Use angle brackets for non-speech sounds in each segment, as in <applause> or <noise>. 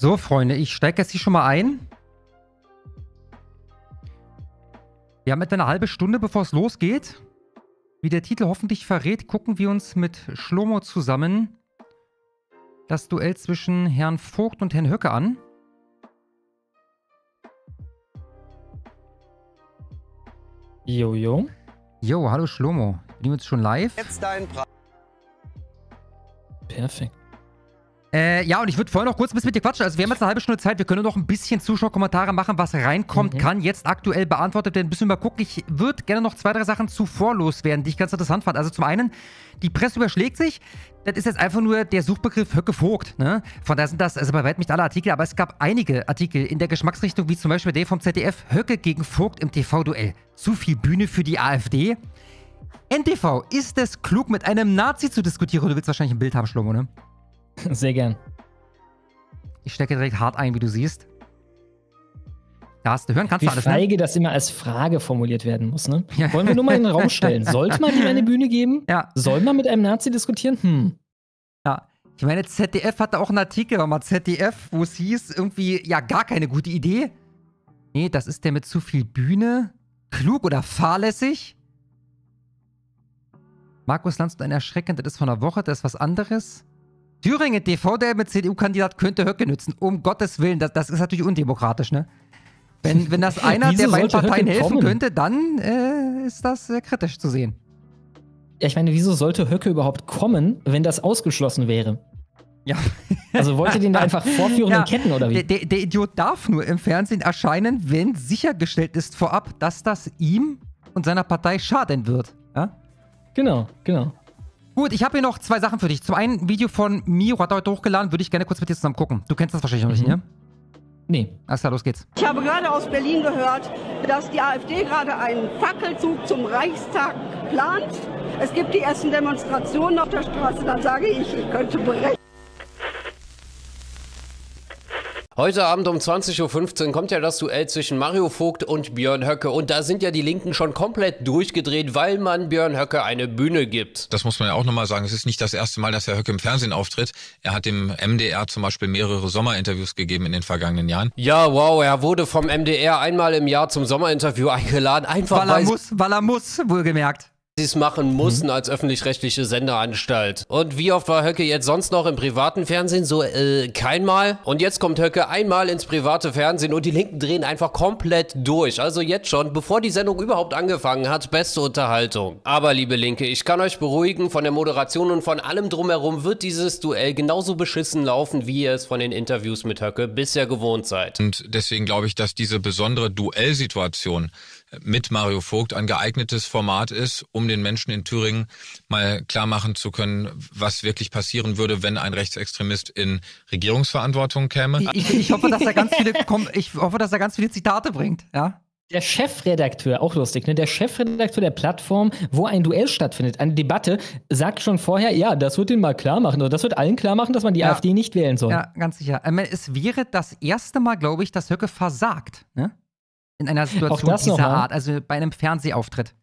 So, Freunde, ich steige jetzt hier schon mal ein. Wir haben etwa eine halbe Stunde, bevor es losgeht. Wie der Titel hoffentlich verrät, gucken wir uns mit Schlomo zusammen das Duell zwischen Herrn Vogt und Herrn Höcke an. Jojo. Jo, hallo Schlomo. Wir nehmen uns schon live. Jetzt dein Preis. Perfekt. Äh, ja, und ich würde vorher noch kurz ein bisschen mit dir quatschen. Also, wir haben jetzt eine halbe Stunde Zeit. Wir können noch ein bisschen Zuschauerkommentare machen, was reinkommt, Mhm. kann jetzt aktuell beantwortet werden. Ein bisschen mal gucken. Ich würde gerne noch zwei, drei Sachen zuvor loswerden, die ich ganz interessant fand. Also, zum einen, die Presse überschlägt sich. Das ist jetzt einfach nur der Suchbegriff Höcke Vogt. Ne? Von daher sind das, also bei weitem nicht alle Artikel, aber es gab einige Artikel in der Geschmacksrichtung, wie zum Beispiel der vom ZDF. Höcke gegen Vogt im TV-Duell. Zu viel Bühne für die AfD. NTV, ist es klug, mit einem Nazi zu diskutieren? Du willst wahrscheinlich ein Bild haben, Schlomo, ne? <laughs> Sehr gern. Ich stecke direkt hart ein, wie du siehst. Da hast du hören, kannst Wie du alles, ne? feige das immer als Frage formuliert werden muss, ne? Ja. Wollen wir nur mal in den Raum <laughs> stellen. Sollte man ihm eine Bühne geben? Ja, Soll man mit einem Nazi diskutieren? Hm. ja. Ich meine, ZDF hatte auch einen Artikel, war mal ZDF, wo es hieß, irgendwie, ja, gar keine gute Idee. Nee, das ist der mit zu viel Bühne. Klug oder fahrlässig? Markus Lanz ein erschreckend, das ist von einer Woche, das ist was anderes. Thüringen TV, der mit CDU-Kandidat könnte Höcke nützen. Um Gottes Willen, das, das ist natürlich undemokratisch, ne? Wenn, <laughs> wenn das einer der beiden Parteien Höcke helfen kommen? könnte, dann äh, ist das äh, kritisch zu sehen. Ja, ich meine, wieso sollte Höcke überhaupt kommen, wenn das ausgeschlossen wäre? Ja. <laughs> Also wollt ihr den da einfach vorführen Ja, in Ketten oder Der, wie? der, der Idiot darf nur im Fernsehen erscheinen, wenn sichergestellt ist vorab, dass das ihm und seiner Partei schaden wird. Ja? Genau, genau. Gut, ich habe hier noch zwei Sachen für dich. Zum einen ein Video von Mio, hat heute hochgeladen, würde ich gerne kurz mit dir zusammen gucken. Du kennst das wahrscheinlich noch nicht, Mhm. ne? Nee. Alles klar, los geht's. Ich habe gerade aus Berlin gehört, dass die AfD gerade einen Fackelzug zum Reichstag plant. Es gibt die ersten Demonstrationen auf der Straße. Dann sage ich, ich könnte brechen. Heute Abend um 20.15 Uhr kommt ja das Duell zwischen Mario Vogt und Björn Höcke. Und da sind ja die Linken schon komplett durchgedreht, weil man Björn Höcke eine Bühne gibt. Das muss man ja auch nochmal sagen. Es ist nicht das erste Mal, dass Herr Höcke im Fernsehen auftritt. Er hat dem MDR zum Beispiel mehrere Sommerinterviews gegeben in den vergangenen Jahren. Ja, wow, er wurde vom MDR einmal im Jahr zum Sommerinterview eingeladen. Einfach Weil er weil muss, weil er muss, wohlgemerkt. Sie es machen mussten als öffentlich-rechtliche Sendeanstalt. Und wie oft war Höcke jetzt sonst noch im privaten Fernsehen? So, äh, keinmal. Und jetzt kommt Höcke einmal ins private Fernsehen und die Linken drehen einfach komplett durch. Also jetzt schon, bevor die Sendung überhaupt angefangen hat, beste Unterhaltung. Aber liebe Linke, ich kann euch beruhigen, von der Moderation und von allem drumherum wird dieses Duell genauso beschissen laufen, wie ihr es von den Interviews mit Höcke bisher gewohnt seid. Und deswegen glaube ich, dass diese besondere Duellsituation mit Mario Vogt ein geeignetes Format ist, um den Menschen in Thüringen mal klar machen zu können, was wirklich passieren würde, wenn ein Rechtsextremist in Regierungsverantwortung käme. Ich, ich, hoffe, dass er ganz viele, <laughs> komm, ich hoffe, dass er ganz viele Zitate bringt, ja? Der Chefredakteur, auch lustig, ne? Der Chefredakteur der Plattform, wo ein Duell stattfindet, eine Debatte, sagt schon vorher, ja, das wird den mal klar machen, oder das wird allen klar machen, dass man die Ja. AfD nicht wählen soll. Ja, ganz sicher. Ich meine, es wäre das erste Mal, glaube ich, dass Höcke versagt, ne? In einer Situation dieser? Art, also bei einem Fernsehauftritt.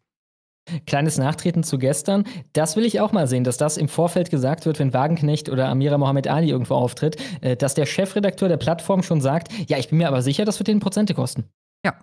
Kleines Nachtreten zu gestern. Das will ich auch mal sehen, dass das im Vorfeld gesagt wird, wenn Wagenknecht oder Amira Mohamed Ali irgendwo auftritt, äh, dass der Chefredakteur der Plattform schon sagt, ja, ich bin mir aber sicher, das wird den Prozente kosten. Ja.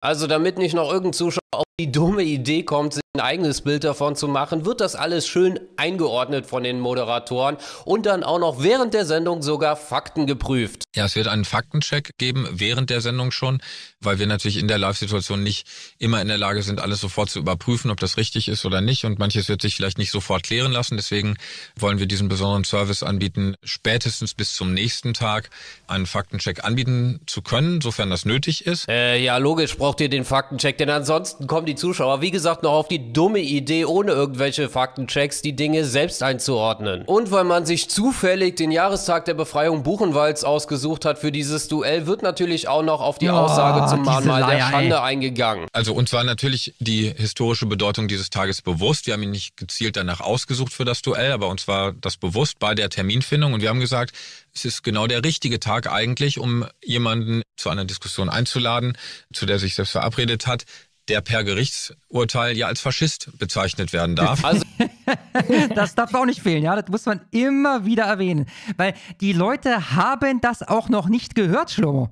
Also damit nicht noch irgendein Zuschauer auf die dumme Idee kommt, sich ein eigenes Bild davon zu machen, wird das alles schön eingeordnet von den Moderatoren und dann auch noch während der Sendung sogar Fakten geprüft. Ja, es wird einen Faktencheck geben während der Sendung schon, weil wir natürlich in der Live-Situation nicht immer in der Lage sind, alles sofort zu überprüfen, ob das richtig ist oder nicht. Und manches wird sich vielleicht nicht sofort klären lassen. Deswegen wollen wir diesen besonderen Service anbieten, spätestens bis zum nächsten Tag einen Faktencheck anbieten zu können, sofern das nötig ist. Äh, ja, logisch braucht ihr den Faktencheck, denn ansonsten kommen die Zuschauer, wie gesagt, noch auf die dumme Idee, ohne irgendwelche Faktenchecks die Dinge selbst einzuordnen. Und weil man sich zufällig den Jahrestag der Befreiung Buchenwalds ausgesucht hat für dieses Duell, wird natürlich auch noch auf die Ja, Aussage zum Mahnmal der Leier, ey. Schande eingegangen. Also uns war natürlich die historische Bedeutung dieses Tages bewusst. Wir haben ihn nicht gezielt danach ausgesucht für das Duell, aber uns war das bewusst bei der Terminfindung und wir haben gesagt, es ist genau der richtige Tag eigentlich, um jemanden zu einer Diskussion einzuladen, zu der sich selbst verabredet hat, der per Gerichtsurteil ja als Faschist bezeichnet werden darf. Also <laughs> Das darf auch nicht fehlen, ja. Das muss man immer wieder erwähnen. Weil die Leute haben das auch noch nicht gehört, Schlomo.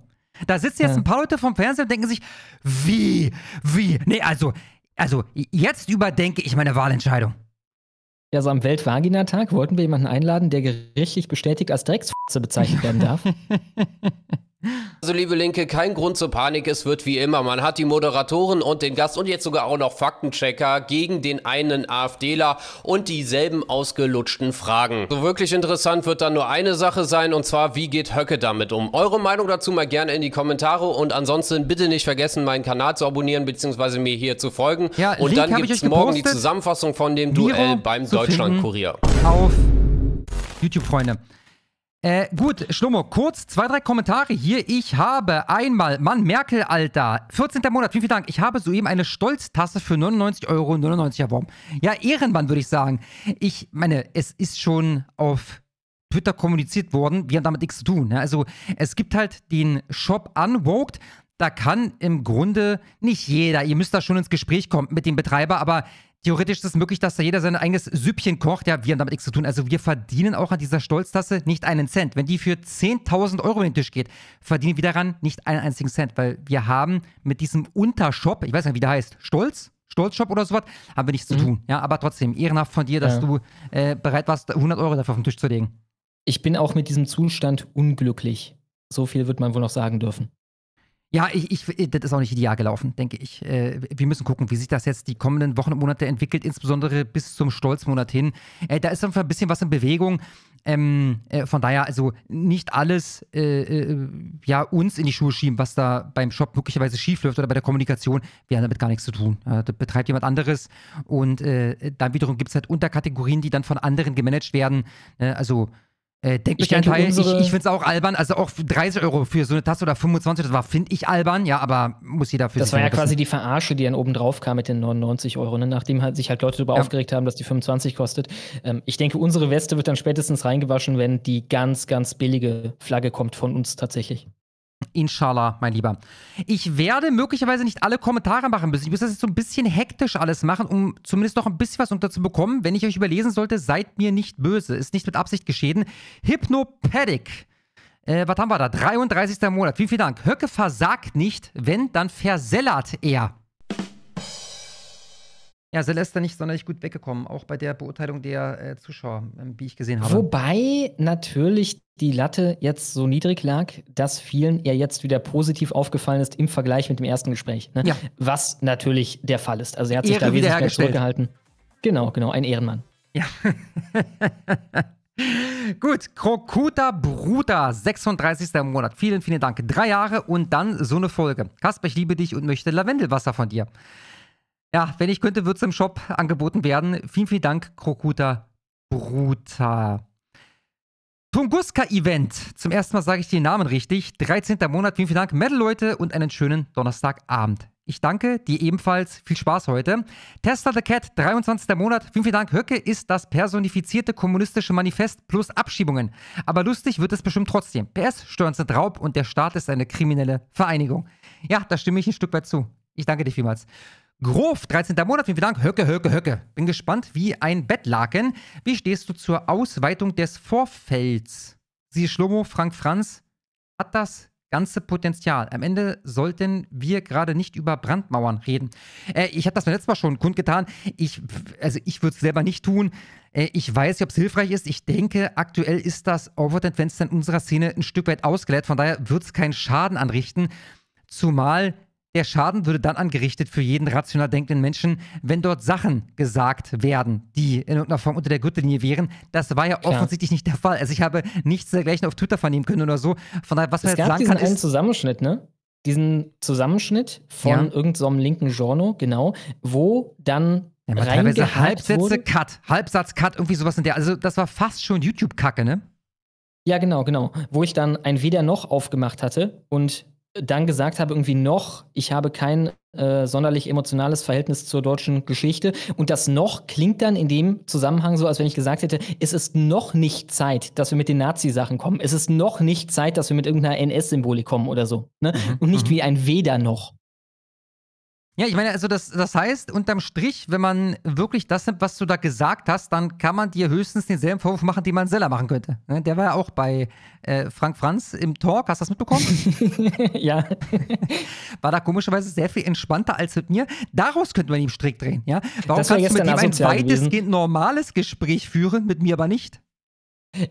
Da sitzen jetzt ein paar Leute vom Fernseher und denken sich, wie, wie? Nee, also, also jetzt überdenke ich meine Wahlentscheidung. Ja, so am Weltvaginatag wollten wir jemanden einladen, der gerichtlich bestätigt als Drecksfotze bezeichnet werden darf. <laughs> Also, liebe Linke, kein Grund zur Panik. Es wird wie immer. Man hat die Moderatoren und den Gast und jetzt sogar auch noch Faktenchecker gegen den einen AfDler und dieselben ausgelutschten Fragen. So wirklich interessant wird dann nur eine Sache sein und zwar, wie geht Höcke damit um? Eure Meinung dazu mal gerne in die Kommentare und ansonsten bitte nicht vergessen, meinen Kanal zu abonnieren bzw. mir hier zu folgen. Ja, und Link dann gibt's euch morgen die. Zusammenfassung von dem Miro Duell beim zu finden. Deutschlandkurier. auf YouTube, Freunde. Äh, gut, Schlummo, kurz zwei, drei Kommentare hier. Ich habe einmal, Mann, Merkel, Alter, 14. Monat, vielen, vielen Dank. Ich habe soeben eine Stolztasse für 99,99 Euro erworben. Ja, Ehrenmann, würde ich sagen. Ich meine, es ist schon auf Twitter kommuniziert worden, wir haben damit nichts zu tun. Ne? Also, es gibt halt den Shop Unwoked. Da kann im Grunde nicht jeder, ihr müsst da schon ins Gespräch kommen mit dem Betreiber, aber theoretisch ist es möglich, dass da jeder sein eigenes Süppchen kocht. Ja, wir haben damit nichts zu tun. Also wir verdienen auch an dieser Stolztasse nicht einen Cent. Wenn die für 10.000 Euro in den Tisch geht, verdienen wir daran nicht einen einzigen Cent, weil wir haben mit diesem Untershop, ich weiß nicht, wie der heißt, Stolz? Stolzshop oder sowas, haben wir nichts zu tun. Ja, aber trotzdem, ehrenhaft von dir, dass Ja. du äh, bereit warst, 100 Euro dafür auf den Tisch zu legen. Ich bin auch mit diesem Zustand unglücklich. So viel wird man wohl noch sagen dürfen. Ja, ich, ich, das ist auch nicht ideal gelaufen, denke ich. Äh, wir müssen gucken, wie sich das jetzt die kommenden Wochen und Monate entwickelt, insbesondere bis zum Stolzmonat hin. Äh, da ist einfach ein bisschen was in Bewegung. Ähm, äh, von daher, also nicht alles äh, äh, ja, uns in die Schuhe schieben, was da beim Shop möglicherweise schief läuft oder bei der Kommunikation. Wir haben damit gar nichts zu tun. Äh, das betreibt jemand anderes. Und äh, dann wiederum gibt es halt Unterkategorien, die dann von anderen gemanagt werden. Äh, also äh, denkt Ich ich, ich finde es auch albern, also auch für 30 Euro für so eine Tasse oder 25, das war, finde ich albern, ja, aber muss jeder für Das war ja quasi die Verarsche, die dann oben drauf kam mit den 99 Euro, ne? nachdem halt sich halt Leute darüber Ja. aufgeregt haben, dass die 25 kostet. Ähm, ich denke, unsere Weste wird dann spätestens reingewaschen, wenn die ganz, ganz billige Flagge kommt von uns tatsächlich. Inshallah, mein Lieber. Ich werde möglicherweise nicht alle Kommentare machen müssen. Ich muss das jetzt so ein bisschen hektisch alles machen, um zumindest noch ein bisschen was unterzubekommen. Wenn ich euch überlesen sollte, seid mir nicht böse. Ist nicht mit Absicht geschehen. Hypnopedic. Äh, was haben wir da? 33. Monat. Vielen, vielen Dank. Höcke versagt nicht, wenn, dann versellert er. Ja, Celeste nicht sonderlich gut weggekommen, auch bei der Beurteilung der äh, Zuschauer, ähm, wie ich gesehen habe. Wobei natürlich die Latte jetzt so niedrig lag, dass vielen eher jetzt wieder positiv aufgefallen ist im Vergleich mit dem ersten Gespräch. Ne? Ja. Was natürlich der Fall ist. Also er hat sich Ehre da wesentlich mehr zurückgehalten. Genau, genau, ein Ehrenmann. Ja. <laughs> Gut, Krokuta Bruder, 36. Monat. Vielen, vielen Dank. Drei Jahre und dann so eine Folge. Kasper, ich liebe dich und möchte Lavendelwasser von dir. Ja, wenn ich könnte, würde es im Shop angeboten werden. Vielen, vielen Dank, Krokuta Bruder. Tunguska-Event. Zum ersten Mal sage ich den Namen richtig. 13. Monat. Vielen, vielen Dank, Metal-Leute und einen schönen Donnerstagabend. Ich danke dir ebenfalls. Viel Spaß heute. Tester the Cat, 23. Monat. Vielen, vielen Dank. Höcke ist das personifizierte kommunistische Manifest plus Abschiebungen. Aber lustig wird es bestimmt trotzdem. PS, Steuern sind Raub und der Staat ist eine kriminelle Vereinigung. Ja, da stimme ich ein Stück weit zu. Ich danke dir vielmals. Grof, 13. Monat, vielen Dank. Höcke, Höcke, Höcke. Bin gespannt wie ein Bettlaken. Wie stehst du zur Ausweitung des Vorfelds? Sie Schlomo, Frank Franz, hat das ganze Potenzial. Am Ende sollten wir gerade nicht über Brandmauern reden. Äh, ich habe das beim letzten Mal schon kundgetan. Ich, also ich würde es selber nicht tun. Äh, ich weiß nicht, ob es hilfreich ist. Ich denke, aktuell ist das Overhead-Fenster in unserer Szene ein Stück weit ausgeleiert. Von daher wird es keinen Schaden anrichten. Zumal der Schaden würde dann angerichtet für jeden rational denkenden Menschen, wenn dort Sachen gesagt werden, die in irgendeiner Form unter der Gürtellinie wären. Das war ja Klar. offensichtlich nicht der Fall. Also ich habe nichts dergleichen auf Twitter vernehmen können oder so. Von daher, was man Es jetzt gab sagen diesen kann, einen ist, Zusammenschnitt, ne? Diesen Zusammenschnitt von Ja. irgendeinem so linken Journal, genau, wo dann ja, man teilweise Halbsätze, wurde. Cut, Halbsatz, Cut, irgendwie sowas in der. Also das war fast schon YouTube-Kacke, ne? Ja, genau, genau. Wo ich dann ein Weder noch aufgemacht hatte und dann gesagt habe, irgendwie noch, ich habe kein äh, sonderlich emotionales Verhältnis zur deutschen Geschichte. Und das noch klingt dann in dem Zusammenhang so, als wenn ich gesagt hätte, es ist noch nicht Zeit, dass wir mit den Nazi-Sachen kommen. Es ist noch nicht Zeit, dass wir mit irgendeiner NS-Symbolik kommen oder so. Ne? Mhm, Und nicht mhm. wie ein Weder noch. Ja, ich meine, also das, das heißt, unterm Strich, wenn man wirklich das nimmt, was du da gesagt hast, dann kann man dir höchstens denselben Vorwurf machen, den man Seller machen könnte. Ne, Der war ja auch bei äh, Frank Franz im Talk. Hast du das mitbekommen? <laughs> ja. <laughs> War da komischerweise sehr viel entspannter als mit mir. Daraus könnte man ihm Strick drehen. Ja? Warum kannst du mit ihm ein gewesen. weitestgehend normales Gespräch führen, mit mir aber nicht?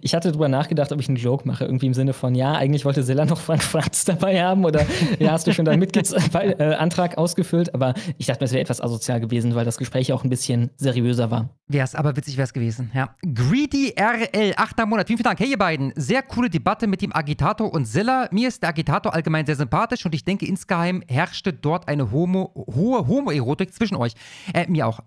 Ich hatte drüber nachgedacht, ob ich einen Joke mache, irgendwie im Sinne von, ja, eigentlich wollte Silla noch Frank Franz dabei haben oder ja, hast du schon deinen Mitgliedsantrag <laughs> ausgefüllt, aber ich dachte mir, es wäre etwas asozial gewesen, weil das Gespräch auch ein bisschen seriöser war. Wär's, aber witzig wär's gewesen, ja. Greedy RL, achter Monat. Vielen, vielen Dank. Hey, ihr beiden. Sehr coole Debatte mit dem Agitator und Silla. Mir ist der Agitator allgemein sehr sympathisch und ich denke, insgeheim herrschte dort eine homo, hohe Homoerotik zwischen euch. Äh, mir auch.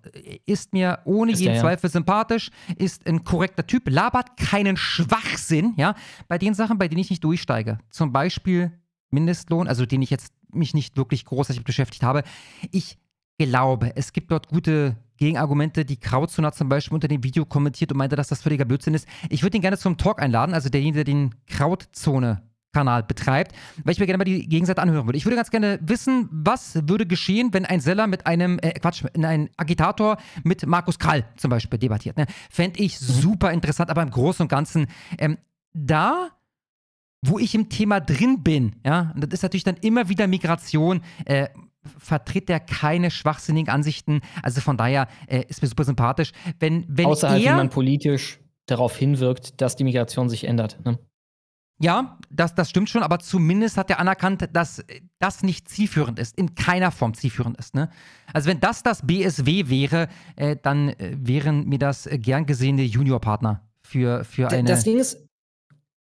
Ist mir ohne Ist jeden er, ja. Zweifel sympathisch, ist ein korrekter Typ, labert keinen Schwachsinn, ja, bei den Sachen, bei denen ich nicht durchsteige. Zum Beispiel Mindestlohn, also den ich jetzt mich nicht wirklich großartig beschäftigt habe. Ich glaube, es gibt dort gute Gegenargumente. Die Krautzone hat zum Beispiel unter dem Video kommentiert und meinte, dass das völliger Blödsinn ist. Ich würde ihn gerne zum Talk einladen, also derjenige, der den Krautzone-Kanal betreibt, weil ich mir gerne mal die Gegenseite anhören würde. Ich würde ganz gerne wissen, was würde geschehen, wenn ein Seller mit einem, äh, Quatsch, einem Agitator mit Markus Krall zum Beispiel debattiert. Ne? Fände ich super interessant, aber im Großen und Ganzen, ähm, da wo ich im Thema drin bin, ja, und das ist natürlich dann immer wieder Migration, äh, vertritt er keine schwachsinnigen Ansichten. Also von daher äh, ist mir super sympathisch. Wenn, wenn Außer halt, wie man politisch darauf hinwirkt, dass die Migration sich ändert. Ne? Ja, das, das stimmt schon, aber zumindest hat er anerkannt, dass das nicht zielführend ist, in keiner Form zielführend ist. Ne? Also wenn das das BSW wäre, äh, dann äh, wären mir das äh, gern gesehene Juniorpartner für, für eine... Das Ding ist,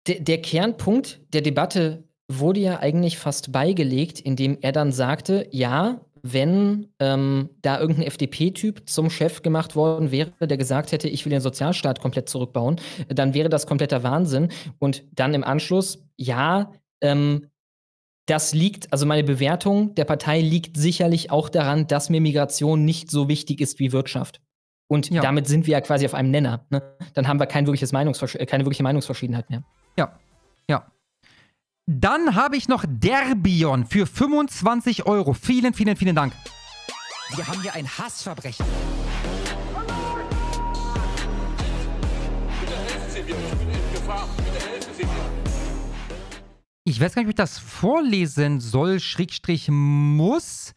der, der Kernpunkt der Debatte wurde ja eigentlich fast beigelegt, indem er dann sagte, ja, wenn ähm, da irgendein FDP-Typ zum Chef gemacht worden wäre, der gesagt hätte, ich will den Sozialstaat komplett zurückbauen, dann wäre das kompletter Wahnsinn. Und dann im Anschluss, ja, ähm, das liegt, also meine Bewertung der Partei liegt sicherlich auch daran, dass mir Migration nicht so wichtig ist wie Wirtschaft. Und Ja. damit sind wir ja quasi auf einem Nenner. Ne? Dann haben wir kein wirkliches Meinungsversch äh, keine wirkliche Meinungsverschiedenheit mehr. Ja, ja. Dann habe ich noch Derbion für 25 Euro. Vielen, vielen, vielen Dank. Wir haben hier ein Hassverbrechen. Ich weiß gar nicht, ob ich das vorlesen soll, Schrägstrich muss.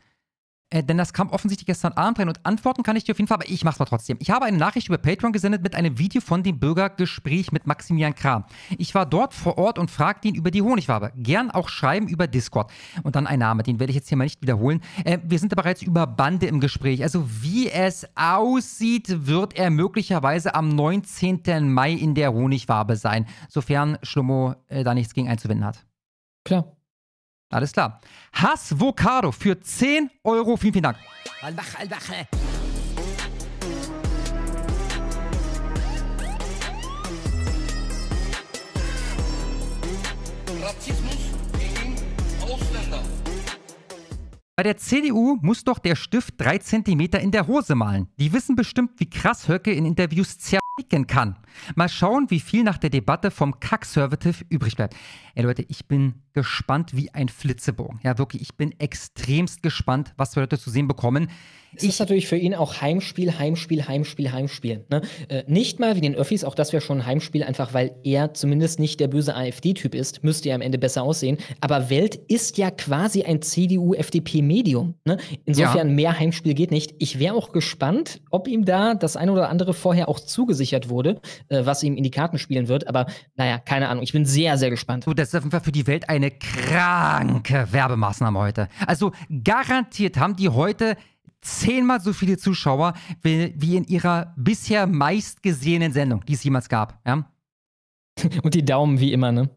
Äh, denn das kam offensichtlich gestern Abend rein und antworten kann ich dir auf jeden Fall, aber ich mach's mal trotzdem. Ich habe eine Nachricht über Patreon gesendet mit einem Video von dem Bürgergespräch mit Maximilian Krah. Ich war dort vor Ort und fragte ihn über die Honigwabe. Gern auch schreiben über Discord. Und dann ein Name, den werde ich jetzt hier mal nicht wiederholen. Äh, wir sind da bereits über Bande im Gespräch. Also wie es aussieht, wird er möglicherweise am 19. Mai in der Honigwabe sein. Sofern Schlummo äh, da nichts gegen einzuwenden hat. Klar. Alles klar. Hassvocado für 10 Euro. Vielen, vielen Dank. Rassismus gegen Ausländer. Bei der CDU muss doch der Stift 3 cm in der Hose malen. Die wissen bestimmt, wie krass Höcke in Interviews zerficken kann. Mal schauen, wie viel nach der Debatte vom Kack-Servitive übrig bleibt. Ey Leute, ich bin gespannt wie ein Flitzebogen. Ja, wirklich, ich bin extremst gespannt, was wir heute zu sehen bekommen. Es ist natürlich für ihn auch Heimspiel, Heimspiel, Heimspiel, Heimspiel. Ne? Äh, nicht mal wie den Öffis, auch das wäre schon ein Heimspiel, einfach weil er zumindest nicht der böse AfD-Typ ist, müsste er am Ende besser aussehen. Aber Welt ist ja quasi ein CDU-FDP-Medium. Ne? Insofern Ja. mehr Heimspiel geht nicht. Ich wäre auch gespannt, ob ihm da das ein oder andere vorher auch zugesichert wurde, äh, was ihm in die Karten spielen wird. Aber naja, keine Ahnung. Ich bin sehr, sehr gespannt. So, das ist auf jeden Fall für die Welt eine kranke Werbemaßnahme heute. Also garantiert haben die heute zehnmal so viele Zuschauer wie, wie in ihrer bisher meistgesehenen Sendung, die es jemals gab. Ja, Und die Daumen wie immer, ne?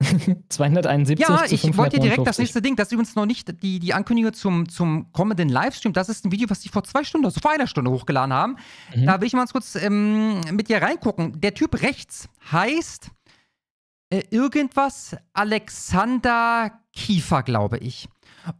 <laughs> 271 ja zu ich wollte dir direkt das 559. nächste Ding, das ist übrigens noch nicht die, die Ankündigung zum, zum kommenden Livestream. Das ist ein Video, was die vor zwei Stunden, also vor einer Stunde hochgeladen haben. Mhm. Da will ich mal ganz kurz ähm, mit dir reingucken. Der Typ rechts heißt äh, irgendwas Alexander Kiefer, glaube ich.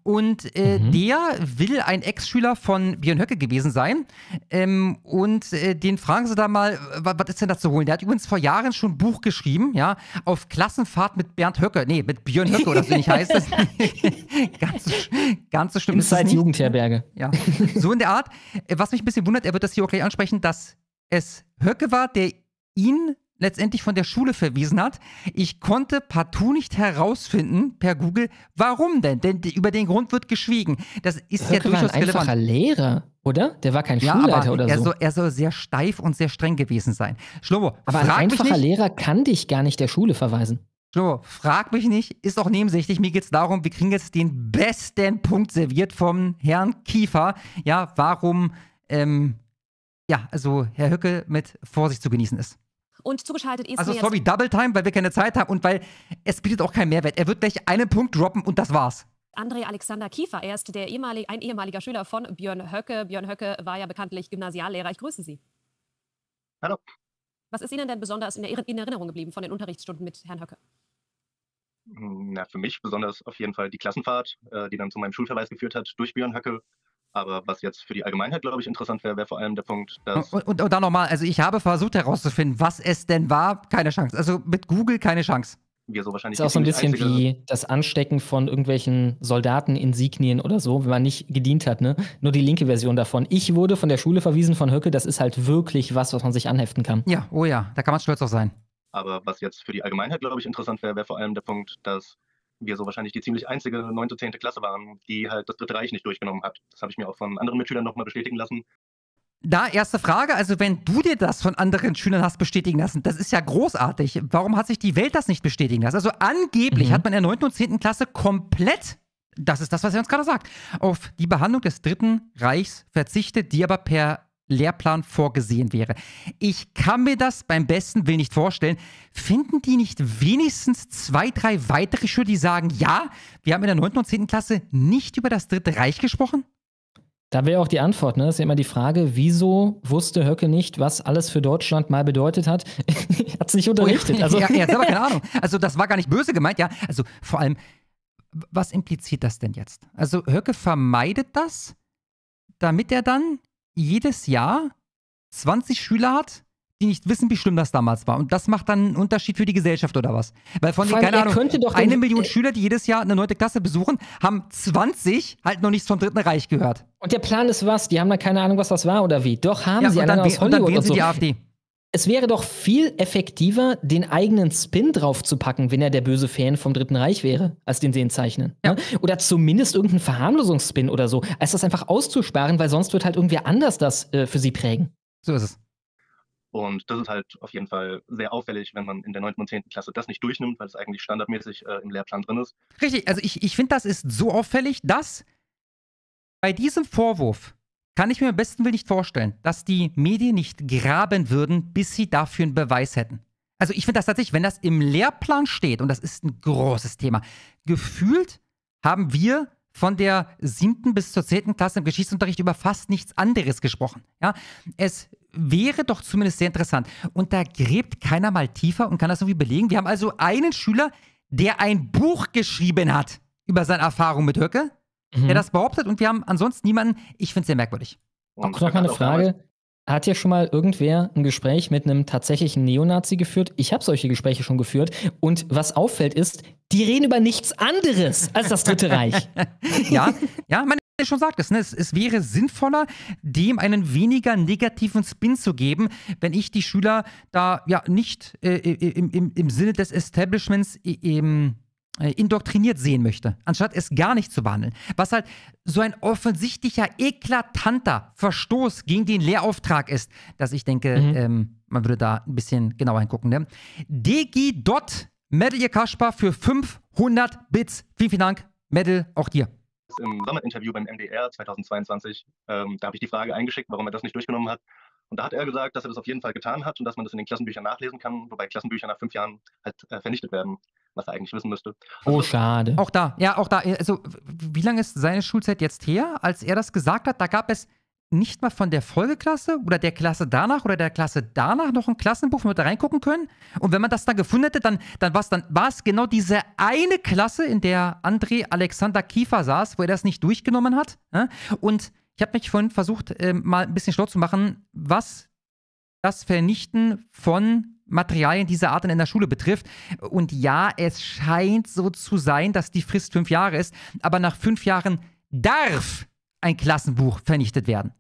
Und äh, Mhm. der will ein Ex-Schüler von Björn Höcke gewesen sein. Ähm, und äh, den fragen sie da mal, was, was ist denn da zu holen? Der hat übrigens vor Jahren schon ein Buch geschrieben, ja, auf Klassenfahrt mit Bernd Höcke. Nee, mit Björn Höcke oder so nicht heißt das. <laughs> ganz, so, ganz so schlimm ist es Inside nicht. Jugendherberge. Ja, so in der Art. Äh, Was mich ein bisschen wundert, er wird das hier auch gleich ansprechen, dass es Höcke war, der ihn letztendlich von der Schule verwiesen hat. Ich konnte partout nicht herausfinden per Google, warum denn? Denn über den Grund wird geschwiegen. Das ist ja Höcke war ein durchaus relevant. einfacher Lehrer, oder? Der war kein Ja, Schulleiter oder er, so. soll, er soll sehr steif und sehr streng gewesen sein. Schlomo, aber ein einfacher Lehrer kann dich gar nicht der Schule verweisen. Schlomo, frag mich nicht, ist auch nebensächlich. Mir geht es darum, wir kriegen jetzt den besten Punkt serviert vom Herrn Kiefer. Ja, warum, ähm, ja, also Herr Höcke mit Vorsicht zu genießen ist. Und zugeschaltet ist Also mir sorry, Double Time, weil wir keine Zeit haben und weil es bietet auch keinen Mehrwert. Er wird gleich einen Punkt droppen und das war's. André Alexander Kiefer. Er ist der ehemalige, ein ehemaliger Schüler von Björn Höcke. Björn Höcke war ja bekanntlich Gymnasiallehrer. Ich grüße Sie. Hallo. Was ist Ihnen denn besonders in, der, in Erinnerung geblieben von den Unterrichtsstunden mit Herrn Höcke? Na, für mich besonders auf jeden Fall die Klassenfahrt, äh, die dann zu meinem Schulverweis geführt hat durch Björn Höcke. Aber was jetzt für die Allgemeinheit, glaube ich, interessant wäre, wäre vor allem der Punkt, dass Und, und, und dann nochmal, also ich habe versucht herauszufinden, was es denn war. Keine Chance. Also mit Google keine Chance. wir so wahrscheinlich ist auch so ein bisschen einzige- wie das Anstecken von irgendwelchen Soldateninsignien oder so, wenn man nicht gedient hat, ne? Nur die linke Version davon. Ich wurde von der Schule verwiesen von Höcke, das ist halt wirklich was, was man sich anheften kann. Ja, oh ja, da kann man stolz auf sein. Aber was jetzt für die Allgemeinheit, glaube ich, interessant wäre, wäre vor allem der Punkt, dass wir so wahrscheinlich die ziemlich einzige 9. 10. Klasse waren, die halt das Dritte Reich nicht durchgenommen hat. Das habe ich mir auch von anderen Mitschülern nochmal bestätigen lassen. Da, erste Frage, also wenn du dir das von anderen Schülern hast bestätigen lassen, das ist ja großartig. Warum hat sich die Welt das nicht bestätigen lassen? Also angeblich Mhm. hat man in der 9. und 10. Klasse komplett, das ist das, was er uns gerade sagt, auf die Behandlung des Dritten Reichs verzichtet, die aber per Lehrplan vorgesehen wäre. Ich kann mir das beim besten Willen nicht vorstellen. Finden die nicht wenigstens zwei, drei weitere Schüler, die sagen, ja, wir haben in der 9. und 10. Klasse nicht über das Dritte Reich gesprochen? Da wäre auch die Antwort, ne? Das ist ja immer die Frage, wieso wusste Höcke nicht, was alles für Deutschland mal bedeutet hat? <laughs> hat es nicht unterrichtet. Also, ja, er hat selber keine <laughs> Ahnung. Also das war gar nicht böse gemeint, ja. Also vor allem, was impliziert das denn jetzt? Also Höcke vermeidet das, damit er dann jedes Jahr 20 Schüler hat, die nicht wissen, wie schlimm das damals war. Und das macht dann einen Unterschied für die Gesellschaft oder was? Weil von allem, keine Ahnung, könnte doch eine Million Schüler, die jedes Jahr eine neunte Klasse besuchen, haben 20 halt noch nichts vom Dritten Reich gehört. Und der Plan ist was? Die haben da keine Ahnung, was das war oder wie? Doch, haben Ja, sie und, dann, wäh- und dann wählen und sie so. die AfD. Es wäre doch viel effektiver, den eigenen Spin draufzupacken, wenn er der böse Fan vom Dritten Reich wäre, als den sie ihn zeichnen. Ja. Ne? Oder zumindest irgendeinen Verharmlosungsspin oder so, als das einfach auszusparen, weil sonst wird halt irgendwer anders das äh, für sie prägen. So ist es. Und das ist halt auf jeden Fall sehr auffällig, wenn man in der 9. und 10. Klasse das nicht durchnimmt, weil es eigentlich standardmäßig äh, im Lehrplan drin ist. Richtig, also ich, ich finde, das ist so auffällig, dass bei diesem Vorwurf kann ich mir am besten Willen nicht vorstellen, dass die Medien nicht graben würden, bis sie dafür einen Beweis hätten. Also ich finde das tatsächlich, wenn das im Lehrplan steht, und das ist ein großes Thema, gefühlt haben wir von der siebten bis zur zehnten Klasse im Geschichtsunterricht über fast nichts anderes gesprochen. Ja, es wäre doch zumindest sehr interessant. Und da gräbt keiner mal tiefer und kann das irgendwie belegen. Wir haben also einen Schüler, der ein Buch geschrieben hat über seine Erfahrung mit Höcke, Mhm. der das behauptet, und wir haben ansonsten niemanden. Ich finde es sehr merkwürdig. Auch noch mal eine Frage. Hat ja schon mal irgendwer ein Gespräch mit einem tatsächlichen Neonazi geführt? Ich habe solche Gespräche schon geführt. Und was auffällt ist, die reden über nichts anderes als das Dritte <laughs> Reich. ja, ja, man schon sagt es, ne? es, es wäre sinnvoller, dem einen weniger negativen Spin zu geben, wenn ich die Schüler da ja nicht äh, im, im, im Sinne des Establishments äh, äh, indoktriniert sehen möchte, anstatt es gar nicht zu behandeln. Was halt so ein offensichtlicher, eklatanter Verstoß gegen den Lehrauftrag ist, dass ich denke, Mhm. ähm, man würde da ein bisschen genauer hingucken. Ne? DG Dot, Medal Kaspar für 500 Bits. Vielen, vielen Dank. Medal, auch dir. im Sommerinterview beim MDR 2022, ähm, da habe ich die Frage eingeschickt, warum er das nicht durchgenommen hat. Und da hat er gesagt, dass er das auf jeden Fall getan hat und dass man das in den Klassenbüchern nachlesen kann, wobei Klassenbücher nach fünf Jahren halt äh, vernichtet werden, was er eigentlich wissen müsste. Oh, schade. Auch da, ja, auch da. Also, wie lange ist seine Schulzeit jetzt her, als er das gesagt hat? Da gab es nicht mal von der Folgeklasse oder der Klasse danach oder der Klasse danach noch ein Klassenbuch, wo wir da reingucken können? Und wenn man das dann gefunden hätte, dann, dann war es dann, war's genau diese eine Klasse, in der André Alexander Kiefer saß, wo er das nicht durchgenommen hat. Und ich habe mich vorhin versucht, äh, mal ein bisschen schlau zu machen, was das Vernichten von Materialien dieser Art in der Schule betrifft. Und ja, es scheint so zu sein, dass die Frist fünf Jahre ist, aber nach fünf Jahren darf ein Klassenbuch vernichtet werden.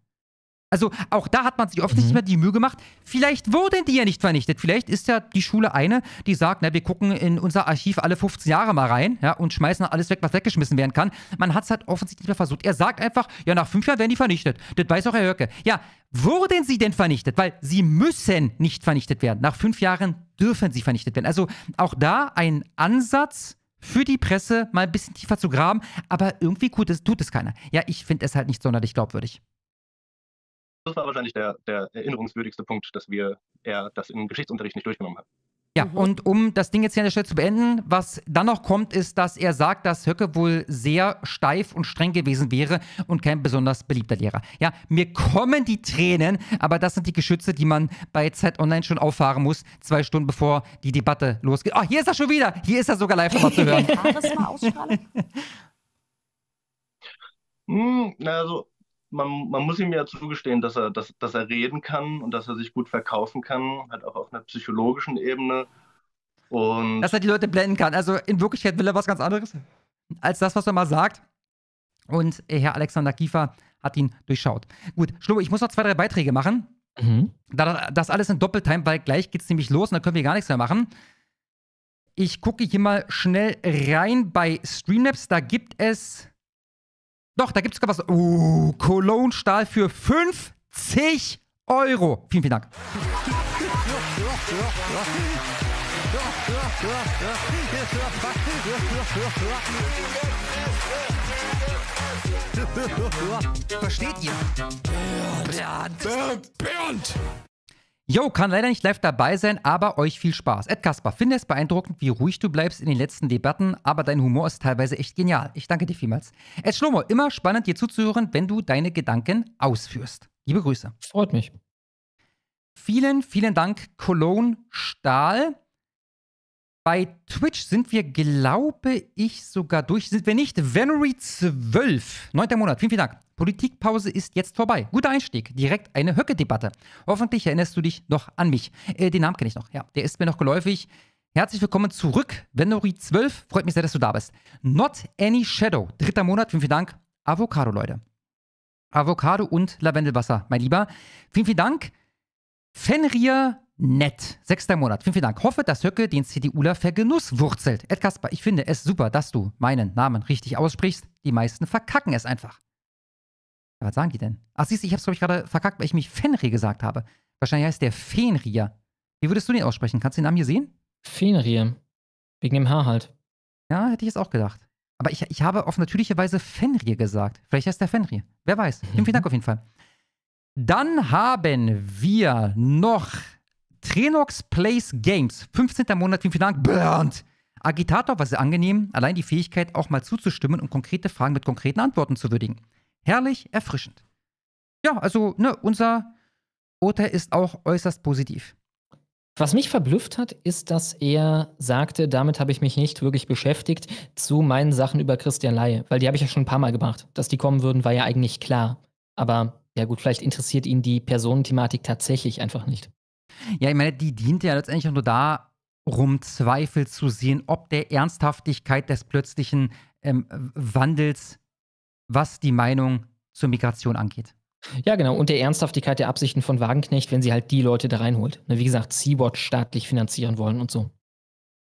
Also auch da hat man sich oft mhm. nicht mehr die Mühe gemacht. Vielleicht wurden die ja nicht vernichtet. Vielleicht ist ja die Schule eine, die sagt, na, wir gucken in unser Archiv alle 15 Jahre mal rein ja, und schmeißen alles weg, was weggeschmissen werden kann. Man hat es halt offensichtlich nicht mehr versucht. Er sagt einfach, ja, nach fünf Jahren werden die vernichtet. Das weiß auch Herr Höcke. Ja, wurden sie denn vernichtet? Weil sie müssen nicht vernichtet werden. Nach fünf Jahren dürfen sie vernichtet werden. Also auch da ein Ansatz, für die Presse mal ein bisschen tiefer zu graben, aber irgendwie gut, das tut es keiner. Ja, ich finde es halt nicht sonderlich glaubwürdig das war wahrscheinlich der, der erinnerungswürdigste Punkt, dass wir er das im Geschichtsunterricht nicht durchgenommen haben. Ja, mhm. und um das Ding jetzt hier an der Stelle zu beenden, was dann noch kommt, ist, dass er sagt, dass Höcke wohl sehr steif und streng gewesen wäre und kein besonders beliebter Lehrer. Ja, mir kommen die Tränen, aber das sind die Geschütze, die man bei Zeit Online schon auffahren muss, zwei Stunden bevor die Debatte losgeht. Oh, hier ist er schon wieder. Hier ist er sogar live nochmal zu hören. <laughs> Charisma ausstrahlen? <laughs> hm, also man, man muss ihm ja zugestehen, dass er, dass, dass er reden kann und dass er sich gut verkaufen kann, halt auch auf einer psychologischen Ebene. Und dass er die Leute blenden kann. Also in Wirklichkeit will er was ganz anderes als das, was er mal sagt. Und Herr Alexander Kiefer hat ihn durchschaut. Gut, Schlummer, ich muss noch zwei, drei Beiträge machen. Mhm. Das alles in Doppeltime, weil gleich geht es nämlich los und dann können wir gar nichts mehr machen. Ich gucke hier mal schnell rein bei Streamlabs. Da gibt es doch, da gibt es sogar was. Uh, Cologne-Stahl für 50 Euro. Vielen, vielen Dank. Versteht ihr? Bernd. Bernd. Bernd. Jo, kann leider nicht live dabei sein, aber euch viel Spaß. Ed Kasper, finde es beeindruckend, wie ruhig du bleibst in den letzten Debatten, aber dein Humor ist teilweise echt genial. Ich danke dir vielmals. Ed Schlomo, immer spannend dir zuzuhören, wenn du deine Gedanken ausführst. Liebe Grüße. Freut mich. Vielen, vielen Dank, Cologne Stahl. Bei Twitch sind wir, glaube ich, sogar durch. Sind wir nicht? Venery 12. 9. Monat. Vielen, vielen Dank. Politikpause ist jetzt vorbei. Guter Einstieg. Direkt eine Höcke-Debatte. Hoffentlich erinnerst du dich noch an mich. Äh, den Namen kenne ich noch. Ja, der ist mir noch geläufig. Herzlich willkommen zurück. Venori 12. Freut mich sehr, dass du da bist. Not Any Shadow. Dritter Monat. Vielen, vielen Dank. Avocado, Leute. Avocado und Lavendelwasser, mein Lieber. Vielen, vielen Dank. Fenrir Nett. Sechster Monat. Vielen, vielen Dank. Hoffe, dass Höcke den CDUler vergenusswurzelt. Ed Kasper, ich finde es super, dass du meinen Namen richtig aussprichst. Die meisten verkacken es einfach. Was sagen die denn? Ach, siehst du, ich hab's, glaube ich, gerade verkackt, weil ich mich Fenrir gesagt habe. Wahrscheinlich heißt der Fenrir. Wie würdest du den aussprechen? Kannst du den Namen hier sehen? Fenrir. Wegen dem Haar halt. Ja, hätte ich jetzt auch gedacht. Aber ich, ich habe auf natürliche Weise Fenrir gesagt. Vielleicht heißt der Fenrir. Wer weiß. Vielen, vielen Dank <laughs> auf jeden Fall. Dann haben wir noch Trenox Plays Games. 15. Monat. Vielen, vielen Dank. Bernd. Agitator war sehr angenehm. Allein die Fähigkeit, auch mal zuzustimmen und konkrete Fragen mit konkreten Antworten zu würdigen. Herrlich, erfrischend. Ja, also, ne, unser Urteil ist auch äußerst positiv. Was mich verblüfft hat, ist, dass er sagte, damit habe ich mich nicht wirklich beschäftigt, zu meinen Sachen über Christian Laie. Weil die habe ich ja schon ein paar Mal gebracht. Dass die kommen würden, war ja eigentlich klar. Aber ja gut, vielleicht interessiert ihn die Personenthematik tatsächlich einfach nicht. Ja, ich meine, die dient ja letztendlich nur darum, Zweifel zu sehen, ob der Ernsthaftigkeit des plötzlichen ähm, Wandels was die Meinung zur Migration angeht. Ja, genau. Und der Ernsthaftigkeit der Absichten von Wagenknecht, wenn sie halt die Leute da reinholt. Ne, wie gesagt, Sea-Watch staatlich finanzieren wollen und so.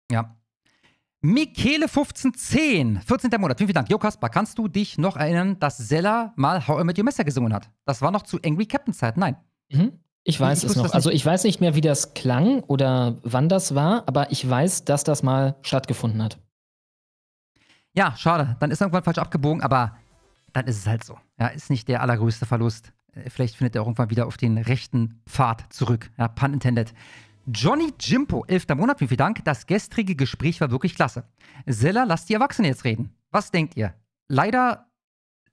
Ja. Michele 1510, 14. Monat. Vielen, vielen Dank. Jo, Kaspar, kannst du dich noch erinnern, dass Zeller mal How I Met Your Messer gesungen hat? Das war noch zu Angry Captain Zeit. Nein. Mhm. Ich weiß ich es noch. Also ich weiß nicht mehr, wie das klang oder wann das war, aber ich weiß, dass das mal stattgefunden hat. Ja, schade. Dann ist irgendwann falsch abgebogen, aber dann ist es halt so. Ja, ist nicht der allergrößte Verlust. Äh, vielleicht findet er auch irgendwann wieder auf den rechten Pfad zurück. Ja, pun intended. Johnny Jimpo, 11. Monat, vielen Dank. Das gestrige Gespräch war wirklich klasse. Seller, lasst die Erwachsenen jetzt reden. Was denkt ihr? Leider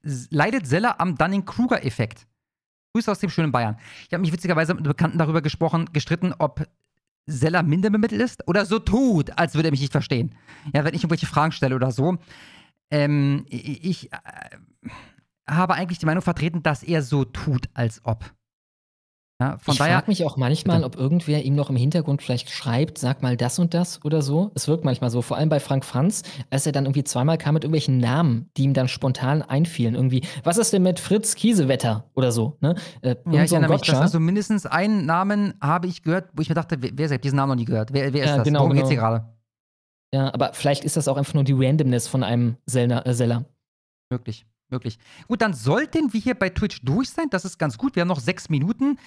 leidet Seller am Dunning-Kruger-Effekt. Grüße aus dem schönen Bayern. Ich habe mich witzigerweise mit Bekannten darüber gesprochen, gestritten, ob Seller minder bemittelt ist oder so tut, als würde er mich nicht verstehen. Ja, wenn ich irgendwelche Fragen stelle oder so. Ähm, ich äh, habe eigentlich die Meinung vertreten, dass er so tut, als ob. Ja, ich frage mich auch manchmal, ob irgendwer ihm noch im Hintergrund vielleicht schreibt, sag mal das und das oder so. Es wirkt manchmal so, vor allem bei Frank Franz, als er dann irgendwie zweimal kam mit irgendwelchen Namen, die ihm dann spontan einfielen. Irgendwie, was ist denn mit Fritz Kiesewetter oder so? Ne? Äh, Ja, ich so erinnere mich, dass also mindestens einen Namen habe ich gehört, wo ich mir dachte, wer, wer das? diesen Namen noch nie gehört? Wer, wer ist Ja, das? genau, Worum geht's genau. hier gerade? Ja, aber vielleicht ist das auch einfach nur die Randomness von einem Seller. Äh, Seller. Möglich, möglich. Gut, dann sollten wir hier bei Twitch durch sein. Das ist ganz gut. Wir haben noch sechs Minuten.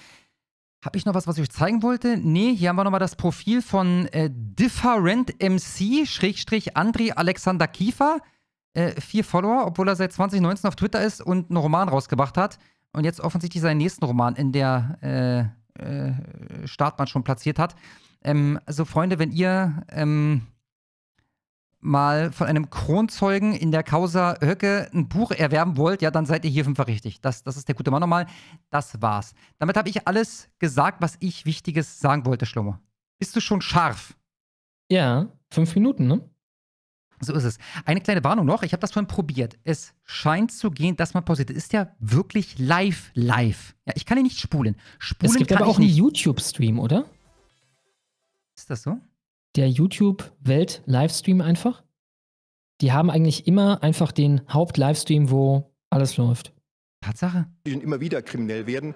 Habe ich noch was, was ich euch zeigen wollte? Nee, hier haben wir nochmal das Profil von äh, Different Schrägstrich André Alexander Kiefer. Äh, vier Follower, obwohl er seit 2019 auf Twitter ist und einen Roman rausgebracht hat. Und jetzt offensichtlich seinen nächsten Roman in der äh, äh, Startbahn schon platziert hat. Ähm, also, Freunde, wenn ihr ähm, mal von einem Kronzeugen in der Causa Höcke ein Buch erwerben wollt, ja, dann seid ihr hier fünfach richtig. Das, das ist der gute Mann nochmal. Das war's. Damit habe ich alles gesagt, was ich Wichtiges sagen wollte, Schlomo. Bist du schon scharf? Ja, fünf Minuten, ne? So ist es. Eine kleine Warnung noch. Ich habe das vorhin probiert. Es scheint zu gehen, dass man pausiert. Es ist ja wirklich live, live. Ja, ich kann ihn nicht spulen. Spulen Es gibt kann aber auch einen. YouTube-Stream, oder? Ist das so? Der YouTube-Welt-Livestream einfach. Die haben eigentlich immer einfach den Haupt-Livestream, wo alles läuft. Tatsache. die immer wieder kriminell werden,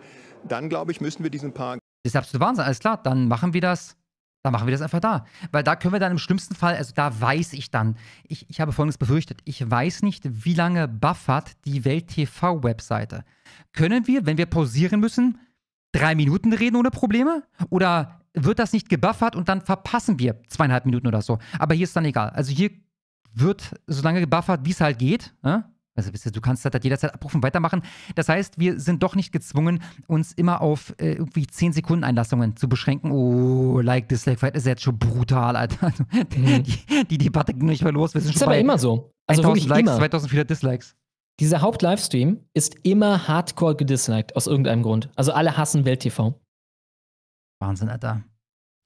dann glaube ich, müssen wir diesen Paar Das ist absolut Wahnsinn. Alles klar, dann machen wir das. Dann machen wir das einfach da. Weil da können wir dann im schlimmsten Fall, also da weiß ich dann, ich, ich habe folgendes befürchtet, ich weiß nicht, wie lange buffert die Welt-TV-Webseite. Können wir, wenn wir pausieren müssen, drei Minuten reden ohne Probleme? Oder wird das nicht gebuffert und dann verpassen wir zweieinhalb Minuten oder so? Aber hier ist dann egal. Also hier wird so lange gebuffert, wie es halt geht. Ne? Also wisst ihr, du kannst das halt jederzeit abrufen, weitermachen. Das heißt, wir sind doch nicht gezwungen, uns immer auf äh, irgendwie 10 Sekunden Einlassungen zu beschränken. Oh, like, dislike, vielleicht ist jetzt schon brutal, Alter. Also, Mhm. die, die Debatte ging nicht mehr los. Wir sind Ist schon aber bei immer so. Also 1000 wirklich Likes, immer. 2400 Dislikes. Dieser Haupt-Livestream ist immer hardcore gedisliked, aus irgendeinem Grund. Also alle hassen Welt-TV. Wahnsinn, Alter.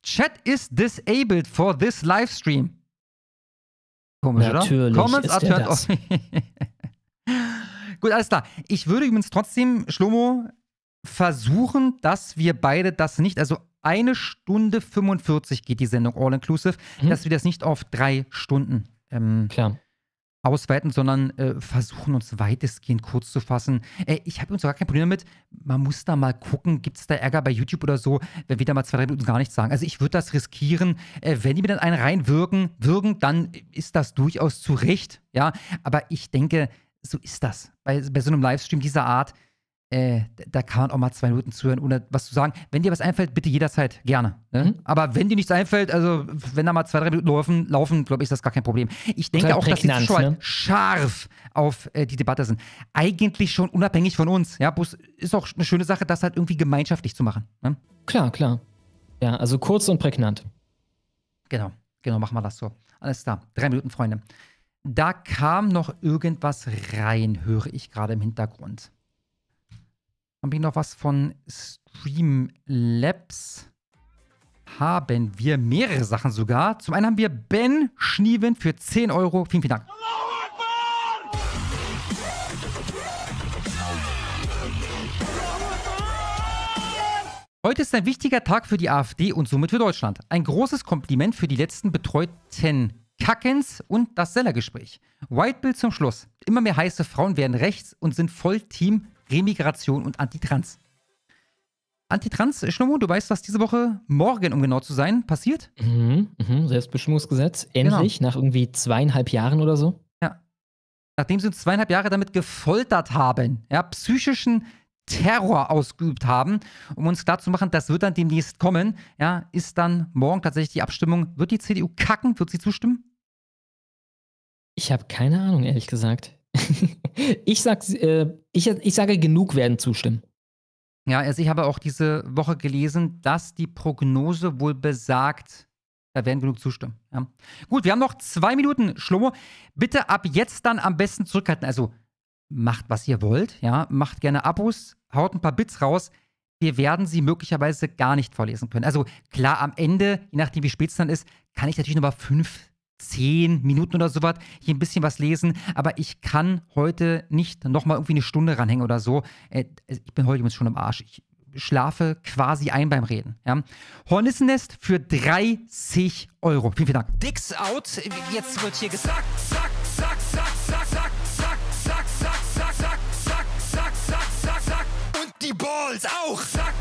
Chat is disabled for this livestream. Komisch, Natürlich oder? Comments are turned off. <laughs> Gut, alles klar. Ich würde übrigens trotzdem, Schlomo, versuchen, dass wir beide das nicht, also eine Stunde 45 geht die Sendung All-Inclusive, Mhm. dass wir das nicht auf drei Stunden ähm, Klar. Ausweiten, sondern äh, versuchen uns weitestgehend kurz zu fassen. Äh, ich habe auch gar kein Problem damit. Man muss da mal gucken, gibt es da Ärger bei YouTube oder so, wenn wir da mal zwei, drei Minuten gar nichts sagen. Also ich würde das riskieren. Äh, wenn die mir dann einen reinwirken, würgen, dann ist das durchaus zu Recht. Ja, aber ich denke, so ist das. Bei, bei so einem Livestream dieser Art, äh, da kann man auch mal zwei Minuten zuhören, ohne was zu sagen. Wenn dir was einfällt, bitte jederzeit gerne. Ne? Mhm. Aber wenn dir nichts einfällt, also wenn da mal zwei, drei Minuten laufen, laufen glaube ich, ist das gar kein Problem. Ich denke auch, dass die Zuschauer ne? scharf auf äh, die Debatte sind. Eigentlich schon unabhängig von uns. Ja, bloß ist auch eine schöne Sache, das halt irgendwie gemeinschaftlich zu machen. Ne? Klar, klar. Ja, also kurz und prägnant. Genau, genau, machen wir das so. Alles klar. Drei Minuten, Freunde. Da kam noch irgendwas rein, höre ich gerade im Hintergrund. Haben wir noch was von Streamlabs? Haben wir mehrere Sachen sogar. Zum einen haben wir Ben Schnieven für 10 Euro. Vielen, vielen Dank. Heute ist ein wichtiger Tag für die AfD und somit für Deutschland. Ein großes Kompliment für die letzten betreuten Kackens und das Sellergespräch. White Bill zum Schluss. Immer mehr heiße Frauen werden rechts und sind voll Team Remigration und Antitrans. Antitrans, Schnummo, du weißt, was diese Woche morgen, um genau zu sein, passiert? Mhm, mhm, Selbstbestimmungsgesetz. Genau. Endlich, nach irgendwie zweieinhalb Jahren oder so. Nachdem sie uns zweieinhalb Jahre damit gefoltert haben, ja, psychischen Terror ausgeübt haben, um uns klarzumachen, das wird dann demnächst kommen, ja, ist dann morgen tatsächlich die Abstimmung. Wird die CDU kacken? Wird sie zustimmen? Ich habe keine Ahnung, ehrlich gesagt. <laughs> ich, sag, äh, ich, ich sage, genug werden zustimmen. Ja, also ich habe auch diese Woche gelesen, dass die Prognose wohl besagt, da werden genug zustimmen. Ja. Gut, wir haben noch zwei Minuten, Schlomo. Bitte ab jetzt dann am besten zurückhalten. Also macht, was ihr wollt, ja, macht gerne Abos, haut ein paar Bits raus. Wir werden sie möglicherweise gar nicht vorlesen können. Also klar, am Ende, je nachdem wie spät es dann ist, kann ich natürlich nochmal fünf, zehn Minuten oder sowas hier ein bisschen was lesen, aber ich kann heute nicht nochmal irgendwie eine Stunde ranhängen oder so. Äh, ich bin heute schon im Arsch. Ich schlafe quasi ein beim Reden. Ja. Hornissennest für 30 Euro. Vielen, vielen Dank. Dicks out. Jetzt wird hier gesagt. Zack, zack, zack, zack, zack, zack, zack, zack, zack, zack, zack, zack, zack, zack, zack. Und die Balls auch. Zack,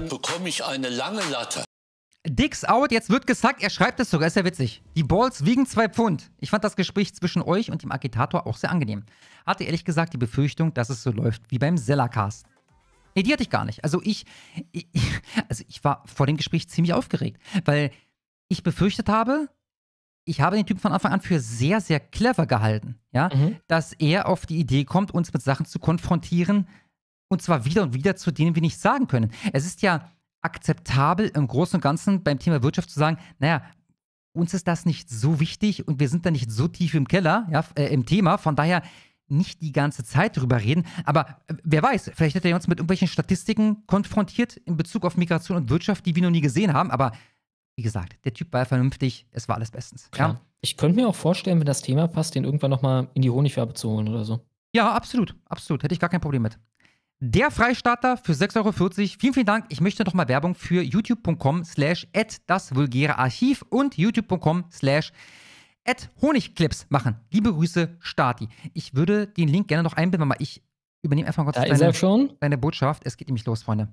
dann bekomme ich eine lange Latte. Dicks out, jetzt wird gesagt, er schreibt es sogar, ist ja witzig. Die Balls wiegen zwei Pfund. Ich fand das Gespräch zwischen euch und dem Agitator auch sehr angenehm. Hatte ehrlich gesagt die Befürchtung, dass es so läuft wie beim Zellercast. Nee, die hatte ich gar nicht. Also ich, ich, <laughs> also ich war vor dem Gespräch ziemlich aufgeregt, weil ich befürchtet habe, ich habe den Typen von Anfang an für sehr, sehr clever gehalten, ja, Mhm. dass er auf die Idee kommt, uns mit Sachen zu konfrontieren, und zwar wieder und wieder, zu denen wir nichts sagen können. Es ist ja akzeptabel im Großen und Ganzen beim Thema Wirtschaft zu sagen, naja, uns ist das nicht so wichtig und wir sind da nicht so tief im Keller, ja, äh, im Thema, von daher nicht die ganze Zeit drüber reden. Aber äh, wer weiß, vielleicht hat er uns mit irgendwelchen Statistiken konfrontiert in Bezug auf Migration und Wirtschaft, die wir noch nie gesehen haben. Aber wie gesagt, der Typ war vernünftig, es war alles bestens. Klar. Ja? Ich könnte mir auch vorstellen, wenn das Thema passt, den irgendwann nochmal in die Honigfarbe zu holen oder so. ja, absolut, absolut. Hätte ich gar kein Problem mit. Der Freistarter für 6,40 Euro. Vielen, vielen Dank. Ich möchte nochmal Werbung für youtube.com slash das vulgäre Archiv und youtube.com slash Honigclips machen. Liebe Grüße, Stati. Ich würde den Link gerne noch einbinden, aber ich übernehme einfach kurz deine, schon. deine Botschaft. Es geht nämlich los, Freunde.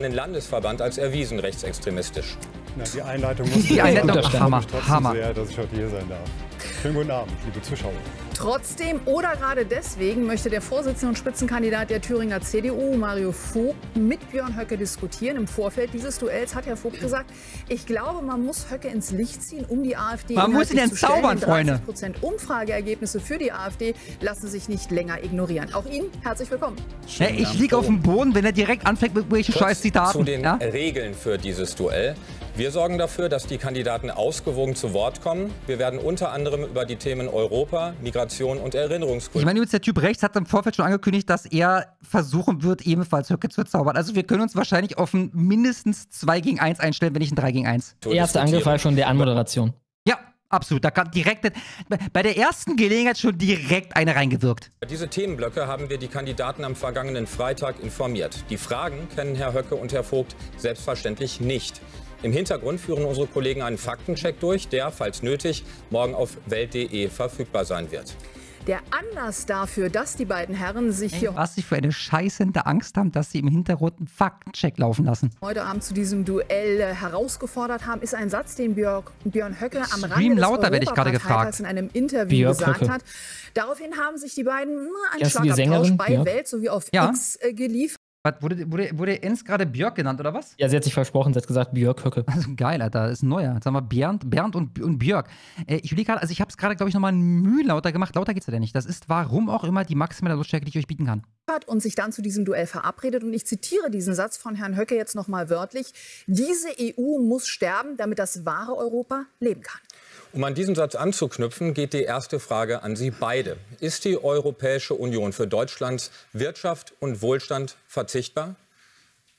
den Landesverband als erwiesen rechtsextremistisch. Na, die Einleitung <laughs> muss Die Einleitung, Unterstellen. Hammer, Hammer. sehr, dass ich heute hier sein darf. Schönen guten Abend, liebe Zuschauer. Trotzdem oder gerade deswegen möchte der Vorsitzende und Spitzenkandidat der Thüringer CDU, Mario Vogt, mit Björn Höcke diskutieren. Im Vorfeld dieses Duells hat Herr Vogt gesagt, ich glaube, man muss Höcke ins Licht ziehen, um die AfD Man muss ihn inhaltlich zu entzaubern, stellen. Denn Freunde. 30% Umfrageergebnisse für die AfD lassen sich nicht länger ignorieren. Auch Ihnen herzlich willkommen. Ja, ich liege auf dem Boden, wenn er direkt anfängt mit irgendwelchen Kurz scheiß Zitaten. Zu den Ja? Regeln für dieses Duell. Wir sorgen dafür, dass die Kandidaten ausgewogen zu Wort kommen. Wir werden unter anderem über die Themen Europa, Migration und Erinnerungskultur Ich meine, übrigens, der Typ rechts hat im Vorfeld schon angekündigt, dass er versuchen wird, ebenfalls Höcke zu zaubern. Also wir können uns wahrscheinlich auf ein mindestens 2 gegen 1 einstellen, wenn nicht ein 3 gegen 1. Erster Angriff war schon der Anmoderation. Ja, absolut. Da kam direkt, bei der ersten Gelegenheit schon direkt eine reingewirkt. Über diese Themenblöcke haben wir die Kandidaten am vergangenen Freitag informiert. Die Fragen kennen Herr Höcke und Herr Vogt selbstverständlich nicht. Im Hintergrund führen unsere Kollegen einen Faktencheck durch, der, falls nötig, morgen auf welt.de verfügbar sein wird. Der Anlass dafür, dass die beiden Herren sich hier Was sie für eine scheißende Angst haben, dass sie im Hintergrund einen Faktencheck laufen lassen. heute Abend zu diesem Duell äh, herausgefordert haben, ist ein Satz, den Björk, Björn Höcke am Stream Rande des lauter, werde ich gerade gefragt. in einem Interview Björk gesagt Höcke. hat. Daraufhin haben sich die beiden na, einen Schlagabtausch bei Björk? Welt sowie auf Ja. X äh, geliefert. Was, wurde, wurde, wurde Enz gerade Björk genannt, oder was? Ja, sie hat sich versprochen, sie hat gesagt, Björk Höcke. <laughs> Also geil, Alter. Das ist ein neuer. Jetzt haben wir Bernd, Bernd und, und Björk. Äh, ich überlege gerade, also ich habe es gerade, glaube ich, nochmal Mühe lauter gemacht. Lauter geht's ja nicht. Das ist warum auch immer die maximale Lautstärke, die ich euch bieten kann. und sich dann zu diesem Duell verabredet. Und ich zitiere diesen Satz von Herrn Höcke jetzt nochmal wörtlich. Diese EU muss sterben, damit das wahre Europa leben kann. Um an diesen Satz anzuknüpfen, geht die erste Frage an Sie beide. Ist die Europäische Union für Deutschlands Wirtschaft und Wohlstand verzichtbar?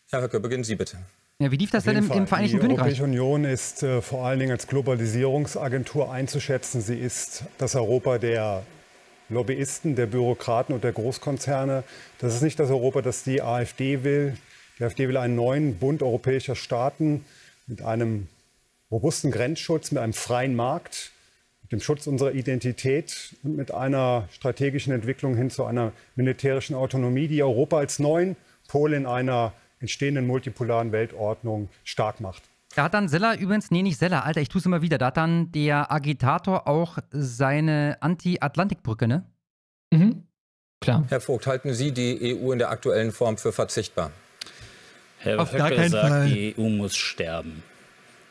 Herr Höcke, beginnen Sie bitte. Ja, wie lief das denn im, im Vereinigten die Königreich? Europäische Union ist äh, vor allen Dingen als Globalisierungsagentur einzuschätzen. Sie ist das Europa der Lobbyisten, der Bürokraten und der Großkonzerne. Das ist nicht das Europa, das die AfD will. Die AfD will einen neuen Bund europäischer Staaten mit einem robusten Grenzschutz, mit einem freien Markt, mit dem Schutz unserer Identität und mit einer strategischen Entwicklung hin zu einer militärischen Autonomie, die Europa als neuen Pol in einer entstehenden multipolaren Weltordnung stark macht. Da hat dann Seller übrigens, nee, nicht Seller, Alter, ich tue es immer wieder. Da hat dann der Agitator auch seine Anti-Atlantik-Brücke, ne? Mhm. Klar. Herr Vogt, halten Sie die EU in der aktuellen Form für verzichtbar? Herr Auf gar Höcke keinen sagt, Fall. die EU muss sterben.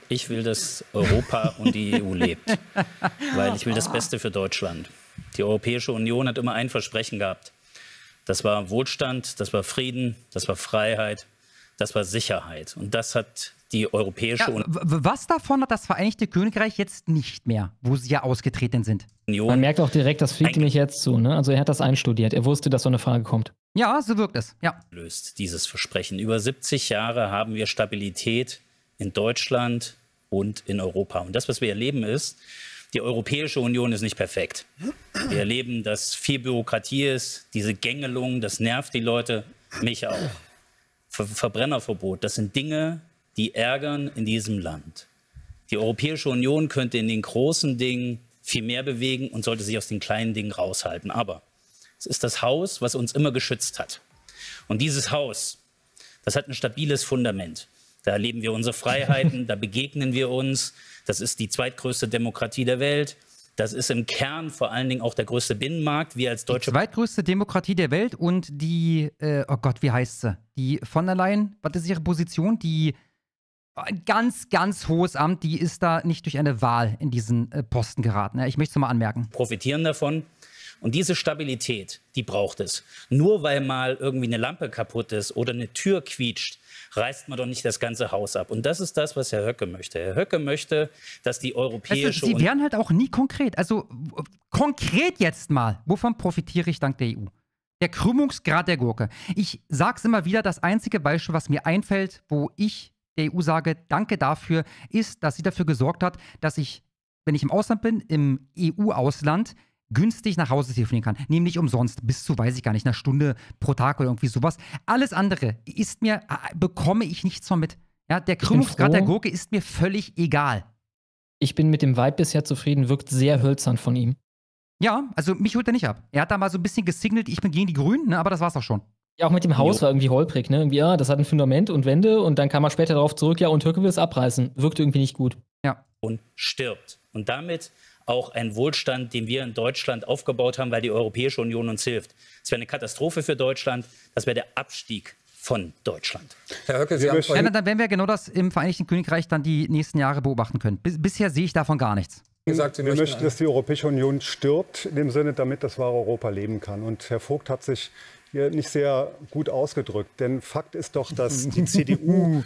Ich will, dass Europa und die EU lebt, <laughs> weil ich will das Beste für Deutschland. Die Europäische Union hat immer ein Versprechen gehabt. Das war Wohlstand, das war Frieden, das war Freiheit, Das war Sicherheit. Und das hat die Europäische ja, Was davon hat das Vereinigte Königreich jetzt nicht mehr, wo sie ja ausgetreten sind? Union. Man merkt auch direkt, das fliegt nämlich jetzt zu. Ne? Also er hat das einstudiert. Er wusste, dass so eine Frage kommt. Ja, so wirkt es. Ja. Löst dieses Versprechen. Über 70 Jahre haben wir Stabilität in Deutschland und in Europa. Und das, was wir erleben, ist, die Europäische Union ist nicht perfekt. Wir erleben, dass viel Bürokratie ist, diese Gängelung, das nervt die Leute, mich auch. Ver Verbrennerverbot, das sind Dinge, die ärgern in diesem Land. Die Europäische Union könnte in den großen Dingen viel mehr bewegen und sollte sich aus den kleinen Dingen raushalten. Aber es ist das Haus, was uns immer geschützt hat. Und dieses Haus, das hat ein stabiles Fundament. Da erleben wir unsere Freiheiten, da begegnen wir uns. Das ist die zweitgrößte Demokratie der Welt. Das ist im Kern vor allen Dingen auch der größte Binnenmarkt. Wir als deutsche. Die zweitgrößte Demokratie der Welt und die, äh, oh Gott, wie heißt sie? Die von der Leyen, was ist ihre Position? Die ein ganz, ganz hohes Amt, die ist da nicht durch eine Wahl in diesen äh, Posten geraten. Ja, ich möchte es mal anmerken. Profitieren davon. Und diese Stabilität, die braucht es. Nur weil mal irgendwie eine Lampe kaputt ist oder eine Tür quietscht, reißt man doch nicht das ganze Haus ab. Und das ist das, was Herr Höcke möchte. Herr Höcke möchte, dass die europäische also, Sie wären halt auch nie konkret. Also konkret jetzt mal, wovon profitiere ich dank der EU? Der Krümmungsgrad der Gurke. Ich sage es immer wieder, das einzige Beispiel, was mir einfällt, wo ich der EU sage, danke dafür, ist, dass sie dafür gesorgt hat, dass ich, wenn ich im Ausland bin, im EU-Ausland, günstig nach Hause telefonieren kann. Nämlich umsonst, bis zu, weiß ich gar nicht, einer Stunde pro Tag oder irgendwie sowas. Alles andere ist mir, äh, bekomme ich nichts von mit. Ja, der Krümmungsgrad der Gurke ist mir völlig egal. Ich bin mit dem Vibe bisher zufrieden, wirkt sehr hölzern von ihm. Ja, also mich holt er nicht ab. Er hat da mal so ein bisschen gesignelt, ich bin gegen die Grünen, ne, aber das war's auch schon. Ja, auch mit dem Haus jo. war irgendwie holprig, ne? Irgendwie, ja, das hat ein Fundament und Wände und dann kam er später darauf zurück, ja, und Türke will es abreißen. Wirkte irgendwie nicht gut. Ja. Und stirbt. Und damit auch ein Wohlstand, den wir in Deutschland aufgebaut haben, weil die Europäische Union uns hilft. Es wäre eine Katastrophe für Deutschland. Das wäre der Abstieg von Deutschland. Herr Höcke, Sie haben ja, dann werden wir genau das im Vereinigten Königreich dann die nächsten Jahre beobachten können. Bis, bisher sehe ich davon gar nichts. Gesagt, wir möchten, dass die Europäische Union stirbt, in dem Sinne, damit das wahre Europa leben kann. Und Herr Vogt hat sich hier nicht sehr gut ausgedrückt. Denn Fakt ist doch, dass <laughs> die CDU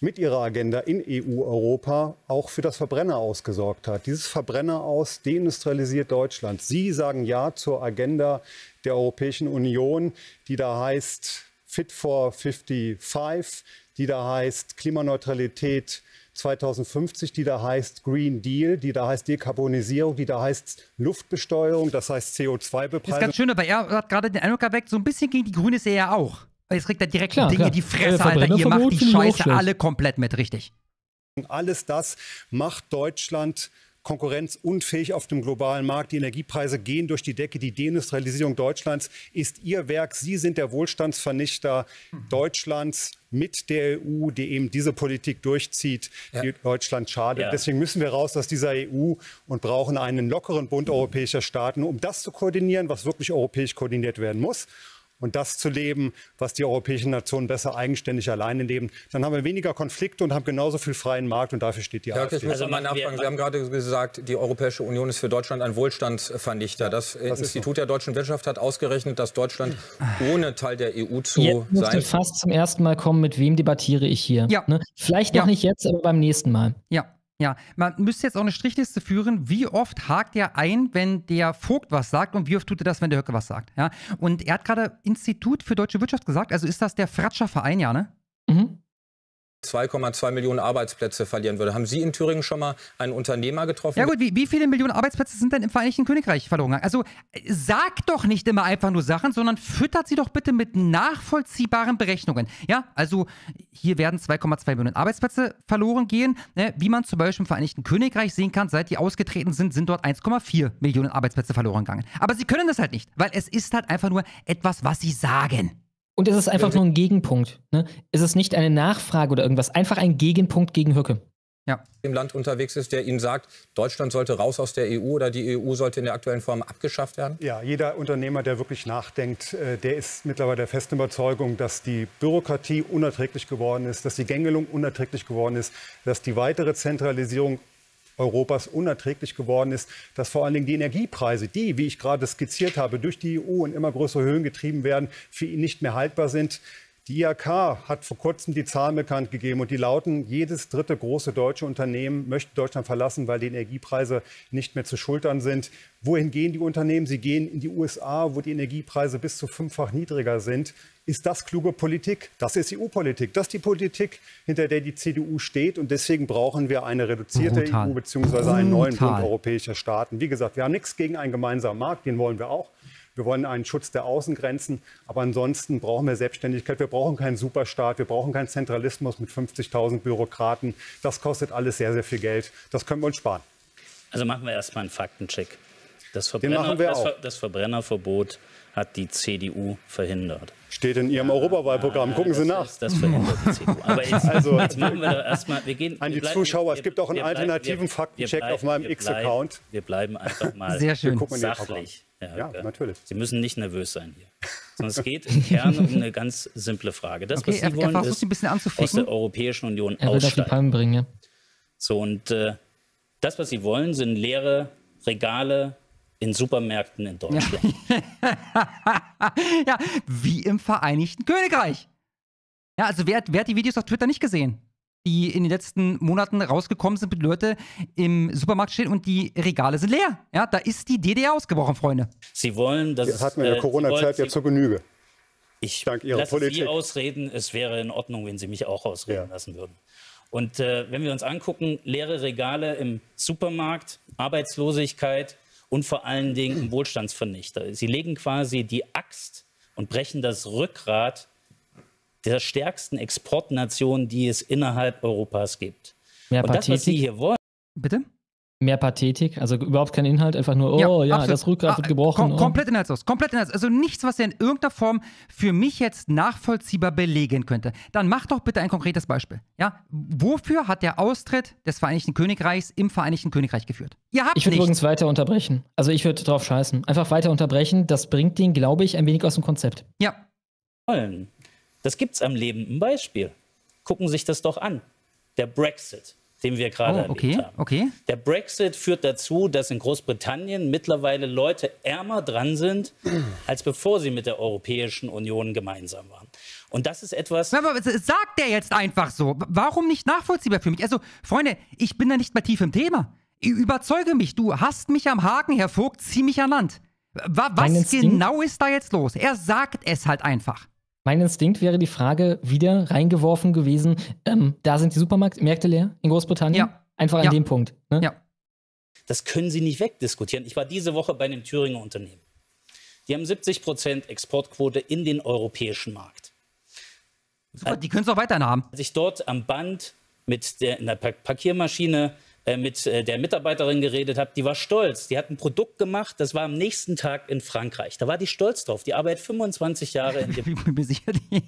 mit ihrer Agenda in EU-Europa auch für das Verbrenner ausgesorgt hat. Dieses Verbrenner aus deindustrialisiert Deutschland. Sie sagen Ja zur Agenda der Europäischen Union, die da heißt Fit for 55, die da heißt Klimaneutralität 2050, die da heißt Green Deal, die da heißt Dekarbonisierung, die da heißt Luftbesteuerung, das heißt CO2-Bepreisung. Das ist ganz schön, aber er hat gerade den Eindruck erweckt, so ein bisschen gegen die Grüne ist er ja auch. Jetzt kriegt er direkt klar, Dinge klar. die Fresse, äh, Alter. Ihr macht die Scheiße alle komplett mit, richtig. Alles das macht Deutschland konkurrenzunfähig auf dem globalen Markt. Die Energiepreise gehen durch die Decke. Die Deindustrialisierung Deutschlands ist Ihr Werk. Sie sind der Wohlstandsvernichter Deutschlands mit der EU, die eben diese Politik durchzieht, ja. die Deutschland schadet. Ja. Deswegen müssen wir raus aus dieser EU und brauchen einen lockeren Bund europäischer Staaten, um das zu koordinieren, was wirklich europäisch koordiniert werden muss und das zu leben, was die europäischen Nationen besser eigenständig alleine leben, dann haben wir weniger Konflikte und haben genauso viel freien Markt und dafür steht die Herr AfD. Ich muss also mal nachfragen. Sie haben gerade gesagt, die Europäische Union ist für Deutschland ein Wohlstandsvernichter. Das, das Institut der deutschen Wirtschaft hat ausgerechnet, dass Deutschland ohne Teil der EU zu jetzt sein... Jetzt fast zum ersten Mal kommen, mit wem debattiere ich hier. Ja. Ne? Vielleicht noch ja. nicht jetzt, aber beim nächsten Mal. Ja. Ja, man müsste jetzt auch eine Strichliste führen, wie oft hakt er ein, wenn der Vogt was sagt und wie oft tut er das, wenn der Höcke was sagt. Ja? Und er hat gerade Institut für deutsche Wirtschaft gesagt, also ist das der Fratscher Verein, ja, ne? Mhm. 2,2 Millionen Arbeitsplätze verlieren würde. Haben Sie in Thüringen schon mal einen Unternehmer getroffen? Ja gut, wie, wie viele Millionen Arbeitsplätze sind denn im Vereinigten Königreich verloren gegangen? Also sagt doch nicht immer einfach nur Sachen, sondern füttert sie doch bitte mit nachvollziehbaren Berechnungen. Ja, also hier werden 2,2 Millionen Arbeitsplätze verloren gehen. Ne? Wie man zum Beispiel im Vereinigten Königreich sehen kann, seit die ausgetreten sind, sind dort 1,4 Millionen Arbeitsplätze verloren gegangen. Aber sie können das halt nicht, weil es ist halt einfach nur etwas, was sie sagen. Und es ist einfach nur ein Gegenpunkt. Ne? Es ist nicht eine Nachfrage oder irgendwas, einfach ein Gegenpunkt gegen Höcke. Ja. Im Land unterwegs ist, der Ihnen sagt, Deutschland sollte raus aus der EU oder die EU sollte in der aktuellen Form abgeschafft werden? Ja, jeder Unternehmer, der wirklich nachdenkt, äh, der ist mittlerweile der festen Überzeugung, dass die Bürokratie unerträglich geworden ist, dass die Gängelung unerträglich geworden ist, dass die weitere Zentralisierung Europas unerträglich geworden ist, dass vor allen Dingen die Energiepreise, die, wie ich gerade skizziert habe, durch die EU in immer größere Höhen getrieben werden, für ihn nicht mehr haltbar sind. Die IHK hat vor kurzem die Zahlen bekannt gegeben und die lauten, jedes dritte große deutsche Unternehmen möchte Deutschland verlassen, weil die Energiepreise nicht mehr zu schultern sind. Wohin gehen die Unternehmen? Sie gehen in die USA, wo die Energiepreise bis zu fünffach niedriger sind. Ist das kluge Politik? Das ist EU-Politik. Das ist die Politik, hinter der die CDU steht. Und deswegen brauchen wir eine reduzierte Brutal. EU bzw. einen neuen. Bund europäischer Staaten. Wie gesagt, wir haben nichts gegen einen gemeinsamen Markt, den wollen wir auch. Wir wollen einen Schutz der Außengrenzen, aber ansonsten brauchen wir Selbstständigkeit. Wir brauchen keinen Superstaat, wir brauchen keinen Zentralismus mit 50.000 Bürokraten. Das kostet alles sehr, sehr viel Geld. Das können wir uns sparen. Also machen wir erstmal einen Faktencheck. Das, Den Verbrenner, machen wir das, auch. Ver- das Verbrennerverbot hat die CDU verhindert. Steht in Ihrem Europawahlprogramm. Gucken Sie nach. Das, das verhindert die CDU. Aber <laughs> jetzt, Also- jetzt machen wir doch erstmal, wir gehen. An wir die bleiben- Zuschauer, es wir- gibt auch einen bleiben- alternativen wir- Faktencheck wir auf meinem bleiben- X-Account. Wir bleiben einfach mal Sehr schön. Sachlich. Ja, natürlich. Sie müssen nicht nervös sein hier. Sondern es geht im Kern um eine ganz simple Frage. Das, Okay, was Sie er- er wollen, versucht ist ein bisschen aus der Europäischen Union Er will auf die aussteigen. Palme bringen, ja. So, und äh, das, was Sie wollen, sind leere Regale in Supermärkten in Deutschland. <laughs> ja, wie im Vereinigten Königreich. Ja, also wer, wer hat die Videos auf Twitter nicht gesehen? Die in den letzten Monaten rausgekommen sind, mit Leute im Supermarkt stehen und die Regale sind leer. Ja, da ist die DDR ausgebrochen, Freunde. Sie wollen, dass Das hatten wir in äh, der Sie Corona-Zeit ja Sie- zur Genüge. Ich Dank Ihrer lasse Sie Politik. ausreden. Es wäre in Ordnung, wenn Sie mich auch ausreden lassen würden. Und äh, wenn wir uns angucken, leere Regale im Supermarkt, Arbeitslosigkeit und vor allen Dingen ein Wohlstandsvernichter. Sie legen quasi die Axt und brechen das Rückgrat der stärksten Exportnation, die es innerhalb Europas gibt. Mehr und das, was Sie Pathetik. hier wollen, Bitte? Mehr Pathetik, also überhaupt kein Inhalt, einfach nur, oh ja, absolut. das Rückgrat Ah, wird gebrochen. Kom oh. komplett inhaltslos. Komplett inhaltslos. Also nichts, was er in irgendeiner Form für mich jetzt nachvollziehbar belegen könnte. Dann mach doch bitte ein konkretes Beispiel. Ja? Wofür hat der Austritt des Vereinigten Königreichs im Vereinigten Königreich geführt? Ihr habt Ich würde übrigens weiter unterbrechen. Also ich würde drauf scheißen. Einfach weiter unterbrechen, das bringt den, glaube ich, ein wenig aus dem Konzept. Ja. wollen. Das gibt es am Leben. Ein Beispiel. Gucken Sie sich das doch an. Der Brexit, den wir gerade Oh, erlebt okay, haben. okay. Der Brexit führt dazu, dass in Großbritannien mittlerweile Leute ärmer dran sind, <clears throat> als bevor sie mit der Europäischen Union gemeinsam waren. Und das ist etwas. Aber sagt der jetzt einfach so? Warum nicht nachvollziehbar für mich? Also, Freunde, ich bin da nicht mehr tief im Thema. Überzeuge mich, du hast mich am Haken, Herr Vogt, zieh mich an Land. Was genau ist da jetzt los? Er sagt es halt einfach. Mein Instinkt wäre die Frage wieder reingeworfen gewesen, ähm, da sind die Supermärkte leer in Großbritannien? Ja. Einfach an Ja. dem Punkt. Ne? Ja. Das können Sie nicht wegdiskutieren. Ich war diese Woche bei einem Thüringer Unternehmen. Die haben 70 Prozent Exportquote in den europäischen Markt. Super, die können es auch weiterhin haben. Als ich dort am Band mit der, in der Pa- Parkiermaschine mit äh, der Mitarbeiterin geredet habe, die war stolz. Die hat ein Produkt gemacht, das war am nächsten Tag in Frankreich. Da war die stolz drauf. Die arbeitet 25 Jahre in dem <laughs> Ich bin mir sicher, die,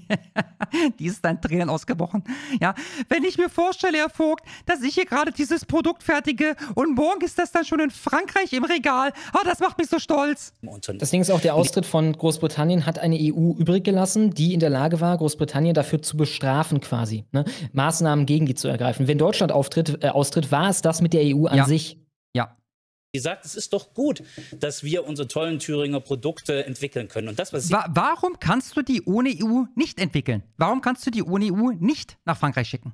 <laughs> die ist dann Tränen ausgebrochen. Ja, wenn ich mir vorstelle, Herr Vogt, dass ich hier gerade dieses Produkt fertige und morgen ist das dann schon in Frankreich im Regal. Ah, das macht mich so stolz. Das Ding ist auch, der Austritt von Großbritannien hat eine EU übrig gelassen, die in der Lage war, Großbritannien dafür zu bestrafen quasi. Ne? Maßnahmen gegen die zu ergreifen. Wenn Deutschland auftritt, äh, austritt, war es das mit der EU an Ja. sich. Ja. Die sagt, es ist doch gut, dass wir unsere tollen Thüringer Produkte entwickeln können. Und das, was Sie Wa warum kannst du die ohne EU nicht entwickeln? Warum kannst du die ohne EU nicht nach Frankreich schicken?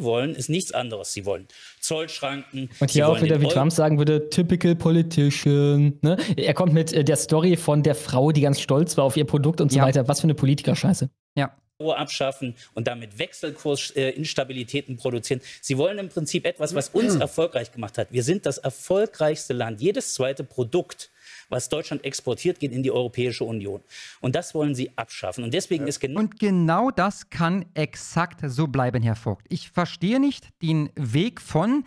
wollen, ist nichts anderes. Sie wollen Zollschranken. Und Sie hier auch wieder, wie Trump sagen würde, typical politician. Ne? Er kommt mit äh, der Story von der Frau, die ganz stolz war auf ihr Produkt und so Ja. weiter. Was für eine Politikerscheiße. Ja. Euro abschaffen und damit Wechselkursinstabilitäten produzieren. Sie wollen im Prinzip etwas, was uns erfolgreich gemacht hat. Wir sind das erfolgreichste Land. Jedes zweite Produkt, was Deutschland exportiert, geht in die Europäische Union. Und das wollen sie abschaffen. Und deswegen ist genau Und genau das kann exakt so bleiben, Herr Vogt. Ich verstehe nicht den Weg von,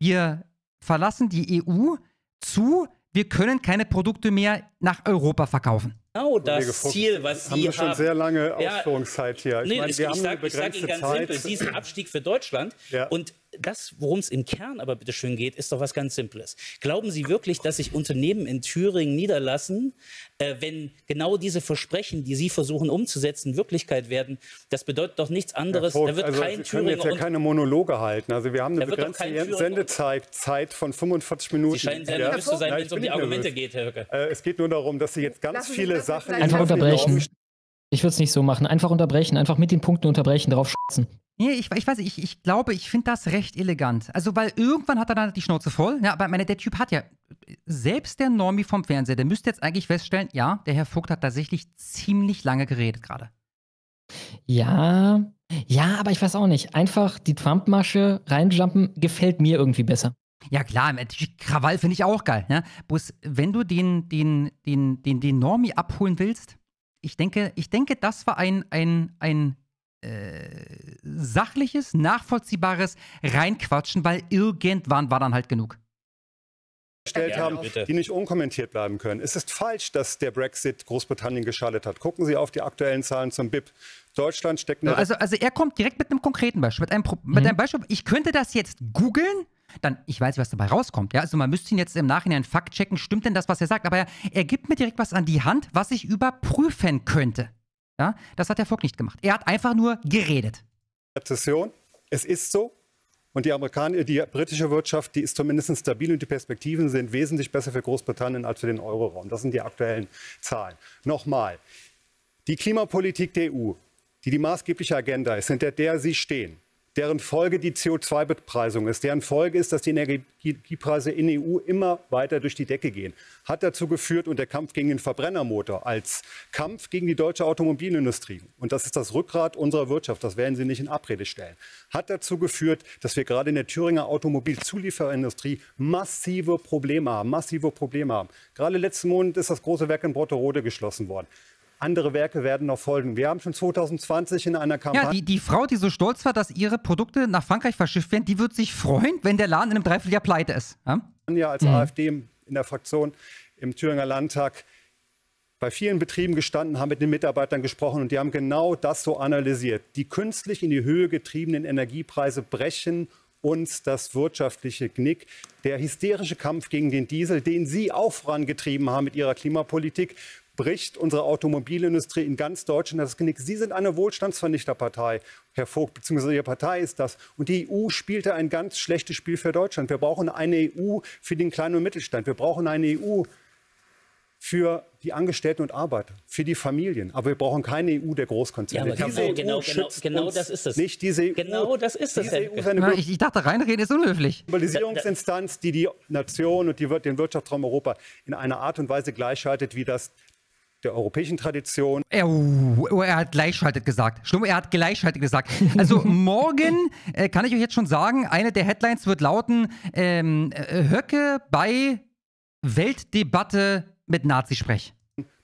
wir verlassen die EU zu, wir können keine Produkte mehr nach Europa verkaufen. Genau das Fuchs, Ziel, was haben Sie wir schon haben. sehr lange Ja, Ausführungszeit hier. Ich Nee, meine, wir ich haben sage eine sag Ihnen begrenzte ganz Zeit. simpel, diesen Abstieg für Deutschland. Ja. Und das, worum es im Kern aber bitte schön geht, ist doch was ganz Simples. Glauben Sie wirklich, dass sich Unternehmen in Thüringen niederlassen, äh, wenn genau diese Versprechen, die Sie versuchen umzusetzen, Wirklichkeit werden? Das bedeutet doch nichts anderes. Vogt, da wird also kein Sie können Thüringer jetzt ja und keine Monologe halten. Also wir haben eine begrenzte Sendezeit Zeit von 45 Minuten. Sie scheinen sehr Ja. nervös zu sein, Ja, wenn es um die Argumente nervös. geht, Herr Höcke. Äh, es geht nur darum, dass Sie jetzt ganz Lassen viele Sachen Einfach Einfach unterbrechen. Ich würde es nicht so machen. Einfach unterbrechen, einfach mit den Punkten unterbrechen, drauf schützen. Nee, ich, ich weiß nicht, ich, ich glaube, ich finde das recht elegant. Also, weil irgendwann hat er dann die Schnauze voll. Ja, aber ich meine, der Typ hat ja, selbst der Normie vom Fernseher, der müsste jetzt eigentlich feststellen, ja, der Herr Vogt hat tatsächlich ziemlich lange geredet gerade. Ja, ja, aber ich weiß auch nicht. Einfach die Trump-Masche reinjumpen gefällt mir irgendwie besser. Ja, klar, Krawall finde ich auch geil. Ne? Bloß, wenn du den, den, den, den, den Normie abholen willst, ich denke, ich denke, das war ein, ein, ein äh, sachliches, nachvollziehbares Reinquatschen, weil irgendwann war dann halt genug. gestellt Ja, haben, bitte. die nicht unkommentiert bleiben können. Es ist falsch, dass der Brexit Großbritannien geschadet hat. Gucken Sie auf die aktuellen Zahlen zum BIP. Deutschland steckt eine Also, also er kommt direkt mit einem konkreten Beispiel. Mit einem, Pro- Mhm. mit einem Beispiel, ich könnte das jetzt googeln, dann, ich weiß, was dabei rauskommt. Ja? Also man müsste ihn jetzt im Nachhinein Fakt checken, stimmt denn das, was er sagt? Aber er, er gibt mir direkt was an die Hand, was ich überprüfen könnte. Ja? Das hat der Vogt nicht gemacht. Er hat einfach nur geredet. Rezession. Es ist so. Und die, Amerikaner, die britische Wirtschaft, die ist zumindest stabil und die Perspektiven sind wesentlich besser für Großbritannien als für den Euroraum. Das sind die aktuellen Zahlen. Nochmal, die Klimapolitik der EU, die die maßgebliche Agenda ist, hinter der Sie stehen, deren Folge die CO2-Bepreisung ist, deren Folge ist, dass die Energiepreise in der EU immer weiter durch die Decke gehen, hat dazu geführt und der Kampf gegen den Verbrennermotor als Kampf gegen die deutsche Automobilindustrie, und das ist das Rückgrat unserer Wirtschaft, das werden Sie nicht in Abrede stellen, hat dazu geführt, dass wir gerade in der Thüringer Automobilzulieferindustrie massive Probleme haben, massive Probleme haben. Gerade letzten Monat ist das große Werk in Brotterode geschlossen worden. Andere Werke werden noch folgen. Wir haben schon 2020 in einer Kampagne. Ja, die, die Frau, die so stolz war, dass ihre Produkte nach Frankreich verschifft werden, die wird sich freuen, wenn der Laden in einem Dreivierteljahr pleite ist. Ja? ja als Mhm. AfD in der Fraktion im Thüringer Landtag bei vielen Betrieben gestanden, haben mit den Mitarbeitern gesprochen und die haben genau das so analysiert. Die künstlich in die Höhe getriebenen Energiepreise brechen uns das wirtschaftliche Knick. Der hysterische Kampf gegen den Diesel, den Sie auch vorangetrieben haben mit Ihrer Klimapolitik, bricht unsere Automobilindustrie in ganz Deutschland das Knick. Sie sind eine Wohlstandsvernichterpartei, Herr Vogt, beziehungsweise Ihre Partei ist das. Und die EU spielte ein ganz schlechtes Spiel für Deutschland. Wir brauchen eine EU für den kleinen und Mittelstand. Wir brauchen eine EU für die Angestellten und Arbeiter, für die Familien. Aber wir brauchen keine EU der Großkonzerne. Ja, Diese genau, EU genau, genau, schützt genau uns das ist es. Nicht diese EU, Genau das ist es, Diese Herr EU Höcke. ist eine Na, ich, ich dachte, reinreden ist unhöflich. Globalisierungsinstanz, die die Nation und die, den Wirtschaftsraum Europa in einer Art und Weise gleichschaltet, wie das der europäischen Tradition. Er, oh, er hat gleichschaltet gesagt. Schlimm, er hat gleichschaltet gesagt. Also <laughs> morgen äh, kann ich euch jetzt schon sagen, eine der Headlines wird lauten, ähm, äh, Höcke bei Weltdebatte mit Nazisprech.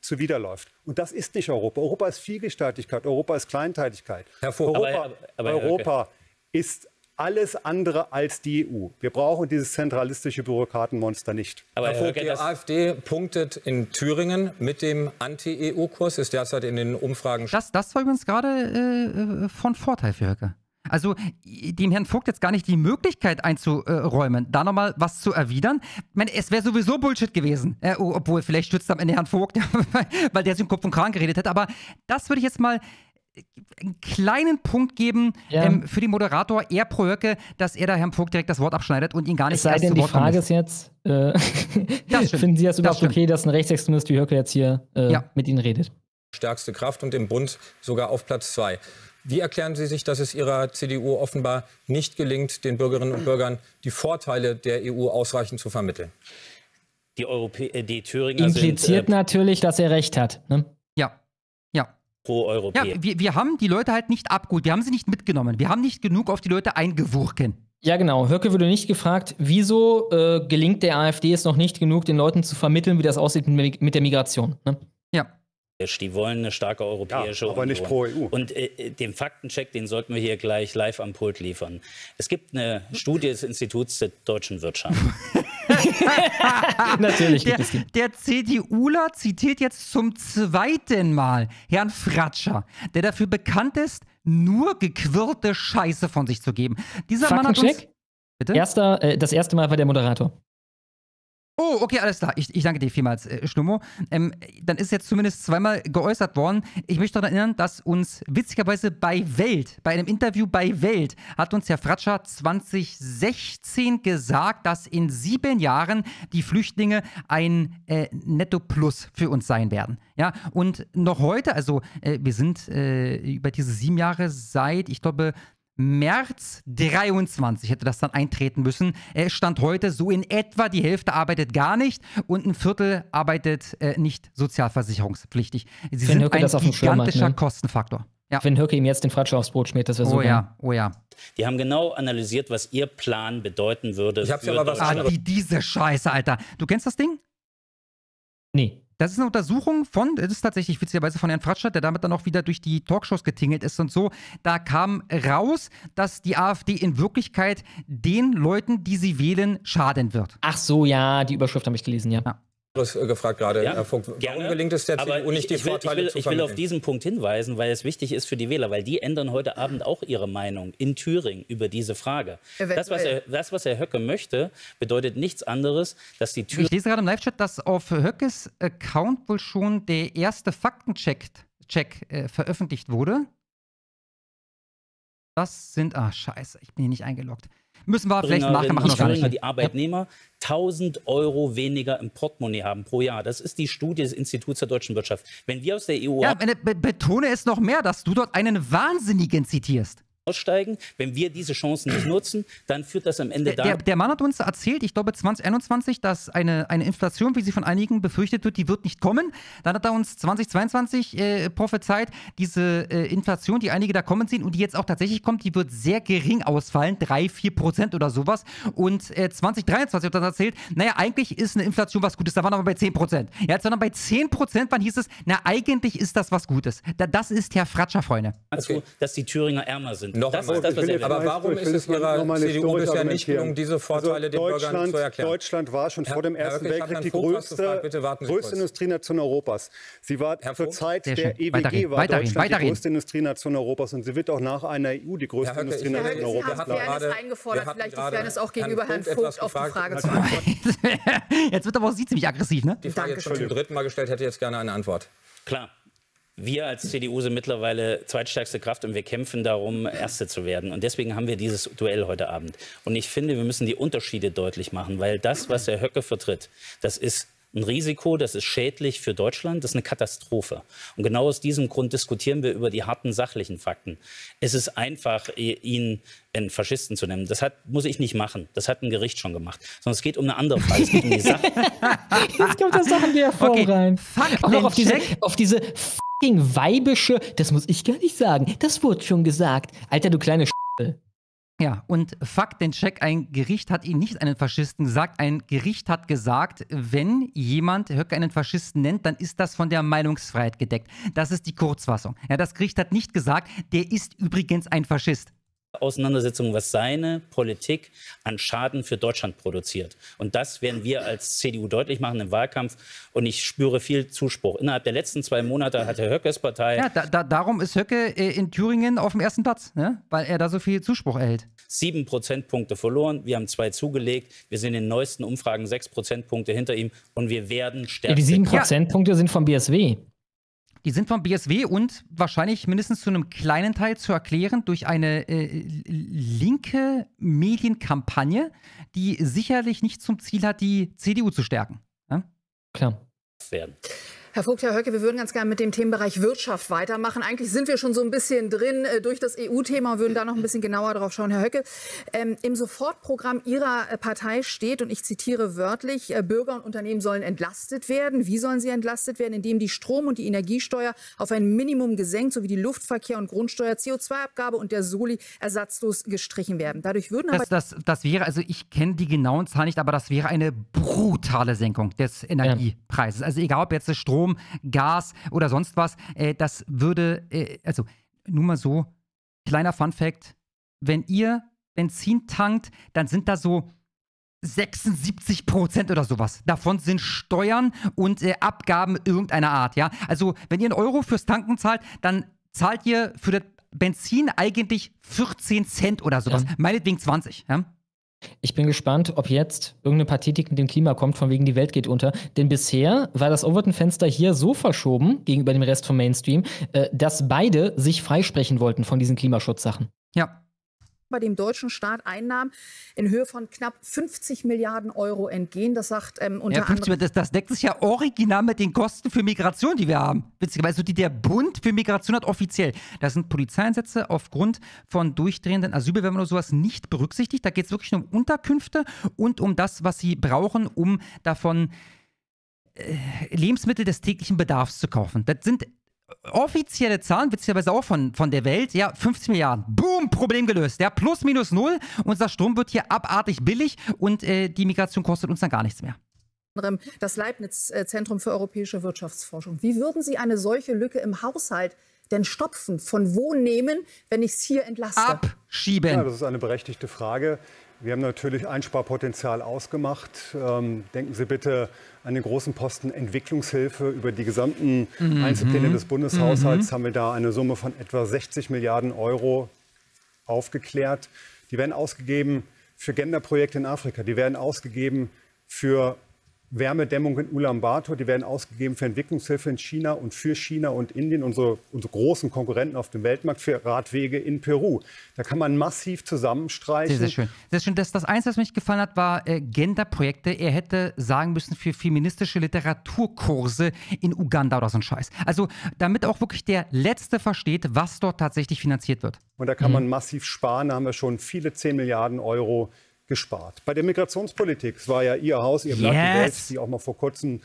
zuwiderläuft. Und das ist nicht Europa. Europa ist Vielgestaltigkeit, Europa ist Kleinteiligkeit. Europa, Aber- aber Herr Europa ist alles andere als die EU. Wir brauchen dieses zentralistische Bürokratenmonster nicht. Herr Vogt, die AfD punktet in Thüringen mit dem Anti-EU-Kurs, ist derzeit in den Umfragen Das, das war übrigens gerade äh, äh, von Vorteil für Höcke. Also dem Herrn Vogt jetzt gar nicht die Möglichkeit einzuräumen, da nochmal was zu erwidern. Ich meine, es wäre sowieso Bullshit gewesen. Äh, obwohl, vielleicht stützt am Ende Herrn Vogt, <laughs> weil der sich im Kopf und Kragen geredet hätte. Aber das würde ich jetzt mal einen kleinen Punkt geben Ja. ähm, für den Moderator, eher pro Höcke, dass er da Herrn Vogt direkt das Wort abschneidet und ihn gar nicht Es sei erst denn, zu die Wort kommen Frage ist jetzt, äh, <laughs> Das finden Sie das überhaupt stimmt. okay, dass ein Rechtsextremist wie Höcke jetzt hier äh, Ja. mit Ihnen redet? stärkste Kraft und im Bund sogar auf Platz zwei. Wie erklären Sie sich, dass es Ihrer CDU offenbar nicht gelingt, den Bürgerinnen und Bürgern die Vorteile der EU ausreichend zu vermitteln? Die, Europä äh, die Thüringer Impliziert sind äh, natürlich, dass er recht hat. Ne? Pro-europäer. Ja, wir, wir haben die Leute halt nicht abgeholt. Wir haben sie nicht mitgenommen. Wir haben nicht genug auf die Leute eingewurken. Ja, genau. Höcke wurde nicht gefragt, wieso äh, gelingt der AfD es noch nicht genug, den Leuten zu vermitteln, wie das aussieht mit mit der Migration. Ne? Ja. Die wollen eine starke europäische Ja, aber nicht Union. pro EU. Und äh, den Faktencheck, den sollten wir hier gleich live am Pult liefern. Es gibt eine Studie des Instituts der deutschen Wirtschaft. <laughs> <laughs> Natürlich Der, gibt es die. der CDUler zitiert jetzt zum zweiten Mal Herrn Fratscher, der dafür bekannt ist, nur gequirlte Scheiße von sich zu geben. Dieser Mann hat uns. Faktencheck? Bitte? Erster, äh, das erste Mal war der Moderator. Oh, okay, alles klar. Ich, ich danke dir vielmals, äh, Schlummo. Ähm, dann ist jetzt zumindest zweimal geäußert worden. Ich möchte daran erinnern, dass uns witzigerweise bei Welt, bei einem Interview bei Welt, hat uns Herr Fratscher 2016 gesagt, dass in sieben Jahren die Flüchtlinge ein äh, Netto-Plus für uns sein werden. Ja, und noch heute, also äh, wir sind äh, über diese sieben Jahre seit, ich glaube, März 23 hätte das dann eintreten müssen. Es stand heute so in etwa die Hälfte arbeitet gar nicht und ein Viertel arbeitet äh, nicht sozialversicherungspflichtig. Sie Wenn sind Höcke ein das auf dem Schirm hat, gigantischer ne? Kostenfaktor. Ja. Wenn Höcke ihm jetzt den Fratscher aufs Brot schmiert, das wäre so Oh geil. ja, oh ja. Die haben genau analysiert, was ihr Plan bedeuten würde. Ich hab's für ja aber was. Ah, die, diese Scheiße, Alter. Du kennst das Ding? Nee. Das ist eine Untersuchung von, das ist tatsächlich witzigerweise von Herrn Fratscher, der damit dann auch wieder durch die Talkshows getingelt ist und so. Da kam raus, dass die AfD in Wirklichkeit den Leuten, die sie wählen, schaden wird. Ach so, ja, die Überschrift habe ich gelesen, ja. Äh, gefragt gerade, Ja, Herr Vogt. Warum gerne. gelingt es der CDU nicht, die ich, ich will, Vorteile ich will, zu Ich will auf diesen Punkt hinweisen, weil es wichtig ist für die Wähler, weil die ändern heute Abend auch ihre Meinung in Thüringen über diese Frage. Das was, er, das, was Herr Höcke möchte, bedeutet nichts anderes, dass die Thüringer Ich lese gerade im Live-Chat, dass auf Höckes Account wohl schon der erste Faktencheck Check, äh, veröffentlicht wurde. Das sind, ah, scheiße, ich bin hier nicht eingeloggt. Müssen wir vielleicht nachher machen, noch gar nicht. die Arbeitnehmer 1000 Euro weniger im Portemonnaie haben pro Jahr. Das ist die Studie des Instituts der deutschen Wirtschaft. Wenn wir aus der EU Ja, be be betone es noch mehr, dass du dort einen Wahnsinnigen zitierst. Aussteigen, wenn wir diese Chancen nicht nutzen, dann führt das am Ende Der, der, dazu. der Mann hat uns erzählt, ich glaube 2021, dass eine, eine Inflation, wie sie von einigen befürchtet wird, die wird nicht kommen. Dann hat er uns 2022 äh, prophezeit, diese äh, Inflation, die einige da kommen sehen und die jetzt auch tatsächlich kommt, die wird sehr gering ausfallen, 3, 4 Prozent oder sowas. Und äh, 2023 hat er erzählt, naja, eigentlich ist eine Inflation was Gutes, da waren wir bei 10 Prozent. Ja, wir dann bei 10 Prozent waren, hieß es, na, eigentlich ist das was Gutes. Da, das ist Herr Fratscher, Freunde. dazu, dass die Thüringer ärmer sind. Noch das einmal. ist das, was er aber warum ist es Ihrer CDU bisher nicht gelungen, diese Vorteile den Bürgern Also Deutschland, zu erklären? Deutschland war schon vor dem Ersten Weltkrieg die größte, größte. Industrienation Europas. Sie war zur Zeit der. EWG war Deutschland die größte Industrienation Europas und sie wird auch nach einer EU die größte Industrienation werde- Sie Europas haben Fairness gerade- eingefordert, vielleicht die Fairness auch gegenüber Herrn Vogt auf die. Frage zu antworten. <laughs> Jetzt wird aber auch sie ziemlich aggressiv, ne? Die Frage jetzt schon zum dritten Mal gestellt, hätte jetzt gerne eine Antwort. Klar. Wir als CDU sind mittlerweile zweitstärkste Kraft und wir kämpfen darum, Erste zu werden. Und deswegen haben wir dieses Duell heute Abend. Und ich finde, wir müssen die Unterschiede deutlich machen, weil das, was Herr Höcke vertritt, das ist ein Risiko, das ist schädlich für Deutschland, das ist eine Katastrophe. Und genau aus diesem Grund diskutieren wir über die harten sachlichen Fakten. Es ist einfach, ihn einen Faschisten zu nennen. Das hat, muss ich nicht machen. Das hat ein Gericht schon gemacht. Sondern es geht um eine andere Frage. Es geht um die Sache. Jetzt <laughs> kommt das Sachen der Form Okay, rein. Auch noch auf diese, auf diese fucking weibische, das muss ich gar nicht sagen, das wurde schon gesagt. Alter, du kleine Sch***e. Ja, und Faktencheck, ein Gericht hat ihn nicht einen Faschisten gesagt. Ein Gericht hat gesagt, wenn jemand Höcke einen Faschisten nennt, dann ist das von der Meinungsfreiheit gedeckt. Das ist die Kurzfassung. Ja, das Gericht hat nicht gesagt, der ist übrigens ein Faschist. Auseinandersetzung, was seine Politik an Schaden für Deutschland produziert. Und das werden wir als CDU deutlich machen im Wahlkampf. Und ich spüre viel Zuspruch. Innerhalb der letzten zwei Monate hat Herr Höckes Partei Ja, da, da, darum ist Höcke äh, in Thüringen auf dem ersten Platz, ne? weil er da so viel Zuspruch erhält. sieben Prozentpunkte verloren. Wir haben zwei zugelegt. Wir sind in den neuesten Umfragen sechs Prozentpunkte hinter ihm. Und wir werden Ja, stärker. die sieben Prozentpunkte sind vom BSW. Die sind vom BSW und wahrscheinlich mindestens zu einem kleinen Teil zu erklären durch eine äh, linke Medienkampagne, die sicherlich nicht zum Ziel hat, die CDU zu stärken. Ja? Klar. werden. Herr Vogt, Herr Höcke, wir würden ganz gerne mit dem Themenbereich Wirtschaft weitermachen. Eigentlich sind wir schon so ein bisschen drin äh, durch das EU-Thema und würden da noch ein bisschen genauer drauf schauen. Herr Höcke, ähm, im Sofortprogramm Ihrer äh, Partei steht, und ich zitiere wörtlich, äh, Bürger und Unternehmen sollen entlastet werden. Wie sollen sie entlastet werden? Indem die Strom- und die Energiesteuer auf ein Minimum gesenkt sowie die Luftverkehr- und Grundsteuer, CO2-Abgabe und der Soli ersatzlos gestrichen werden. Dadurch würden aber Das, das, das wäre, also ich kenne die genauen Zahlen nicht, aber das wäre eine brutale Senkung des Energiepreises. Also egal ob jetzt Strom, Gas oder sonst was, äh, das würde, äh, also nur mal so, kleiner Fun Fact, wenn ihr Benzin tankt, dann sind da so 76 Prozent oder sowas. Davon sind Steuern und äh, Abgaben irgendeiner Art, ja. Also, wenn ihr einen Euro fürs Tanken zahlt, dann zahlt ihr für das Benzin eigentlich 14 Cent oder sowas. Meinetwegen 20, ja. Ich bin gespannt, ob jetzt irgendeine Pathetik mit dem Klima kommt, von wegen die Welt geht unter. Denn bisher war das Overton-Fenster hier so verschoben gegenüber dem Rest vom Mainstream, äh, dass beide sich freisprechen wollten von diesen Klimaschutzsachen. Ja. Bei dem deutschen Staat Einnahmen in Höhe von knapp 50 Milliarden Euro entgehen. Das sagt ähm, unter Ja, 50, anderem. das, das deckt sich ja original mit den Kosten für Migration, die wir haben. Witzigerweise, die der Bund für Migration hat offiziell. Da sind Polizeieinsätze aufgrund von durchdrehenden Asylbewerbern oder sowas nicht berücksichtigt. Da geht es wirklich nur um Unterkünfte und um das, was sie brauchen, um davon äh, Lebensmittel des täglichen Bedarfs zu kaufen. Das sind offizielle Zahlen, witzigerweise auch von, von der Welt, ja, 50 Milliarden. Boom, Problem gelöst. Ja, plus minus null. Unser Strom wird hier abartig billig und äh, die Migration kostet uns dann gar nichts mehr. das Leibniz-Zentrum für europäische Wirtschaftsforschung. Wie würden Sie eine solche Lücke im Haushalt denn stopfen? Von wo nehmen, wenn ich es hier entlaste? Schieben. Ja, das ist eine berechtigte Frage. Wir haben natürlich Einsparpotenzial ausgemacht. Ähm, denken Sie bitte an den großen Posten Entwicklungshilfe. Über die gesamten Mhm. Einzelpläne des Bundeshaushalts Mhm. haben wir da eine Summe von etwa 60 Milliarden Euro aufgeklärt. Die werden ausgegeben für Genderprojekte in Afrika. Die werden ausgegeben für Wärmedämmung in Ulaanbaatar. Die werden ausgegeben für Entwicklungshilfe in China und für China und Indien, unsere, unsere großen Konkurrenten auf dem Weltmarkt, für Radwege in Peru. Da kann man massiv zusammenstreichen. Sehr, sehr schön. Sehr schön. Das, das Einzige, was mir nicht gefallen hat, war äh, Genderprojekte. Er hätte sagen müssen für feministische Literaturkurse in Uganda oder so ein Scheiß. Also, damit auch wirklich der Letzte versteht, was dort tatsächlich finanziert wird. Und da kann Mhm. man massiv sparen. Da haben wir schon viele 10 Milliarden Euro gespart. Bei der Migrationspolitik, es war ja Ihr Haus, Ihr Blatt, die Yes. Welt, die auch mal vor kurzem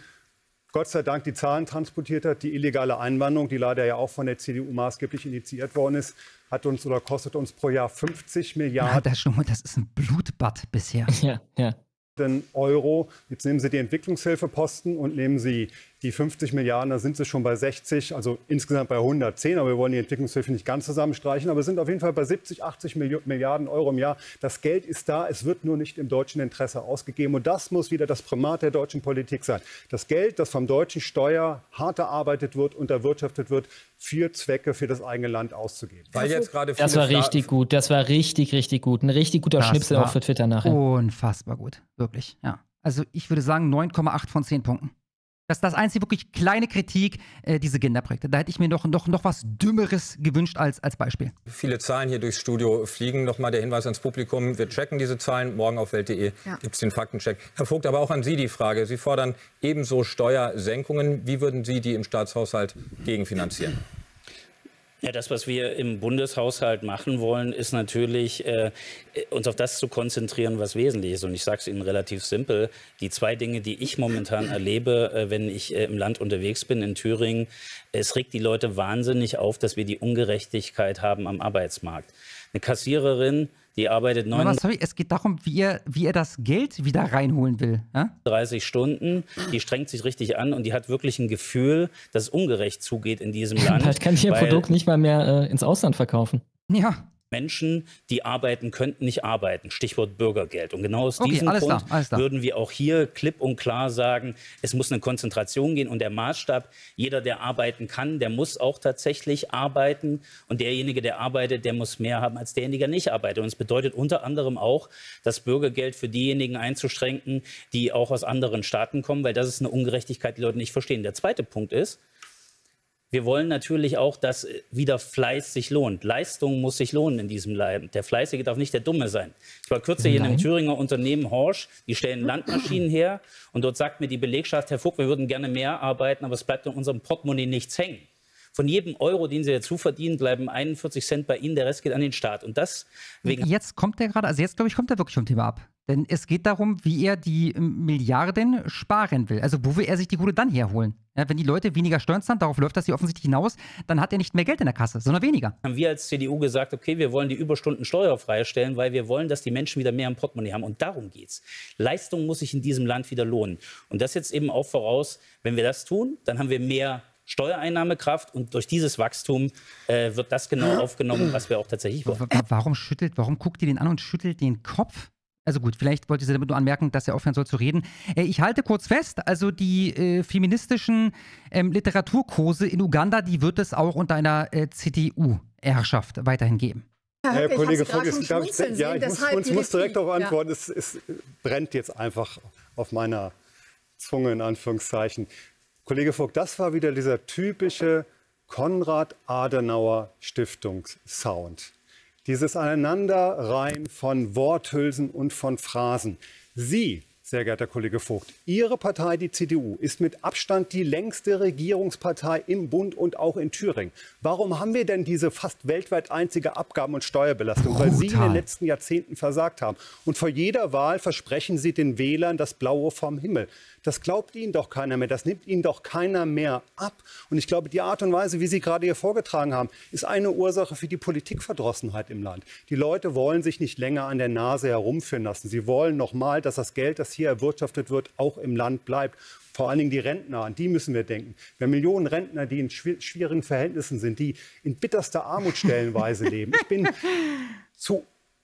Gott sei Dank die Zahlen transportiert hat. Die illegale Einwanderung, die leider ja auch von der CDU maßgeblich initiiert worden ist, hat uns oder kostet uns pro Jahr 50 Ja, Milliarden das, ist schon, das ist ein Blutbad bisher. Ja, ja. Euro. Jetzt nehmen Sie die Entwicklungshilfeposten und nehmen Sie die 50 Milliarden, da sind Sie schon bei 60, also insgesamt bei 110, aber wir wollen die Entwicklungshilfe nicht ganz zusammenstreichen, aber wir sind auf jeden Fall bei 70, 80 Milli- Milliarden Euro im Jahr. Das Geld ist da, es wird nur nicht im deutschen Interesse ausgegeben und das muss wieder das Primat der deutschen Politik sein. Das Geld, das vom deutschen Steuer hart erarbeitet wird und erwirtschaftet wird, für Zwecke für das eigene Land auszugeben. Weil jetzt gerade Das war richtig gut. Das war richtig, richtig gut. Ein richtig guter Das Schnipsel auch für Twitter nachher. Unfassbar gut. Wirklich, ja. Also, ich würde sagen 9,8 von 10 Punkten. Das ist das einzige wirklich kleine Kritik, äh, diese Genderprojekte. Da hätte ich mir noch, noch, noch was Dümmeres gewünscht als, als Beispiel. Viele Zahlen hier durchs Studio fliegen. Nochmal der Hinweis ans Publikum. Wir checken diese Zahlen. Morgen auf Welt.de Ja. gibt es den Faktencheck. Herr Vogt, aber auch an Sie die Frage. Sie fordern ebenso Steuersenkungen. Wie würden Sie die im Staatshaushalt gegenfinanzieren? Ja, das, was wir im Bundeshaushalt machen wollen, ist natürlich, äh, uns auf das zu konzentrieren, was wesentlich ist. Und ich sage es Ihnen relativ simpel. Die zwei Dinge, die ich momentan erlebe, äh, wenn ich äh, im Land unterwegs bin, in Thüringen, es regt die Leute wahnsinnig auf, dass wir die Ungerechtigkeit haben am Arbeitsmarkt. Eine Kassiererin, die arbeitet Aber 39 sorry, es geht darum, wie er, wie er das Geld wieder reinholen will. Ja? 30 Stunden, die strengt sich richtig an und die hat wirklich ein Gefühl, dass es ungerecht zugeht in diesem <laughs> Land. Bald kann ich ihr Produkt nicht mal mehr äh, ins Ausland verkaufen. Ja. Menschen, die arbeiten könnten, nicht arbeiten. Stichwort Bürgergeld. Und genau aus Okay, diesem Grund klar. würden wir auch hier klipp und klar sagen, es muss eine Konzentration gehen und der Maßstab, jeder, der arbeiten kann, der muss auch tatsächlich arbeiten und derjenige, der arbeitet, der muss mehr haben als derjenige, der nicht arbeitet. Und es bedeutet unter anderem auch, das Bürgergeld für diejenigen einzuschränken, die auch aus anderen Staaten kommen, weil das ist eine Ungerechtigkeit, die Leute nicht verstehen. Der zweite Punkt ist, wir wollen natürlich auch, dass äh, wieder Fleiß sich lohnt. Leistung muss sich lohnen in diesem Land. Der Fleißige darf nicht der Dumme sein. Ich war kürzlich in einem Nein. Thüringer Unternehmen Horsch, die stellen Landmaschinen <clears throat> her und dort sagt mir die Belegschaft, Herr Vogt, wir würden gerne mehr arbeiten, aber es bleibt in unserem Portemonnaie nichts hängen. Von jedem Euro, den Sie dazu verdienen, bleiben 41 Cent bei Ihnen, der Rest geht an den Staat. Und das wegen Jetzt kommt er gerade, also jetzt glaube ich, kommt er wirklich vom Thema ab. Denn es geht darum, wie er die Milliarden sparen will. Also wo will er sich die Kohle dann herholen? Ja, wenn die Leute weniger Steuern zahlen, darauf läuft das hier offensichtlich hinaus, dann hat er nicht mehr Geld in der Kasse, sondern weniger. haben wir als CDU gesagt, okay, wir wollen die Überstunden steuerfrei stellen, weil wir wollen, dass die Menschen wieder mehr im Portemonnaie haben. Und darum geht's. Leistung muss sich in diesem Land wieder lohnen. Und das jetzt eben auch voraus, wenn wir das tun, dann haben wir mehr Steuereinnahmekraft und durch dieses Wachstum äh, wird das genau aufgenommen, was wir auch tatsächlich wollen. Wa- Warum schüttelt, warum guckt ihr den an und schüttelt den Kopf? Also gut, vielleicht wollte sie damit nur anmerken, dass er aufhören soll zu reden. Äh, ich halte kurz fest, also die äh, feministischen ähm, Literaturkurse in Uganda, die wird es auch unter einer äh, CDU-Herrschaft weiterhin geben. Herr Herr Höcke, ich Kollege Vogt, darf ich, schmunzeln ja, ich muss, deshalb muss, direkt darauf Ja. antworten. Es, es brennt jetzt einfach auf meiner Zunge, in Anführungszeichen. Kollege Vogt, das war wieder dieser typische Konrad-Adenauer-Stiftungssound. Dieses Aneinanderreihen von Worthülsen und von Phrasen. Sie, sehr geehrter Kollege Vogt, Ihre Partei, die CDU, ist mit Abstand die längste Regierungspartei im Bund und auch in Thüringen. Warum haben wir denn diese fast weltweit einzige Abgaben- und Steuerbelastung? Weil Sie in den Brutal. letzten Jahrzehnten versagt haben. Und vor jeder Wahl versprechen Sie den Wählern das Blaue vom Himmel. Das glaubt Ihnen doch keiner mehr. Das nimmt Ihnen doch keiner mehr ab. Und ich glaube, die Art und Weise, wie Sie gerade hier vorgetragen haben, ist eine Ursache für die Politikverdrossenheit im Land. Die Leute wollen sich nicht länger an der Nase herumführen lassen. Sie wollen nochmal, dass das Geld, das hier erwirtschaftet wird, auch im Land bleibt. Vor allen Dingen die Rentner, an die müssen wir denken. Wir haben Millionen Rentner, die in schwi- schwierigen Verhältnissen sind, die in bitterster Armut stellenweise <laughs> leben. Ich bin zu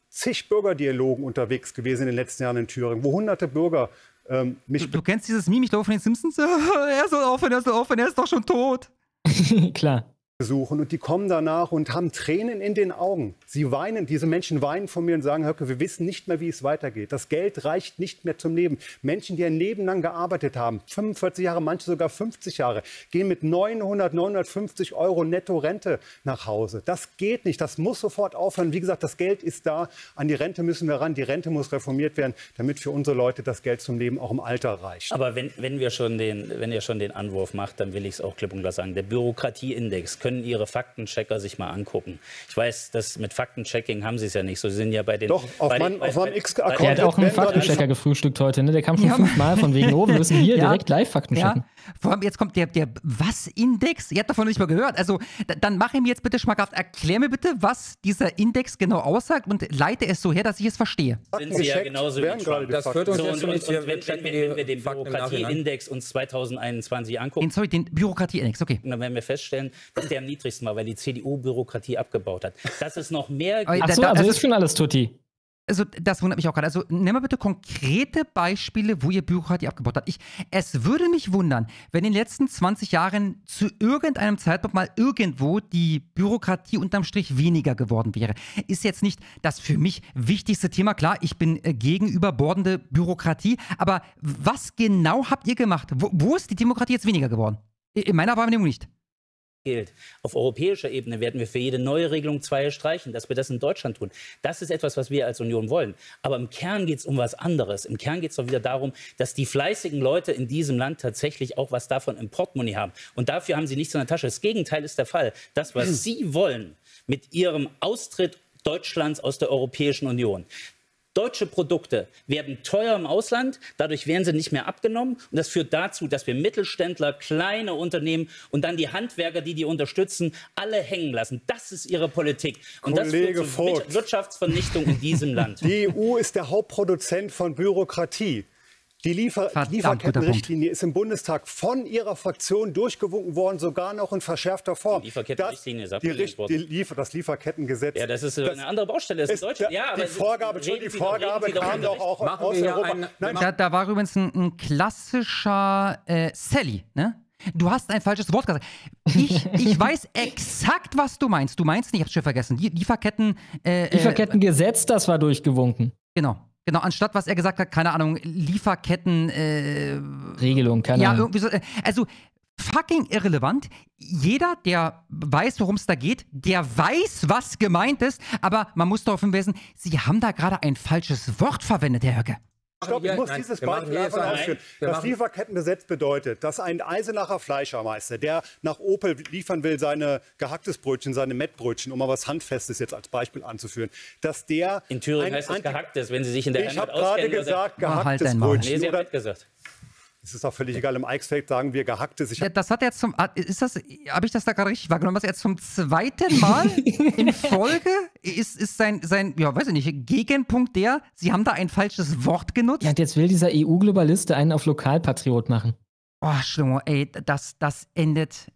zig Bürgerdialogen unterwegs gewesen in den letzten Jahren in Thüringen, wo hunderte Bürger ähm, mich Du kennst dieses Meme, ich glaube, von den Simpsons? <laughs> er soll aufhören, er soll aufhören, er ist doch schon tot. <laughs> Klar. Besuchen und die kommen danach und haben Tränen in den Augen. Sie weinen, diese Menschen weinen von mir und sagen, Höcke, wir wissen nicht mehr, wie es weitergeht. Das Geld reicht nicht mehr zum Leben. Menschen, die ein Leben lang gearbeitet haben, 45 Jahre, manche sogar 50 Jahre, gehen mit 900, 950 Euro netto Rente nach Hause. Das geht nicht, das muss sofort aufhören. Wie gesagt, das Geld ist da, an die Rente müssen wir ran, die Rente muss reformiert werden, damit für unsere Leute das Geld zum Leben auch im Alter reicht. Aber wenn, wenn, wir schon den, wenn ihr schon den Anwurf macht, dann will ich es auch klipp und klar sagen. Der Bürokratieindex können Ihre Faktenchecker sich mal angucken. Ich weiß, dass mit Faktenchecking haben Sie es ja nicht so. Sie sind ja bei den. Doch, auf bei mein- den, bei, auf meinem X-Account Der hat auch einen Faktenchecker gefrühstückt heute, ne? Der kam schon Ja. fünfmal von wegen, oh, wir müssen hier <laughs> Ja. direkt live Fakten checken. Ja, vor allem jetzt kommt der, der Was-Index? Ihr habt davon nicht mal gehört. Also, da, dann mach ihm jetzt bitte schmackhaft. Erklär mir bitte, was dieser Index genau aussagt und leite es so her, dass ich es verstehe. sind Sie ja genauso wie Trump. Das führt uns So, jetzt und, und, und wenn, wenn, wenn, wir den. Bürokratieindex uns 2021 angucken, Den, sorry, den Bürokratie-Index, okay. dann werden wir feststellen, dass der am niedrigsten war, weil die CDU Bürokratie abgebaut hat. Das ist noch mehr. Aber Ach da- so, da- also also- ist schon alles Tutti. Also, das wundert mich auch gerade. Also, nimm mal bitte konkrete Beispiele, wo ihr Bürokratie abgebaut habt. Ich, es würde mich wundern, wenn in den letzten 20 Jahren zu irgendeinem Zeitpunkt mal irgendwo die Bürokratie unterm Strich weniger geworden wäre. Ist jetzt nicht das für mich wichtigste Thema. Klar, ich bin äh, gegen überbordende Bürokratie. Aber was genau habt ihr gemacht? Wo, wo ist die Demokratie jetzt weniger geworden? In meiner Wahrnehmung nicht. Gilt. Auf europäischer Ebene werden wir für jede neue Regelung zwei streichen, dass wir das in Deutschland tun. Das ist etwas, was wir als Union wollen. Aber im Kern geht es um was anderes. Im Kern geht es doch wieder darum, dass die fleißigen Leute in diesem Land tatsächlich auch was davon im Portemonnaie haben. Und dafür haben sie nichts in der Tasche. Das Gegenteil ist der Fall. Das, was <clears throat> sie wollen mit ihrem Austritt Deutschlands aus der Europäischen Union, Deutsche Produkte werden teuer im Ausland, dadurch werden sie nicht mehr abgenommen. Und das führt dazu, dass wir Mittelständler, kleine Unternehmen und dann die Handwerker, die die unterstützen, alle hängen lassen. Das ist ihre Politik. Und das Kollege führt zu. Wirtschaftsvernichtung in diesem Land. Die EU ist der Hauptproduzent von Bürokratie. Die Liefer Verdammt, Lieferkettenrichtlinie ist im Bundestag von Ihrer Fraktion durchgewunken worden, sogar noch in verschärfter Form. Die Lieferkettenrichtlinie ist die, abgelehnt Richt- worden. die Liefer das Lieferkettengesetz. Ja, das ist äh, eine andere Baustelle. Das ist in ist- Deutschland. Ja, die Vorgabe, Entschuldigung, die Vorgabe doch kam doch auch Machen aus Europa. einen- Nein, Da, da war übrigens ein, ein klassischer äh, Sally, ne? Du hast ein falsches Wort gesagt. Ich, ich <laughs> weiß exakt, was du meinst. Du meinst nicht, ich hab's schon vergessen. Die Lieferketten. Äh, Lieferkettengesetz, das war durchgewunken. Äh, genau. Genau, anstatt was er gesagt hat, keine Ahnung, Lieferketten. Äh, Regelung, keine ja, Ahnung. irgendwie so. äh, Also, fucking irrelevant. Jeder, der weiß, worum es da geht, der weiß, was gemeint ist, aber man muss darauf hinweisen, Sie haben da gerade ein falsches Wort verwendet, Herr Höcke. Stopp, ich Nein, muss nein, dieses Beispiel hier einfach ein- ausführen. Das Lieferkettengesetz bedeutet, dass ein Eisenacher Fleischermeister, der nach Opel liefern will, seine gehacktes Brötchen, seine Mettbrötchen, um mal was Handfestes jetzt als Beispiel anzuführen, dass der In Thüringen ein heißt Anti- gehacktes, wenn Sie sich in der Ich habe gerade gesagt, halt gehacktes dein Maul. Nee, Brötchen. Sie haben gesagt. Es ist auch völlig egal, im Eichsfeld sagen wir gehacktes. Ich Ja, hab, das hat er jetzt zum. ah, Ist das. Habe ich das da gerade richtig wahrgenommen? Was er jetzt zum zweiten Mal <laughs> in Folge ist, ist sein, sein, ja, weiß ich nicht, Gegenpunkt der, Sie haben da ein falsches Wort genutzt? Ja, und jetzt will dieser EU-Globalist einen auf Lokalpatriot machen. Oh, Schlummer, ey, das, das endet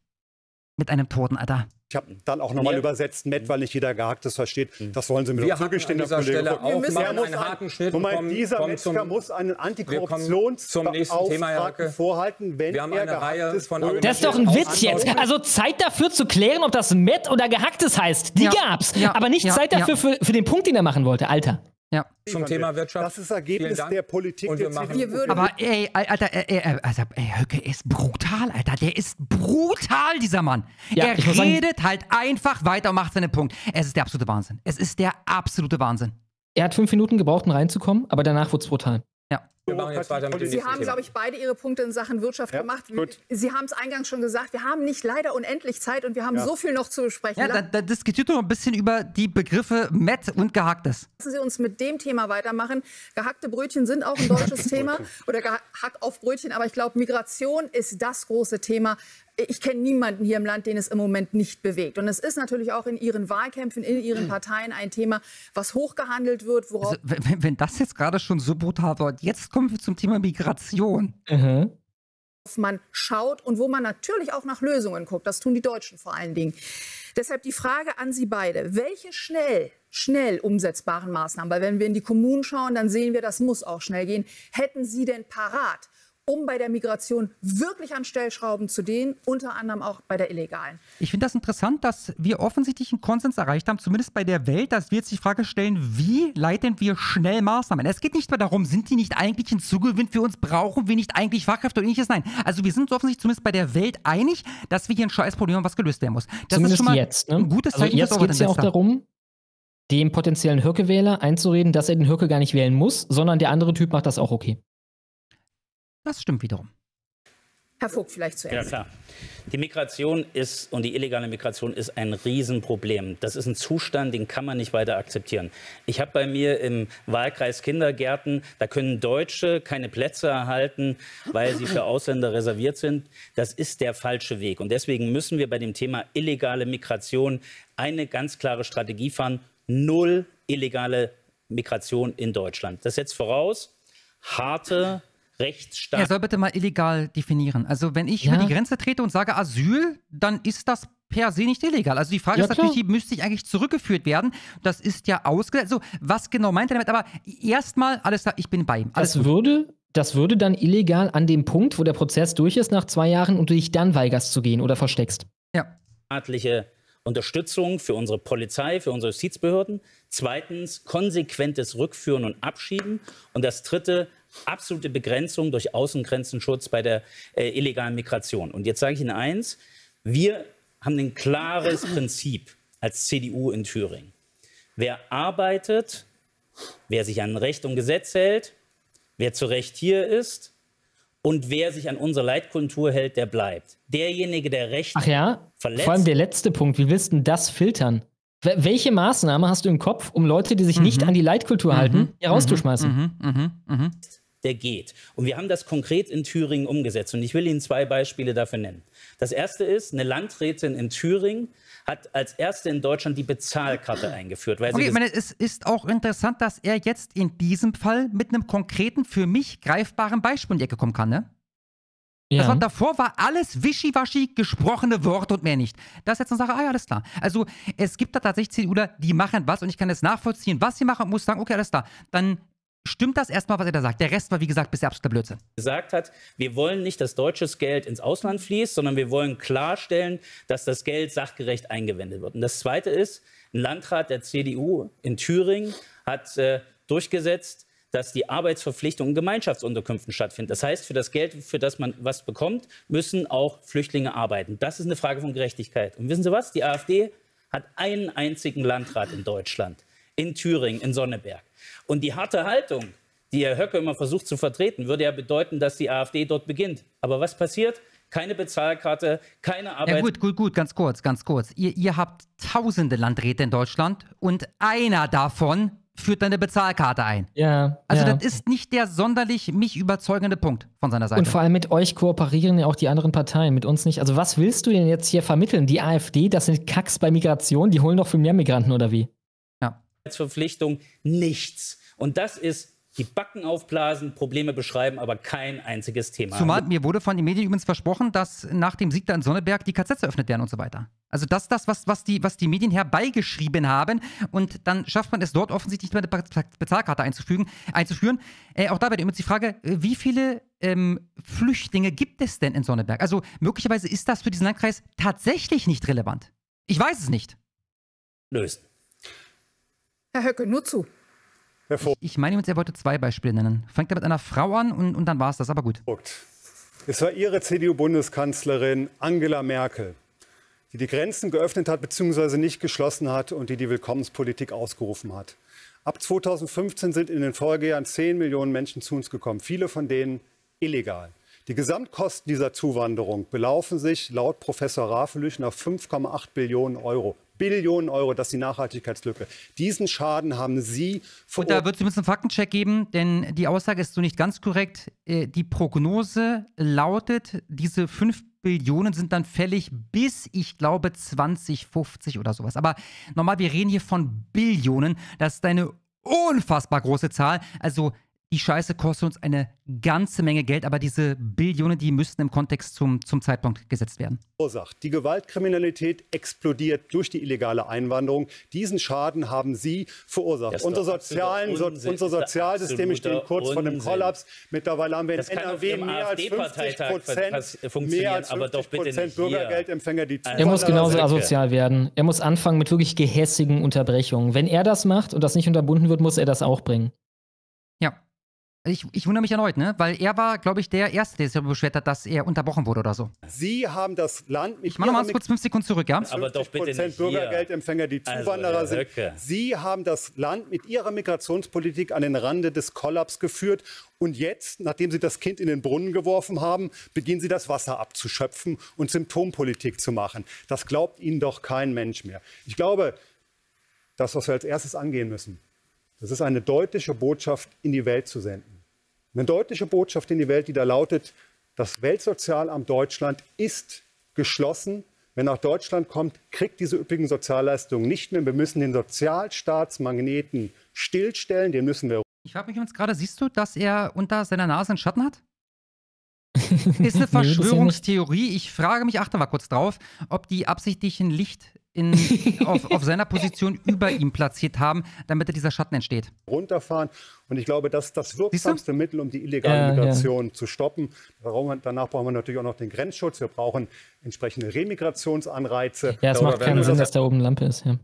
mit einem Toten, Alter. Ich habe dann auch nochmal übersetzt, Met, weil nicht jeder Gehacktes versteht. Das wollen Sie mir Wir doch zugestehen, Herr Kollege. Stelle auch Er muss einen ein- harten Schnitt Moment, kommen- dieser kommen Metzger zum- muss einen Wir kommen Antikorruptions zum nächsten Thema, Herr Höcke. vorhalten, wenn Wir haben er eine Reihe gehacktes von Brötchen Das ist doch ein Witz jetzt. Also Zeit dafür zu klären, ob das Met oder Gehacktes heißt. Die Ja, gab's. ja, aber nicht ja, Zeit ja. dafür für, für den Punkt, den er machen wollte. Alter. Ja. Zum Thema Wirtschaft. Das ist Ergebnis der Politik Und wir der machen-. Wir würden Aber ey, Alter, ey, ey, also, ey, Höcke ist brutal, Alter. Der ist brutal, dieser Mann. Ja, er redet halt einfach weiter und macht seinen Punkt. Es ist der absolute Wahnsinn. Es ist der absolute Wahnsinn. Er hat fünf Minuten gebraucht, um reinzukommen, aber danach wurde es brutal. Wir machen jetzt weiter mit dem Sie haben, glaube ich, beide Ihre Punkte in Sachen Wirtschaft Ja, gemacht. gut. Sie haben es eingangs schon gesagt, wir haben nicht leider unendlich Zeit und wir haben Ja. so viel noch zu besprechen. Ja, da, da diskutiert doch ein bisschen über die Begriffe Met und Gehacktes. Lassen Sie uns mit dem Thema weitermachen. Gehackte Brötchen sind auch ein deutsches <laughs> Thema oder Gehack auf Brötchen, aber ich glaube, Migration ist das große Thema. Ich kenne niemanden hier im Land, den es im Moment nicht bewegt. Und es ist natürlich auch in Ihren Wahlkämpfen, in Ihren <clears throat> Parteien ein Thema, was hochgehandelt wird, worauf Also, wenn, wenn das jetzt gerade schon so brutal war, jetzt kommen wir zum Thema Migration. Mhm. man schaut und wo man natürlich auch nach Lösungen guckt. Das tun die Deutschen vor allen Dingen. Deshalb die Frage an Sie beide. Welche schnell, schnell umsetzbaren Maßnahmen, weil wenn wir in die Kommunen schauen, dann sehen wir, das muss auch schnell gehen, hätten Sie denn parat, um bei der Migration wirklich an Stellschrauben zu drehen, unter anderem auch bei der illegalen? Ich finde das interessant, dass wir offensichtlich einen Konsens erreicht haben, zumindest bei der Welt, dass wir jetzt die Frage stellen, wie leiten wir schnell Maßnahmen? Es geht nicht mehr darum, sind die nicht eigentlich ein Zugewinn für uns, brauchen wir nicht eigentlich Fachkräfte oder ähnliches? Nein. Also wir sind uns offensichtlich zumindest bei der Welt einig, dass wir hier ein Scheißproblem haben, was gelöst werden muss. Das Zumindest ist schon mal jetzt. Ne? ein gutes also Zeichen jetzt geht es ja auch darum, dem potenziellen Höcke-Wähler einzureden, dass er den Höcke gar nicht wählen muss, sondern der andere Typ macht das auch okay. Das stimmt wiederum. Herr Vogt vielleicht Ja, zuerst. klar. Die Migration ist und die illegale Migration ist ein Riesenproblem. Das ist ein Zustand, den kann man nicht weiter akzeptieren. Ich habe bei mir im Wahlkreis Kindergärten, da können Deutsche keine Plätze erhalten, weil sie für Ausländer reserviert sind. Das ist der falsche Weg. Und deswegen müssen wir bei dem Thema illegale Migration eine ganz klare Strategie fahren. Null illegale Migration in Deutschland. Das setzt voraus harte Rechtsstaat. Er soll bitte mal illegal definieren. Also wenn ich Ja. über die Grenze trete und sage Asyl, dann ist das per se nicht illegal. Also die Frage Ja, ist natürlich, klar. die müsste ich eigentlich zurückgeführt werden. Das ist ja ausgesetzt. Also was genau meint er damit? Aber erstmal, alles klar, ich bin bei ihm. Alles Das gut. würde, das würde dann illegal an dem Punkt, wo der Prozess durch ist, nach zwei Jahren und du dich dann weigerst zu gehen oder versteckst. Ja. staatliche Unterstützung für unsere Polizei, für unsere Justizbehörden. Zweitens konsequentes Rückführen und Abschieben. Und das dritte absolute Begrenzung durch Außengrenzenschutz bei der äh, illegalen Migration. Und jetzt sage ich Ihnen eins, wir haben ein klares Prinzip als CDU in Thüringen. Wer arbeitet, wer sich an Recht und Gesetz hält, wer zu Recht hier ist und wer sich an unsere Leitkultur hält, der bleibt. Derjenige, der Recht Ach ja, verletzt, vor allem der letzte Punkt. Wie willst du denn das filtern? Wel- Welche Maßnahme hast du im Kopf, um Leute, die sich nicht an die Leitkultur halten, hier rauszuschmeißen? Mhm, mhm, mhm. Der geht. Und wir haben das konkret in Thüringen umgesetzt. Und ich will Ihnen zwei Beispiele dafür nennen. Das erste ist, eine Landrätin in Thüringen hat als erste in Deutschland die Bezahlkarte <clears throat> eingeführt. Okay, ich meine, es ist auch interessant, dass er jetzt in diesem Fall mit einem konkreten, für mich greifbaren Beispiel in die Ecke kommen kann, ne? Das war, davor war alles wischiwaschi, gesprochene Wort und mehr nicht. Das ist jetzt eine Sache, ah ja, alles klar. Also es gibt da tatsächlich CDUler, die machen was und ich kann es nachvollziehen, was sie machen und muss sagen, okay, alles klar. Dann stimmt das erstmal, was er da sagt. Der Rest war, wie gesagt, bisher absoluter Blödsinn. gesagt hat, wir wollen nicht, dass deutsches Geld ins Ausland fließt, sondern wir wollen klarstellen, dass das Geld sachgerecht eingewendet wird. Und das Zweite ist, ein Landrat der CDU in Thüringen hat äh, durchgesetzt, dass die Arbeitsverpflichtung in Gemeinschaftsunterkünften stattfindet. Das heißt, für das Geld, für das man was bekommt, müssen auch Flüchtlinge arbeiten. Das ist eine Frage von Gerechtigkeit. Und wissen Sie was? Die AfD hat einen einzigen Landrat in Deutschland, in Thüringen, in Sonneberg. Und die harte Haltung, die Herr Höcke immer versucht zu vertreten, würde ja bedeuten, dass die AfD dort beginnt. Aber was passiert? Keine Bezahlkarte, keine Arbeit. Ja gut, gut, gut, ganz kurz, ganz kurz. Ihr, ihr habt tausende Landräte in Deutschland und einer davon führt eine Bezahlkarte ein. Ja. Also ja. das ist nicht der sonderlich mich überzeugende Punkt von seiner Seite. Und vor allem mit euch kooperieren ja auch die anderen Parteien, mit uns nicht. Also was willst du denn jetzt hier vermitteln? Die AfD, das sind Kacks bei Migration, die holen doch viel mehr Migranten oder wie? Verpflichtung nichts. Und das ist die Backen aufblasen, Probleme beschreiben, aber kein einziges Thema. Zumal mir wurde von den Medien übrigens versprochen, dass nach dem Sieg da in Sonneberg die KZs eröffnet werden und so weiter. Also das ist das, was, was, die, was die Medien herbeigeschrieben haben. Und dann schafft man es dort offensichtlich nicht mehr eine Bezahlkarte einzufügen, einzuführen. Äh, auch da wäre übrigens die Frage, äh, wie viele ähm, Flüchtlinge gibt es denn in Sonneberg? Also möglicherweise ist das für diesen Landkreis tatsächlich nicht relevant. Ich weiß es nicht. Lösen. Herr Höcke, nur zu. Ich, ich meine, er wollte zwei Beispiele nennen. Fängt er mit einer Frau an und, und dann war es das, aber gut. Es war Ihre CDU-Bundeskanzlerin Angela Merkel, die die Grenzen geöffnet hat bzw. nicht geschlossen hat und die die Willkommenspolitik ausgerufen hat. Ab 2015 sind in den Folgejahren 10 Millionen Menschen zu uns gekommen, viele von denen illegal. Die Gesamtkosten dieser Zuwanderung belaufen sich laut Professor Rafelüchen auf 5,8 Billionen Euro. Billionen Euro, das ist die Nachhaltigkeitslücke. Diesen Schaden haben Sie Und da wird es übrigens einen Faktencheck geben, denn die Aussage ist so nicht ganz korrekt. Äh, Die Prognose lautet, diese 5 Billionen sind dann fällig bis, ich glaube, 2050 oder sowas. Aber normal, wir reden hier von Billionen. Das ist eine unfassbar große Zahl. Also die Scheiße kostet uns eine ganze Menge Geld, aber diese Billionen, die müssten im Kontext zum, zum Zeitpunkt gesetzt werden. verursacht. Die Gewaltkriminalität explodiert durch die illegale Einwanderung. Diesen Schaden haben Sie verursacht. Unsere, sozialen, so, absoluter unsere Unsinn. Sozialsysteme Das ist stehen kurz vor dem Unsinn. Kollaps. Mittlerweile haben wir in NRW mehr als 50 AfD-Parteitag Prozent, mehr als aber doch 50 bitte Prozent. Bürgergeldempfänger, die Er muss genauso sind. asozial werden. Er muss anfangen mit wirklich gehässigen Unterbrechungen. Wenn er das macht und das nicht unterbunden wird, muss er das auch bringen. Ja. Ich, ich wundere mich erneut, ne? Weil er war, glaube ich, der Erste, der sich darüber beschwert hat, dass er unterbrochen wurde oder so. Sie haben das Land mit Ich mache nochmal kurz fünf Sekunden zurück, ja? Aber doch bitte nicht. Bürgergeldempfänger, die Also, Zuwanderer Herr sind. Höcke. Sie haben das Land mit Ihrer Migrationspolitik an den Rande des Kollaps geführt. Und jetzt, nachdem Sie das Kind in den Brunnen geworfen haben, beginnen Sie das Wasser abzuschöpfen und Symptompolitik zu machen. Das glaubt Ihnen doch kein Mensch mehr. Ich glaube, das, was wir als erstes angehen müssen, das ist eine deutliche Botschaft in die Welt zu senden. Eine deutliche Botschaft in die Welt, die da lautet, das Weltsozialamt Deutschland ist geschlossen. Wer nach Deutschland kommt, kriegt diese üppigen Sozialleistungen nicht mehr. Wir müssen den Sozialstaatsmagneten stillstellen, den müssen wir Ich frage mich übrigens gerade, siehst du, dass er unter seiner Nase einen Schatten hat? <laughs> Ist eine Verschwörungstheorie. Ich frage mich, achte mal kurz drauf, ob die absichtlich ein Licht in, auf, auf seiner Position <laughs> über ihm platziert haben, damit dieser Schatten entsteht. runterfahren. Und ich glaube, das ist das wirksamste Mittel, um die illegale Ja, ja. Migration zu stoppen. Danach brauchen wir natürlich auch noch den Grenzschutz. Wir brauchen entsprechende Remigrationsanreize. Ja, es Darüber macht keinen Sinn, das- dass da oben eine Lampe ist. Ja.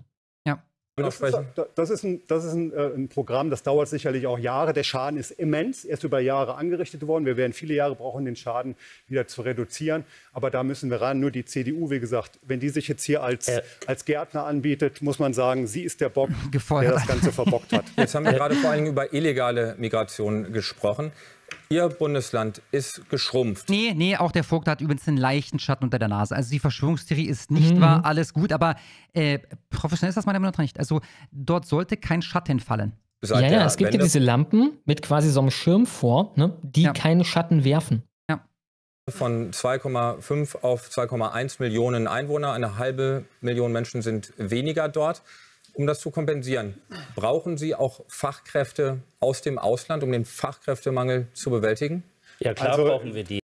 Das ist, das ist, ein, das ist ein, äh, ein Programm, das dauert sicherlich auch Jahre. Der Schaden ist immens. Er ist über Jahre angerichtet worden. Wir werden viele Jahre brauchen, den Schaden wieder zu reduzieren. Aber da müssen wir ran. Nur die CDU, wie gesagt, wenn die sich jetzt hier als, als Gärtner anbietet, muss man sagen, sie ist der Bock, <laughs> der das Ganze verbockt hat. Jetzt haben wir gerade vor allen Dingen über illegale Migration gesprochen. Ihr Bundesland ist geschrumpft. Nee, nee, auch der Vogt hat übrigens einen leichten Schatten unter der Nase. Also die Verschwörungstheorie ist nicht Mhm. wahr, alles gut, aber äh, professionell ist das meiner Meinung nach nicht. Also dort sollte kein Schatten fallen. Ja, ja, es gibt ja diese Lampen mit quasi so einem Schirm vor, ne, die keinen Schatten werfen. von 2,5 auf 2,1 Millionen Einwohner. Eine halbe Million Menschen sind weniger dort. Um das zu kompensieren, brauchen Sie auch Fachkräfte aus dem Ausland, um den Fachkräftemangel zu bewältigen? Ja, klar Also- brauchen wir die.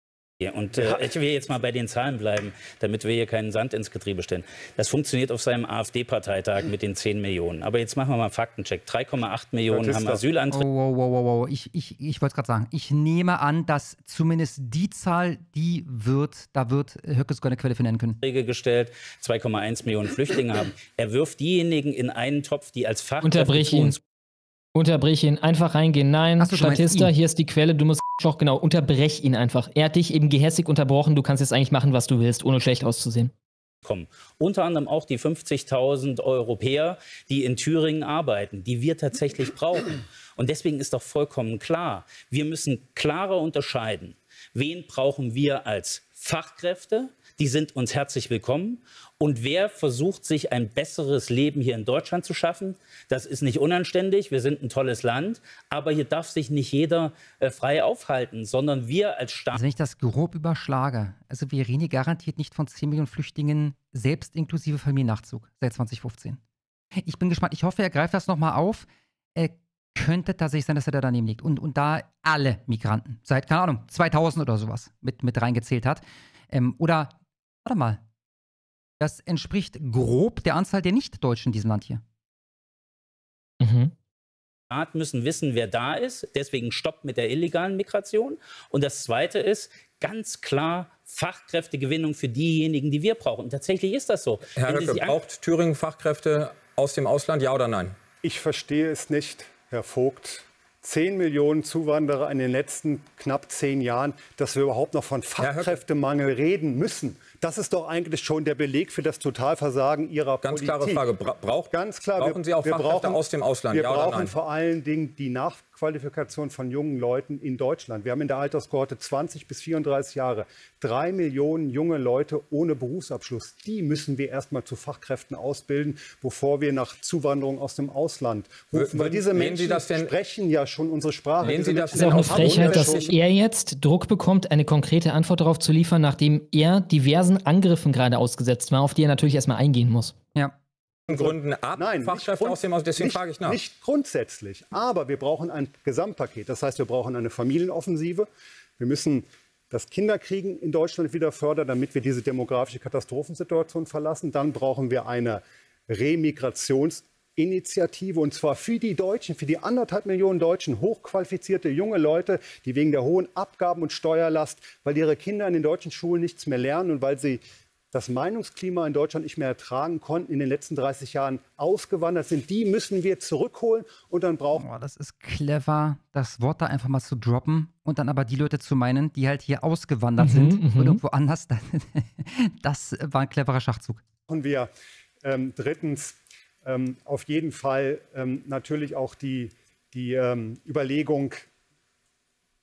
Und äh, ich will jetzt mal bei den Zahlen bleiben, damit wir hier keinen Sand ins Getriebe stellen. Das funktioniert auf seinem AfD-Parteitag mit den 10 Millionen. Aber jetzt machen wir mal einen Faktencheck. 3,8 Millionen haben Oh, Asylanträge. wow, wow, wow, wow. Ich, ich, ich wollte es gerade sagen. Ich nehme an, dass zumindest die Zahl, die wird, da wird Höcke sogar eine Quelle für nennen können. Gestellt, 2,1 Millionen Flüchtlinge haben. Er wirft diejenigen in einen Topf, die als Fachkräfte Unterbrich ihn. Unterbrich ihn. Einfach reingehen. Nein, Ach so, Statista, hier ist die Quelle. Du musst doch genau, unterbrech ihn einfach. Er hat dich eben gehässig unterbrochen. Du kannst jetzt eigentlich machen, was du willst, ohne schlecht auszusehen. kommen. Unter anderem auch die 50.000 Europäer, die in Thüringen arbeiten, die wir tatsächlich brauchen. Und deswegen ist doch vollkommen klar, wir müssen klarer unterscheiden, wen brauchen wir als Fachkräfte, die sind uns herzlich willkommen. Und wer versucht, sich ein besseres Leben hier in Deutschland zu schaffen, das ist nicht unanständig, wir sind ein tolles Land, aber hier darf sich nicht jeder äh, frei aufhalten, sondern wir als Staat. Also wenn ich das grob überschlage, also wir reden garantiert nicht von 10 Millionen Flüchtlingen, selbst inklusive Familiennachzug seit 2015. Ich bin gespannt. Ich hoffe, er greift das nochmal auf. Äh, könnte tatsächlich sein, dass er da daneben liegt. Und, und da alle Migranten, seit, keine Ahnung, 2000 oder sowas, mit, mit reingezählt hat. Ähm, oder, warte mal, das entspricht grob der Anzahl der Nicht-Deutschen in diesem Land hier. Mhm. Staat müssen wissen, wer da ist. Deswegen stoppt mit der illegalen Migration. Und das Zweite ist ganz klar Fachkräftegewinnung für diejenigen, die wir brauchen. Und tatsächlich ist das so. Herr Höcke, braucht Thüringen Fachkräfte aus dem Ausland, ja oder nein? Ich verstehe es nicht, Herr Vogt. 10 Millionen Zuwanderer in den letzten knapp zehn Jahren, dass wir überhaupt noch von Fachkräftemangel reden müssen. Das ist doch eigentlich schon der Beleg für das Totalversagen Ihrer Ganz Politik. klare Frage. Bra braucht, Ganz klar, brauchen Sie auch wir Fachkräfte brauchen, aus dem Ausland, Wir ja brauchen vor allen Dingen die Nachqualifikation von jungen Leuten in Deutschland. Wir haben in der Alterskohorte 20 bis 34 Jahre drei Millionen junge Leute ohne Berufsabschluss. Die müssen wir erstmal zu Fachkräften ausbilden, bevor wir nach Zuwanderung aus dem Ausland rufen. Weil diese Menschen das denn- sprechen ja schon unsere Sprache. Diese Sie das ist auch eine Frechheit, dass er jetzt Druck bekommt, eine konkrete Antwort darauf zu liefern, nachdem er diversen Angriffen gerade ausgesetzt war, auf die er natürlich erstmal eingehen muss. Ja. Gründen ab, Nein, Fachkräfte aus dem Ausland. Deswegen nicht, frage ich nach. Nicht grundsätzlich, aber wir brauchen ein Gesamtpaket. Das heißt, wir brauchen eine Familienoffensive. Wir müssen das Kinderkriegen in Deutschland wieder fördern, damit wir diese demografische Katastrophensituation verlassen. Dann brauchen wir eine Remigrationsinitiative und zwar für die Deutschen, für die anderthalb Millionen Deutschen, hochqualifizierte junge Leute, die wegen der hohen Abgaben und Steuerlast, weil ihre Kinder in den deutschen Schulen nichts mehr lernen und weil sie das Meinungsklima in Deutschland nicht mehr ertragen konnten, in den letzten 30 Jahren ausgewandert sind, die müssen wir zurückholen und dann brauchen Boah, das ist clever, das Wort da einfach mal zu droppen und dann aber die Leute zu meinen, die halt hier ausgewandert Mhm, sind mhm. oder irgendwo anders. <laughs> Das war ein cleverer Schachzug. brauchen wir ähm, drittens ähm, auf jeden Fall ähm, natürlich auch die, die ähm, Überlegung,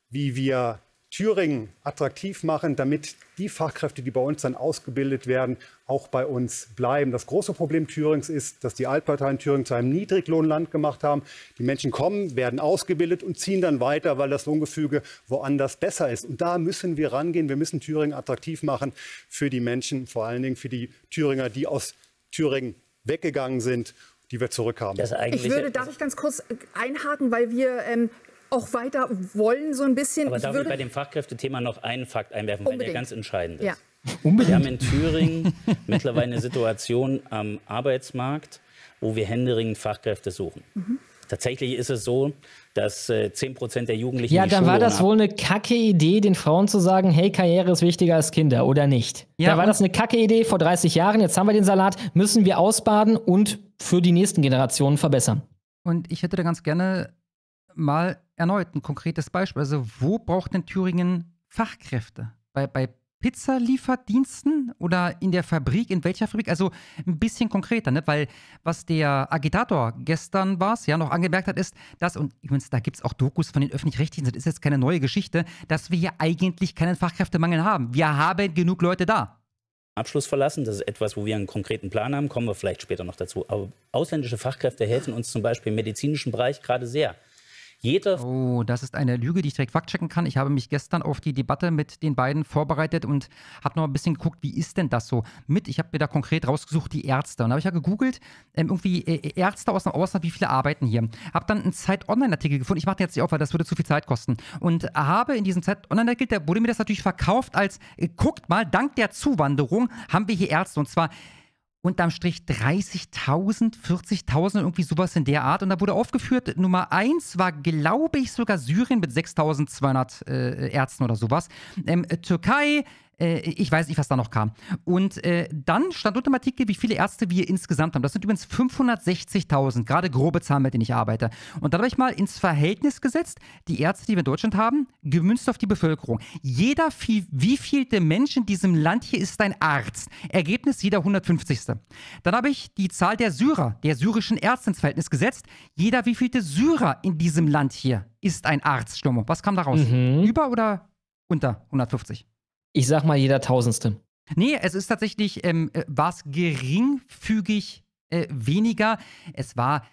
wie wir Thüringen attraktiv machen, damit die Fachkräfte, die bei uns dann ausgebildet werden, auch bei uns bleiben. Das große Problem Thürings ist, dass die Altparteien Thüringen zu einem Niedriglohnland gemacht haben. Die Menschen kommen, werden ausgebildet und ziehen dann weiter, weil das Lohngefüge woanders besser ist. Und da müssen wir rangehen. Wir müssen Thüringen attraktiv machen für die Menschen, vor allen Dingen für die Thüringer, die aus Thüringen weggegangen sind, die wir zurückhaben. Ich würde, darf ich ganz kurz einhaken, weil wir ähm, auch weiter wollen, so ein bisschen. Aber ich darf würde, ich bei dem Fachkräfthema noch einen Fakt einwerfen, weil der Unbedingt. ganz entscheidend ist. Ja. Wir haben in Thüringen <laughs> mittlerweile eine Situation am Arbeitsmarkt, wo wir händeringend Fachkräfte suchen. Mhm. Tatsächlich ist es so, dass äh, 10 Prozent der Jugendlichen Ja, die dann war Schulung das wohl eine kacke Idee, den Frauen zu sagen, hey, Karriere ist wichtiger als Kinder, oder nicht? Ja, da war das eine kacke Idee vor 30 Jahren, jetzt haben wir den Salat, müssen wir ausbaden und für die nächsten Generationen verbessern. Und ich hätte da ganz gerne mal erneut ein konkretes Beispiel. Also, wo braucht denn Thüringen Fachkräfte? Bei, bei Pizzalieferdiensten oder in der Fabrik? In welcher Fabrik? Also ein bisschen konkreter, ne? Weil was der Agitator gestern war, ja noch angemerkt hat, ist, dass, und übrigens, da gibt es auch Dokus von den Öffentlich-Rechtlichen, das ist jetzt keine neue Geschichte, dass wir hier eigentlich keinen Fachkräftemangel haben. Wir haben genug Leute da. Abschluss verlassen. Das ist etwas, wo wir einen konkreten Plan haben, kommen wir vielleicht später noch dazu. Aber ausländische Fachkräfte helfen uns zum Beispiel im medizinischen Bereich gerade sehr. Jeder Oh, das ist eine Lüge, die ich direkt faktchecken kann. Ich habe mich gestern auf die Debatte mit den beiden vorbereitet und habe noch ein bisschen geguckt, wie ist denn das so mit? Ich habe mir da konkret rausgesucht, die Ärzte. Und habe ich ja gegoogelt, ähm, irgendwie äh, Ärzte aus dem Ausland, wie viele arbeiten hier. Habe dann einen Zeit-Online-Artikel gefunden. Ich mache den jetzt nicht auf, weil das würde zu viel Zeit kosten. Und habe in diesem Zeit-Online-Artikel, da wurde mir das natürlich verkauft als, äh, guckt mal, dank der Zuwanderung haben wir hier Ärzte. Und zwar unterm Strich 30.000, 40.000, irgendwie sowas in der Art. Und da wurde aufgeführt, Nummer 1 war, glaube ich, sogar Syrien mit 6.200 äh, Ärzten oder sowas. Ähm, äh, Türkei, äh, ich weiß nicht, was da noch kam. Und äh, dann stand unter dem Artikel, wie viele Ärzte wir insgesamt haben. Das sind übrigens 560.000, gerade grobe Zahlen, mit denen ich arbeite. Und da habe ich mal ins Verhältnis gesetzt, die Ärzte, die wir in Deutschland haben, gemünzt auf die Bevölkerung. Jeder, viel, wie vielte Mensch in diesem Land hier ist ein Arzt? Ergebnis jeder 150. Dann habe ich die Zahl der Syrer, der syrischen Ärzte ins Verhältnis gesetzt. Jeder, wie vielte Syrer in diesem Land hier ist ein Arzt, Sturmo. Was kam da raus? Mhm. Über oder unter 150? Ich sag mal jeder Tausendste. Nee, es ist tatsächlich, ähm, äh, war es geringfügig äh, weniger. Es war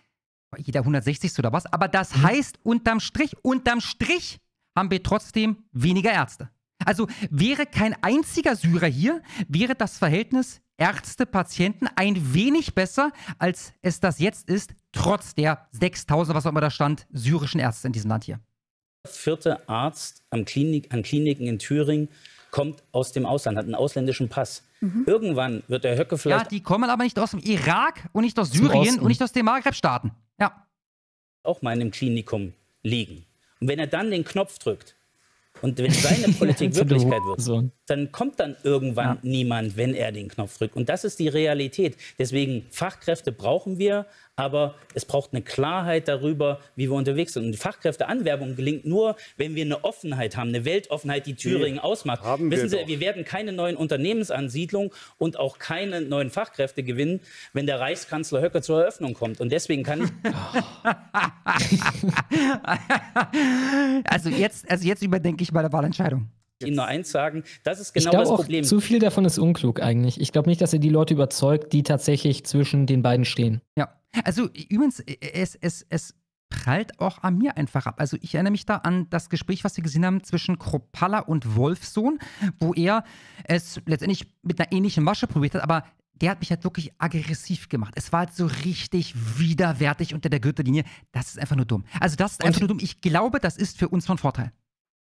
jeder 160. oder was. Aber das heißt, unterm Strich, unterm Strich haben wir trotzdem weniger Ärzte. Also wäre kein einziger Syrer hier, wäre das Verhältnis Ärzte, Patienten ein wenig besser, als es das jetzt ist, trotz der 6000, was auch immer da stand, syrischen Ärzte in diesem Land hier. vierte Arzt am Klinik, an Kliniken in Thüringen kommt aus dem Ausland, hat einen ausländischen Pass. Irgendwann wird der Höcke Ja, vielleicht die kommen aber nicht aus dem Irak und nicht aus Syrien und nicht aus den Maghreb-Staaten. Ja. auch mal in einem Klinikum liegen. Und wenn er dann den Knopf drückt und wenn seine <laughs> Politik Wirklichkeit wird. Dann kommt dann irgendwann niemand, wenn er den Knopf drückt. Und das ist die Realität. Deswegen Fachkräfte brauchen wir, aber es braucht eine Klarheit darüber, wie wir unterwegs sind. Und die Fachkräfteanwerbung gelingt nur, wenn wir eine Offenheit haben, eine Weltoffenheit, die Thüringen ausmacht. haben wir Wissen Sie, doch. wir werden keine neuen Unternehmensansiedlungen und auch keine neuen Fachkräfte gewinnen, wenn der Reichskanzler Höcke zur Eröffnung kommt. Und deswegen kann ich <laughs> Also jetzt, also jetzt überdenke ich meine Wahlentscheidung. Ihnen nur eins sagen, das ist Ich genau glaube das auch, Problem. zu viel davon ist unklug eigentlich. Ich glaube nicht, dass er die Leute überzeugt, die tatsächlich zwischen den beiden stehen. Ja. Also übrigens, es, es, es prallt auch an mir einfach ab. Also ich erinnere mich da an das Gespräch, was wir gesehen haben zwischen Kropalla und Wolfsohn, wo er es letztendlich mit einer ähnlichen Masche probiert hat, aber der hat mich halt wirklich aggressiv gemacht. Es war halt so richtig widerwärtig unter der Gürtellinie. Das ist einfach nur dumm. Also das ist einfach nur dumm. Ich glaube, das ist für uns von Vorteil.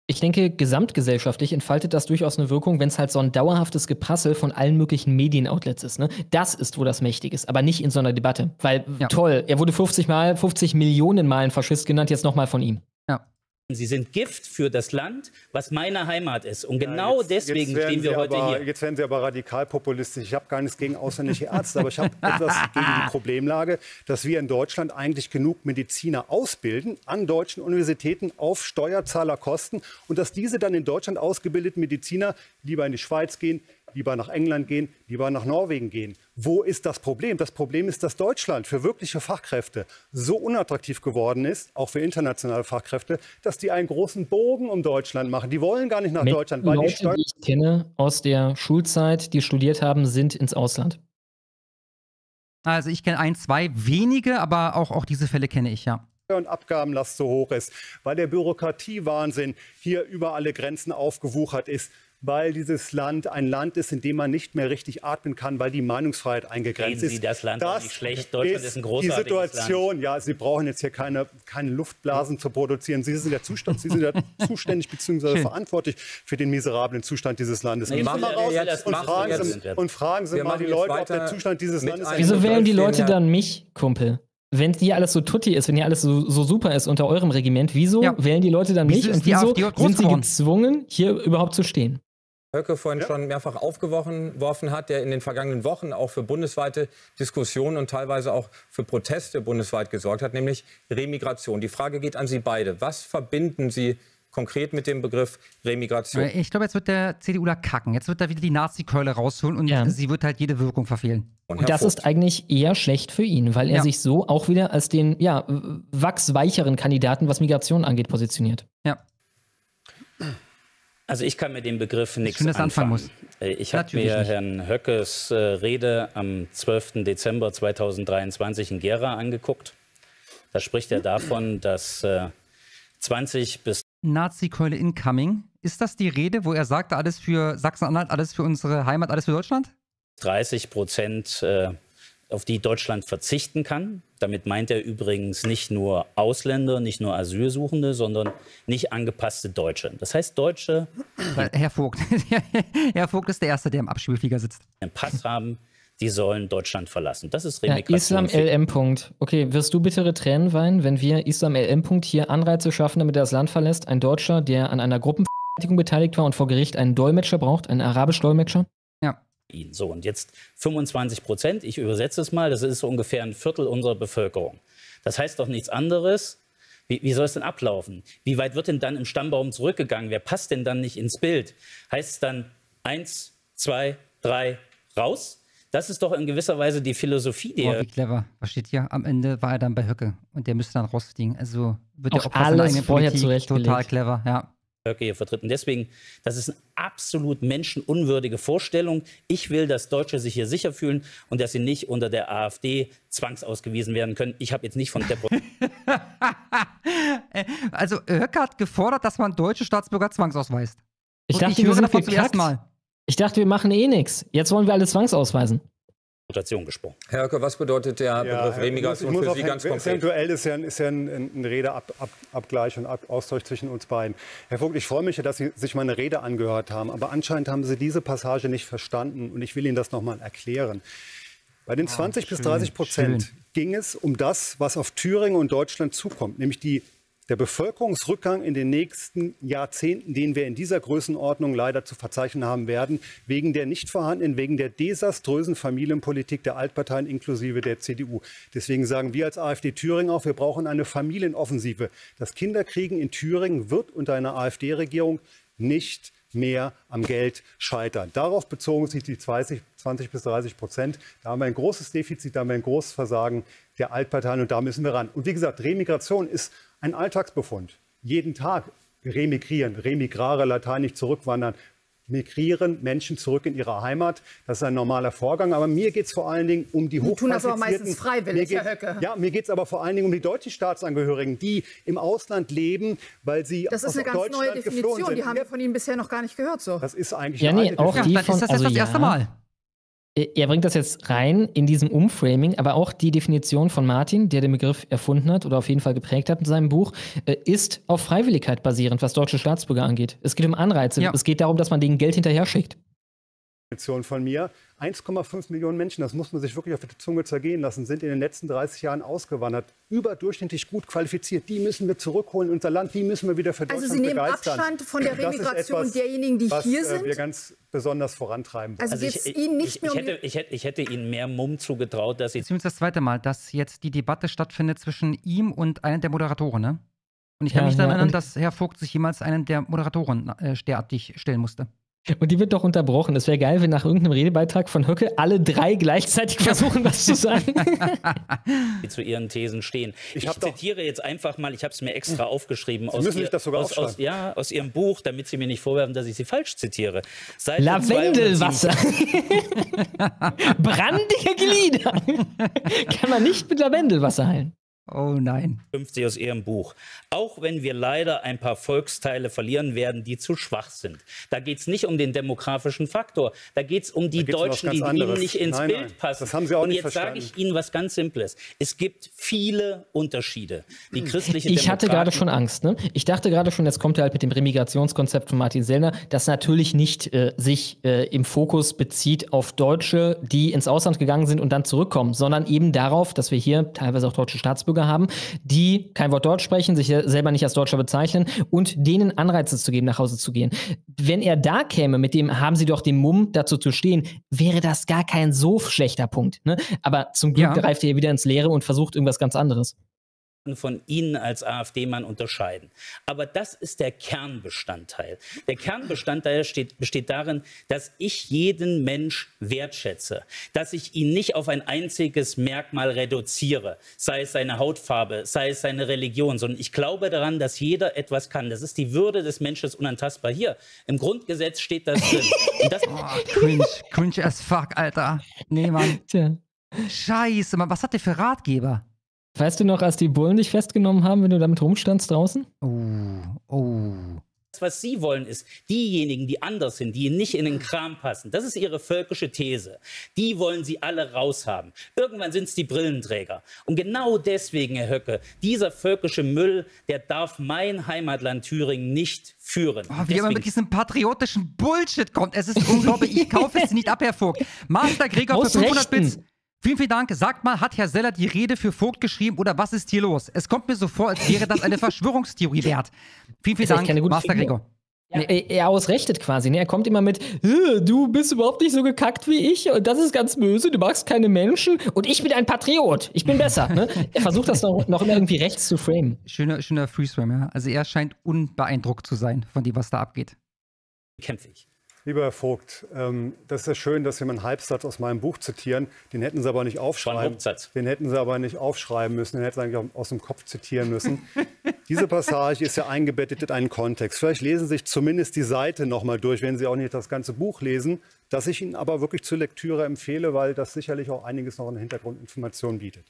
Ich denke, gesamtgesellschaftlich entfaltet das durchaus eine Wirkung, wenn es halt so ein dauerhaftes Geprassel von allen möglichen Medienoutlets ist. Ne? Das ist, wo das mächtig ist, aber nicht in so einer Debatte. Weil, toll, er wurde 50 Mal, 50 Millionen Mal ein Faschist genannt, jetzt nochmal von ihm. Sie sind Gift für das Land, was meine Heimat ist. Und genau jetzt, deswegen jetzt stehen wir Sie heute aber, hier. Jetzt werden Sie aber radikal populistisch. Ich habe gar nichts gegen ausländische Ärzte, aber ich habe <laughs> etwas gegen die Problemlage, dass wir in Deutschland eigentlich genug Mediziner ausbilden an deutschen Universitäten auf Steuerzahlerkosten und dass diese dann in Deutschland ausgebildeten Mediziner lieber in die Schweiz gehen, lieber nach England gehen, lieber nach Norwegen gehen. Wo ist das Problem? Das Problem ist, dass Deutschland für wirkliche Fachkräfte so unattraktiv geworden ist, auch für internationale Fachkräfte, dass die einen großen Bogen um Deutschland machen. Die wollen gar nicht nach Mehr Deutschland, weil die Leute, Steuern die ich kenne aus der Schulzeit, die studiert haben, sind ins Ausland. Also ich kenne ein, zwei wenige, aber auch, auch diese Fälle kenne ich, ja. und Abgabenlast so hoch ist, weil der Bürokratiewahnsinn hier über alle Grenzen aufgewuchert ist, weil dieses Land ein Land ist, in dem man nicht mehr richtig atmen kann, weil die Meinungsfreiheit eingegrenzt Reden ist. Sie das Land auch nicht schlecht. Deutschland ist ein die großartiges Situation. Ja, Sie brauchen jetzt hier keine, keine Luftblasen zu produzieren. Sie sind der Zustand, Sie sind ja <laughs> zuständig bzw. Verantwortlich für den miserablen Zustand dieses Landes. Nee, Gehen Sie machen raus jetzt- und fragen. Sie, und fragen Sie Wir mal die Leute, ob der Zustand dieses Landes einem- Wieso wählen die Leute dann mich, Kumpel? Wenn hier alles so tutti ist, wenn hier alles so, so super ist unter eurem Regiment, wieso wählen die Leute dann Wieso mich ist und die wieso sind sie gezwungen, hier überhaupt zu stehen? Höcke vorhin schon mehrfach aufgeworfen hat, der in den vergangenen Wochen auch für bundesweite Diskussionen und teilweise auch für Proteste bundesweit gesorgt hat, nämlich Remigration. Die Frage geht an Sie beide. Was verbinden Sie konkret mit dem Begriff Remigration? Äh, Ich glaube, jetzt wird der CDUler kacken. Jetzt wird er wieder die Nazi-Keule rausholen und sie wird halt jede Wirkung verfehlen. Und das ist eigentlich eher schlecht für ihn, weil er Ja. sich so auch wieder als den ja, wachsweicheren Kandidaten, was Migration angeht, positioniert. Ja. Also ich kann mit dem Begriff nichts schön, anfangen anfangen. Äh, Ich habe mir nicht. Herrn Höckes äh, Rede am 12. Dezember 2023 in Gera angeguckt. Da spricht er davon, dass äh, 20 bis Nazi-Keule incoming. Ist das die Rede, wo er sagte, alles für Sachsen-Anhalt, alles für unsere Heimat, alles für Deutschland? 30 Prozent, äh, auf die Deutschland verzichten kann. Damit meint er übrigens nicht nur Ausländer, nicht nur Asylsuchende, sondern nicht angepasste Deutsche. Das heißt, Deutsche, Herr Vogt. <laughs> Herr Vogt ist der Erste, der im Abschiebeflieger sitzt. einen Pass haben, die sollen Deutschland verlassen. Das ist Ja, Remigration. Islam LM. Punkt. Okay, wirst du bittere Tränen weinen, wenn wir Islam LM. Punkt hier Anreize schaffen, damit er das Land verlässt? Ein Deutscher, der an einer Gruppenvergewaltigung beteiligt war und vor Gericht einen Dolmetscher braucht, einen arabisch-Dolmetscher? Ja. Ihn. So, und jetzt 25 Prozent, ich übersetze es mal, das ist so ungefähr ein Viertel unserer Bevölkerung. Das heißt doch nichts anderes. Wie, wie soll es denn ablaufen? Wie weit wird denn dann im Stammbaum zurückgegangen? Wer passt denn dann nicht ins Bild? Heißt es dann eins, zwei, drei, raus? Das ist doch in gewisser Weise die Philosophie, die Boah, er wie clever. Was steht hier? Am Ende war er dann bei Höcke und der müsste dann rausfliegen. Also wird Auch er alles vorher zurechtgelegt. Total clever, ja. Höcke hier vertritt. Und deswegen, das ist eine absolut menschenunwürdige Vorstellung. Ich will, dass Deutsche sich hier sicher fühlen und dass sie nicht unter der AfD zwangsausgewiesen werden können. Ich habe jetzt nicht von Depo <laughs> Also Höcke hat gefordert, dass man deutsche Staatsbürger zwangsausweist. Ich Und dachte, ich wir höre sind davon zum ersten Mal. Ich dachte, wir machen eh nichts. Jetzt wollen wir alle zwangsausweisen. Mutation gesprochen. Herr Höcke, was bedeutet der Begriff Remigration muss für auf Sie ganz konkret? Duell ist ja, ein- ist ja ein, ein Redeabgleich und Ab Austausch zwischen uns beiden. Herr Vogt, ich freue mich, ja, dass Sie sich meine Rede angehört haben, aber anscheinend haben Sie diese Passage nicht verstanden und ich will Ihnen das nochmal erklären. Bei den 20 bis schön, 30 Prozent schön. ging es um das, was auf Thüringen und Deutschland zukommt, nämlich die, der Bevölkerungsrückgang in den nächsten Jahrzehnten, den wir in dieser Größenordnung leider zu verzeichnen haben werden, wegen der nicht vorhandenen, wegen der desaströsen Familienpolitik der Altparteien inklusive der CDU. Deswegen sagen wir als AfD Thüringen auch, wir brauchen eine Familienoffensive. Das Kinderkriegen in Thüringen wird unter einer AfD-Regierung nicht mehr am Geld scheitern. Darauf bezogen sich die 20, 20 bis 30 Prozent. Da haben wir ein großes Defizit, da haben wir ein großes Versagen der Altparteien und da müssen wir ran. Und wie gesagt, Remigration ist ein Alltagsbefund. Jeden Tag remigrieren, remigrare, lateinisch zurückwandern, migrieren Menschen zurück in ihre Heimat. Das ist ein normaler Vorgang. Aber mir geht es vor allen Dingen um die Die tun das aber hochqualifizierten... meistens freiwillig, Herr Höcke. Ja, mir geht es aber vor allen Dingen um die deutschen Staatsangehörigen, die im Ausland leben, weil sie Das ist aus eine ganz neue Definition. Die haben wir von Ihnen bisher noch gar nicht gehört. So. Das ist eigentlich Ja, eine nee, alte auch die von, also ja, Er er bringt das jetzt rein in diesem Umframing, aber auch die Definition von Martin, der den Begriff erfunden hat oder auf jeden Fall geprägt hat in seinem Buch, äh, ist auf Freiwilligkeit basierend, was deutsche Staatsbürger angeht. Es geht um Anreize. Ja. Es geht darum, dass man denen Geld hinterher schickt. Definition von mir. 1,5 Millionen Menschen, das muss man sich wirklich auf die Zunge zergehen lassen, sind in den letzten 30 Jahren ausgewandert. Überdurchschnittlich gut qualifiziert. Die müssen wir zurückholen in unser Land, die müssen wir wieder für Also Deutschland Sie nehmen begeistern. Abstand von der Remigration etwas, derjenigen, die was, hier äh, sind? wir ganz besonders vorantreiben wollen. Also geht's Ihnen nicht ich, mehr ich, um hätte, ich, hätte, ich hätte Ihnen mehr Mumm zugetraut, dass Sie Das ist das zweite Mal, dass jetzt die Debatte stattfindet zwischen ihm und einem der Moderatoren, ne? Und ich kann Ja, mich daran ja, erinnern, dass Herr Vogt sich jemals einen der Moderatoren äh, derartig stellen musste. Und die wird doch unterbrochen. Es wäre geil, wenn nach irgendeinem Redebeitrag von Höcke alle drei gleichzeitig <laughs> versuchen, was zu sagen. die zu ihren Thesen stehen. Ich, doch- zitiere jetzt einfach mal, ich habe es mir extra aufgeschrieben Sie müssen sich das sogar aus, aus, ja, aus Ihrem Buch, damit Sie mir nicht vorwerfen, dass ich Sie falsch zitiere. Seite Lavendelwasser. 207. <laughs> Brandige Glieder. <laughs> Kann man nicht mit Lavendelwasser heilen. Oh nein. 50 aus Ihrem Buch. Auch wenn wir leider ein paar Volksteile verlieren werden, die zu schwach sind. Da geht es nicht um den demografischen Faktor. Da geht es um die Deutschen, die anderes. Ihnen nicht ins Nein, Bild nein, passen. das haben Sie auch Und nicht jetzt sage ich Ihnen was ganz Simples. Es gibt viele Unterschiede. Die christliche Ich hatte gerade Demokraten- schon Angst. Ne? Ich dachte gerade schon, jetzt kommt er halt mit dem Remigrationskonzept von Martin Sellner, das natürlich nicht äh, sich äh, im Fokus bezieht auf Deutsche, die ins Ausland gegangen sind und dann zurückkommen, sondern eben darauf, dass wir hier teilweise auch deutsche Staatsbürger haben, die kein Wort Deutsch sprechen, sich selber nicht als Deutscher bezeichnen und denen Anreize zu geben, nach Hause zu gehen. Wenn er da käme, mit dem haben sie doch den Mumm, dazu zu stehen, wäre das gar kein so schlechter Punkt. Ne? Aber zum Glück Ja. greift er wieder ins Leere und versucht irgendwas ganz anderes. Von Ihnen als AfD-Mann unterscheiden. Aber das ist der Kernbestandteil. Der Kernbestandteil steht, besteht darin, dass ich jeden Mensch wertschätze, dass ich ihn nicht auf ein einziges Merkmal reduziere, sei es seine Hautfarbe, sei es seine Religion, sondern ich glaube daran, dass jeder etwas kann. Das ist die Würde des Menschen unantastbar. Hier, im Grundgesetz steht das drin. Das <laughs> Oh, cringe, cringe as fuck, Alter. Nee, Mann. Scheiße, Mann, was hat der für Ratgeber? Weißt du noch, als die Bullen dich festgenommen haben, wenn du damit rumstandst draußen? Oh, oh. Das, was Sie wollen, ist, diejenigen, die anders sind, die nicht in den Kram passen, das ist Ihre völkische These. Die wollen Sie alle raushaben. Irgendwann sind es die Brillenträger. Und genau deswegen, Herr Höcke, dieser völkische Müll, der darf mein Heimatland Thüringen nicht führen. Oh, wie er Deswegen- mit diesem patriotischen Bullshit kommt. Es ist unglaublich. Ich kaufe es <laughs> nicht ab, Herr Vogt. Master Gregor für Aus 500 Rechten. Bits. Vielen, vielen Dank. Sagt mal, hat Herr Seller die Rede für Vogt geschrieben oder was ist hier los? Es kommt mir so vor, als wäre das eine <laughs> Verschwörungstheorie wert. Vielen, vielen Dank, keine gute Master Figur. Gregor. Nee, er- ausrechtet quasi. Ne? Er kommt immer mit, "Äh, du bist überhaupt nicht so gekackt wie ich und das ist ganz böse, du magst keine Menschen und ich bin ein Patriot, ich bin besser. Ne? Er versucht das noch, noch immer irgendwie rechts zu framen. Schöner, schöner Freeze-Frame, ja. Also er scheint unbeeindruckt zu sein von dem, was da abgeht. kämpfe ich. Lieber Herr Vogt, ähm, das ist ja schön, dass Sie meinen Halbsatz aus meinem Buch zitieren. Den hätten Sie aber nicht aufschreiben. Den hätten Sie aber nicht aufschreiben müssen. Den hätten Sie eigentlich aus dem Kopf zitieren müssen. <laughs> Diese Passage ist ja eingebettet in einen Kontext. Vielleicht lesen Sie sich zumindest die Seite nochmal durch, wenn Sie auch nicht das ganze Buch lesen, das ich Ihnen aber wirklich zur Lektüre empfehle, weil das sicherlich auch einiges noch an Hintergrundinformationen bietet.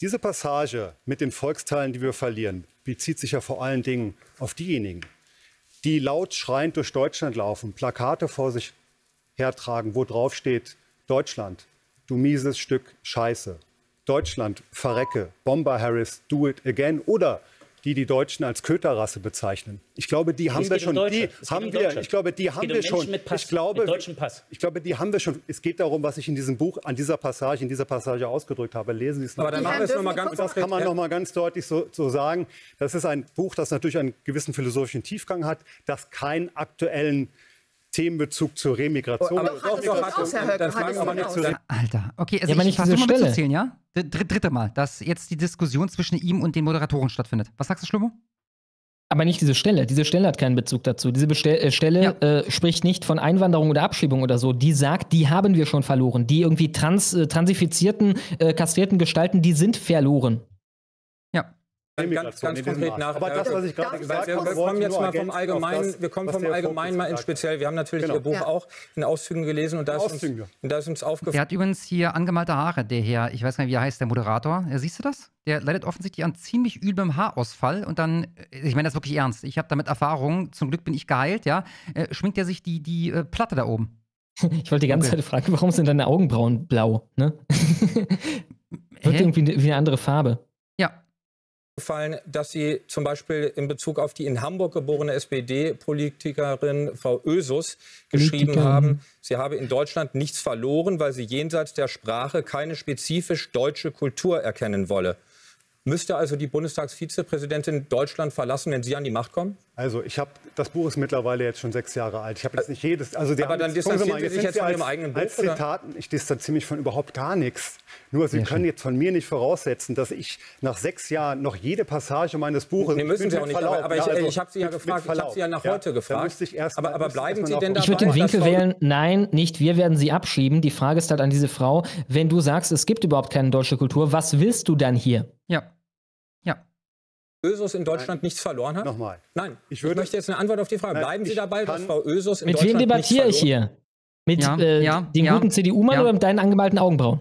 Diese Passage mit den Volksteilen, die wir verlieren, bezieht sich ja vor allen Dingen auf diejenigen, die laut schreiend durch Deutschland laufen, Plakate vor sich hertragen, wo drauf steht, Deutschland, du mieses Stück Scheiße. Deutschland, verrecke. Bomber Harris, do it again. Oder die die Deutschen als Köterrasse bezeichnen. Ich glaube, die haben wir um schon. Deutsche. Die Es haben um wir. Ich glaube, die haben um wir schon. Mit Pass, ich glaube, mit Pass. Ich glaube, die haben wir schon. Es geht darum, was ich in diesem Buch, an dieser Passage, in dieser Passage ausgedrückt habe. Lesen Sie es Aber dann machen wir es noch mal ganz Das kann man noch mal ganz deutlich so, so sagen. Das ist ein Buch, das natürlich einen gewissen philosophischen Tiefgang hat, das keinen aktuellen Themenbezug zur Remigration Aber doch, nicht zu. Alter, okay, also Ja, ich nicht versuche diese mal Stelle. mitzuzählen, ja? Dr dritte Mal, dass jetzt die Diskussion zwischen ihm und den Moderatoren stattfindet. Was sagst du, Schlummo? Aber nicht diese Stelle. Diese Stelle hat keinen Bezug dazu. Diese Bestell äh, Stelle äh, spricht nicht von Einwanderung oder Abschiebung oder so. Die sagt, die haben wir schon verloren. Die irgendwie trans, äh, transifizierten, äh, kastrierten Gestalten, die sind verloren. Ganz, ganz, konkret nach. Aber das, was ich gerade gesagt wir, habe, wir kommen jetzt mal vom Allgemeinen, das, wir kommen vom Allgemeinen mal ins Speziell. Wir haben natürlich Genau. Ihr Buch Ja. auch in Auszügen gelesen und da ist, uns, und da ist uns Der aufgefallen. hat übrigens hier angemalte Haare, der Herr, ich weiß gar nicht, wie er heißt, der Moderator. Ja, siehst du das? Der leidet offensichtlich an ziemlich üblem Haarausfall und dann, äh, ich meine das wirklich ernst, ich habe damit Erfahrung, zum Glück bin ich geheilt, ja, äh, schminkt er sich die, die äh, Platte da oben. <laughs> Ich wollte die ganze Okay. Zeit fragen, warum sind deine Augenbrauen blau? Ne? <laughs> Wird Hä? irgendwie wie eine andere Farbe. Gefallen, dass Sie zum Beispiel in Bezug auf die in Hamburg geborene SPD-Politikerin Frau Ösus geschrieben haben, sie habe in Deutschland nichts verloren, weil sie jenseits der Sprache keine spezifisch deutsche Kultur erkennen wolle. Müsste also die Bundestagsvizepräsidentin Deutschland verlassen, wenn Sie an die Macht kommen? Also ich habe, das Buch ist mittlerweile jetzt schon sechs Jahre alt. Ich habe jetzt nicht jedes, also der Aber dann distanzieren Sie sich jetzt von Ihrem eigenen Buch, als oder? Zitaten, ich distanziere mich von überhaupt gar nichts. Nur Sie Sehr können schön. jetzt von mir nicht voraussetzen, dass ich nach sechs Jahren noch jede Passage meines Buches. Nee, müssen Sie auch nicht. Verlaub, aber aber ja, ich, also ich habe Sie ja mit- mit gefragt, ich habe Sie ja nach ja, heute da gefragt. müsste ich erst aber, mal- aber bleiben Sie denn noch- Ich würde den Winkel wählen, nein, nicht wir werden sie abschieben. Die Frage ist halt an diese Frau, wenn du sagst, es gibt überhaupt keine deutsche Kultur, was willst du dann hier? Ja. Ja. Ösus in Deutschland nichts verloren hat? Nochmal. Nein, ich, würde- möchte jetzt eine Antwort auf die Frage. Nein, Bleiben Sie ich dabei, dass Frau Ösus in Mit wem Deutschland nichts debattiere ich verloren hier? Mit Ja, äh, ja, den ja, guten CDU-Mann ja. oder mit deinen angemalten Augenbrauen?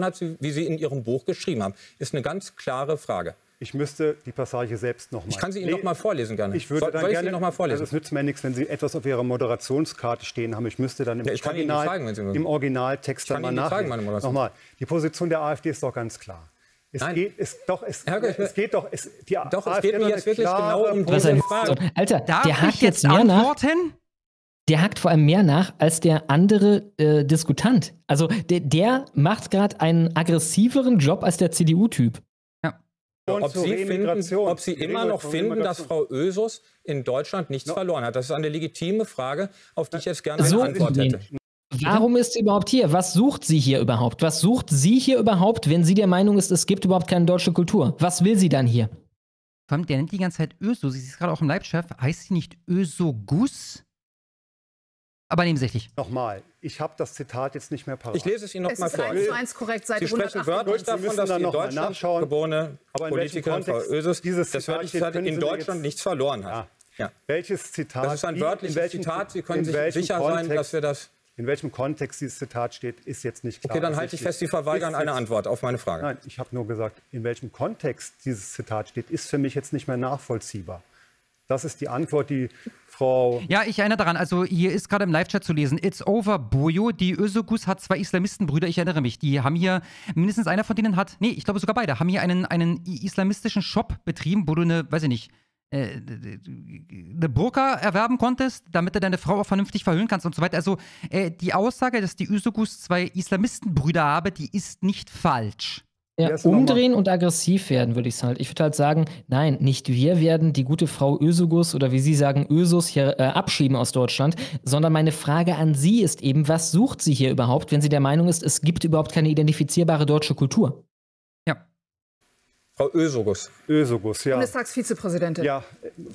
hat, sie- wie Sie in Ihrem Buch geschrieben haben? Ist eine ganz klare Frage. Ich müsste die Passage selbst nochmal. Ich kann sie Ihnen noch mal vorlesen gerne. Ich würde Soll- dann soll ich gerne sie noch mal vorlesen? Also es nützt mir nichts, wenn Sie etwas auf Ihrer Moderationskarte stehen haben. Ich müsste dann im, Ja, ich kann Ihnen die Original, zeigen, wenn Sie wollen. im Originaltext Ich kann dann mal Ihnen die zeigen, nachlesen. meine Moderation. Nochmal, die Position der AfD ist doch ganz klar. Es Nein. geht, es, doch, es, Herr es geht doch, es, die Doch, es geht mir jetzt wirklich genau um diese Frage. Alter, Darf der hakt jetzt mehr nach. antworten? Der hakt vor allem mehr nach als der andere äh, Diskutant. Also der, der macht gerade einen aggressiveren Job als der CDU-Typ. Ob zur Sie, finden, ob Sie immer noch finden, dass. Frau Ösus in Deutschland nichts verloren hat. Das ist eine legitime Frage, auf die ich jetzt gerne So eine Antwort hätte. Warum ist sie überhaupt hier? Was sucht sie hier überhaupt? Was sucht sie hier überhaupt, wenn sie der Meinung ist, es gibt überhaupt keine deutsche Kultur? Was will sie dann hier? Vor allem, der nennt die ganze Zeit Öso. Sie ist gerade auch im Live-Chef. Heißt sie nicht Ösogus? Aber nebensächlich. Nochmal, ich habe das Zitat jetzt nicht mehr parat. Ich lese es Ihnen noch Es mal ist vor. 1 zu 1 korrekt, Seite Sie sprechen 108. wörtlich Sie davon, müssen dass dann die in Deutschland nachschauen. geborene Aber in welchem Politikerin Frau Ösus dieses das können in Deutschland jetzt- nichts verloren hat. Ja. Ja. Welches Zitat? Das ist ein wörtliches Zitat. Sie können sich sicher sein, Kontext- dass wir das. In welchem Kontext dieses Zitat steht, ist jetzt nicht klar. Okay, dann halte ich fest, Sie verweigern eine Antwort auf meine Frage. Nein, ich habe nur gesagt, in welchem Kontext dieses Zitat steht, ist für mich jetzt nicht mehr nachvollziehbar. Das ist die Antwort, die Frau. Ja, ich erinnere daran. Also, hier ist gerade im Live-Chat zu lesen: It's over, Bojo. Die Ösogus hat zwei Islamistenbrüder. Ich erinnere mich. Die haben hier, mindestens einer von denen hat, nee, ich glaube sogar beide, haben hier einen, einen islamistischen Shop betrieben, wo du eine, weiß ich nicht, äh, eine Burka erwerben konntest, damit du deine Frau auch vernünftig verhüllen kannst und so weiter. Also, äh, die Aussage, dass die Ösogus zwei Islamistenbrüder habe, die ist nicht falsch. Ja, umdrehen und aggressiv werden, würde ich halt. Ich würde halt sagen, nein, nicht wir werden die gute Frau Ösugus oder wie Sie sagen, Ösus hier äh, abschieben aus Deutschland, sondern meine Frage an Sie ist eben, was sucht sie hier überhaupt, wenn sie der Meinung ist, es gibt überhaupt keine identifizierbare deutsche Kultur? Frau Ösogus. Ösogus, ja. Bundestagsvizepräsidentin. Ja,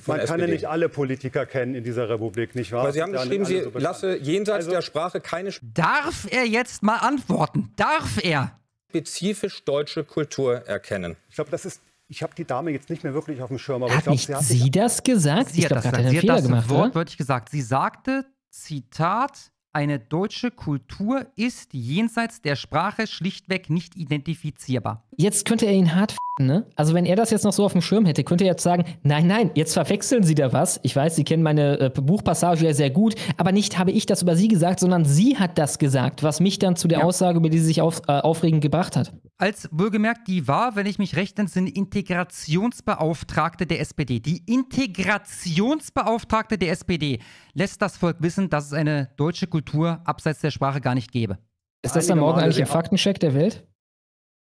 man kann ja nicht alle Politiker kennen in dieser Republik, nicht wahr? Aber Sie haben Ja, geschrieben, Sie so lasse jenseits Also- der Sprache keine Darf er jetzt mal antworten? Darf er? spezifisch deutsche Kultur erkennen. Ich glaube, das ist. Ich habe die Dame jetzt nicht mehr wirklich auf dem Schirm, aber Hat ich glaube, nicht sie hat sie das gesagt? Sie ich hat glaube, das gerade gesagt. einen Sie hat Fehler das gemacht, wortwörtlich gesagt. Sie sagte, Zitat, eine deutsche Kultur ist jenseits der Sprache schlichtweg nicht identifizierbar. Jetzt könnte er ihn hart f***en, ne? Also wenn er das jetzt noch so auf dem Schirm hätte, könnte er jetzt sagen, nein, nein, jetzt verwechseln Sie da was. Ich weiß, Sie kennen meine äh, Buchpassage ja sehr gut, aber nicht habe ich das über Sie gesagt, sondern sie hat das gesagt, was mich dann zu der Aussage, über die sie sich auf, äh, aufregen, gebracht hat. Als wohlgemerkt, die war, wenn ich mich recht entsinne, Integrationsbeauftragte der SPD. Die Integrationsbeauftragte der SPD lässt das Volk wissen, dass es eine deutsche Kultur abseits der Sprache gar nicht gäbe. Ist das dann morgen eigentlich im der- Faktencheck der Welt?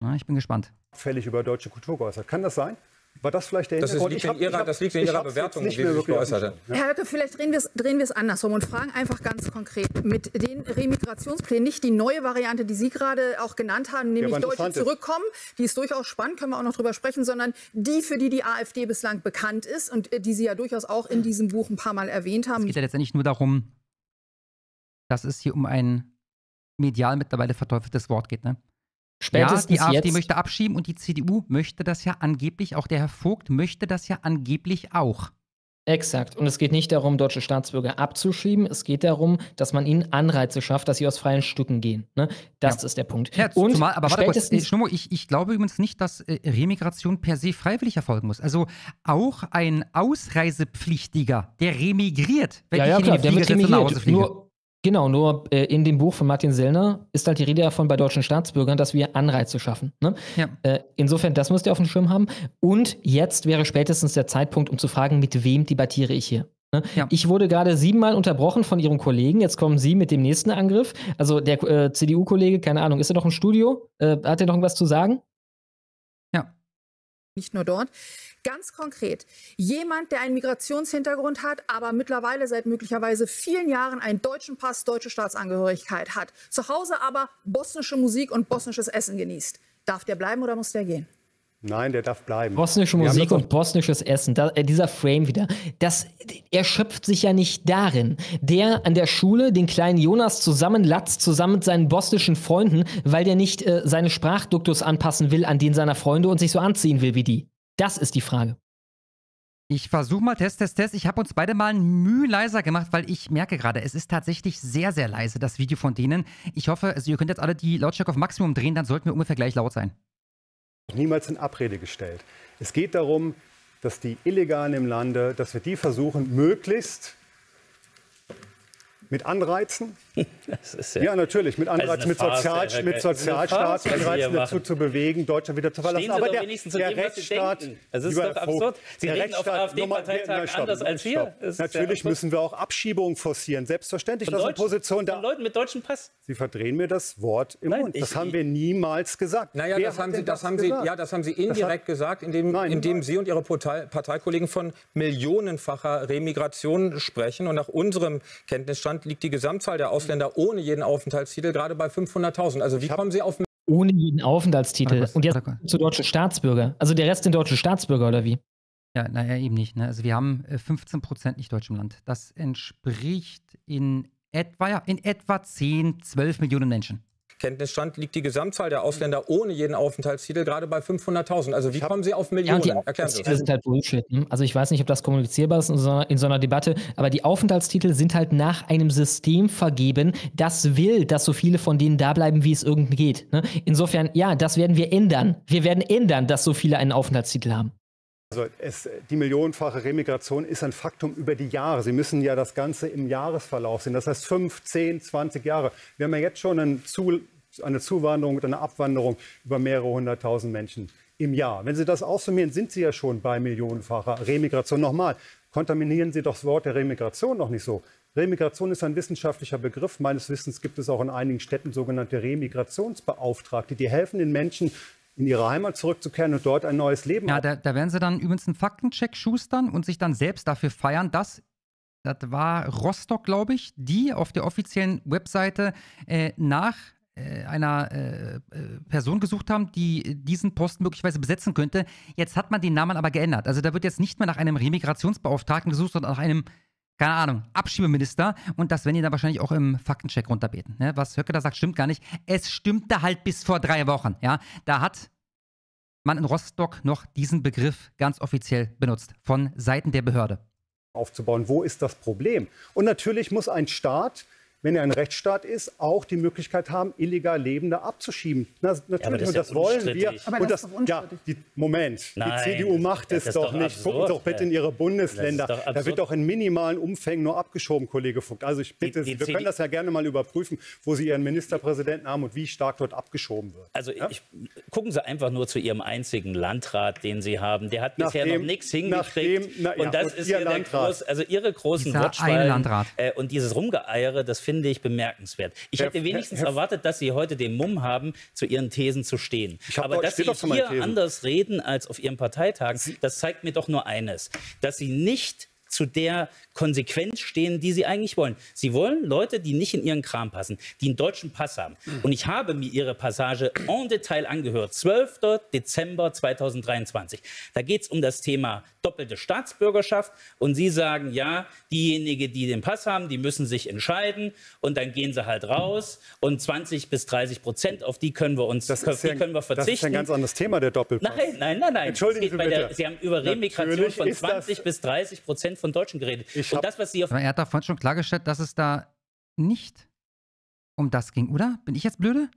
Na, ich bin gespannt. Fällig über deutsche Kultur geäußert. Kann das sein? War das vielleicht der Das ist- Hintergrund? liegt Ich hab- in Ihrer- hab- das liegt in ich Ihrer Bewertung, nicht wie mehr Sie geäußert haben. Schirm. Herr Höcke, vielleicht drehen wir es drehen wir es andersrum und fragen einfach ganz konkret. Mit den Remigrationsplänen, nicht die neue Variante, die Sie gerade auch genannt haben, nämlich aber Deutsche zurückkommen, die ist durchaus spannend, können wir auch noch drüber sprechen, sondern die, für die die AfD bislang bekannt ist und äh, die Sie ja durchaus auch in diesem Buch ein paar Mal erwähnt haben. Es geht ja letztendlich nur darum, dass es hier um ein medial mittlerweile verteufeltes Wort geht. Ne? Spätestens ja, die AfD jetzt- möchte abschieben und die CDU möchte das ja angeblich, auch der Herr Vogt möchte das ja angeblich auch. Exakt. Und es geht nicht darum, deutsche Staatsbürger abzuschieben. Es geht darum, dass man ihnen Anreize schafft, dass sie aus freien Stücken gehen. Ne? Das ist der Punkt. Ja, Und zumal, aber warte kurz, äh, Schnummo, ich, ich glaube übrigens nicht, dass äh, Remigration per se freiwillig erfolgen muss. Also auch ein Ausreisepflichtiger, der remigriert, wenn ja, ich ja, in klar, den der Flieger wird sitze und nach Hause fliege. Nur, genau, nur äh, in dem Buch von Martin Sellner ist halt die Rede davon bei deutschen Staatsbürgern, dass wir Anreize schaffen. Ne? Ja. Äh, insofern, das müsst ihr auf dem Schirm haben. Und jetzt wäre spätestens der Zeitpunkt, um zu fragen, mit wem debattiere ich hier? Ne? Ich wurde gerade siebenmal unterbrochen von Ihrem Kollegen. Jetzt kommen Sie mit dem nächsten Angriff. Also der äh, CDU-Kollege, keine Ahnung, ist er noch im Studio? Äh, hat er noch irgendwas zu sagen? nicht nur dort. Ganz konkret, jemand, der einen Migrationshintergrund hat, aber mittlerweile seit möglicherweise vielen Jahren einen deutschen Pass, deutsche Staatsangehörigkeit hat, zu Hause aber bosnische Musik und bosnisches Essen genießt. Darf der bleiben oder muss der gehen? Nein, der darf bleiben. Bosnische Wir Musik und bosnisches Essen, da, äh, dieser Frame wieder, das erschöpft sich ja nicht darin, der an der Schule den kleinen Jonas zusammenlatzt, zusammen mit seinen bosnischen Freunden, weil der nicht äh, seine Sprachduktus anpassen will an den seiner Freunde und sich so anziehen will wie die. Das ist die Frage. Ich versuche mal Test, Test, Test. Ich habe uns beide mal ein Mühe leiser gemacht, weil ich merke gerade, es ist tatsächlich sehr, sehr leise, das Video von denen. Ich hoffe, also ihr könnt jetzt alle die Lautstärke auf Maximum drehen, dann sollten wir ungefähr gleich laut sein. niemals in Abrede gestellt. Es geht darum, dass die Illegalen im Lande, dass wir die versuchen, möglichst mit Anreizen, ja, natürlich, mit ist Anreizen, eine mit, Sozial, mit Farce, Sie hier dazu zu bewegen, Deutschland wieder zu verlassen. Sie Aber der, der dem, Sie Rechtsstaat, denken. Das ist doch absurd. Sie der reden auf AfD-Parteitagen Stopp, anders als hier. Ja Natürlich müssen wir auch Abschiebungen forcieren, selbstverständlich. Von Das ist eine Position der von Leuten mit deutschem Pass. Sie verdrehen mir das Wort im Nein, Mund. Das ich- haben wir niemals gesagt. Naja, das haben, Sie, das, haben Sie, gesagt? ja, das haben Sie hat- indirekt gesagt, indem, indem Sie und Ihre Partei, Parteikollegen von millionenfacher Remigration sprechen. Und nach unserem Kenntnisstand liegt die Gesamtzahl der Ausländer ohne jeden Aufenthaltstitel gerade bei 500.000. Also wie kommen Sie auf Ohne jeden Aufenthaltstitel. Und jetzt zu deutschen Staatsbürger. Also der Rest sind deutsche Staatsbürger, oder wie? Ja, naja, eben nicht. Ne? Also wir haben äh, 15% nicht deutsch im Land. Das entspricht in etwa, ja, in etwa 10, 12 Millionen Menschen. Kenntnisstand liegt die Gesamtzahl der Ausländer ohne jeden Aufenthaltstitel gerade bei 500.000. Also wie kommen Sie auf Ja, Millionen? und die Erklären Sie das. sind halt Bullshit. Ne? Also ich weiß nicht, ob das kommunizierbar ist in so, einer, in so einer Debatte, aber die Aufenthaltstitel sind halt nach einem System vergeben, das will, dass so viele von denen da bleiben, wie es irgend geht. Ne? Insofern, ja, das werden wir ändern. Wir werden ändern, dass so viele einen Aufenthaltstitel haben. Also es, die millionenfache Remigration ist ein Faktum über die Jahre. Sie müssen ja das Ganze im Jahresverlauf sehen. Das heißt 5, 10, 20 Jahre. Wir haben ja jetzt schon einen Zu, eine Zuwanderung oder eine Abwanderung über mehrere hunderttausend Menschen im Jahr. Wenn Sie das aussummieren, sind Sie ja schon bei millionenfacher Remigration. Nochmal, kontaminieren Sie doch das Wort der Remigration noch nicht so. Remigration ist ein wissenschaftlicher Begriff. Meines Wissens gibt es auch in einigen Städten sogenannte Remigrationsbeauftragte, die helfen den Menschen, in ihre Heimat zurückzukehren und dort ein neues Leben Ja, da, da werden sie dann übrigens einen Faktencheck schustern und sich dann selbst dafür feiern, dass, das war Rostock, glaube ich, die auf der offiziellen Webseite äh, nach äh, einer äh, äh, Person gesucht haben, die diesen Posten möglicherweise besetzen könnte. Jetzt hat man den Namen aber geändert. Also da wird jetzt nicht mehr nach einem Remigrationsbeauftragten gesucht, sondern nach einem, keine Ahnung, Abschiebeminister. Und das werden die dann wahrscheinlich auch im Faktencheck runterbeten. Ne? Was Höcke da sagt, stimmt gar nicht. Es stimmte halt bis vor drei Wochen. Ja? Da hat man in Rostock noch diesen Begriff ganz offiziell benutzt von Seiten der Behörde. aufzubauen. Wo ist das Problem? Und natürlich muss ein Staat wenn er ein Rechtsstaat ist, auch die Möglichkeit haben, illegal Lebende abzuschieben. Na, natürlich, aber das und ja das wollen wir. Aber und das das, ja, die, Moment, Nein, die CDU macht das es doch doch nicht. Gucken. Sie doch bitte in Ihre Bundesländer. Da wird doch in minimalen Umfängen nur abgeschoben, Kollege Vogt. Also ich bitte Die- die Sie, wir CD können das ja gerne mal überprüfen, wo Sie Ihren Ministerpräsidenten haben und wie stark dort abgeschoben wird. Also ich, gucken Sie einfach nur zu Ihrem einzigen Landrat, den Sie haben. Der hat bisher Nachdem- noch nichts hingekriegt. nachdem- na ja, und das und ist Ihr Landrat. groß, also Ihre großen Wortspalten äh, und dieses Rumgeeiere, das finde ich bemerkenswert. Ich Herr- hätte wenigstens Herr- erwartet, dass Sie heute den Mumm haben, zu Ihren Thesen zu stehen. Aber doch- dass Sie hier anders reden als auf Ihrem Parteitag, das zeigt mir doch nur eines, dass Sie nicht zu der Konsequenz stehen, die sie eigentlich wollen. Sie wollen Leute, die nicht in ihren Kram passen, die einen deutschen Pass haben. Und ich habe mir Ihre Passage en Detail angehört. 12. Dezember 2023. Da geht es um das Thema doppelte Staatsbürgerschaft. Und Sie sagen, ja, diejenigen, die den Pass haben, die müssen sich entscheiden. Und dann gehen sie halt raus. Und 20 bis 30 Prozent, auf die können wir uns Das die ja, können wir das ist verzichten. ein ganz anderes Thema, der Doppelpass. Nein, nein, nein, nein. Entschuldigen Sie bei der, bitte. Sie haben über Remigration von ist das- 20 bis 30 Prozent von Deutschen geredet. Ich Und das, was Sie auf Aber er hat davon schon klargestellt, dass es da nicht um das ging, oder? Bin ich jetzt blöde?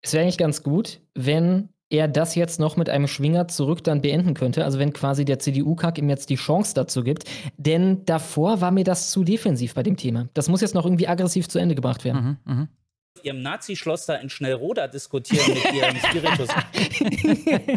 Es wäre eigentlich ganz gut, wenn er das jetzt noch mit einem Schwinger zurück dann beenden könnte. Also wenn quasi der CDU-Kack ihm jetzt die Chance dazu gibt. Denn davor war mir das zu defensiv bei dem Thema. Das muss jetzt noch irgendwie aggressiv zu Ende gebracht werden. Mhm, mhm. Ihrem Nazi-Schloss da in Schnellroda diskutieren mit Ihrem <laughs> Spiritus. <laughs>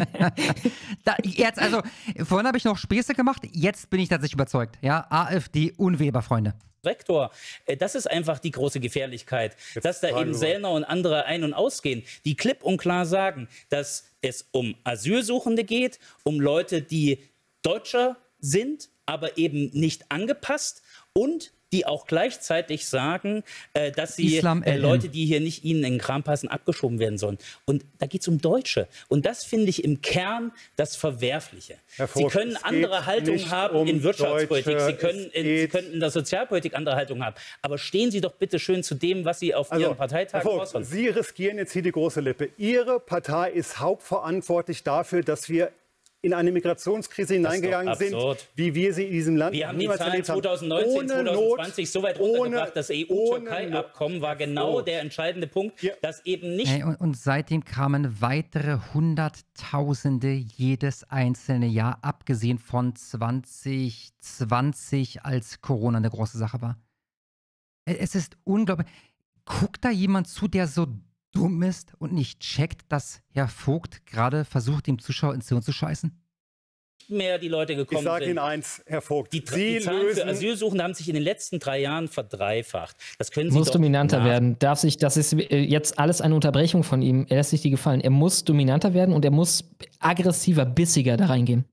Da, jetzt, also, vorhin habe ich noch Späße gemacht, jetzt bin ich tatsächlich überzeugt. Ja, AfD unwählbar, Freunde. Rektor. Äh, Das ist einfach die große Gefährlichkeit, dass da eben. Sellner und andere ein- und ausgehen, die klipp und klar sagen, dass es um Asylsuchende geht, um Leute, die Deutscher sind, aber eben nicht angepasst und die auch gleichzeitig sagen, äh, dass sie Islam äh. Leute, die hier nicht ihnen in den Kram passen, abgeschoben werden sollen. Und da geht es um Deutsche. Und das finde ich im Kern das Verwerfliche. Herr Sie Vogt, können andere Haltung haben um in Wirtschaftspolitik, Deutsche, Sie können in, Sie können in der Sozialpolitik andere Haltung haben. Aber stehen Sie doch bitte schön zu dem, was Sie auf Ihren Also, Parteitagen Herr Vogt, raushauen. Sie riskieren jetzt hier die große Lippe. Ihre Partei ist hauptverantwortlich dafür, dass wir in eine Migrationskrise hineingegangen sind, wie wir sie in diesem Land Wir haben die niemals Zahlen erlebt haben. 2019, Ohne 2020 so weit runtergebracht. Das EU-Türkei-Abkommen war genau Vogt. der entscheidende Punkt, Ja. dass eben nicht Ey, und, und seitdem kamen weitere Hunderttausende jedes einzelne Jahr, abgesehen von 2020, als Corona eine große Sache war. Es ist unglaublich. Guckt da jemand zu, der so dumm ist und nicht checkt, dass Herr Vogt gerade versucht, dem Zuschauer ins Hirn zu scheißen? mehr die Leute Ich gekommen sage Ihnen eins, Herr Vogt. Die, Sie die Zahlen für lösen Asylsuchende haben sich in den letzten drei Jahren verdreifacht. Das können Sie Muss doch dominanter nach- werden. Darf sich, das ist äh, jetzt alles eine Unterbrechung von ihm. Er lässt sich die gefallen. Er muss dominanter werden und er muss aggressiver, bissiger da reingehen.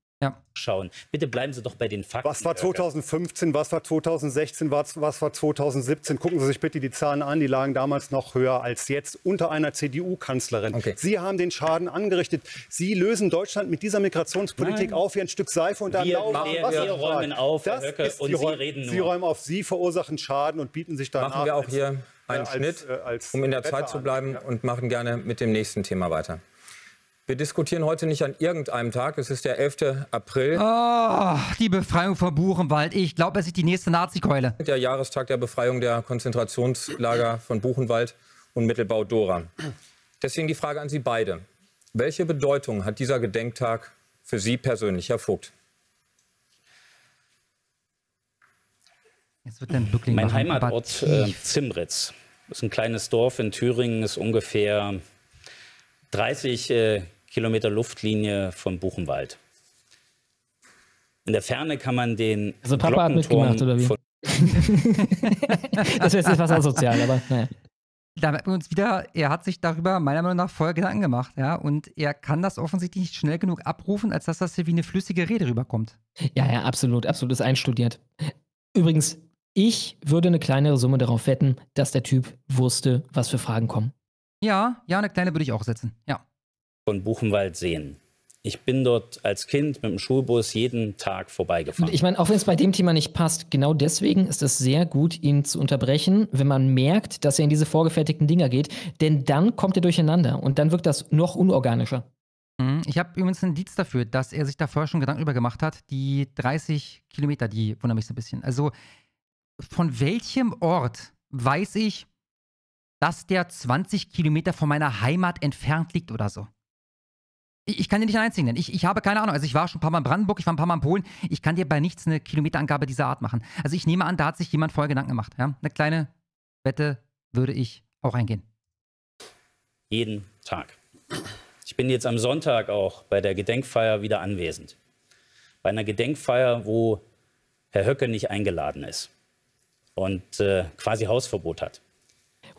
Schauen. Bitte bleiben Sie doch bei den Fakten. Was war Jörg. 2015, was war 2016, was, was war 2017? Gucken Sie sich bitte die Zahlen an, die lagen damals noch höher als jetzt unter einer CDU-Kanzlerin. Okay. Sie haben den Schaden angerichtet. Sie lösen Deutschland mit dieser Migrationspolitik Nein. auf wie ein Stück Seife und dann Wir- laufen wir- was wir Sie räumen auf, Herr Das Höcke, ist und die Sie Räum- reden Sie nur. räumen auf, Sie verursachen Schaden und bieten sich danach Machen wir auch als- hier einen äh, als, Schnitt, äh, als um in der Zeit zu an. bleiben Ja. und machen gerne mit dem nächsten Thema weiter. Wir diskutieren heute nicht an irgendeinem Tag. Es ist der 11. April, Oh, die Befreiung von Buchenwald. Ich glaube, es ist die nächste Nazi-Keule. der Jahrestag der Befreiung der Konzentrationslager von Buchenwald und Mittelbau Dora. Deswegen die Frage an Sie beide. Welche Bedeutung hat dieser Gedenktag für Sie persönlich, Herr Vogt? Mein Heimatort äh. Zimritz ist ein kleines Dorf in Thüringen, ist ungefähr 30 äh, Kilometer Luftlinie von Buchenwald. In der Ferne kann man den Also Papa hat Glockenturm mitgemacht, oder wie? von <laughs> Das ist jetzt etwas asozial, aber naja. Da merken wir uns wieder, er hat sich darüber meiner Meinung nach vorher Gedanken gemacht, ja, und er kann das offensichtlich nicht schnell genug abrufen, als dass das hier wie eine flüssige Rede rüberkommt. Ja, ja, absolut, absolut. Ist einstudiert. Übrigens, ich würde eine kleinere Summe darauf wetten, dass der Typ wusste, was für Fragen kommen. Ja, ja, eine kleine würde ich auch setzen, ja. Von Buchenwald sehen. Ich bin dort als Kind mit dem Schulbus jeden Tag vorbeigefahren. Und ich meine, auch wenn es bei dem Thema nicht passt, genau deswegen ist es sehr gut, ihn zu unterbrechen, wenn man merkt, dass er in diese vorgefertigten Dinger geht. Denn dann kommt er durcheinander und dann wirkt das noch unorganischer. Mhm. Ich habe übrigens einen Indiz dafür, dass er sich da vorher schon Gedanken über gemacht hat. Die 30 Kilometer, die wundern mich so ein bisschen. Also, von welchem Ort weiß ich, dass der 20 Kilometer von meiner Heimat entfernt liegt oder so. Ich, kann dir nicht einen einzigen nennen. Ich, ich habe keine Ahnung. Also ich war schon ein paar Mal in Brandenburg, ich war ein paar Mal in Polen. Ich kann dir bei nichts eine Kilometerangabe dieser Art machen. Also ich nehme an, da hat sich jemand vorher Gedanken gemacht. Ja? Eine kleine Wette würde ich auch eingehen. Jeden Tag. Ich bin jetzt am Sonntag auch bei der Gedenkfeier wieder anwesend. Bei einer Gedenkfeier, wo Herr Höcke nicht eingeladen ist und äh, quasi Hausverbot hat.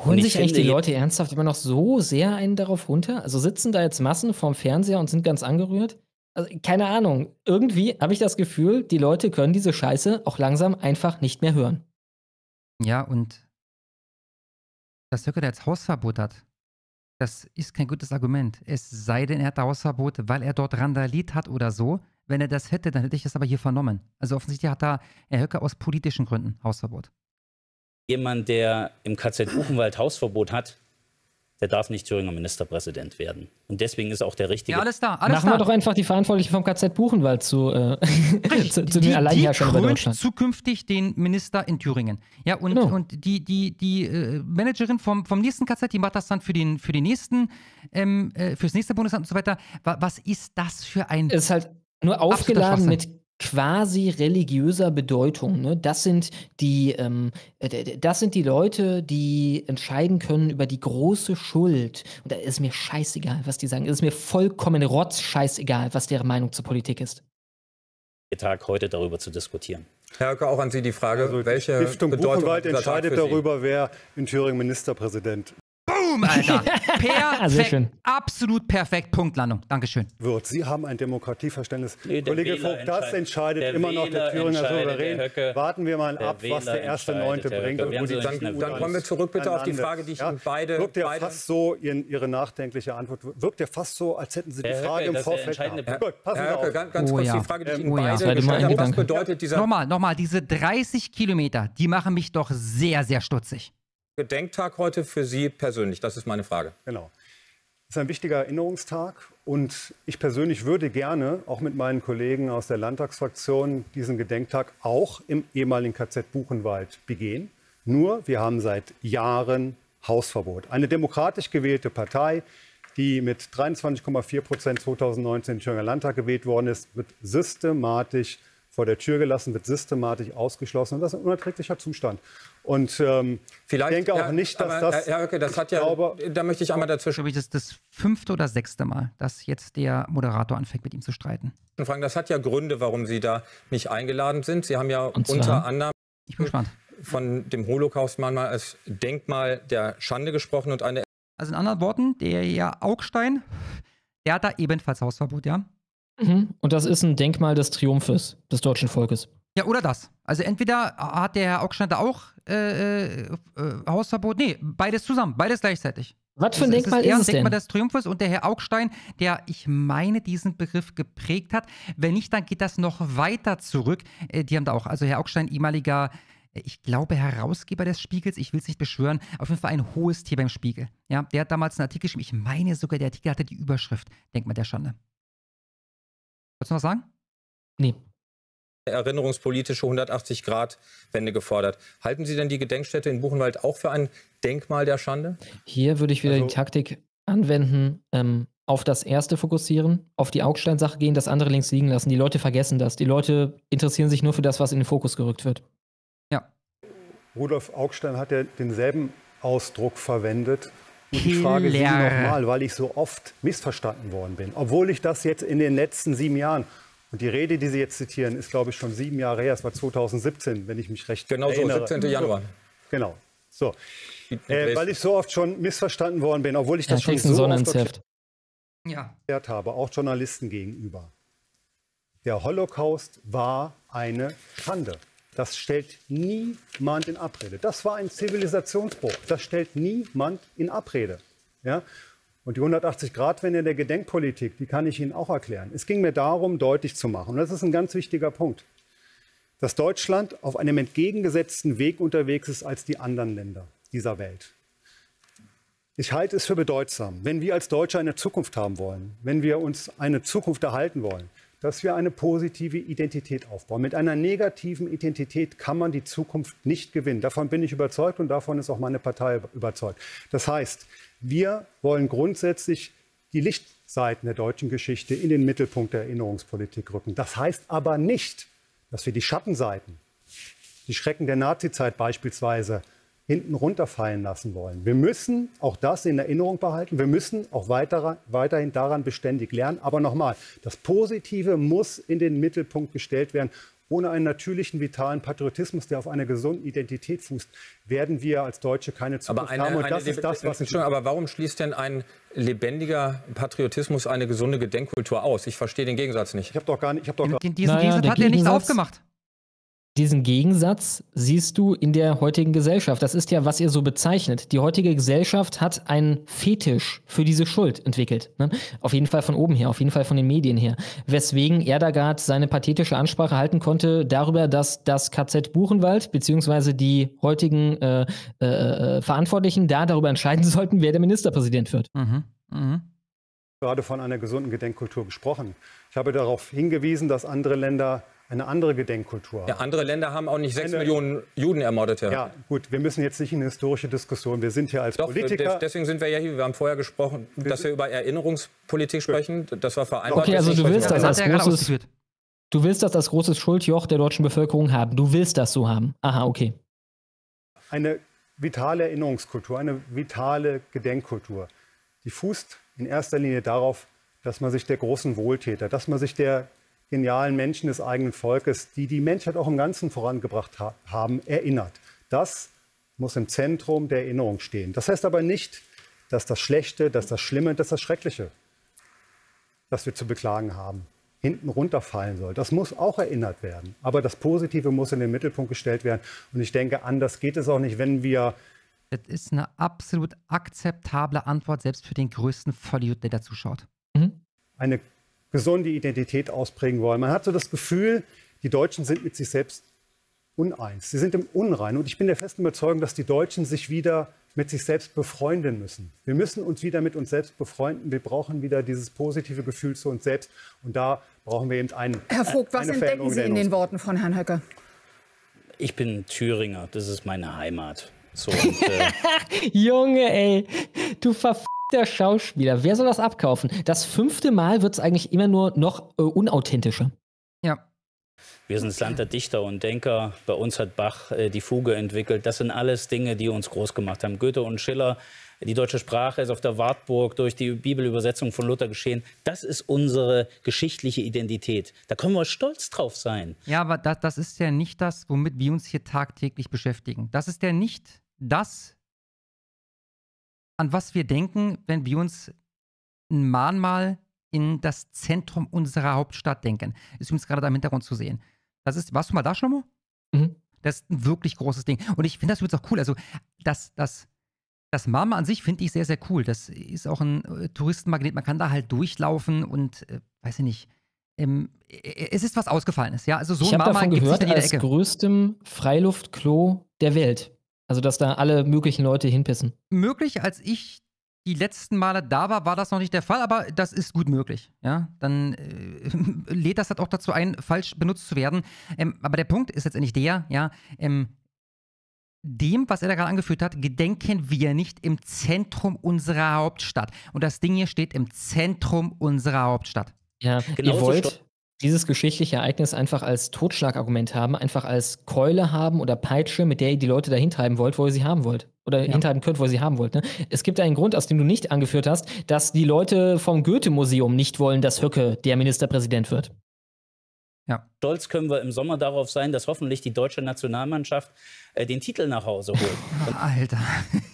Holen sich eigentlich die Leute ernsthaft immer noch so sehr einen darauf runter? Also sitzen da jetzt Massen vorm Fernseher und sind ganz angerührt? Also, keine Ahnung. Irgendwie habe ich das Gefühl, die Leute können diese Scheiße auch langsam einfach nicht mehr hören. Ja, und dass Höcke da jetzt Hausverbot hat, das ist kein gutes Argument. Es sei denn, er hat Hausverbot, weil er dort randaliert hat oder so. Wenn er das hätte, dann hätte ich es aber hier vernommen. Also offensichtlich hat da Herr Höcke aus politischen Gründen Hausverbot. Jemand, der im KZ Buchenwald Hausverbot hat, der darf nicht Thüringer Ministerpräsident werden. Und deswegen ist auch der richtige. Ja, alles da, alles Machen da. wir doch einfach die Verantwortlichen vom KZ Buchenwald zu, äh, <laughs> zu, zu die, den Alleinherrschern die über krönt Deutschland. zukünftig den Minister in Thüringen. Ja, und, Genau. und die, die, die äh, Managerin vom, vom nächsten KZ, die macht das dann für den, für den nächsten, ähm, äh, fürs nächste Bundesland und so weiter. Wa- Was ist das für ein. Es ist halt nur aufgeladen mit quasi religiöser Bedeutung. Ne? Das sind die, ähm, äh, das sind die Leute, die entscheiden können über die große Schuld. Und da ist mir scheißegal, was die sagen. Es ist mir vollkommen rotzscheißegal, was deren Meinung zur Politik ist. Tag heute darüber zu diskutieren. Herr Höcke, auch an Sie die Frage, welche Also Stiftung Bedeutung Buchenwald entscheidet darüber, wer in Thüringen Ministerpräsident Boom, Alter. <laughs> Perfekt. <laughs> Sehr schön. Absolut perfekt. Punktlandung. Dankeschön. wird. Sie haben ein Demokratieverständnis. Nee, Kollege Wähler Vogt, das entscheidet- der immer noch der Thüringer Souverän. Warten wir mal ab, was der erste Neunte bringt. Dann Dann kommen wir zurück bitte auf die Frage, die ich Ihnen beide- Wirkt ja beide- fast so, in Ihre nachdenkliche Antwort, wirkt ja fast so, als hätten Sie die Herr Frage Höcke, im Vorfeld gehabt. Gut, passen Herr Sie Höcke, auf. ganz, ganz Oh kurz ja. die Frage, die ich Oh Ihnen ja. beide Zweite gestellt habe. Was bedeutet dieser Nochmal, nochmal, diese 30 Kilometer, die machen mich doch sehr, sehr stutzig. Gedenktag heute für Sie persönlich? Das ist meine Frage. Genau. Es ist ein wichtiger Erinnerungstag und ich persönlich würde gerne auch mit meinen Kollegen aus der Landtagsfraktion diesen Gedenktag auch im ehemaligen KZ Buchenwald begehen. Nur, wir haben seit Jahren Hausverbot. Eine demokratisch gewählte Partei, die mit 23,4 Prozent 2019 im Thüringer Landtag gewählt worden ist, wird systematisch vor der Tür gelassen, wird systematisch ausgeschlossen. Und das ist ein unerträglicher Zustand. Und ähm, Vielleicht, ich denke auch ja, nicht, dass aber, das. Herr Höcke, das hat ja, glaube, da möchte ich einmal dazwischen ich, das ist das fünfte oder sechste Mal, dass jetzt der Moderator anfängt, mit ihm zu streiten. fragen. Das hat ja Gründe, warum Sie da nicht eingeladen sind. Sie haben ja unter anderem Ich bin gespannt. von dem Holocaust-Mahnmal als Denkmal der Schande gesprochen und eine Also in anderen Worten, der Herr Augstein, der hat da ebenfalls Hausverbot, ja? Mhm. Und das ist ein Denkmal des Triumphes des deutschen Volkes. Ja, oder das. Also entweder hat der Herr Augstein da auch äh, äh, Hausverbot, nee, beides zusammen, beides gleichzeitig. Was für ein Es- es Denkmal ist ein es Denkmal denn? des Triumphes und der Herr Augstein, der, ich meine, diesen Begriff geprägt hat. Wenn nicht, dann geht das noch weiter zurück. Äh, die haben da auch, also Herr Augstein, ehemaliger, äh, ich glaube, Herausgeber des Spiegels, ich will es nicht beschwören, auf jeden Fall ein hohes Tier beim Spiegel. Ja, der hat damals einen Artikel geschrieben, ich meine sogar, der Artikel hatte die Überschrift, Denkmal der Schande. Wolltest du noch was sagen? Nee. erinnerungspolitische 180-Grad-Wende gefordert. Halten Sie denn die Gedenkstätte in Buchenwald auch für ein Denkmal der Schande? Hier würde ich wieder Also- die Taktik anwenden, ähm, auf das erste fokussieren, auf die Augstein-Sache gehen, das andere links liegen lassen. Die Leute vergessen das. Die Leute interessieren sich nur für das, was in den Fokus gerückt wird. Rudolf Augstein hat ja denselben Ausdruck verwendet. Und ich frage Sie nochmal, weil ich so oft missverstanden worden bin. Obwohl ich das jetzt in den letzten sieben Jahren, und die Rede, die Sie jetzt zitieren, ist, glaube ich, schon sieben Jahre her. Es war 2017, wenn ich mich recht Genau so, erinnere. 17. Januar. So, genau. So. Äh, weil ich so oft schon missverstanden worden bin, obwohl ich Ja, das schon kriegst einen so Sonne oft. Ja. erklärt habe, auch Journalisten gegenüber. Der Holocaust war eine Schande. Das stellt niemand in Abrede. Das war ein Zivilisationsbruch. Das stellt niemand in Abrede. Ja? Und die 180-Grad-Wende der Gedenkpolitik, die kann ich Ihnen auch erklären. Es ging mir darum, deutlich zu machen, und das ist ein ganz wichtiger Punkt, dass Deutschland auf einem entgegengesetzten Weg unterwegs ist als die anderen Länder dieser Welt. Ich halte es für bedeutsam, wenn wir als Deutsche eine Zukunft haben wollen, wenn wir uns eine Zukunft erhalten wollen, dass wir eine positive Identität aufbauen. Mit einer negativen Identität kann man die Zukunft nicht gewinnen. Davon bin ich überzeugt und davon ist auch meine Partei überzeugt. Das heißt, wir wollen grundsätzlich die Lichtseiten der deutschen Geschichte in den Mittelpunkt der Erinnerungspolitik rücken. Das heißt aber nicht, dass wir die Schattenseiten, die Schrecken der Nazizeit beispielsweise, hinten runterfallen lassen wollen. Wir müssen auch das in Erinnerung behalten. Wir müssen auch weiter, weiterhin daran beständig lernen. Aber nochmal, das Positive muss in den Mittelpunkt gestellt werden. Ohne einen natürlichen, vitalen Patriotismus, der auf einer gesunden Identität fußt, werden wir als Deutsche keine Zukunft aber eine, haben. Und eine, das ist das, was ich aber warum schließt denn ein lebendiger Patriotismus eine gesunde Gedenkkultur aus? Ich verstehe den Gegensatz nicht. Ich habe doch gar nicht. Ich hab doch Diesen Gegensatz hat er nicht aufgemacht. Diesen Gegensatz siehst du in der heutigen Gesellschaft. Das ist ja, was ihr so bezeichnet. Die heutige Gesellschaft hat einen Fetisch für diese Schuld entwickelt. Ne? Auf jeden Fall von oben her, auf jeden Fall von den Medien her. Weswegen Erdagard seine pathetische Ansprache halten konnte darüber, dass das KZ Buchenwald bzw. die heutigen äh, äh, äh, Verantwortlichen da darüber entscheiden sollten, wer der Ministerpräsident wird. Mhm. Mhm. gerade von einer gesunden Gedenkkultur gesprochen. Ich habe darauf hingewiesen, dass andere Länder eine andere Gedenkkultur Ja, haben. andere Länder haben auch nicht sechs Millionen Juden ermordet. Herr. Ja, gut, wir müssen jetzt nicht in eine historische Diskussion. Wir sind hier als Doch, Politiker. des- deswegen sind wir ja hier. Wir haben vorher gesprochen, dass wir über Erinnerungspolitik sprechen. Das war vereinbart. Okay, also du willst das wir- als großes, du willst das als großes Schuldjoch der deutschen Bevölkerung haben. Du willst das so haben. Aha, okay. eine vitale Erinnerungskultur, eine vitale Gedenkkultur, die fußt in erster Linie darauf, dass man sich der großen Wohltäter, dass man sich der genialen Menschen des eigenen Volkes, die die Menschheit auch im Ganzen vorangebracht ha haben, erinnert. Das muss im Zentrum der Erinnerung stehen. Das heißt aber nicht, dass das Schlechte, dass das Schlimme, dass das Schreckliche, das wir zu beklagen haben, hinten runterfallen soll. Das muss auch erinnert werden. Aber das Positive muss in den Mittelpunkt gestellt werden. Und ich denke, anders geht es auch nicht, wenn wir Das ist eine absolut akzeptable Antwort, selbst für den größten Vollidiot, der da zuschaut. eine gesunde Identität ausprägen wollen. Man hat so das Gefühl, die Deutschen sind mit sich selbst uneins. Sie sind im Unrein. Und ich bin der festen Überzeugung, dass die Deutschen sich wieder mit sich selbst befreunden müssen. Wir müssen uns wieder mit uns selbst befreunden. Wir brauchen wieder dieses positive Gefühl zu uns selbst. Und da brauchen wir eben einen, Herr Vogt, was entdecken Sie in den Worten von Herrn Höcke? Ich bin Thüringer, das ist meine Heimat. So, <laughs> und, äh, Junge, ey, du verfickter Schauspieler. Wer soll das abkaufen? Das fünfte Mal wird es eigentlich immer nur noch äh, unauthentischer. Ja. Wir sind das Land der Dichter und Denker. Bei uns hat Bach äh, die Fuge entwickelt. Das sind alles Dinge, die uns groß gemacht haben. Goethe und Schiller, die deutsche Sprache ist auf der Wartburg durch die Bibelübersetzung von Luther geschehen. Das ist unsere geschichtliche Identität. Da können wir stolz drauf sein. Ja, aber das, das ist ja nicht das, womit wir uns hier tagtäglich beschäftigen. Das ist ja nicht das, an was wir denken, wenn wir uns ein Mahnmal in das Zentrum unserer Hauptstadt denken. Ist übrigens gerade da im Hintergrund zu sehen. Das ist, warst du mal da, Schlomo? Mhm. Das ist ein wirklich großes Ding. Und ich finde das übrigens auch cool. Also, das, das, das Mama an sich finde ich sehr, sehr cool. Das ist auch ein äh, Touristenmagnet. Man kann da halt durchlaufen und, äh, weiß ich nicht, ähm, äh, es ist was Ausgefallenes. Ja, also so ich ein Mama davon gibt es gehört, an jeder als größtem Freiluftklo der Welt. Also, dass da alle möglichen Leute hinpissen. möglich, als ich die letzten Male da war, war das noch nicht der Fall, aber das ist gut möglich. Ja, dann äh, <laughs> lädt das halt auch dazu ein, falsch benutzt zu werden. Ähm, aber der Punkt ist letztendlich der, ja, ähm, dem, was er da gerade angeführt hat, gedenken wir nicht im Zentrum unserer Hauptstadt. Und das Ding hier steht im Zentrum unserer Hauptstadt. Ja, Genauso ihr wollt dieses geschichtliche Ereignis einfach als Totschlagargument haben, einfach als Keule haben oder Peitsche, mit der ihr die Leute dahin treiben wollt, wo ihr sie haben wollt. Oder Ja. hintreiben könnt, wo ihr sie haben wollt. Ne? Es gibt einen Grund, aus dem du nicht angeführt hast, dass die Leute vom Goethe-Museum nicht wollen, dass Höcke der Ministerpräsident wird. Stolz können wir im Sommer darauf sein, dass hoffentlich die deutsche Nationalmannschaft äh, den Titel nach Hause holt. <laughs> Alter.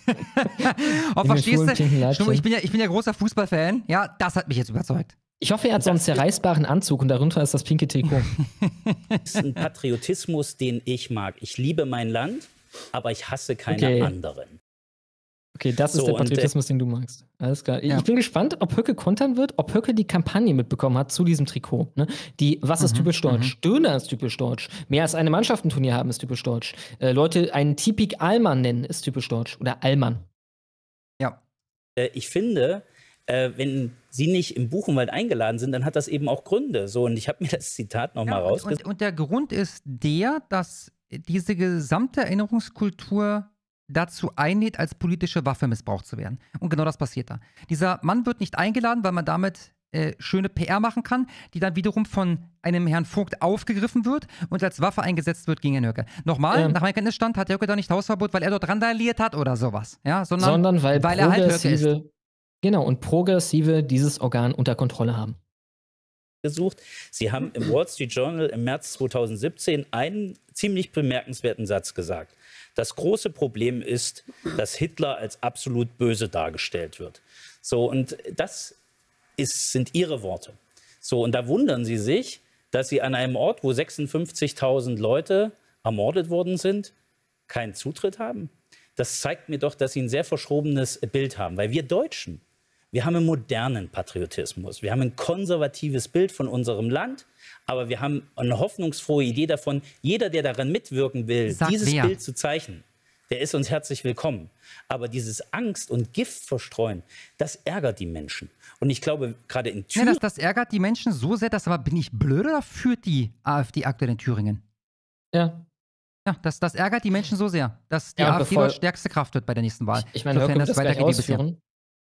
<laughs> oh, verstehst du? Ich bin, ja, ich bin ja großer Fußballfan. Ja, das hat mich jetzt überzeugt. Ich hoffe, er hat so einen zerreißbaren Anzug und darunter ist das pinke Trikot. <laughs> Das ist ein Patriotismus, den ich mag. Ich liebe mein Land, aber ich hasse keine Okay. anderen. Okay, das ist So, der und, äh, Patriotismus, den du magst. Alles klar. Ich Ja. bin gespannt, ob Höcke kontern wird, ob Höcke die Kampagne mitbekommen hat zu diesem Trikot. Ne? Die Was ist Mhm, typisch deutsch? Döner ist typisch deutsch. Mehr als eine Mannschaftenturnier haben ist typisch deutsch. Äh, Leute einen Tipik Allmann nennen ist typisch deutsch. Oder Allmann. Ja. Äh, ich finde, äh, wenn Sie nicht im Buchenwald eingeladen sind, dann hat das eben auch Gründe. So, und ich habe mir das Zitat nochmal Ja, und, rausgesucht. und, und der Grund ist der, dass diese gesamte Erinnerungskultur dazu einlädt, als politische Waffe missbraucht zu werden. Und genau das passiert da. Dieser Mann wird nicht eingeladen, weil man damit äh, schöne PR machen kann, die dann wiederum von einem Herrn Vogt aufgegriffen wird und als Waffe eingesetzt wird gegen Herrn Höcke. Nochmal, Ähm. nach meinem Kenntnisstand hat Herr Höcke da nicht Hausverbot, weil er dort randaliert hat oder sowas. Ja, sondern, sondern weil, er halt Höcke ist. Genau, und Progressive dieses Organ unter Kontrolle haben. gesucht. Sie haben im Wall Street Journal im März 2017 einen ziemlich bemerkenswerten Satz gesagt. Das große Problem ist, dass Hitler als absolut böse dargestellt wird. So, und das ist, sind Ihre Worte. So, und da wundern Sie sich, dass Sie an einem Ort, wo 56.000 Leute ermordet worden sind, keinen Zutritt haben. Das zeigt mir doch, dass Sie ein sehr verschrobenes Bild haben, weil wir Deutschen, wir haben einen modernen Patriotismus. Wir haben ein konservatives Bild von unserem Land, aber wir haben eine hoffnungsfrohe Idee davon, jeder, der daran mitwirken will, Sagt dieses wer? Bild zu zeichnen, der ist uns herzlich willkommen. Aber dieses Angst und Gift verstreuen, das ärgert die Menschen. Und ich glaube, gerade in Ja, Thüringen. das, das ärgert die Menschen so sehr, dass aber bin ich blöd oder führt die AfD aktuell in Thüringen? Ja. Ja, das, das ärgert die Menschen so sehr, dass die Ja, AfD dort stärkste Kraft wird bei der nächsten Wahl. Ich meine, Sofern das gleich weitergeht.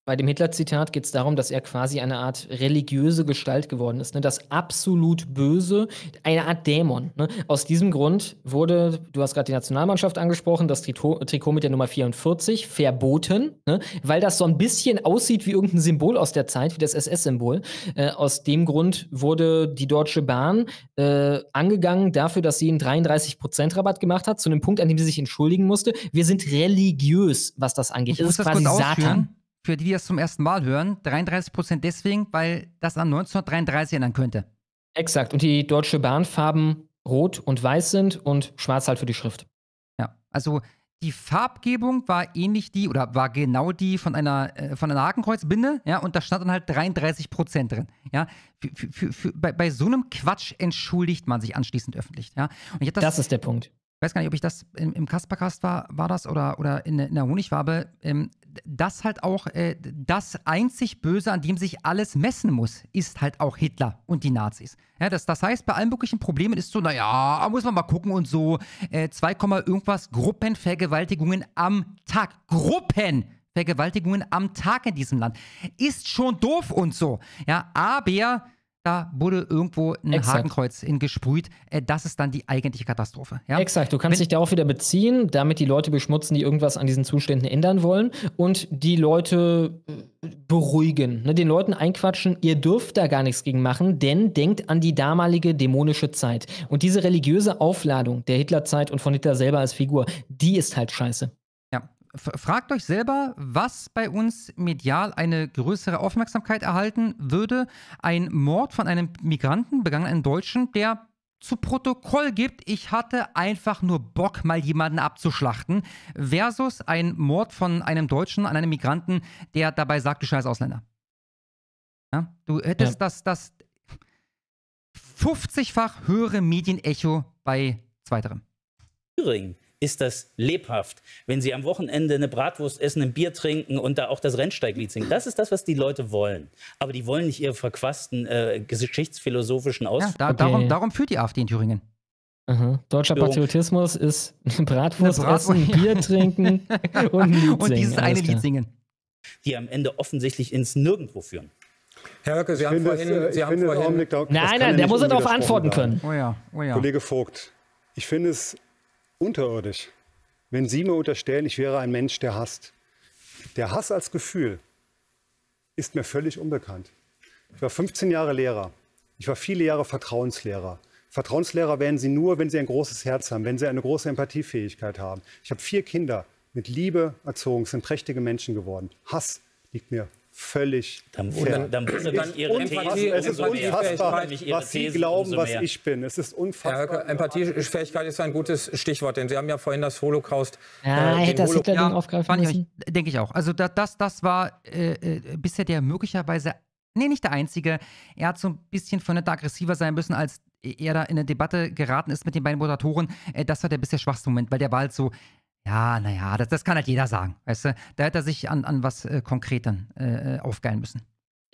Bei dem Hitler-Zitat geht es darum, dass er quasi eine Art religiöse Gestalt geworden ist. Ne? Das absolut Böse, eine Art Dämon. Ne? Aus diesem Grund wurde, du hast gerade die Nationalmannschaft angesprochen, das Trikot, Trikot mit der Nummer 44 verboten, ne? weil das so ein bisschen aussieht wie irgendein Symbol aus der Zeit, wie das SS-Symbol. Äh, aus dem Grund wurde die Deutsche Bahn äh, angegangen dafür, dass sie einen 33% Rabatt gemacht hat, zu einem Punkt, an dem sie sich entschuldigen musste. Wir sind religiös, was das angeht. Ich muss ist das quasi Satan. ausführen. Für die, die das zum ersten Mal hören, 33% deswegen, weil das an 1933 erinnern könnte. Exakt. Und die Deutsche Bahnfarben rot und weiß sind und schwarz halt für die Schrift. Ja, also die Farbgebung war ähnlich die oder war genau die von einer, äh, von einer Hakenkreuzbinde, ja, und da stand dann halt 33% drin. Ja, für, für, für, bei, bei so einem Quatsch entschuldigt man sich anschließend öffentlich. Ja, hab Das ist der Punkt. Ich weiß gar nicht, ob ich das im, im Kaspercast war, war das oder, oder in, der- in der Honigwabe. Ähm, das halt auch, äh, das einzig Böse, an dem sich alles messen muss, ist halt auch Hitler und die Nazis. Ja, das, das heißt, bei allen möglichen Problemen ist so, naja, muss man mal gucken und so, äh, 2, Komma irgendwas Gruppenvergewaltigungen am Tag. Gruppenvergewaltigungen am Tag in diesem Land. Ist schon doof und so. Ja, aber da wurde irgendwo ein Exakt. Hakenkreuz hingesprüht. Äh, das ist dann die eigentliche Katastrophe. Ja? Exakt, du kannst dich darauf wieder beziehen, damit die Leute beschmutzen, die irgendwas an diesen Zuständen ändern wollen und die Leute äh, beruhigen. Ne, den Leuten einquatschen, ihr dürft da gar nichts gegen machen, denn denkt an die damalige dämonische Zeit. Und diese religiöse Aufladung der Hitlerzeit und von Hitler selber als Figur, die ist halt scheiße. Fragt euch selber, was bei uns medial eine größere Aufmerksamkeit erhalten würde. Ein Mord von einem Migranten, begangen einem Deutschen, der zu Protokoll gibt, ich hatte einfach nur Bock, mal jemanden abzuschlachten, versus ein Mord von einem Deutschen an einem Migranten, der dabei sagt, du scheiß Ausländer. Ja? Du hättest Ja. das, das 50-fach höhere Medienecho bei zweiterem. Thüringen ist das lebhaft, wenn sie am Wochenende eine Bratwurst essen, ein Bier trinken und da auch das Rennsteiglied singen. Das ist das, was die Leute wollen. Aber die wollen nicht ihre verquasten äh, geschichtsphilosophischen Ja, Ausflüge. da, darum, darum führt die AfD in Thüringen. Aha. Deutscher So. Patriotismus ist Bratwurst Eine Bratwurst, essen, ja. Bier trinken <laughs> und Lied Und singen. dieses eine Alles Lied singen. die am Ende offensichtlich ins Nirgendwo führen. Herr Höcke, Sie Ich haben es, vorhin, äh, Sie ich haben es vorhin Augenblick, da- Nein, nein, ja der muss er darauf antworten können. Oh ja, oh ja. Kollege Vogt, ich finde es unterirdisch, wenn Sie mir unterstellen, ich wäre ein Mensch, der hasst. Der Hass als Gefühl ist mir völlig unbekannt. Ich war 15 Jahre Lehrer. Ich war viele Jahre Vertrauenslehrer. Vertrauenslehrer werden Sie nur, wenn Sie ein großes Herz haben, wenn Sie eine große Empathiefähigkeit haben. Ich habe vier Kinder mit Liebe erzogen, sind prächtige Menschen geworden. Hass liegt mir völlig Dann fern. wundert- dann ist Ihre unfassbar- These Es ist unfassbar, was Sie glauben, was ich bin. Es ist Herr unfassbar. Höcke, Empathiefähigkeit ist ein gutes Stichwort, denn Sie haben ja vorhin das Holocaust. Ja, äh, hätte das Holo- Hitler-Ding Ja, aufgreifen müssen. denke ich auch. Also da, das, das war äh, äh, bisher der möglicherweise, nee, nicht der einzige. Er hat so ein bisschen von der aggressiver sein müssen, als er da in eine Debatte geraten ist mit den beiden Moderatoren. Äh, das war der bisher schwachste Moment, weil der war halt so, ja, naja, das, das kann halt jeder sagen, weißt du. Da hätte er sich an, an was äh, Konkretem äh, aufgeilen müssen.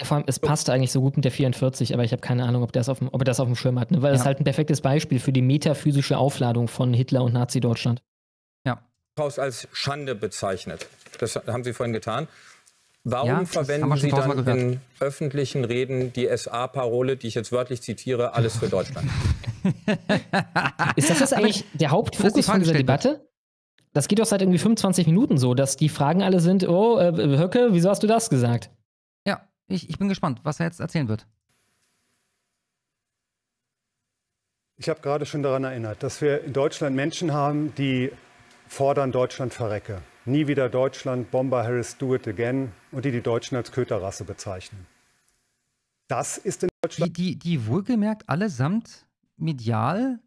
Vor allem, es passt eigentlich so gut mit der 44, aber ich habe keine Ahnung, ob, das auf dem, ob er das auf dem Schirm hat. Ne? Weil es Ja. halt ein perfektes Beispiel für die metaphysische Aufladung von Hitler und Nazi-Deutschland. Haus als Schande bezeichnet. Das haben Sie vorhin getan. Warum Ja, das verwenden Sie dann in öffentlichen Reden die SA-Parole, die ich jetzt wörtlich zitiere, alles für Deutschland? <laughs> Ist das jetzt eigentlich der Das Hauptfokus von dieser gestellt wird. Debatte? Das geht doch seit irgendwie 25 Minuten so, dass die Fragen alle sind, oh, äh, Höcke, wieso hast du das gesagt? Ja, ich, ich bin gespannt, was er jetzt erzählen wird. Ich habe gerade schon daran erinnert, dass wir in Deutschland Menschen haben, die fordern, Deutschland verrecke. Nie wieder Deutschland, Bomber Harris, do it again und die die Deutschen als Köterrasse bezeichnen. Das ist in Deutschland. Die, die, die wohlgemerkt allesamt medial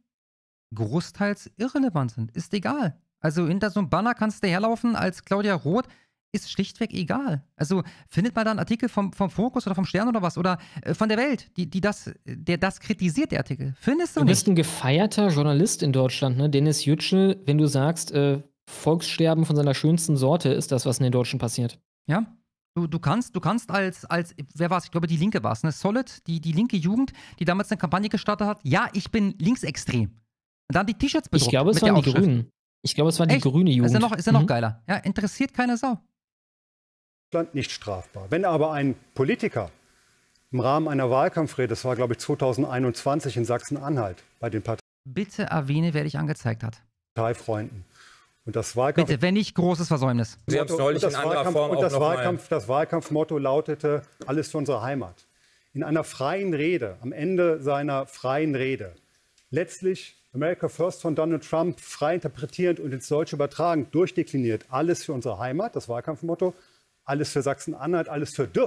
großteils irrelevant sind. Ist egal. Also hinter so einem Banner kannst du herlaufen als Claudia Roth. Ist schlichtweg egal. Also findet man da einen Artikel vom, vom Fokus oder vom Stern oder was oder äh, von der Welt, die, die das, der das kritisiert, der Artikel. Findest du, Du nicht? bist ein gefeierter Journalist in Deutschland, ne? Dennis Yücel, wenn du sagst, äh, Volkssterben von seiner schönsten Sorte ist das, was in den Deutschen passiert. Ja. Du, du kannst, du kannst als, als, wer war es? Ich glaube, die Linke war es, ne? Solid, die, die linke Jugend, die damals eine Kampagne gestartet hat. Ja, ich bin linksextrem. Und dann die T-Shirts bedruckt. Ich glaube, es waren die. Grünen. Ich glaube, es war die Echt? grüne Jugend. Ist ja noch, ist ja noch Mhm. geiler. Ja, interessiert keine Sau. Deutschland nicht strafbar. Wenn aber ein Politiker im Rahmen einer Wahlkampfrede, das war glaube ich 2021 in Sachsen-Anhalt, bei den Bitte erwähne, wer dich angezeigt hat. Parteifreunden und das Wahlkampf Bitte, wenn nicht großes Versäumnis. Sie haben es neulich und das in anderer Wahlkampf, Form und auch das, noch mal- Wahlkampf, das Wahlkampfmotto lautete alles für unsere Heimat. In einer freien Rede, am Ende seiner freien Rede, letztlich America First von Donald Trump frei interpretierend und ins Deutsche übertragen, durchdekliniert, alles für unsere Heimat, das Wahlkampfmotto, alles für Sachsen-Anhalt, alles für D.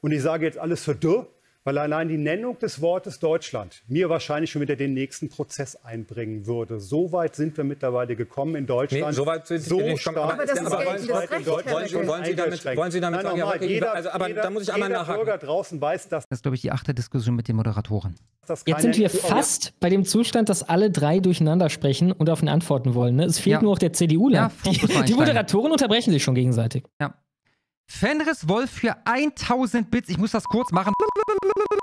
Und ich sage jetzt alles für D, weil allein die Nennung des Wortes Deutschland mir wahrscheinlich schon wieder den nächsten Prozess einbringen würde. So weit sind wir mittlerweile gekommen in Deutschland. Nee, so weit sind so wir nicht gekommen. stark Aber das ist aber Recht, Deutschland Herr Höcke. Wollen Sie damit- wollen Sie damit Nein, sagen, normal, Höcke, jeder, also, aber jeder, da muss ich einmal jeder nachhaken. Bürger draußen weiß, dass Das ist, glaube ich, die achte Diskussion mit den Moderatoren. Jetzt sind wir fast bei dem Zustand, dass alle drei durcheinander sprechen und auf ihn antworten wollen. Ne? Es fehlt Ja. nur noch der CDUler. Ja, die, die. Moderatoren unterbrechen sich schon gegenseitig. Ja. Fenris Wolf für 1000 Bits. Ich muss das kurz machen.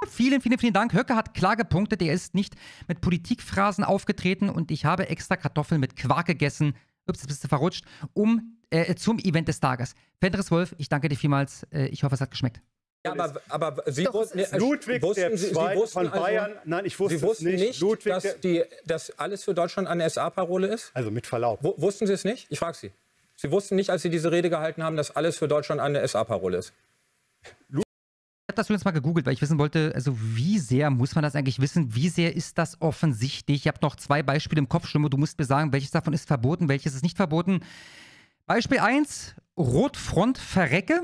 Vielen, vielen, vielen Dank. Höcke hat klar gepunktet. Er ist nicht mit Politikphrasen aufgetreten und ich habe extra Kartoffeln mit Quark gegessen. Ups, bist du verrutscht. Um, äh, zum Event des Tages. Fenris Wolf, ich danke dir vielmals. Äh, ich hoffe, es hat geschmeckt. Ja, aber, aber Sie Doch, wussten, nee, Ludwig wussten der Sie, Sie wussten von Bayern. Also, Nein, ich wusste Sie es wussten nicht. nicht, Ludwig dass, die, dass alles für Deutschland eine SA-Parole ist? Also mit Verlaub. Wo, wussten Sie es nicht? Ich frage Sie. Sie wussten nicht, als Sie diese Rede gehalten haben, dass alles für Deutschland eine SA-Parole ist? Ich habe das übrigens mal gegoogelt, weil ich wissen wollte, also wie sehr muss man das eigentlich wissen? Wie sehr ist das offensichtlich? Ich habe noch zwei Beispiele im Kopf, Stimme. Du musst mir sagen, welches davon ist verboten, welches ist nicht verboten. Beispiel 1, Rotfront verrecke.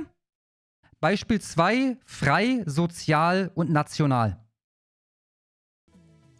Beispiel 2, frei, sozial und national.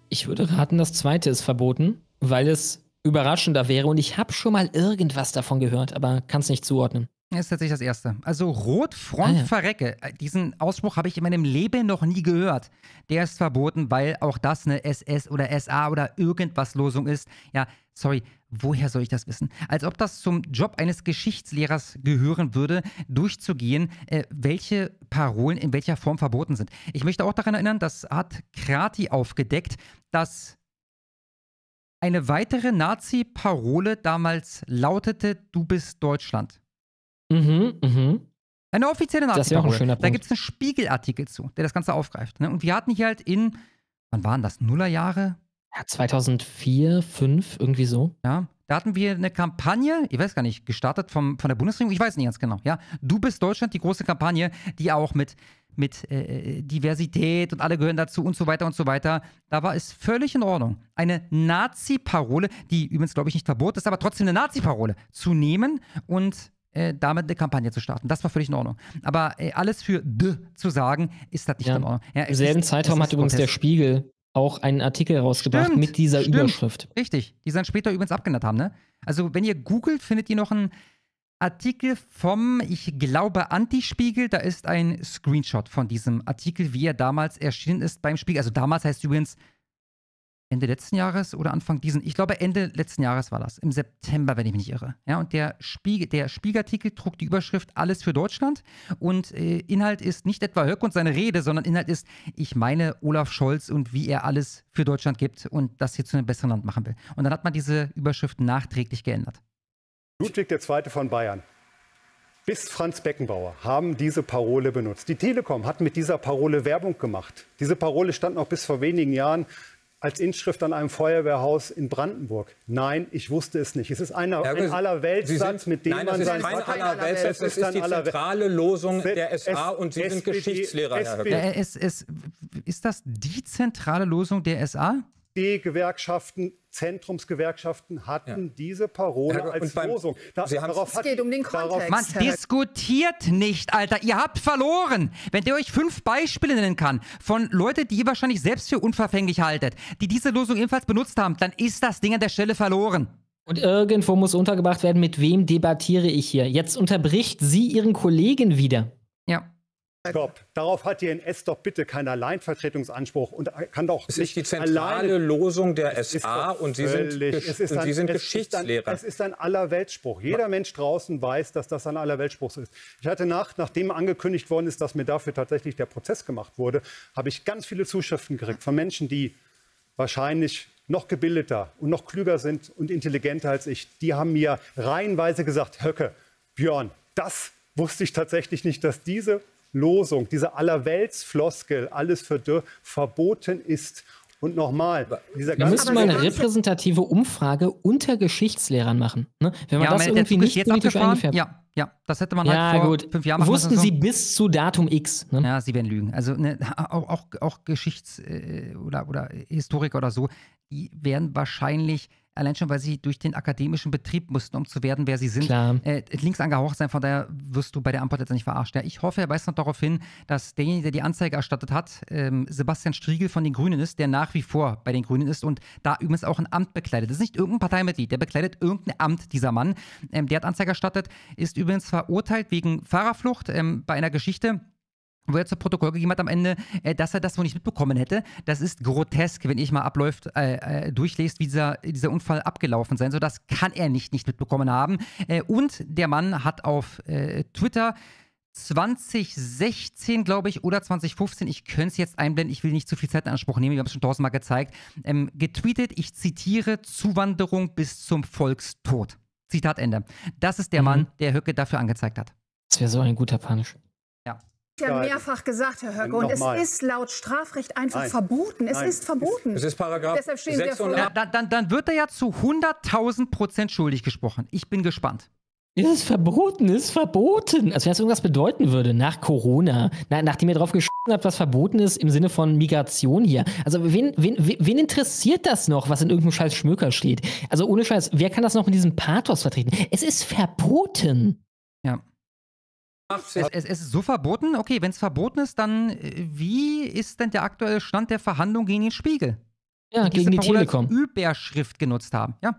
Ich würde raten, das zweite ist verboten, weil es überraschender wäre und ich habe schon mal irgendwas davon gehört, aber kann es nicht zuordnen. Das ist tatsächlich das Erste. Also Rotfront Ah, ja. verrecke. Äh, Diesen Ausspruch habe ich in meinem Leben noch nie gehört. Der ist verboten, weil auch das eine SS oder SA oder irgendwas Losung ist. Ja, sorry, woher soll ich das wissen? Als ob das zum Job eines Geschichtslehrers gehören würde, durchzugehen, äh, welche Parolen in welcher Form verboten sind. Ich möchte auch daran erinnern, das hat Krati aufgedeckt, dass eine weitere Nazi-Parole damals lautete, du bist Deutschland. Mhm, mhm. Eine offizielle Das wäre auch ein Nazi-Parole. schöner Da Punkt. gibt es einen Spiegelartikel zu, der das Ganze aufgreift. Ne? Und wir hatten hier halt in, wann waren das, Nullerjahre? Ja, 2004, 2005, irgendwie so. Ja, da hatten wir eine Kampagne, ich weiß gar nicht, gestartet vom, von der Bundesregierung, ich weiß nicht ganz genau. Ja, du bist Deutschland, die große Kampagne, die auch mit, mit äh, Diversität und alle gehören dazu und so weiter und so weiter. Da war es völlig in Ordnung, eine Nazi-Parole, die übrigens, glaube ich, nicht verboten ist, aber trotzdem eine Nazi-Parole zu nehmen und äh, damit eine Kampagne zu starten. Das war völlig in Ordnung. Aber äh, alles für D zu sagen, ist das nicht Ja. in Ordnung. Ja, Im selben ist- Zeitraum hat übrigens der. Spiegel auch einen Artikel rausgebracht Stimmt, mit dieser stimmt. Überschrift. Richtig, die sie dann später übrigens abgeändert haben, ne? Also, wenn ihr googelt, findet ihr noch einen Artikel vom, ich glaube, Anti-Spiegel. Da ist ein Screenshot von diesem Artikel, wie er damals erschienen ist beim Spiegel. Also, damals heißt übrigens Ende letzten Jahres oder Anfang diesen, ich glaube Ende letzten Jahres war das, im September, wenn ich mich nicht irre. Ja, und der, Spiegel, der Spiegelartikel trug die Überschrift Alles für Deutschland und äh, Inhalt ist nicht etwa Höck und seine Rede, sondern Inhalt ist, ich meine Olaf Scholz und wie er alles für Deutschland gibt und das hier zu einem besseren Land machen will. Und dann hat man diese Überschrift nachträglich geändert. Ludwig II. von Bayern bis Franz Beckenbauer haben diese Parole benutzt. Die Telekom hat mit dieser Parole Werbung gemacht. Diese Parole stand noch bis vor wenigen Jahren als Inschrift an einem Feuerwehrhaus in Brandenburg. Nein, ich wusste es nicht. Es ist eine, ein Allerweltssatz, mit dem nein, man sein... ist kein Allerweltsatz, es ist die zentrale Losung der SA und Sie sind Geschichtslehrer, Herr. Äh, es, es, ist das die zentrale Losung der SA? Die Gewerkschaften, Zentrumsgewerkschaften hatten diese Parole Herr- als beim- Losung. Da, Sie darauf Es hat, geht um den Kontext. Man diskutiert nicht, Alter. Ihr habt verloren. Wenn der euch fünf Beispiele nennen kann von Leuten, die ihr wahrscheinlich selbst für unverfänglich haltet, die diese Losung ebenfalls benutzt haben, dann ist das Ding an der Stelle verloren. Und irgendwo muss untergebracht werden, mit wem debattiere ich hier. Jetzt unterbricht sie ihren Kollegen wieder. Stopp. Darauf hat die NS doch bitte keinen Alleinvertretungsanspruch und kann doch Es nicht ist die zentrale alleine Losung der Es SA und Sie sind, es ist ein- Sie sind es ist Geschichtslehrer. Ein, es ist ein Allerweltsspruch. Jeder Mensch draußen weiß, dass das ein Allerweltsspruch ist. Ich hatte nach, nachdem angekündigt worden ist, dass mir dafür tatsächlich der Prozess gemacht wurde, habe ich ganz viele Zuschriften gekriegt von Menschen, die wahrscheinlich noch gebildeter und noch klüger sind und intelligenter als ich. Die haben mir reihenweise gesagt, Höcke, Björn, das wusste ich tatsächlich nicht, dass diese Losung, diese Allerweltsfloskel, alles für Dürr, verboten ist. Und nochmal, dieser Da müsste man eine repräsentative Umfrage unter Geschichtslehrern machen. Ne? Wenn man ja, das irgendwie nicht jetzt politisch eingefärbt Ja, ja, das hätte man Ja, halt vor gut. fünf Jahren machen Wussten müssen. Sie bis zu Datum X. Ne? Ja, sie werden lügen. Also ne, auch, auch, auch Geschichts- äh, oder, oder Historiker oder so, die werden wahrscheinlich, allein schon, weil sie durch den akademischen Betrieb mussten, um zu werden, wer sie sind, äh, links angehaucht sein. Von daher wirst du bei der Antwort jetzt nicht verarscht. Ja, ich hoffe, er weist noch darauf hin, dass derjenige, der die Anzeige erstattet hat, ähm, Sebastian Striegel von den Grünen ist, der nach wie vor bei den Grünen ist und da übrigens auch ein Amt bekleidet. Das ist nicht irgendein Parteimitglied, der bekleidet irgendein Amt, dieser Mann. Ähm, der hat Anzeige erstattet, ist übrigens verurteilt wegen Fahrerflucht ähm, bei einer Geschichte wo er zu Protokoll gegeben hat am Ende, äh, dass er das wohl nicht mitbekommen hätte. Das ist grotesk, wenn ich mal abläuft, äh, äh, durchlest, wie dieser, dieser Unfall abgelaufen sein soll. Das kann er nicht, nicht mitbekommen haben. Äh, und der Mann hat auf äh, Twitter 2016, glaube ich, oder 2015, ich könnte es jetzt einblenden, ich will nicht zu viel Zeit in Anspruch nehmen, wir haben es schon tausendmal gezeigt, ähm, getweetet, ich zitiere, Zuwanderung bis zum Volkstod. Zitat Ende. Das ist der Mhm. Mann, der Höcke dafür angezeigt hat. Das wäre so ein guter Punish. Ja. Ja Ja, mehrfach gesagt, Herr Höcke. Und es nochmal. ist laut Strafrecht einfach Nein. verboten. Es Nein. ist verboten. Es ist Paragraph Deshalb stehen ja vor 86. Ja, dann, dann, wird er ja zu 100.000 Prozent schuldig gesprochen. Ich bin gespannt. Es ist verboten, es ist verboten. Als wenn das irgendwas bedeuten würde nach Corona. Na, nachdem ihr drauf geschossen habt, was verboten ist im Sinne von Migration hier. Also wen, wen, wen wen interessiert das noch, was in irgendeinem scheiß Schmöker steht? Also ohne Scheiß, wer kann das noch mit diesem Pathos vertreten? Es ist verboten. Ja. Es, es, es ist so verboten? Okay, wenn es verboten ist, dann äh, wie ist denn der aktuelle Stand der Verhandlung gegen den Spiegel? Ja, gegen die Parole als Telekom. Überschrift genutzt haben. Ja.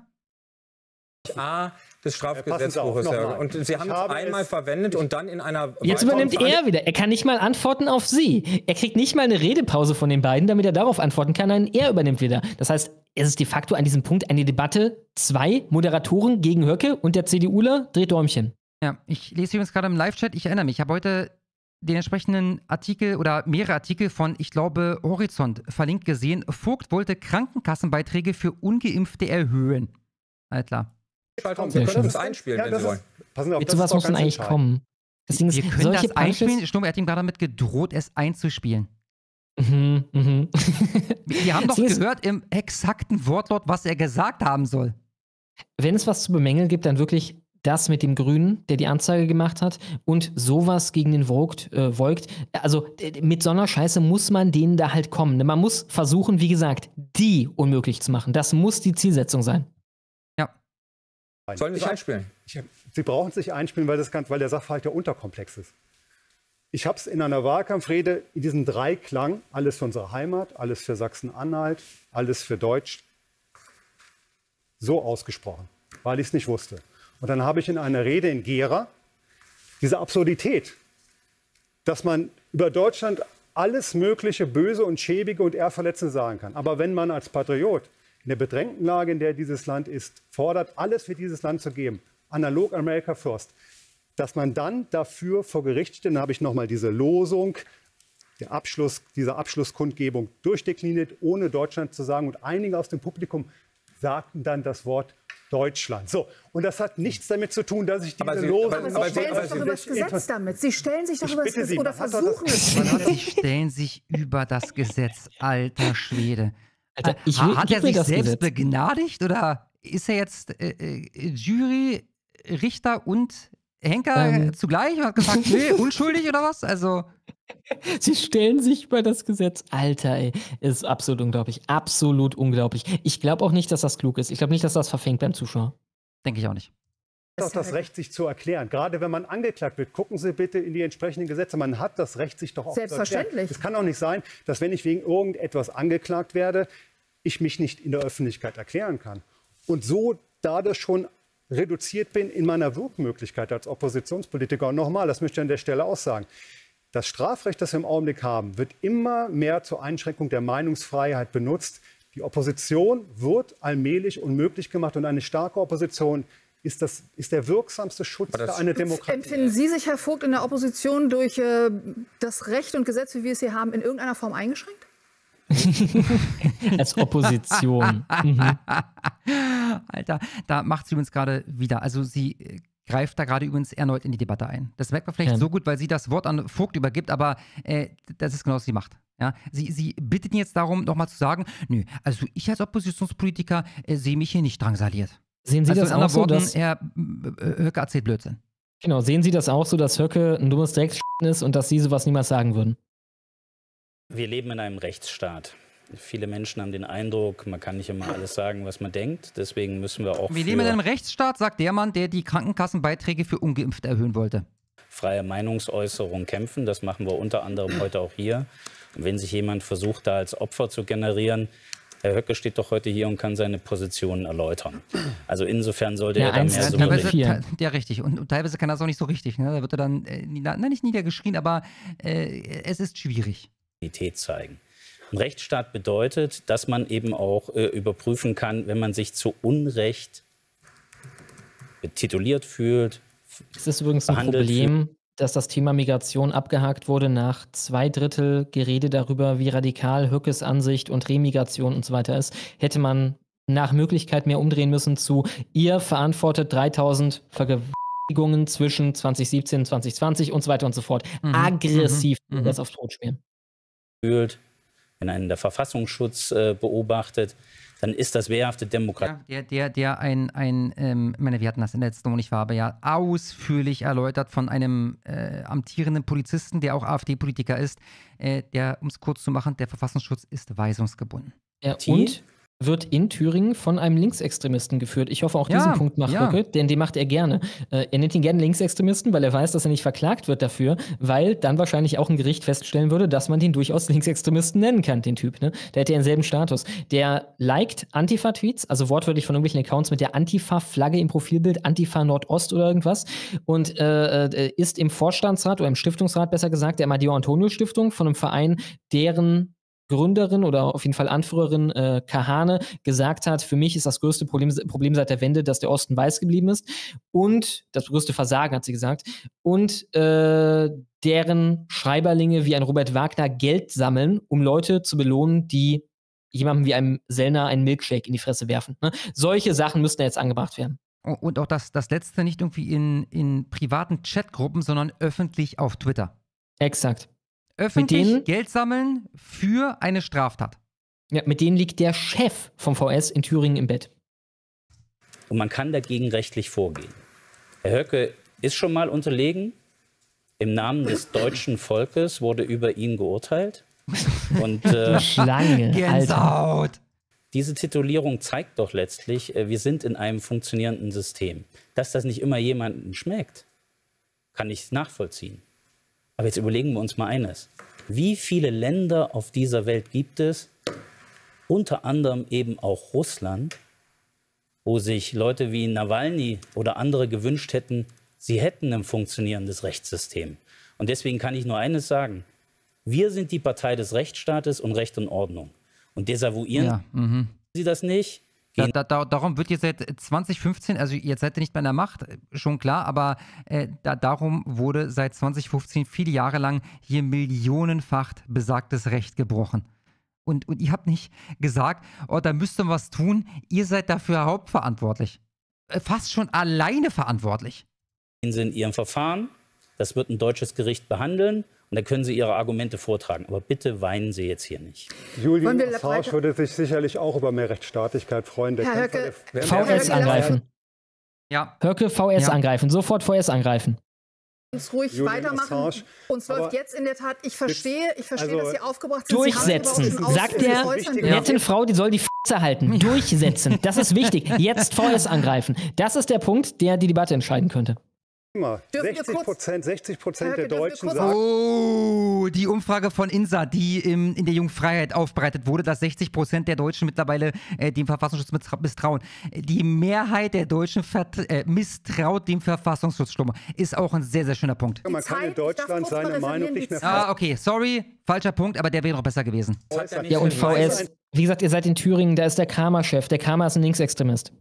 A des Strafgesetzbuches. Herr. nochmal. Und Sie haben es habe einmal es- verwendet und dann in einer Jetzt übernimmt er wieder. Er kann nicht mal antworten auf sie. Er kriegt nicht mal eine Redepause von den beiden, damit er darauf antworten kann. Nein, er übernimmt wieder. Das heißt, es ist de facto an diesem Punkt eine Debatte. Zwei Moderatoren gegen Höcke und der CDUler dreht Däumchen. Ja, ich lese übrigens gerade im Live-Chat, ich erinnere mich, ich habe heute den entsprechenden Artikel oder mehrere Artikel von, ich glaube, Horizont verlinkt gesehen. Vogt wollte Krankenkassenbeiträge für Ungeimpfte erhöhen. Alles klar. Schaltung. Sie können es einspielen, Ja, wenn das Sie wollen. ist, passen auf, Mit das sowas muss dann ganz eigentlich kommen. Deswegen Wir können solche das einspielen. Punches- Sturm, er hat ihm gerade damit gedroht, es einzuspielen. Mhm, mhm. Wir haben doch gehört im exakten Wortlaut, was er gesagt haben soll. Wenn es was zu bemängeln gibt, dann wirklich das mit dem Grünen, der die Anzeige gemacht hat und sowas gegen den Vogt, äh, Voigt. Also mit so einer Scheiße muss man denen da halt kommen. Man muss versuchen, wie gesagt, die unmöglich zu machen. Das muss die Zielsetzung sein. Sollen wir Ich es hab- einspielen? Ich hab, Sie brauchen es nicht einspielen, weil, das ganz, weil der Sachverhalt ja unterkomplex ist. Ich habe es in einer Wahlkampfrede in diesem Dreiklang, alles für unsere Heimat, alles für Sachsen-Anhalt, alles für Deutsch, so ausgesprochen, weil ich es nicht wusste. Und dann habe ich in einer Rede in Gera diese Absurdität, dass man über Deutschland alles mögliche Böse und Schäbige und Ehrverletzende sagen kann. Aber wenn man als Patriot in der bedrängten Lage, in der dieses Land ist, fordert, alles für dieses Land zu geben, analog America First, dass man dann dafür vor Gericht steht, dann habe ich nochmal diese Losung, der Abschluss, dieser Abschlusskundgebung durchdekliniert, ohne Deutschland zu sagen. Und einige aus dem Publikum sagten dann das Wort Deutschland. So, und das hat nichts damit zu tun, dass ich diese aber Sie, Losung aber, aber Sie stellen sich doch über das Gesetz damit. Sie stellen sich doch über das Gesetz oder versuchen es. Sie stellen sich über das Gesetz, alter Schwede. Alter, ich hat gib er sich das selbst Gesetz. begnadigt oder ist er jetzt äh, äh, Jury, Richter und Henker Ähm. zugleich und hat gesagt, <laughs> nee, unschuldig oder was? Also, Sie stellen sich über das Gesetz. Alter, ey. Ist absolut unglaublich. Absolut unglaublich. Ich glaube auch nicht, dass das klug ist. Ich glaube nicht, dass das verfängt beim Zuschauer. denke ich auch nicht. hat auch das Recht, sich zu erklären. Gerade wenn man angeklagt wird, gucken Sie bitte in die entsprechenden Gesetze. Man hat das Recht, sich doch auch zu erklären. Selbstverständlich. Es kann auch nicht sein, dass wenn ich wegen irgendetwas angeklagt werde, ich mich nicht in der Öffentlichkeit erklären kann. Und so dadurch schon reduziert bin in meiner Wirkmöglichkeit als Oppositionspolitiker. Und nochmal, das möchte ich an der Stelle auch sagen. Das Strafrecht, das wir im Augenblick haben, wird immer mehr zur Einschränkung der Meinungsfreiheit benutzt. Die Opposition wird allmählich unmöglich gemacht und eine starke Opposition ist, das, ist der wirksamste Schutz für eine Demokratie. Empfinden Sie sich, Herr Vogt, in der Opposition durch äh, das Recht und Gesetz, wie wir es hier haben, in irgendeiner Form eingeschränkt? <laughs> Als Opposition. Mhm. Alter, da macht sie übrigens gerade wieder. Also sie äh, greift da gerade übrigens erneut in die Debatte ein. Das merkt man vielleicht Ja. so gut, weil sie das Wort an Vogt übergibt, aber äh, das ist genau, was sie macht. Ja, sie, sie bittet ihn jetzt darum, nochmal zu sagen, nö, also ich als Oppositionspolitiker äh, sehe mich hier nicht drangsaliert. Sehen Sie also das in auch so, Worten, dass- Herr äh, Höcke erzählt Blödsinn. Genau, sehen Sie das auch so, dass Höcke ein dummes Drecks ist und dass Sie sowas niemals sagen würden? Wir leben in einem Rechtsstaat. Viele Menschen haben den Eindruck, man kann nicht immer alles sagen, was man denkt. Deswegen müssen wir auch Wir leben in einem Rechtsstaat, sagt der Mann, der die Krankenkassenbeiträge für Ungeimpfte erhöhen wollte. freie Meinungsäußerung kämpfen. Das machen wir unter anderem heute auch hier. Und wenn sich jemand versucht, da als Opfer zu generieren, Herr Höcke steht doch heute hier und kann seine Positionen erläutern. Also insofern sollte Ja, er da eins- mehr so teilweise, ja, richtig. Und, und teilweise kann das auch nicht so richtig. Ne? Da wird er dann, äh, nein, nicht niedergeschrien, aber äh, es ist schwierig. Realität zeigen. Ein Rechtsstaat bedeutet, dass man eben auch äh, überprüfen kann, wenn man sich zu Unrecht tituliert fühlt. Es ist übrigens ein Problem, dass das Thema Migration abgehakt wurde nach zwei Drittel Gerede darüber, wie radikal Höckes Ansicht und Remigration und so weiter ist. Hätte man nach Möglichkeit mehr umdrehen müssen zu, ihr verantwortet 3000 Vergewaltigungen zwischen 2017 und 2020 und so weiter und so fort. Mhm, Aggressiv mhm, mhm. das aufs Brot spielen. Fühlt, wenn einen der Verfassungsschutz äh, beobachtet, dann ist das wehrhafte Demokratie. Der, der, der ein, ein ähm, ich meine, wir hatten das in der letzten Honigfarbe ja ausführlich erläutert von einem äh, amtierenden Polizisten, der auch AfD-Politiker ist, äh, der, um es kurz zu machen, der Verfassungsschutz ist weisungsgebunden. Ja, und wird in Thüringen von einem Linksextremisten geführt. Ich hoffe, auch Ja, diesen Punkt macht ja. Höcke, denn den macht er gerne. Äh, er nennt ihn gerne Linksextremisten, weil er weiß, dass er nicht verklagt wird dafür, weil dann wahrscheinlich auch ein Gericht feststellen würde, dass man den durchaus Linksextremisten nennen kann, den Typ. Ne? Der hätte ja denselben Status. Der liked Antifa-Tweets, also wortwörtlich von irgendwelchen Accounts mit der Antifa-Flagge im Profilbild, Antifa Nordost oder irgendwas, und äh, äh, ist im Vorstandsrat oder im Stiftungsrat besser gesagt der Amadeo Antonio Stiftung von einem Verein, deren Gründerin oder auf jeden Fall Anführerin äh, Kahane gesagt hat, für mich ist das größte Problem, Problem seit der Wende, dass der Osten weiß geblieben ist und das größte Versagen, hat sie gesagt, und äh, deren Schreiberlinge wie ein Robert Wagner Geld sammeln, um Leute zu belohnen, die jemandem wie einem Sellner einen Milkshake in die Fresse werfen. Ne? Solche Sachen müssten jetzt angebracht werden. Und auch das, das letzte nicht irgendwie in, in privaten Chatgruppen, sondern öffentlich auf Twitter. Exakt. Öffentlich denen- Geld sammeln für eine Straftat. Ja, mit denen liegt der Chef vom VS in Thüringen im Bett. Und man kann dagegen rechtlich vorgehen. Herr Höcke ist schon mal unterlegen. Im Namen des deutschen Volkes wurde über ihn geurteilt. Und <laughs> äh, Schlange, Gänsehaut. diese Titulierung zeigt doch letztlich, äh, wir sind in einem funktionierenden System. Dass das nicht immer jemandem schmeckt, kann ich nachvollziehen. Aber jetzt überlegen wir uns mal eines. Wie viele Länder auf dieser Welt gibt es, unter anderem eben auch Russland, wo sich Leute wie Nawalny oder andere gewünscht hätten, sie hätten ein funktionierendes Rechtssystem. Und deswegen kann ich nur eines sagen. Wir sind die Partei des Rechtsstaates und Recht und Ordnung. Und desavouieren Ja, mhm. Sie das nicht? Da, da, da, darum wird jetzt seit 2015, also jetzt seid ihr nicht mehr in der Macht, schon klar, aber äh, da, darum wurde seit 2015 viele Jahre lang hier millionenfach besagtes Recht gebrochen. Und, und ihr habt nicht gesagt, oh, da müsst ihr was tun, ihr seid dafür hauptverantwortlich. Äh, Fast schon alleine verantwortlich. Sie in Ihrem Verfahren. Das wird ein deutsches Gericht behandeln. Und da können Sie Ihre Argumente vortragen. Aber bitte weinen Sie jetzt hier nicht. Julian Assange würde sich sicherlich auch über mehr Rechtsstaatlichkeit freuen. Der Herr Höcke, VS angreifen. Ja. Höcke, VS Ja. angreifen. Sofort VS angreifen. uns ruhig Julian weitermachen. Assange. Uns läuft Aber jetzt in der Tat, ich verstehe, ich verstehe, also dass Sie aufgebracht sind. Durchsetzen. Sagt der netten Frau, die soll die F***e halten. Durchsetzen. Das ist wichtig. Jetzt VS angreifen. Das ist der Punkt, der die Debatte entscheiden könnte. Immer. Dürfen wir 60 kurz- Prozent, 60 Prozent der Deutschen sagen, Oh, die Umfrage von INSA, die im, in der Jungfreiheit aufbereitet wurde, dass 60 Prozent der Deutschen mittlerweile äh, dem Verfassungsschutz misstrauen. Die Mehrheit der Deutschen äh, misstraut dem Verfassungsschutz. Schlummer. Ist auch ein sehr, sehr schöner Punkt. man kann Zeit- in Deutschland seine Meinung nicht mehr Ah, okay, sorry, falscher Punkt, aber der wäre noch besser gewesen. Ja, und VS. Wie gesagt, ihr seid in Thüringen, da ist der Karma-Chef. Der Karma ist ein Linksextremist.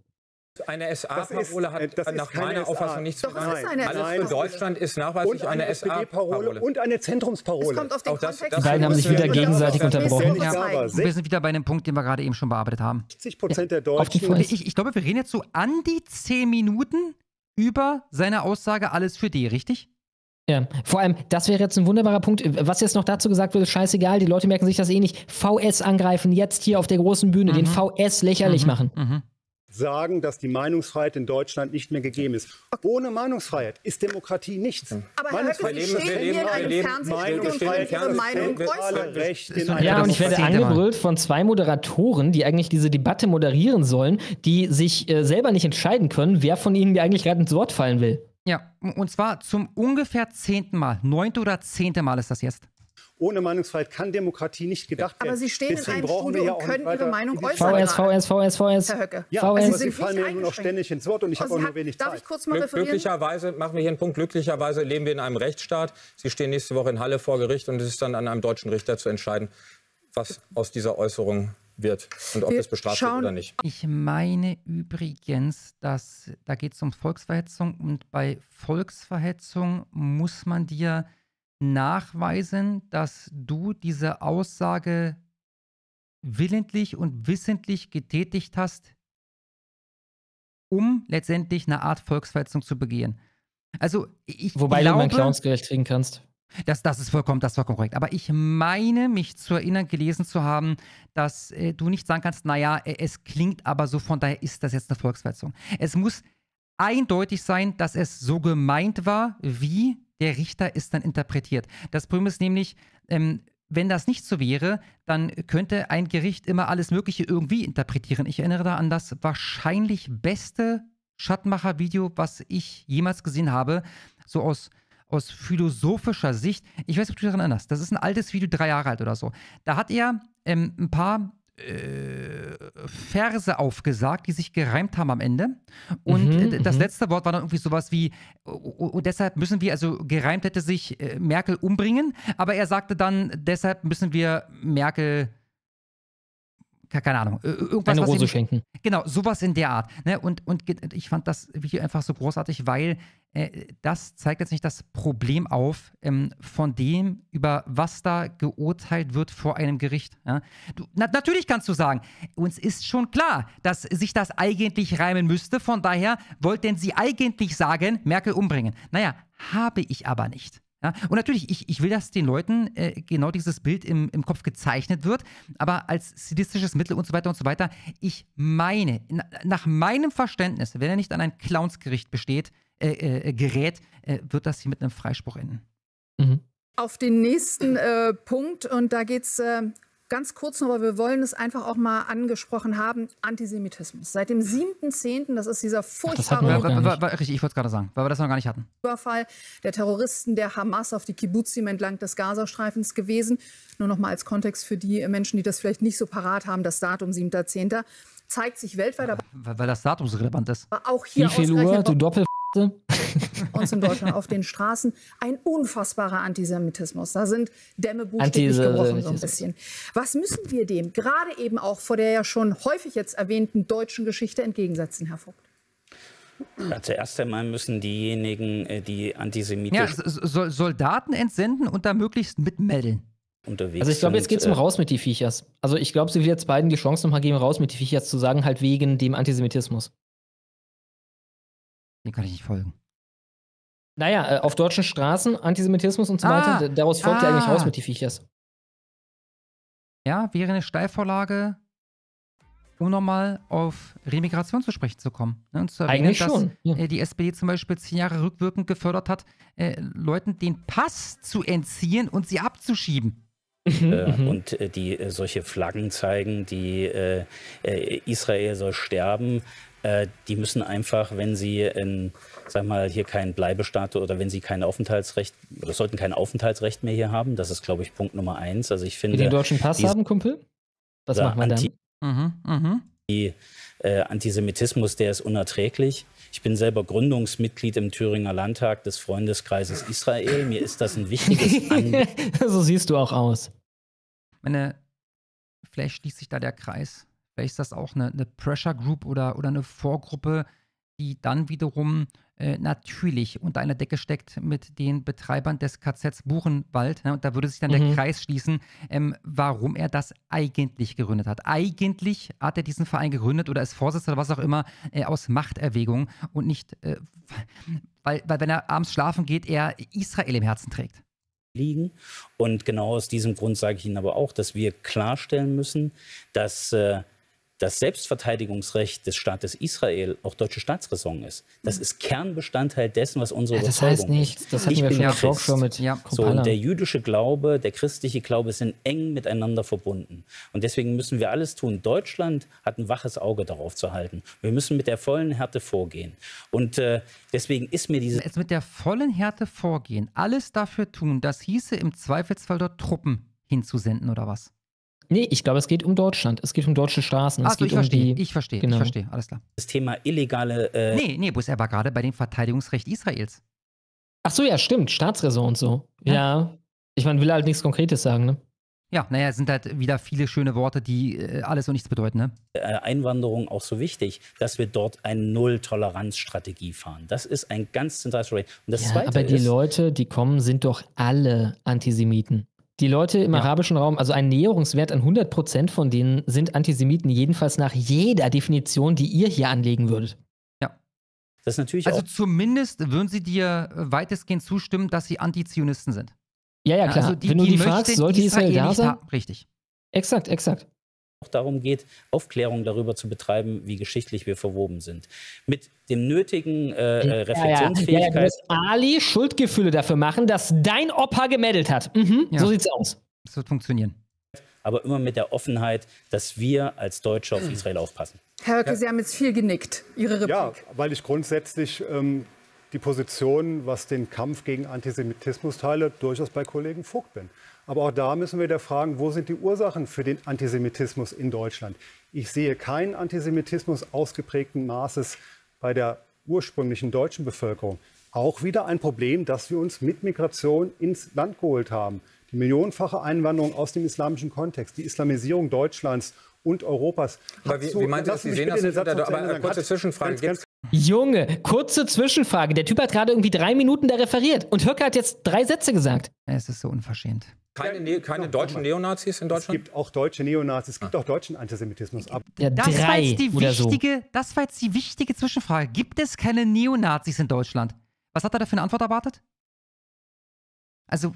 Eine SA-Parole ist- äh, hat das nach meiner SA. Auffassung nichts zu Doch, es eine Alles für SA-Parole. Deutschland ist nachweislich eine eine SPD-Parole SA-Parole. und eine Es Zentrumsparole. kommt auf den Auch das- Kontext das- Die beiden haben sich wieder gegenseitig unterbrochen. Ja. Wir sind wieder bei einem Punkt, den wir gerade eben schon bearbeitet haben. 60 Prozent der Deutschen. Ich, ich glaube, wir reden jetzt so an die 10 Minuten über seine Aussage Alles für die, richtig? Ja, vor allem, das wäre jetzt ein wunderbarer Punkt. Was jetzt noch dazu gesagt wird, ist scheißegal, die Leute merken sich das eh nicht. VS angreifen, jetzt hier auf der großen Bühne, den VS lächerlich machen. Mhm. Sagen, dass die Meinungsfreiheit in Deutschland nicht mehr gegeben ist. Ohne Meinungsfreiheit ist Demokratie nichts. Aber Herr Höcke, Sie stehen wir hier in einem Fernsehstudio und Ihre Meinung äußern. Ja, und ich werde angebrüllt von zwei Moderatoren, die eigentlich diese Debatte moderieren sollen, die sich äh, selber nicht entscheiden können, wer von ihnen mir eigentlich gerade ins Wort fallen will. Ja, und zwar zum ungefähr zehnten Mal. Neunte oder zehnte Mal ist das jetzt. Ohne Meinungsfreiheit kann Demokratie nicht gedacht werden. Aber Sie stehen in Deswegen einem brauchen wir Studio ja und können Ihre Meinung in äußern. VS, VS, VS, VS. Herr Höcke. Ja, VS. aber Sie Sie sind fallen mir nur noch ständig ins Wort und ich habe Sie auch nur wenig Darf Zeit. ich kurz mal referieren? glücklicherweise, machen wir hier einen Punkt, glücklicherweise leben wir in einem Rechtsstaat. Sie stehen nächste Woche in Halle vor Gericht und es ist dann an einem deutschen Richter zu entscheiden, was aus dieser Äußerung wird und ob Wir es bestraft wird oder nicht. Ich meine übrigens, dass da geht es um Volksverhetzung und bei Volksverhetzung muss man dir nachweisen, dass du diese Aussage willentlich und wissentlich getätigt hast, um letztendlich eine Art Volksverhetzung zu begehen. Also ich Wobei glaube, du mein Clownsgerecht kriegen kannst. Das, das ist vollkommen, das ist vollkommen korrekt. Aber ich meine, mich zu erinnern, gelesen zu haben, dass äh, du nicht sagen kannst, naja, äh, es klingt aber so, von daher ist das jetzt eine Volksverhetzung. Es muss eindeutig sein, dass es so gemeint war, wie der Richter es dann interpretiert. Das Problem ist nämlich, ähm, wenn das nicht so wäre, dann könnte ein Gericht immer alles Mögliche irgendwie interpretieren. Ich erinnere da an das wahrscheinlich beste Schattenmacher-Video, was ich jemals gesehen habe, so aus aus philosophischer Sicht, ich weiß nicht, ob du daran erinnerst, das ist ein altes Video, drei Jahre alt oder so. Da hat er ähm, ein paar äh, Verse aufgesagt, die sich gereimt haben am Ende. Und Mhm, das mhm. letzte Wort war dann irgendwie sowas wie, und deshalb müssen wir, also gereimt hätte sich äh, Merkel umbringen, aber er sagte dann, deshalb müssen wir Merkel ke- keine Ahnung, irgendwas. Eine was Rose ihm- schenken. Genau, sowas in der Art. Ne? Und, und ich fand das Video einfach so großartig, weil das zeigt jetzt nicht das Problem auf, ähm, von dem, über was da geurteilt wird vor einem Gericht. Ja? Du, na, natürlich kannst du sagen, uns ist schon klar, dass sich das eigentlich reimen müsste, von daher wollten sie eigentlich sagen, Merkel umbringen. Naja, habe ich aber nicht. Ja, und natürlich, ich, ich will, dass den Leuten äh, genau dieses Bild im, im Kopf gezeichnet wird, aber als stilistisches Mittel und so weiter und so weiter. Ich meine, na, nach meinem Verständnis, wenn er nicht an ein Clownsgericht besteht, äh, äh, gerät, äh, wird das hier mit einem Freispruch enden. Auf den nächsten äh, Punkt, und da geht es äh, ganz kurz noch, aber wir wollen es einfach auch mal angesprochen haben: Antisemitismus. Seit dem 7.10., das ist dieser furchtbare war, war, richtig, ich wollte es gerade sagen, weil wir das noch gar nicht hatten. Überfall der Terroristen der Hamas auf die Kibbuzim entlang des Gazastreifens gewesen. Nur noch mal als Kontext für die Menschen, die das vielleicht nicht so parat haben: das Datum 7.10. zeigt sich weltweit, aber Weil, das Datum so relevant ist. auch hier Wie viel Uhr, du Doppel <laughs> uns in Deutschland auf den Straßen ein unfassbarer Antisemitismus. Da sind Dämme buchstäblich gebrochen so ein bisschen. Was müssen wir dem gerade eben auch vor der ja schon häufig jetzt erwähnten deutschen Geschichte entgegensetzen, Herr Vogt? Ja, zuerst einmal müssen diejenigen, äh, die Ja, antisemitisch S- Sol- Soldaten entsenden und da möglichst mitmelden. unterwegs Also ich glaube, jetzt sind, geht's um äh, raus mit die Viechers. Also ich glaube, sie will jetzt beiden die Chance nochmal geben, raus mit die Viechers zu sagen, halt wegen dem Antisemitismus. Den kann ich nicht folgen. Naja, äh, auf deutschen Straßen, Antisemitismus und so Ah, weiter, daraus folgt ja eigentlich ah. raus mit die Viechers. Ja, wäre eine Steilvorlage, um nochmal auf Remigration zu sprechen zu kommen. Ne? Und zu erwähnen, Eigentlich dass schon, ja. äh, die SPD zum Beispiel zehn Jahre rückwirkend gefördert hat, äh, Leuten den Pass zu entziehen und sie abzuschieben. äh, Mhm. und äh, die äh, solche Flaggen zeigen, die äh, äh, Israel soll sterben. Äh, die müssen einfach, wenn sie in, sag mal, hier keinen Bleibestatut oder wenn sie kein Aufenthaltsrecht oder sollten kein Aufenthaltsrecht mehr hier haben. Das ist, glaube ich, Punkt Nummer eins. Also ich finde, Die den deutschen Pass haben, Kumpel? Was dieser machen wir dann? Anti- Mhm, mhm. Die, äh, Antisemitismus, der ist unerträglich. Ich bin selber Gründungsmitglied im Thüringer Landtag des Freundeskreises Israel. Mir ist das ein wichtiges <laughs> Anliegen. so siehst du auch aus. Meine, vielleicht schließt sich da der Kreis. Vielleicht ist das auch eine, eine Pressure Group oder, oder eine Vorgruppe, die dann wiederum äh, natürlich unter einer Decke steckt mit den Betreibern des KZs Buchenwald. Ne? Und da würde sich dann der Mhm. Kreis schließen, ähm, warum er das eigentlich gegründet hat. Eigentlich hat er diesen Verein gegründet oder ist Vorsitzender oder was auch immer äh, aus Machterwägung und nicht, äh, <laughs> weil, weil wenn er abends schlafen geht, er Israel im Herzen trägt. liegen. Und genau aus diesem Grund sage ich Ihnen aber auch, dass wir klarstellen müssen, dass äh, das Selbstverteidigungsrecht des Staates Israel auch deutsche Staatsräson ist. Das ist Kernbestandteil dessen, was unsere Ja, das Überzeugung heißt nichts. ist. Das hatten Ich wir bin schon mit Ja. So, und der jüdische Glaube, der christliche Glaube sind eng miteinander verbunden. Und deswegen müssen wir alles tun. Deutschland hat ein waches Auge darauf zu halten. Wir müssen mit der vollen Härte vorgehen. Und äh, deswegen ist mir diese mit der vollen Härte vorgehen, alles dafür tun, das hieße im Zweifelsfall dort Truppen hinzusenden oder was? Nee, ich glaube, es geht um Deutschland. Es geht um deutsche Straßen. es Achso, geht ich um verstehe, die. ich verstehe, genau. ich verstehe, alles klar. das Thema illegale äh, Nee, nee, bloß er war gerade bei dem Verteidigungsrecht Israels. Ach so, ja, stimmt. Staatsräson und so. Ja. Ich meine, will halt nichts Konkretes sagen, ne? Ja, naja, es sind halt wieder viele schöne Worte, die äh, alles und nichts bedeuten, ne? äh, Einwanderung auch so wichtig, dass wir dort eine Null-Toleranz-Strategie fahren. Das ist ein ganz zentrales Problem. Und das Ja, Zweite aber die ist, Leute, die kommen, sind doch alle Antisemiten. Die Leute im Ja. arabischen Raum, also ein Näherungswert an 100% von denen sind Antisemiten, jedenfalls nach jeder Definition, die ihr hier anlegen würdet. das ist natürlich Also auch zumindest würden sie dir weitestgehend zustimmen, dass sie Antizionisten sind. Ja, ja, klar. Also die, Wenn du die möchten fragst, sollte Israel da nicht sein? haben. Richtig. Exakt, exakt. Auch darum geht, Aufklärung darüber zu betreiben, wie geschichtlich wir verwoben sind. Mit dem nötigen äh, äh, Ja, ja, ja, Reflexionsfähigkeit. du musst Ali Schuldgefühle dafür machen, dass dein Opa gemeldet hat. Mhm, Ja. So sieht's aus. Das wird funktionieren. aber immer mit der Offenheit, dass wir als Deutsche auf Israel aufpassen. Herr Höcke, Sie haben jetzt viel genickt. Ihre Replik. Ja, weil ich grundsätzlich ähm, die Position, was den Kampf gegen Antisemitismus teile, durchaus bei Kollegen Vogt bin. Aber auch da müssen wir wieder fragen, wo sind die Ursachen für den Antisemitismus in Deutschland? Ich sehe keinen Antisemitismus ausgeprägten Maßes bei der ursprünglichen deutschen Bevölkerung. Auch wieder ein Problem, das wir uns mit Migration ins Land geholt haben. Die millionenfache Einwanderung aus dem islamischen Kontext, die Islamisierung Deutschlands und Europas. Aber wie, zu- wie meint ihr das? Sie sehen das nicht aber eine kurze Zwischenfrage. ganz- Junge, kurze Zwischenfrage. Der Typ hat gerade irgendwie drei Minuten da referiert und Höcke hat jetzt drei Sätze gesagt. Es ist so unverschämt. keine, Ne- keine deutschen Neonazis in Es Deutschland? gibt auch deutsche Neonazis, es gibt auch deutschen Antisemitismus. Aber Ja, Das war jetzt die oder so. wichtige, das war jetzt die wichtige Zwischenfrage. Gibt es keine Neonazis in Deutschland? Was hat er da für eine Antwort erwartet? Also,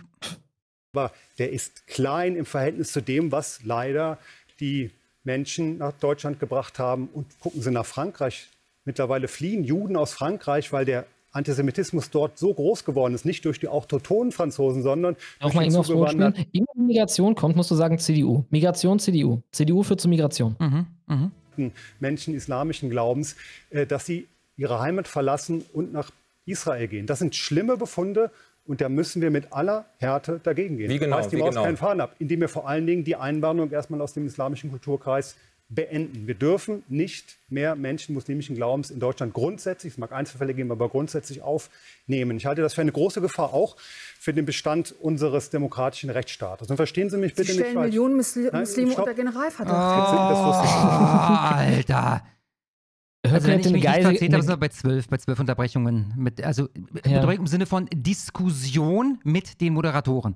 aber der ist klein im Verhältnis zu dem, was leider die Menschen nach Deutschland gebracht haben. Und gucken Sie nach Frankreich. Mittlerweile fliehen Juden aus Frankreich, weil der Antisemitismus dort so groß geworden ist. Nicht durch die autochthonen Franzosen, sondern durch Nochmal die eben aufs Brot spielen. zugewanderten Immer wenn Migration kommt, musst du sagen CDU. Migration, CDU. CDU führt zu Migration. mhm, mhm. Menschen islamischen Glaubens, äh, dass sie ihre Heimat verlassen und nach Israel gehen. Das sind schlimme Befunde und da müssen wir mit aller Härte dagegen gehen. Wie genau, Reißt die wie Maus genau? keinen Faden ab, indem wir vor allen Dingen die Einwanderung erstmal aus dem islamischen Kulturkreis beenden. Wir dürfen nicht mehr Menschen muslimischen Glaubens in Deutschland grundsätzlich, es mag Einzelfälle geben, aber grundsätzlich aufnehmen. Ich halte das für eine große Gefahr auch für den Bestand unseres demokratischen Rechtsstaates. Und verstehen Sie mich Sie bitte nicht stellen falsch. Millionen Musli Nein, Muslime stopp. unter Generalverdacht. Oh, Alter. Höcke Also wenn ich eine mich nicht geile- verzählt habe, sind wir bei zwölf, bei zwölf Unterbrechungen. Mit, also Ja. Unterbrechung im Sinne von Diskussion mit den Moderatoren.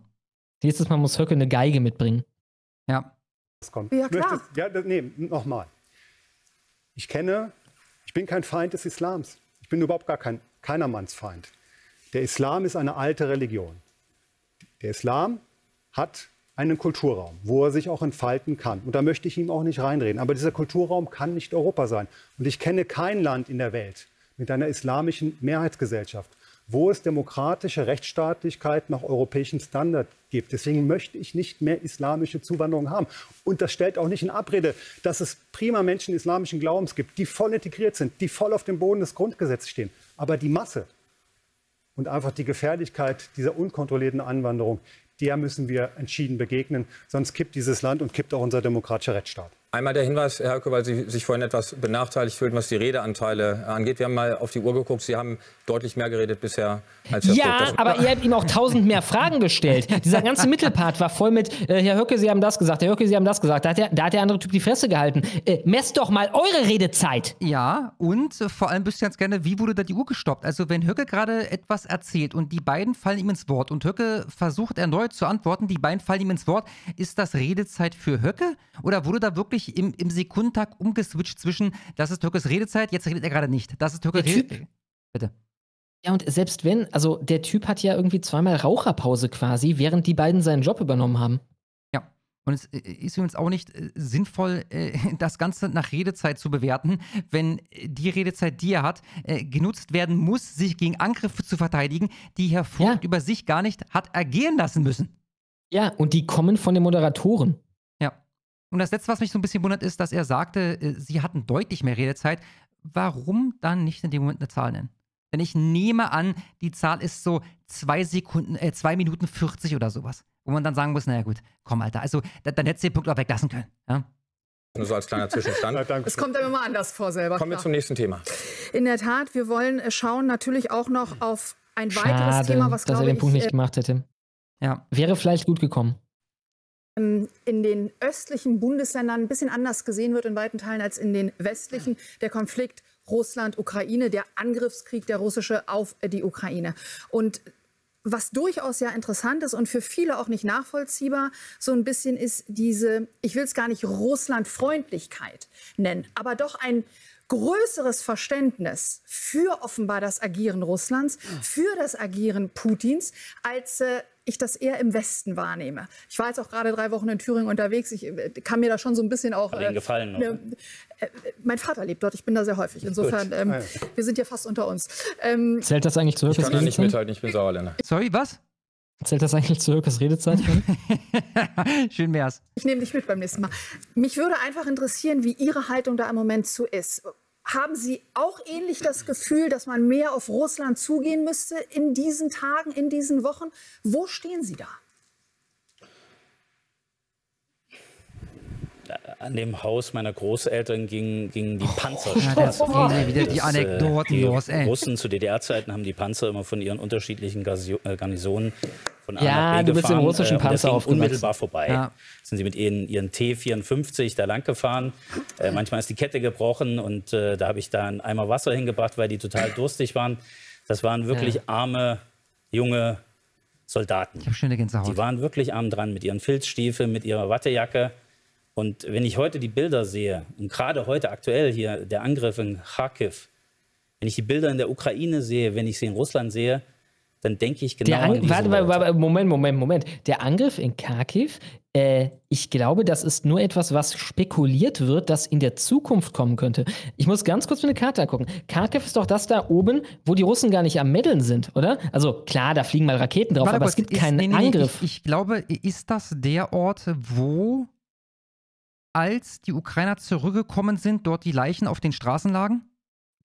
Nächstes Mal muss Höcke eine Geige mitbringen. Ja. Das kommt. Ja, klar. Ja, das- nee, nochmal. Ich kenne, ich bin kein Feind des Islams. Ich bin überhaupt gar kein keinermannsfeind. Der Islam ist eine alte Religion. Der Islam hat einen Kulturraum, wo er sich auch entfalten kann. Und da möchte ich ihm auch nicht reinreden. Aber dieser Kulturraum kann nicht Europa sein. Und ich kenne kein Land in der Welt mit einer islamischen Mehrheitsgesellschaft, wo es demokratische Rechtsstaatlichkeit nach europäischem Standard gibt. Deswegen möchte ich nicht mehr islamische Zuwanderung haben. Und das stellt auch nicht in Abrede, dass es prima Menschen islamischen Glaubens gibt, die voll integriert sind, die voll auf dem Boden des Grundgesetzes stehen. Aber die Masse und einfach die Gefährlichkeit dieser unkontrollierten Anwanderung, der müssen wir entschieden begegnen. Sonst kippt dieses Land und kippt auch unser demokratischer Rechtsstaat. Einmal der Hinweis, Herr Höcke, weil Sie sich vorhin etwas benachteiligt fühlten, was die Redeanteile angeht. Wir haben mal auf die Uhr geguckt. Sie haben deutlich mehr geredet bisher als Herr Vogt. Ja, Das- aber ihr habt ihm auch tausend mehr Fragen gestellt. Dieser ganze <laughs> Mittelpart war voll mit, äh, Herr Höcke, Sie haben das gesagt, Herr Höcke, Sie haben das gesagt. Da hat der, da hat der andere Typ die Fresse gehalten. Äh, messt doch mal eure Redezeit. Ja, und äh, vor allem wüsste ich ganz gerne, wie wurde da die Uhr gestoppt? Also, wenn Höcke gerade etwas erzählt und die beiden fallen ihm ins Wort und Höcke versucht erneut zu antworten, die beiden fallen ihm ins Wort, ist das Redezeit für Höcke? Oder wurde da wirklich im, im Sekundentakt umgeswitcht zwischen, das ist Höckes Redezeit, jetzt redet er gerade nicht. Das ist Höcke Der Typ- Rede. Bitte. Ja, und selbst wenn, also der Typ hat ja irgendwie zweimal Raucherpause quasi, während die beiden seinen Job übernommen haben. Ja. Und es äh, ist übrigens auch nicht äh, sinnvoll, äh, <laughs> das Ganze nach Redezeit zu bewerten, wenn die Redezeit, die er hat, genutzt werden muss, sich gegen Angriffe zu verteidigen, die Herr Vogt über sich gar nicht hat ergehen lassen müssen. Ja, und die kommen von den Moderatoren. Ja. Und das Letzte, was mich so ein bisschen wundert, ist, dass er sagte, äh, sie hatten deutlich mehr Redezeit. Warum dann nicht in dem Moment eine Zahl nennen? Denn ich nehme an, die Zahl ist so zwei Sekunden, äh, zwei Minuten 40 oder sowas. Wo man dann sagen muss, naja gut, komm, Alter, also da, dann hättest du den Punkt auch weglassen können. Ja? Nur so als kleiner Zwischenstand. <laughs> Es kommt einem immer anders vor selber. Kommen wir zum nächsten Thema. In der Tat, wir wollen äh, schauen natürlich auch noch auf ein weiteres Schade, Thema, was dass er glaube den ich Punkt nicht äh, gemacht hätte. Ja. Wäre vielleicht gut gekommen. Ähm, in den östlichen Bundesländern ein bisschen anders gesehen wird in weiten Teilen als in den westlichen. Der Konflikt Russland-Ukraine, der Angriffskrieg der russische auf die Ukraine. Und was durchaus ja interessant ist und für viele auch nicht nachvollziehbar, so ein bisschen ist diese, ich will es gar nicht Russlandfreundlichkeit nennen, aber doch ein größeres Verständnis für offenbar das Agieren Russlands, für das Agieren Putins, als äh, ich das eher im Westen wahrnehme. Ich war jetzt auch gerade drei Wochen in Thüringen unterwegs. Ich äh, kann mir da schon so ein bisschen auch. Hat Ihnen gefallen, oder? ne, äh, mein Vater lebt dort. Ich bin da sehr häufig. Insofern, ähm, Ah, ja. wir sind ja fast unter uns. Ähm, Zählt das eigentlich zu Ich Höckes kann da nicht Redezeit? mithalten, ich bin Sauerländer. Sorry, was? Zählt das eigentlich zu Höckes Redezeit? Schön wär's. Ich nehme dich mit beim nächsten Mal. Mich würde einfach interessieren, wie Ihre Haltung da im Moment zu ist. Haben Sie auch ähnlich das Gefühl, dass man mehr auf Russland zugehen müsste in diesen Tagen, in diesen Wochen? Wo stehen Sie da? An dem Haus meiner Großeltern gingen, gingen die Panzer. Ja, das wieder die Anekdoten die los, ey. Russen zu DDR-Zeiten haben die Panzer immer von ihren unterschiedlichen äh, Garnisonen von A Ja, nach B du bist im russischen äh, das Panzer ging aufgewachsen. unmittelbar vorbei. Ja. Sind sie mit ihren, ihren T54 da lang gefahren. Äh, manchmal ist die Kette gebrochen und äh, da habe ich da einen Eimer Wasser hingebracht, weil die total <laughs> durstig waren. Das waren wirklich Ja. arme, junge Soldaten. Ich habe schöne Gänsehaut. Die waren wirklich arm dran mit ihren Filzstiefeln, mit ihrer Wattejacke. Und wenn ich heute die Bilder sehe, und gerade heute aktuell hier der Angriff in Kharkiv, wenn ich die Bilder in der Ukraine sehe, wenn ich sie in Russland sehe, dann denke ich genau an warte, warte, warte, Moment, Moment, Moment. Der Angriff in Kharkiv, äh, ich glaube, das ist nur etwas, was spekuliert wird, das in der Zukunft kommen könnte. Ich muss ganz kurz mir eine Karte angucken. Kharkiv ist doch das da oben, wo die Russen gar nicht am Meddeln sind, oder? Also klar, da fliegen mal Raketen drauf, Warte aber kurz, es gibt ist- keinen nee, nee, Angriff. Ich, ich glaube, ist das der Ort, wo, als die Ukrainer zurückgekommen sind, dort die Leichen auf den Straßen lagen?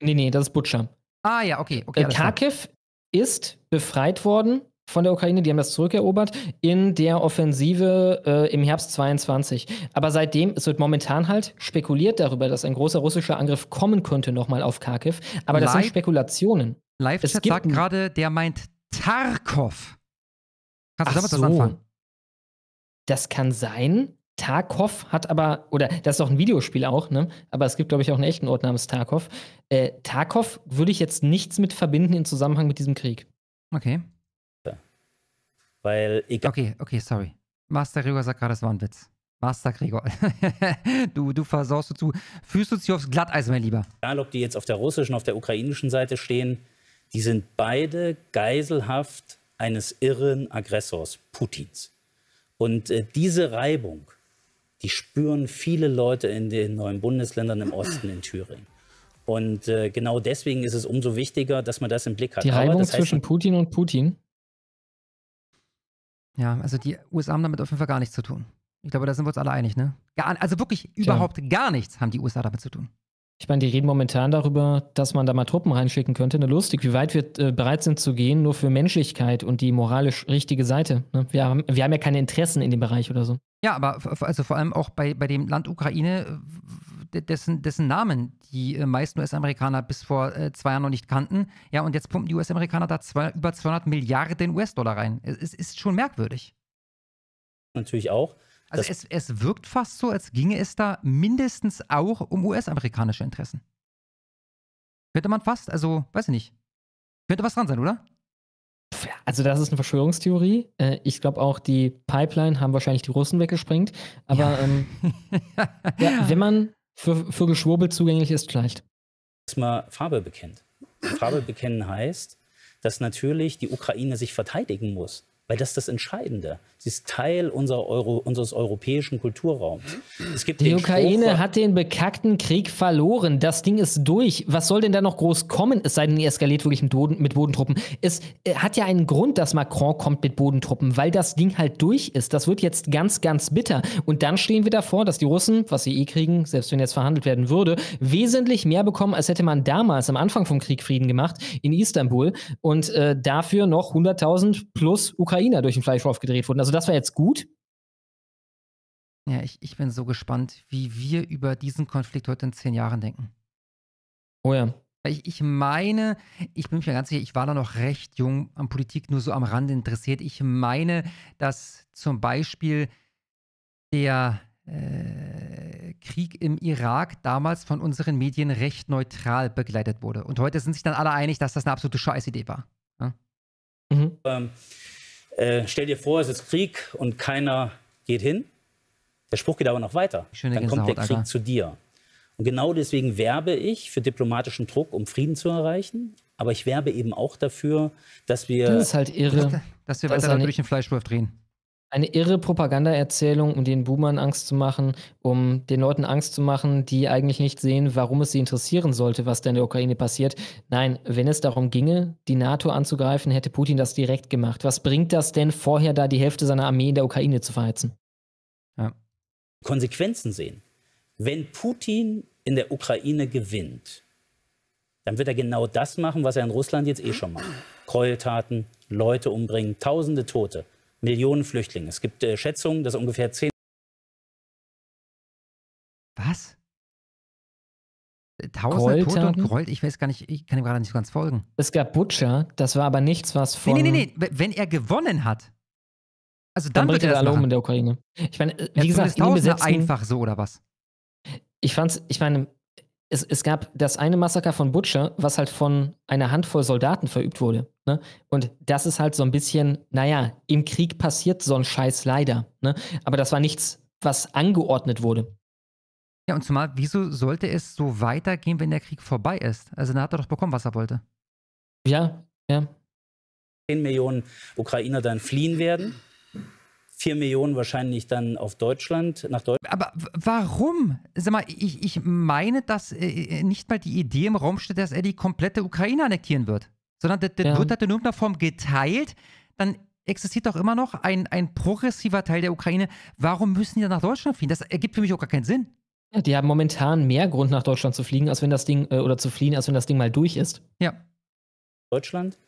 Nee, nee, das ist Butscha. Ah ja, okay. okay Äh. Kharkiv ist befreit worden von der Ukraine, die haben das zurückerobert in der Offensive äh, im Herbst 22. Aber seitdem, es wird momentan halt spekuliert darüber, dass ein großer russischer Angriff kommen könnte nochmal auf Kharkiv. Aber das Live- sind Spekulationen. Live-Chat sagt gerade, der meint Tarkov. Kannst du damit was so. anfangen? Das kann sein. Tarkov hat aber, oder das ist doch ein Videospiel auch, ne? Aber es gibt, glaube ich, auch einen echten Ort namens Tarkov. Äh, Tarkov würde ich jetzt nichts mit verbinden im Zusammenhang mit diesem Krieg. Okay. Weil egal. Okay, okay, sorry. Master Gregor sagt gerade, es war ein Witz. Master Gregor. <laughs> du, du versaust du zu. Fühlst du dich aufs Glatteis, mein Lieber? egal ob die jetzt auf der russischen, auf der ukrainischen Seite stehen, die sind beide geiselhaft eines irren Aggressors, Putins. Und äh, diese Reibung, die spüren viele Leute in den neuen Bundesländern im Osten, in Thüringen. Und äh, genau deswegen ist es umso wichtiger, dass man das im Blick hat. Die Reibung das heißt zwischen Putin und Putin. Ja, also die USA haben damit auf jeden Fall gar nichts zu tun. Ich glaube, da sind wir uns alle einig, ne? Gar, also wirklich überhaupt gar nichts haben die USA damit zu tun. Ich meine, die reden momentan darüber, dass man da mal Truppen reinschicken könnte. Ne, lustig, wie weit wir äh, bereit sind zu gehen, nur für Menschlichkeit und die moralisch richtige Seite. Ne? Wir, haben, wir haben ja keine Interessen in dem Bereich oder so. Ja, aber also vor allem auch bei, bei dem Land Ukraine, äh, dessen, dessen Namen die äh, meisten US-Amerikaner bis vor äh, zwei Jahren noch nicht kannten. Ja, und jetzt pumpen die US-Amerikaner da zwei, über 200 Milliarden US-Dollar rein. Es, es ist schon merkwürdig. natürlich auch. Also es, es wirkt fast so, als ginge es da mindestens auch um US-amerikanische Interessen. Könnte man fast, also weiß ich nicht. Könnte was dran sein, oder? Also, das ist eine Verschwörungstheorie. Äh, ich glaube auch, die Pipeline haben wahrscheinlich die Russen weggesprengt. Aber ähm, <laughs> ja, wenn man für, für Geschwurbel zugänglich ist, vielleicht. erstmal Farbe bekennt. Farbe bekennen heißt, dass natürlich die Ukraine sich verteidigen muss. Weil das ist das Entscheidende. Sie ist Teil Euro, unseres europäischen Kulturraums. Die Ukraine Spruch- hat den bekackten Krieg verloren. Das Ding ist durch. Was soll denn da noch groß kommen? Es sei denn, ihr eskaliert wirklich mit, Boden, mit Bodentruppen. Es äh, hat ja einen Grund, dass Macron kommt mit Bodentruppen, weil das Ding halt durch ist. Das wird jetzt ganz, ganz bitter. Und dann stehen wir davor, dass die Russen, was sie eh kriegen, selbst wenn jetzt verhandelt werden würde, wesentlich mehr bekommen, als hätte man damals am Anfang vom Krieg Frieden gemacht in Istanbul und äh, dafür noch 100.000 plus Ukrainer durch den Fleischwurf gedreht wurden. Also das war jetzt gut. Ja, ich, ich bin so gespannt, wie wir über diesen Konflikt heute in zehn Jahren denken. Oh ja. Ich, ich meine, ich bin mir ganz sicher, ich war da noch recht jung an Politik, nur so am Rande interessiert. Ich meine, dass zum Beispiel der äh, Krieg im Irak damals von unseren Medien recht neutral begleitet wurde. Und heute sind sich dann alle einig, dass das eine absolute Scheißidee war. Ja? Ähm, äh, stell dir vor, es ist Krieg und keiner geht hin. Der Spruch geht aber noch weiter. Schöne Dann kommt der Krieg Alter. zu dir. Und genau deswegen werbe ich für diplomatischen Druck, um Frieden zu erreichen. Aber ich werbe eben auch dafür, dass wir. Das ist halt irre. Dass wir Das weiter eine- durch den Fleischwurf drehen. Eine irre Propagandaerzählung, um den Boomern Angst zu machen, um den Leuten Angst zu machen, die eigentlich nicht sehen, warum es sie interessieren sollte, was da in der Ukraine passiert. Nein, wenn es darum ginge, die NATO anzugreifen, hätte Putin das direkt gemacht. Was bringt das denn, vorher da die Hälfte seiner Armee in der Ukraine zu verheizen? Konsequenzen sehen. Wenn Putin in der Ukraine gewinnt, dann wird er genau das machen, was er in Russland jetzt eh schon macht. Gräueltaten, Leute umbringen, tausende Tote, Millionen Flüchtlinge. Es gibt äh, Schätzungen, dass ungefähr 10 Was? Tausende Tote und? Gräuelt? Ich weiß gar nicht, ich kann ihm gerade nicht so ganz folgen. Es gab Butcher, das war aber nichts, was von. Nee, nee, nee, nee. Wenn er gewonnen hat, also Dann, dann, bringt wird er das machen. in der Ukraine. Ich meine, äh, Ja, wie gesagt, zumindest in den Tausende besetzten, einfach so oder was? Ich fand's, ich meine, es, es gab das eine Massaker von Butcher, was halt von einer Handvoll Soldaten verübt wurde. Ne? Und das ist halt so ein bisschen, naja, im Krieg passiert so ein Scheiß leider. Ne? Aber das war nichts, was angeordnet wurde. Ja, und zumal, wieso sollte es so weitergehen, wenn der Krieg vorbei ist? Also dann hat er doch bekommen, was er wollte. Ja, ja. 10 Millionen Ukrainer dann fliehen werden. 4 Millionen wahrscheinlich dann auf Deutschland, nach Deutschland. Aber warum? Sag mal, ich, ich meine, dass äh, nicht mal die Idee im Raum steht, dass er die komplette Ukraine annektieren wird. Sondern das, das Ja. wird halt in irgendeiner Form geteilt. Dann existiert doch immer noch ein, ein progressiver Teil der Ukraine. Warum müssen die dann nach Deutschland fliehen? Das ergibt für mich auch gar keinen Sinn. Ja, Die haben momentan mehr Grund, nach Deutschland zu fliegen, als wenn das Ding, äh, oder zu fliehen, als wenn das Ding mal durch ist. Ja. Deutschland.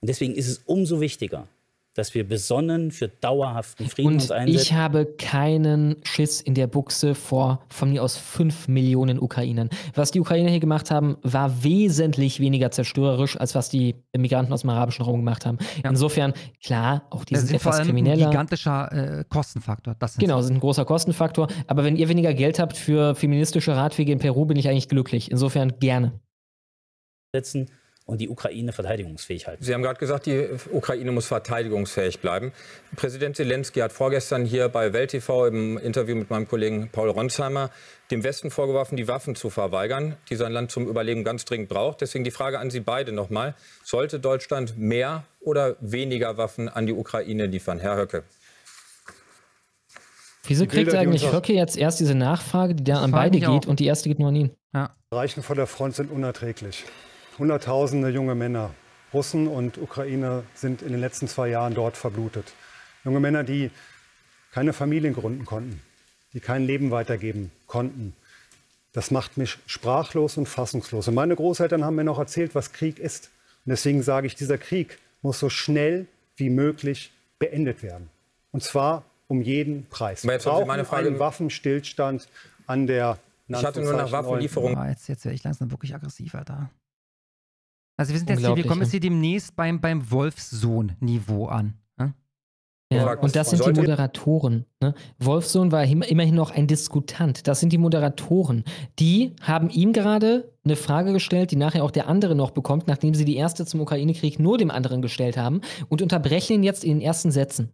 Und deswegen ist es umso wichtiger, dass wir besonnen für dauerhaften Frieden uns Und einsetzen. ich habe keinen Schiss in der Buchse vor von mir aus fünf Millionen Ukrainern. Was die Ukrainer hier gemacht haben, war wesentlich weniger zerstörerisch, als was die Migranten aus dem arabischen Raum gemacht haben. Insofern, klar, auch die Das sind ist vor etwas allem ein krimineller. gigantischer äh, Kostenfaktor. Das sind Genau, sind ein großer Kostenfaktor. Aber wenn ihr weniger Geld habt für feministische Radwege in Peru, bin ich eigentlich glücklich. Insofern gerne. setzen und die Ukraine verteidigungsfähig halten. Sie haben gerade gesagt, die Ukraine muss verteidigungsfähig bleiben. Präsident Zelensky hat vorgestern hier bei Welt TV im Interview mit meinem Kollegen Paul Ronsheimer dem Westen vorgeworfen, die Waffen zu verweigern, die sein Land zum Überleben ganz dringend braucht. Deswegen die Frage an Sie beide nochmal. Sollte Deutschland mehr oder weniger Waffen an die Ukraine liefern? Herr Höcke. Wieso kriegt Bilder, eigentlich Höcke jetzt erst diese Nachfrage, die da an beide mich auch. geht und die erste geht nur an ihn? Reichen vor der Front sind unerträglich. Hunderttausende junge Männer, Russen und Ukrainer, sind in den letzten zwei Jahren dort verblutet. Junge Männer, die keine Familien gründen konnten, die kein Leben weitergeben konnten. Das macht mich sprachlos und fassungslos. Und meine Großeltern haben mir noch erzählt, was Krieg ist. Und deswegen sage ich, dieser Krieg muss so schnell wie möglich beendet werden. Und zwar um jeden Preis. Aber Wir brauchen meine Frage- einen Waffenstillstand an der Ich hatte nur nach Waffenlieferungen. Boah, jetzt, jetzt wäre ich langsam wirklich aggressiv, Alter. Also wir sind jetzt hier, wir kommen jetzt hier demnächst beim, beim Wolfsohn-Niveau an. Ne? Ja, und das sind die Moderatoren. Ne? Wolfsohn war im- immerhin noch ein Diskutant. Das sind die Moderatoren. Die haben ihm gerade eine Frage gestellt, die nachher auch der andere noch bekommt, nachdem sie die erste zum Ukraine-Krieg nur dem anderen gestellt haben und unterbrechen ihn jetzt in den ersten Sätzen.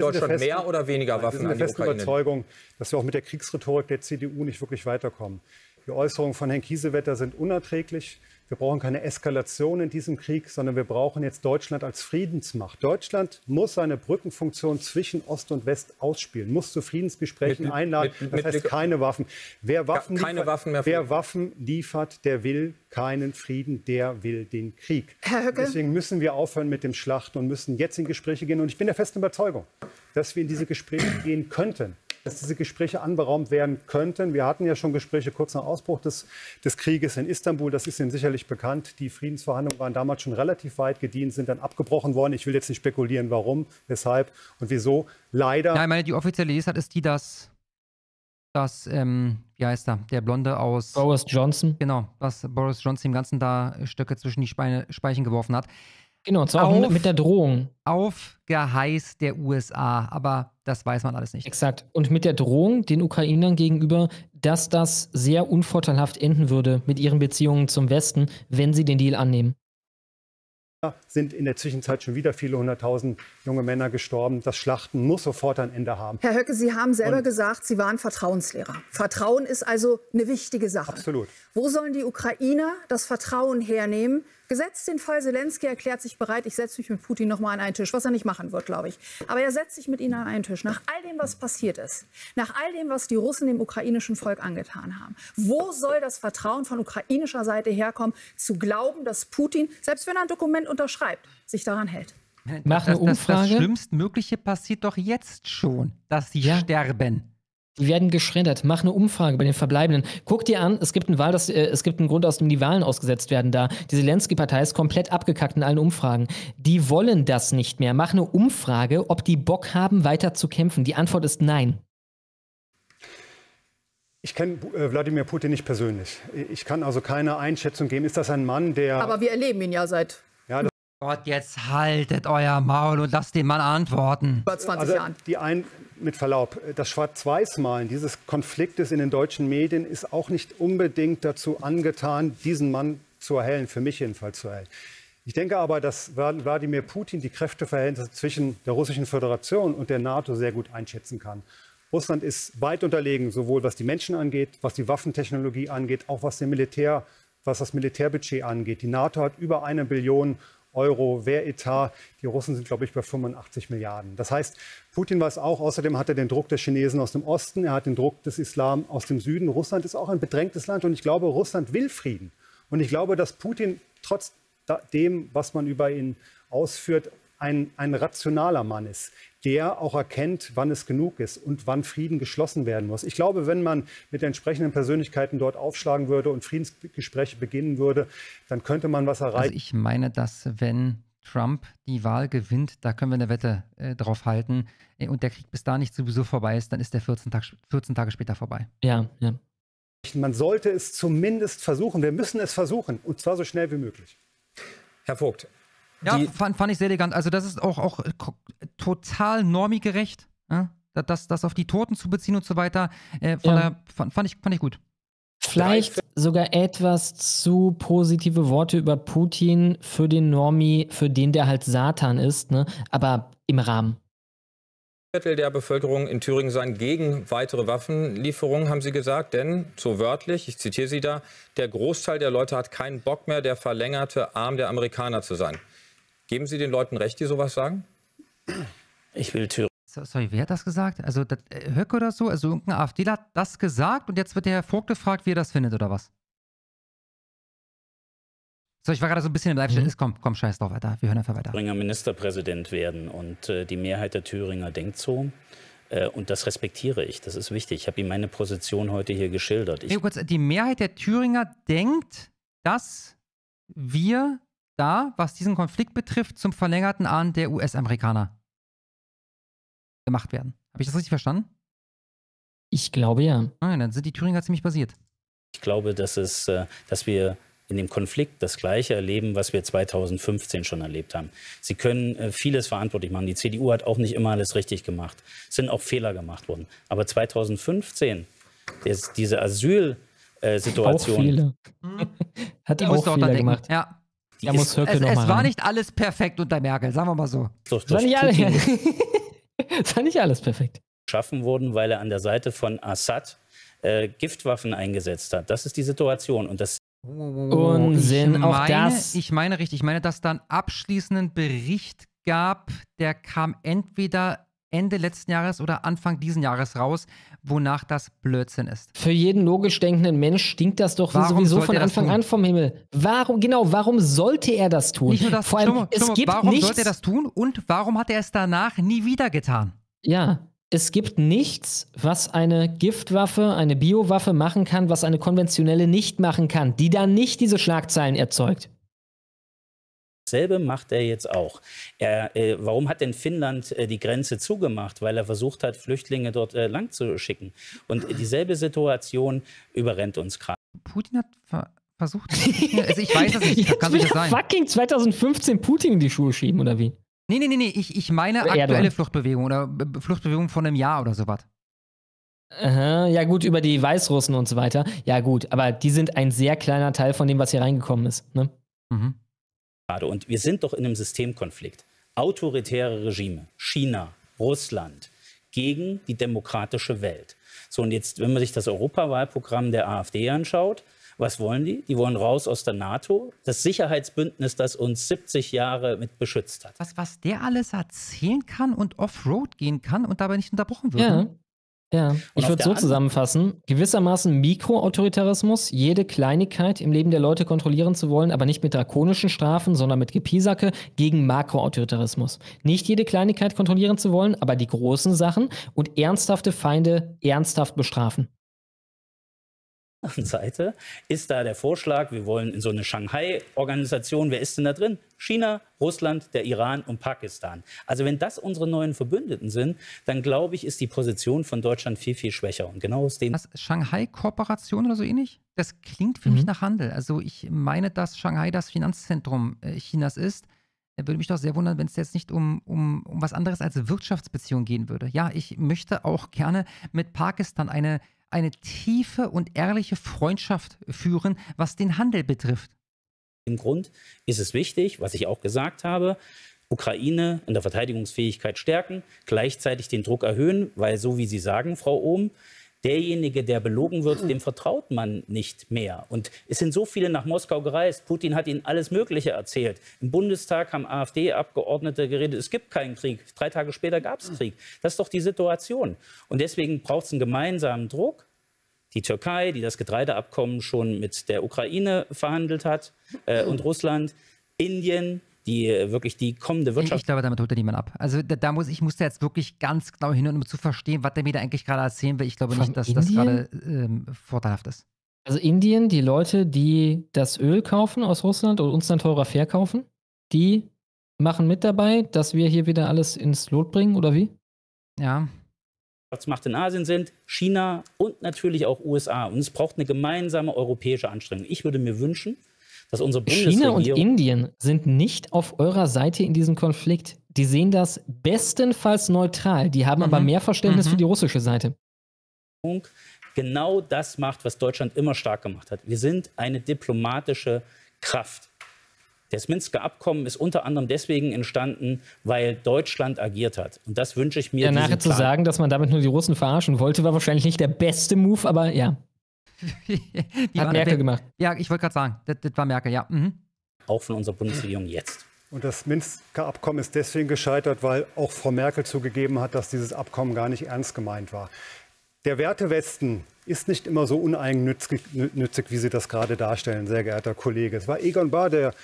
Deutschland der mehr oder weniger Nein, wir Waffen sind an der die festen Ukraine? Überzeugung, dass wir auch mit der Kriegsrhetorik der CDU nicht wirklich weiterkommen. Die Äußerungen von Herrn Kiesewetter sind unerträglich. Wir brauchen keine Eskalation in diesem Krieg, sondern wir brauchen jetzt Deutschland als Friedensmacht. Deutschland muss seine Brückenfunktion zwischen Ost und West ausspielen, muss zu Friedensgesprächen Mit- einladen. mit- das mit heißt Blick- keine Waffen. Wer Waffen, keine liefert, Waffen mehr wer Waffen liefert, der will keinen Frieden, der will den Krieg. Deswegen müssen wir aufhören mit dem Schlachten und müssen jetzt in Gespräche gehen. Und ich bin der festen Überzeugung, dass wir in diese Gespräche gehen könnten, dass diese Gespräche anberaumt werden könnten. Wir hatten ja schon Gespräche kurz nach Ausbruch des, des Krieges in Istanbul. Das ist Ihnen sicherlich bekannt. Die Friedensverhandlungen waren damals schon relativ weit gedient, sind dann abgebrochen worden. Ich will jetzt nicht spekulieren, warum, weshalb und wieso. Leider. Ich meine, die offizielle Lesart ist die, dass, dass ähm, wie heißt er, der Blonde aus... Boris Johnson. Genau, dass Boris Johnson dem Ganzen da Stöcke zwischen die Speine, Speichen geworfen hat. Genau, und zwar auch mit- mit der Drohung. Auf Geheiß der USA, aber das weiß man alles nicht. Exakt. Und mit der Drohung den Ukrainern gegenüber, dass das sehr unvorteilhaft enden würde mit ihren Beziehungen zum Westen, wenn sie den Deal annehmen. sind in der Zwischenzeit schon wieder viele hunderttausend junge Männer gestorben. Das Schlachten muss sofort ein Ende haben. Herr Höcke, Sie haben selber Und- gesagt, Sie waren Vertrauenslehrer. Vertrauen ist also eine wichtige Sache. Absolut. Wo sollen die Ukrainer das Vertrauen hernehmen? Gesetzt den Fall, Zelensky erklärt sich bereit, ich setze mich mit Putin noch mal an einen Tisch, was er nicht machen wird, glaube ich. Aber er setzt sich mit ihnen an einen Tisch. Nach all dem, was passiert ist, nach all dem, was die Russen dem ukrainischen Volk angetan haben, wo soll das Vertrauen von ukrainischer Seite herkommen, zu glauben, dass Putin, selbst wenn er ein Dokument unterschreibt, sich daran hält? Mach eine das, das, das. Schlimmstmögliche passiert doch jetzt schon, dass sie sterben. Die werden geschreddert. Mach eine Umfrage bei den Verbleibenden. Guck dir an, es gibt einen Wahl, das, äh, es gibt einen Grund, aus dem die Wahlen ausgesetzt werden da. Die Zelensky-Partei ist komplett abgekackt in allen Umfragen. Die wollen das nicht mehr. Mach eine Umfrage, ob die Bock haben, weiter zu kämpfen. Die Antwort ist nein. Ich kenne äh, Wladimir Putin nicht persönlich. Ich kann also keine Einschätzung geben. Ist das ein Mann, der. Aber wir erleben ihn ja seit ja, Gott, jetzt haltet euer Maul und lasst den Mann antworten. über 20 also Jahren. Die ein, mit Verlaub, das Schwarz-Weiß-Malen dieses Konfliktes in den deutschen Medien ist auch nicht unbedingt dazu angetan, diesen Mann zu erhellen, für mich jedenfalls zu erhellen. Ich denke aber, dass Wladimir Putin die Kräfteverhältnisse zwischen der Russischen Föderation und der NATO sehr gut einschätzen kann. Russland ist weit unterlegen, sowohl was die Menschen angeht, was die Waffentechnologie angeht, auch was, Militär, was das Militärbudget angeht. Die NATO hat über eine Billion Euro Wehretat. Die Russen sind, glaube ich, bei 85 Milliarden. Das heißt, Putin weiß auch, außerdem hat er den Druck der Chinesen aus dem Osten, er hat den Druck des Islam aus dem Süden. Russland ist auch ein bedrängtes Land und ich glaube, Russland will Frieden. Und ich glaube, dass Putin trotz dem, was man über ihn ausführt, ein, ein rationaler Mann ist, der auch erkennt, wann es genug ist und wann Frieden geschlossen werden muss. Ich glaube, wenn man mit entsprechenden Persönlichkeiten dort aufschlagen würde und Friedensgespräche beginnen würde, dann könnte man was erreichen. Also ich meine, dass wenn Trump die Wahl gewinnt, da können wir eine Wette äh, drauf halten, äh, und der Krieg bis da nicht sowieso vorbei ist, dann ist der 14, Tag, 14 Tage später vorbei. Ja, ja. Man sollte es zumindest versuchen. Wir müssen es versuchen. Und zwar so schnell wie möglich. Herr Vogt. Ja, fand, fand ich sehr elegant. Also, das ist auch, auch äh, total normigerecht, ja? das, das auf die Toten zu beziehen und so weiter. Äh, von Ja. der, fand, fand, ich, fand ich gut. Vielleicht sogar etwas zu positive Worte über Putin für den Normi, für den der halt Satan ist, ne? Aber im Rahmen. Viertel der Bevölkerung in Thüringen seien gegen weitere Waffenlieferungen, haben Sie gesagt. Denn, so wörtlich, ich zitiere Sie da, der Großteil der Leute hat keinen Bock mehr, der verlängerte Arm der Amerikaner zu sein. Geben Sie den Leuten recht, die sowas sagen? Ich will Thüringen. So, sorry, wer hat das gesagt? Also das, äh, Höcke oder so? Also irgendein AfDler hat das gesagt und jetzt wird der Herr Vogt gefragt, wie er das findet oder was? So, ich war gerade so ein bisschen im Live-Chat. Mhm. Ist, Komm, komm, scheiß drauf, weiter. Wir hören einfach weiter. Thüringer Ministerpräsident werden. Und äh, die Mehrheit der Thüringer denkt so. Äh, und das respektiere ich. Das ist wichtig. Ich habe ihm meine Position heute hier geschildert. Ich Nee, kurz, die Mehrheit der Thüringer denkt, dass wir da, was diesen Konflikt betrifft, zum verlängerten Arm der US-Amerikaner gemacht werden. Habe ich das richtig verstanden? Ich glaube ja. Nein, dann sind die Thüringer ziemlich basiert. Ich glaube, dass, es, äh, dass wir in dem Konflikt das Gleiche erleben, was wir 2015 schon erlebt haben. Sie können äh, vieles verantwortlich machen. Die CDU hat auch nicht immer alles richtig gemacht. Es sind auch Fehler gemacht worden. Aber 2015, des, diese Auch Asylsituation, viele. <laughs> Hat Die auch auch Fehler gemacht. Ja. Ist muss Höcke Es, noch es mal war ran. nicht alles perfekt unter Merkel, sagen wir mal so. durch, Es war nicht, alle, Putin <laughs> es war nicht alles perfekt. geschaffen worden, weil er an der Seite von Assad äh, Giftwaffen eingesetzt hat. Das ist die Situation. Und das Unsinn, ich auch meine, das. Ich meine richtig, ich meine, dass da einen abschließenden Bericht gab, der kam entweder Ende letzten Jahres oder Anfang diesen Jahres raus, wonach das Blödsinn ist. Für jeden logisch denkenden Mensch stinkt das doch Warum sowieso von Anfang an vom Himmel. Warum, genau, warum sollte er das tun? Nicht nur das, Vor allem, Schlimmer, es gibt warum nichts, sollte er das tun und warum hat er es danach nie wieder getan? Ja, es gibt nichts, was eine Giftwaffe, eine Biowaffe machen kann, was eine konventionelle nicht machen kann, die dann nicht diese Schlagzeilen erzeugt. Dasselbe macht er jetzt auch. Er, äh, warum hat denn Finnland äh, die Grenze zugemacht? Weil er versucht hat, Flüchtlinge dort äh, lang zu schicken. Und dieselbe Situation überrennt uns gerade. Putin hat ver versucht. <laughs> also ich weiß es nicht, Jetzt kann er sein. fucking 2015 Putin in die Schuhe schieben, oder wie? Nee, nee, nee, nee, ich, ich meine aktuelle Erdogan. Fluchtbewegung oder Fluchtbewegung von einem Jahr oder sowas. Aha, ja gut, über die Weißrussen und so weiter. Ja gut, aber die sind ein sehr kleiner Teil von dem, was hier reingekommen ist. Ne? Mhm. Gerade. Und wir sind doch in einem Systemkonflikt. Autoritäre Regime, China, Russland gegen die demokratische Welt. So, und jetzt, wenn man sich das Europawahlprogramm der AfD anschaut, was wollen die? Die wollen raus aus der NATO, das Sicherheitsbündnis, das uns 70 Jahre mit beschützt hat. Was, was der alles erzählen kann und Offroad gehen kann und dabei nicht unterbrochen wird. Ja. Ja, ich würde so zusammenfassen: gewissermaßen Mikroautoritarismus, jede Kleinigkeit im Leben der Leute kontrollieren zu wollen, aber nicht mit drakonischen Strafen, sondern mit Gepiesacke gegen Makroautoritarismus. Nicht jede Kleinigkeit kontrollieren zu wollen, aber die großen Sachen und ernsthafte Feinde ernsthaft bestrafen. Seite ist da der Vorschlag, wir wollen in so eine Shanghai-Organisation, wer ist denn da drin? China, Russland, der Iran und Pakistan. Also wenn das unsere neuen Verbündeten sind, dann glaube ich, ist die Position von Deutschland viel, viel schwächer. Und genau aus dem Was, Shanghai-Kooperation oder so ähnlich? Das klingt für mich nach Handel. Also ich meine, dass Shanghai das Finanzzentrum äh, Chinas ist. Er würde mich doch sehr wundern, wenn es jetzt nicht um, um, um was anderes als Wirtschaftsbeziehung gehen würde. Ja, ich möchte auch gerne mit Pakistan eine, eine tiefe und ehrliche Freundschaft führen, was den Handel betrifft. Im Grund ist es wichtig, was ich auch gesagt habe, Ukraine in der Verteidigungsfähigkeit stärken, gleichzeitig den Druck erhöhen, weil so wie Sie sagen, Frau Ohm, derjenige, der belogen wird, dem vertraut man nicht mehr. Und es sind so viele nach Moskau gereist. Putin hat ihnen alles Mögliche erzählt. Im Bundestag haben AfD-Abgeordnete geredet, es gibt keinen Krieg. Drei Tage später gab es Krieg. Das ist doch die Situation. Und deswegen braucht es einen gemeinsamen Druck die Türkei, die das Getreideabkommen schon mit der Ukraine verhandelt hat, äh, und Russland, Indien, die äh, wirklich die kommende Ich, Wirtschaft. ich glaube, damit holt er niemand ab. Also da, da muss ich musste jetzt wirklich ganz genau hin, um zu verstehen, was der mir da eigentlich gerade erzählen will. Ich glaube Von nicht, dass das Indien? gerade ähm, vorteilhaft ist. Also Indien, die Leute, die das Öl kaufen aus Russland und uns dann teurer verkaufen, die machen mit dabei, dass wir hier wieder alles ins Lot bringen, oder wie? Ja. Macht in Asien sind, China und natürlich auch USA. Und es braucht eine gemeinsame europäische Anstrengung. Ich würde mir wünschen, dass unsere China und Indien sind nicht auf eurer Seite in diesem Konflikt. Die sehen das bestenfalls neutral. Die haben aber mehr Verständnis für die russische Seite. genau das macht, was Deutschland immer stark gemacht hat. Wir sind eine diplomatische Kraft. Das Minsker Abkommen ist unter anderem deswegen entstanden, weil Deutschland agiert hat. Und das wünsche ich mir. Diesen zu sagen, dass man damit nur die Russen verarschen wollte, war wahrscheinlich nicht der beste Move, aber ja. Die Hat waren- Merkel gemacht. Ja, ich wollte gerade sagen, das, das war Merkel, ja. Mhm. Auch von unserer Bundesregierung jetzt. Und das Minsker Abkommen ist deswegen gescheitert, weil auch Frau Merkel zugegeben hat, dass dieses Abkommen gar nicht ernst gemeint war. Der Wertewesten ist nicht immer so uneigennützig, nützig, wie Sie das gerade darstellen, sehr geehrter Kollege. Es war Egon Bahr, der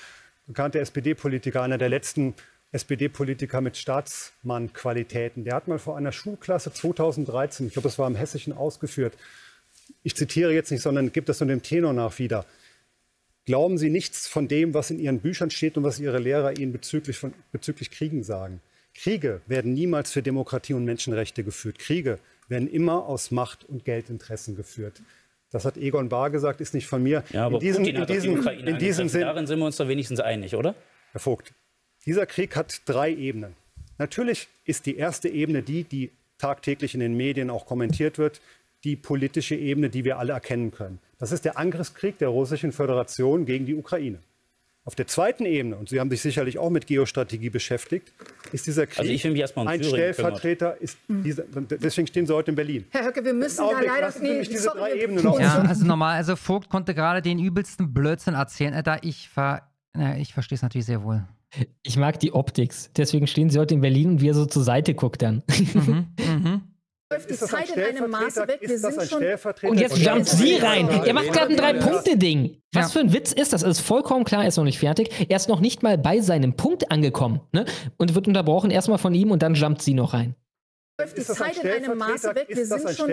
bekannte SPD-Politiker, einer der letzten SPD-Politiker mit Staatsmann-Qualitäten. Der hat mal vor einer Schulklasse 2013, ich glaube, es war im Hessischen ausgeführt, ich zitiere jetzt nicht, sondern gibt das nur dem Tenor nach wieder. Glauben Sie nichts von dem, was in Ihren Büchern steht und was Ihre Lehrer Ihnen bezüglich, von, bezüglich Kriegen sagen. Kriege werden niemals für Demokratie und Menschenrechte geführt. Kriege werden immer aus Macht- und Geldinteressen geführt. Das hat Egon Bahr gesagt, ist nicht von mir. Ja, aber in diesem, Putin in hat die diesem, Ukraine in diesem. Sinn, Darin sind wir uns doch wenigstens einig, oder? Herr Vogt, dieser Krieg hat drei Ebenen. Natürlich ist die erste Ebene die, die tagtäglich in den Medien auch kommentiert wird, die politische Ebene, die wir alle erkennen können. Das ist der Angriffskrieg der Russischen Föderation gegen die Ukraine. Auf der zweiten Ebene, und Sie haben sich sicherlich auch mit Geostrategie beschäftigt, ist dieser Krieg Also um ein Thüringen Stellvertreter, ist dieser, deswegen stehen Sie heute in Berlin. Herr Höcke, wir müssen da leider. mich diese sorry, drei Ebenen noch Ja, also normal, also Vogt konnte gerade den übelsten Blödsinn erzählen. Äh, Da ich ver, na, ich verstehe es natürlich sehr wohl. Ich mag die Optik. Deswegen stehen sie heute in Berlin und wie er so zur Seite guckt dann. <laughs> läuft die Zeit in einem Maße weg. Wir sind schon. Und jetzt jumpt sie rein. Er macht gerade ein Drei-Punkte-Ding. Was Ja. für ein Witz ist das? Es ist vollkommen klar, er ist noch nicht fertig. Er ist noch nicht mal bei seinem Punkt angekommen. Ne? Und wird unterbrochen erstmal von ihm und dann jumpt sie noch rein. läuft die Zeit in einem Maße weg. Wir sind schon.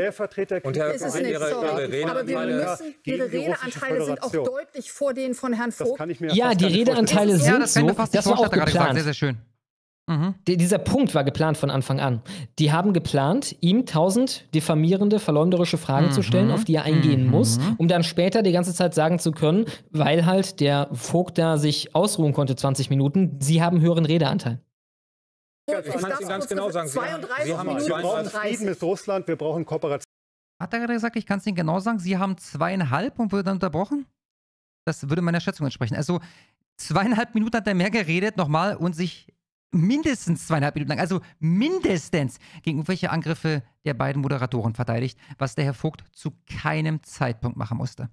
Und Herr Ist es Ihre- nicht, Ihre sorry. Aber wir Redeanteile müssen, Ihre Redeanteile sind auch deutlich vor denen von Herrn Vogt. Ja, die nicht Redeanteile sind so. Das nicht war auch geplant. Sehr, sehr schön. Mhm. Dieser Punkt war geplant von Anfang an. Die haben geplant, ihm tausend diffamierende, verleumderische Fragen zu stellen, auf die er eingehen muss, um dann später die ganze Zeit sagen zu können, weil halt der Vogt da sich ausruhen konnte 20 Minuten, sie haben höheren Redeanteil. Ich Ich kann es Ihnen ganz genau sagen. Sie haben, 32 Sie haben Minuten Wir brauchen 32 Frieden mit Russland, wir brauchen Kooperation. Hat er gerade gesagt, ich kann es Ihnen genau sagen, Sie haben zweieinhalb und wurde dann unterbrochen? Das würde meiner Schätzung entsprechen. Also zweieinhalb Minuten hat er mehr geredet nochmal und sich mindestens zweieinhalb Minuten lang, also mindestens gegen irgendwelche Angriffe der beiden Moderatoren verteidigt, was der Herr Vogt zu keinem Zeitpunkt machen musste.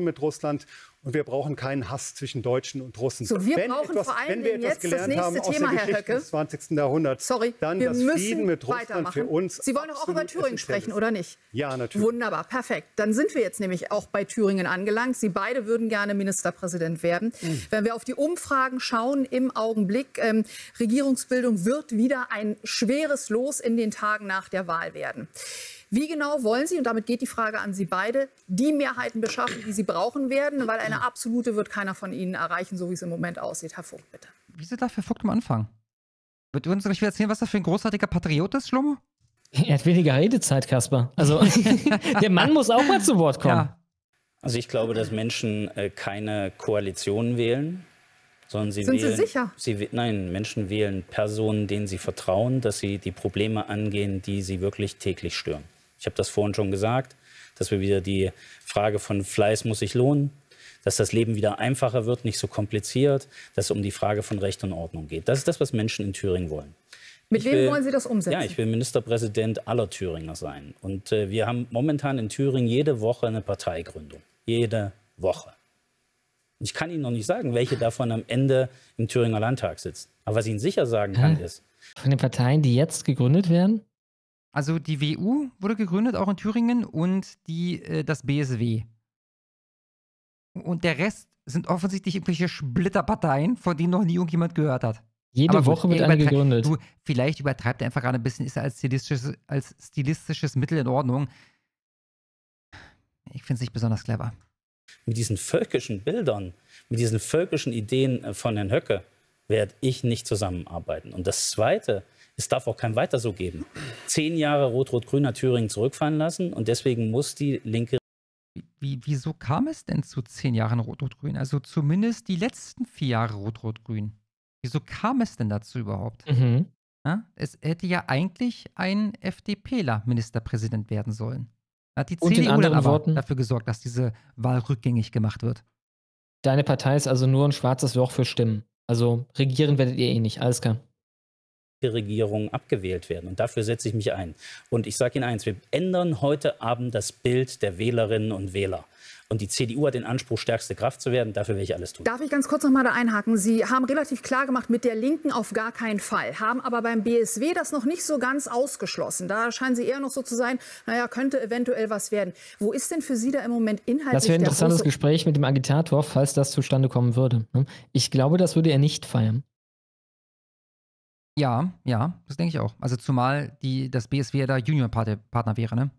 Mit Russland und wir brauchen keinen Hass zwischen Deutschen und Russen. So, wir wenn brauchen etwas, vor allen wenn jetzt das nächste Thema, Herr Höcke. des 20. Jahrhunderts, Sorry, dann wir dass müssen Frieden mit Russland weitermachen. für uns Sie wollen doch auch über Thüringen sprechen, ist. oder nicht? Ja, natürlich. Wunderbar, perfekt. Dann sind wir jetzt nämlich auch bei Thüringen angelangt. Sie beide würden gerne Ministerpräsident werden. Mhm. Wenn wir auf die Umfragen schauen im Augenblick, ähm, Regierungsbildung wird wieder ein schweres Los in den Tagen nach der Wahl werden. Wie genau wollen Sie, und damit geht die Frage an Sie beide, die Mehrheiten beschaffen, die Sie brauchen werden? Weil eine absolute wird keiner von Ihnen erreichen, so wie es im Moment aussieht. Herr Vogt, bitte. Wieso darf Herr Vogt am Anfang? Wird uns gleich wieder erzählen, was er für ein großartiger Patriot ist, Schlomo? Er hat weniger Redezeit, Kasper. Also <laughs> der Mann muss auch mal zu Wort kommen. Ja. Also ich glaube, dass Menschen äh, keine Koalition wählen, sondern sie Sind Sie wählen. sicher? Sie, nein, Menschen wählen Personen, denen sie vertrauen, dass sie die Probleme angehen, die sie wirklich täglich stören. Ich habe das vorhin schon gesagt, dass wir wieder die Frage von Fleiß muss sich lohnen, dass das Leben wieder einfacher wird, nicht so kompliziert, dass es um die Frage von Recht und Ordnung geht. Das ist das, was Menschen in Thüringen wollen. Mit wem will- wollen Sie das umsetzen? Ja, ich will Ministerpräsident aller Thüringer sein. Und äh, wir haben momentan in Thüringen jede Woche eine Parteigründung. Jede Woche. Und Ich kann Ihnen noch nicht sagen, welche davon am Ende im Thüringer Landtag sitzt. Aber was ich Ihnen sicher sagen kann, ist, Von den Parteien, die jetzt gegründet werden? Also die WU wurde gegründet, auch in Thüringen, und die, äh, das BSW. Und der Rest sind offensichtlich irgendwelche Splitterparteien, von denen noch nie irgendjemand gehört hat. Jede Aber Woche wird er eine gegründet. Du, vielleicht übertreibt er einfach gerade ein bisschen, ist er als stilistisches, als stilistisches Mittel in Ordnung. Ich finde es nicht besonders clever. mit diesen völkischen Bildern, mit diesen völkischen Ideen äh, von Herrn Höcke, werde ich nicht zusammenarbeiten. Und das Zweite, es darf auch kein weiter so geben. Zehn Jahre Rot-Rot-Grün hat Thüringen zurückfallen lassen und deswegen muss die linke Wie, wieso kam es denn zu zehn Jahren Rot-Rot-Grün? Also zumindest die letzten vier Jahre Rot-Rot-Grün. Wieso kam es denn dazu überhaupt? Mhm. Ja? Es hätte ja eigentlich ein FDPler Ministerpräsident werden sollen. Hat die Und in CDU dann anderen aber Worten- dafür gesorgt, dass diese Wahl rückgängig gemacht wird. Deine Partei ist also nur ein schwarzes Loch für Stimmen. Also regieren werdet ihr eh nicht. Alles klar. Regierung abgewählt werden. Und dafür setze ich mich ein. Und ich sage Ihnen eins, wir ändern heute Abend das Bild der Wählerinnen und Wähler. Und die CDU hat den Anspruch, stärkste Kraft zu werden. Dafür werde ich alles tun. Darf ich ganz kurz noch mal da einhaken? Sie haben relativ klar gemacht, mit der Linken auf gar keinen Fall, haben aber beim BSW das noch nicht so ganz ausgeschlossen. Da scheinen Sie eher noch so zu sein, naja, könnte eventuell was werden. Wo ist denn für Sie da im Moment inhaltlich Das wäre ein interessantes Gespräch mit dem Agitator, falls das zustande kommen würde. ne? Ich glaube, das würde er nicht feiern. Ja, ja, das denke ich auch. Also zumal die, das BSW ja da Juniorpartner wäre, ne?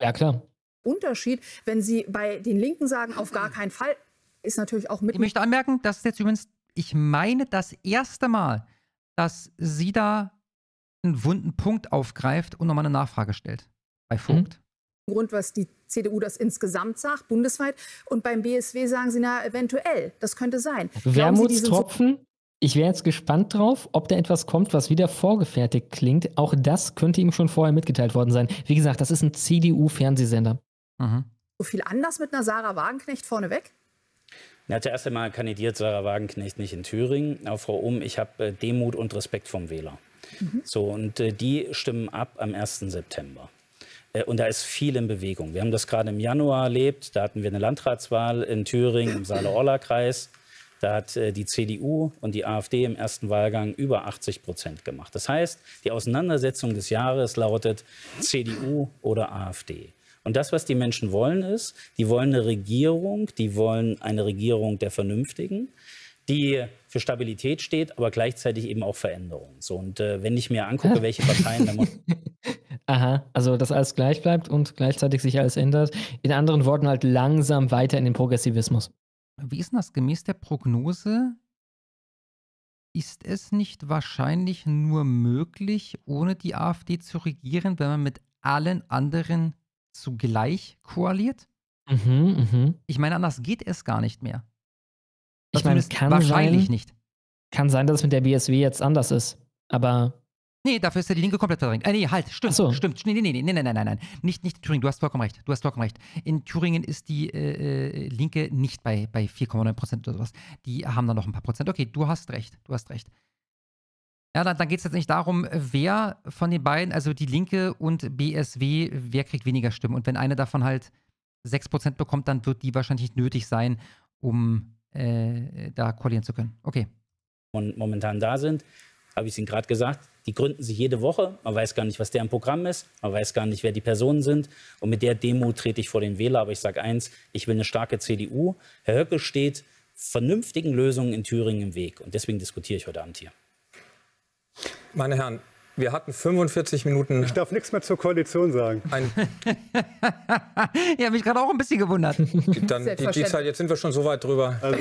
Ja, klar. Unterschied, wenn Sie bei den Linken sagen, auf gar keinen Fall, ist natürlich auch mit. Ich möchte anmerken, das ist jetzt übrigens, ich meine, das erste Mal, dass sie da einen wunden Punkt aufgreift und nochmal eine Nachfrage stellt. Bei Vogt. Grund, was die CDU das insgesamt sagt, bundesweit. Und beim BSW sagen Sie, na, eventuell, das könnte sein. So- Wermutstropfen. Ich wäre jetzt gespannt drauf, ob da etwas kommt, was wieder vorgefertigt klingt. Auch das könnte ihm schon vorher mitgeteilt worden sein. Wie gesagt, das ist ein CDU-Fernsehsender. so viel anders mit einer Sarah Wagenknecht vorneweg? Na, zuerst einmal kandidiert Sarah Wagenknecht nicht in Thüringen. Auch Frau Um, ich habe äh, Demut und Respekt vom Wähler. So, und äh, die stimmen ab am 1. September. Äh, und da ist viel in Bewegung. Wir haben das gerade im Januar erlebt. Da hatten wir eine Landratswahl in Thüringen im Saale-Orla-Kreis. Da hat äh, die CDU und die AfD im ersten Wahlgang über 80 Prozent gemacht. Das heißt, die Auseinandersetzung des Jahres lautet CDU oder AfD. Und das, was die Menschen wollen, ist, die wollen eine Regierung, die wollen eine Regierung der Vernünftigen, die für Stabilität steht, aber gleichzeitig eben auch Veränderung. So, und äh, wenn ich mir angucke, <laughs> welche Parteien da Aha, also dass alles gleich bleibt und gleichzeitig sich alles ändert. In anderen Worten halt langsam weiter in den Progressivismus. Wie ist denn das gemäß der Prognose? Ist es nicht wahrscheinlich nur möglich, ohne die AfD zu regieren, wenn man mit allen anderen zugleich koaliert? Mhm, mhm. Ich meine, anders geht es gar nicht mehr. Ich meine, Zumindest kann wahrscheinlich sein, nicht. Kann sein, dass es mit der BSW jetzt anders ist. Aber Nee, dafür ist ja die Linke komplett verdrängt. Äh, nee, halt, stimmt, stimmt. Nee, nee, nee, nee, nee, nein, nein, nein. Nicht, nicht in Thüringen, du hast vollkommen recht. Du hast vollkommen recht. In Thüringen ist die äh, äh, Linke nicht bei, bei 4,9 Prozent oder sowas. Die haben da noch ein paar Prozent. Okay, du hast recht, du hast recht. Ja, dann, dann geht es jetzt nicht darum, wer von den beiden, also die Linke und BSW, wer kriegt weniger Stimmen. Und wenn eine davon halt 6% bekommt, dann wird die wahrscheinlich nicht nötig sein, um äh, da koalieren zu können. Okay. mon- momentan da sind, habe ich es Ihnen gerade gesagt, die gründen sich jede Woche. Man weiß gar nicht, was deren Programm ist. Man weiß gar nicht, wer die Personen sind. Und mit der Demo trete ich vor den Wähler. Aber ich sage eins, ich will eine starke CDU. Herr Höcke steht vernünftigen Lösungen in Thüringen im Weg. Und deswegen diskutiere ich heute Abend hier. Meine Herren, wir hatten 45 Minuten. Ich darf nichts mehr zur Koalition sagen. Ein, <laughs> ja, mich gerade auch ein bisschen gewundert. dann, die, die Zeit, jetzt sind wir schon so weit drüber. Also,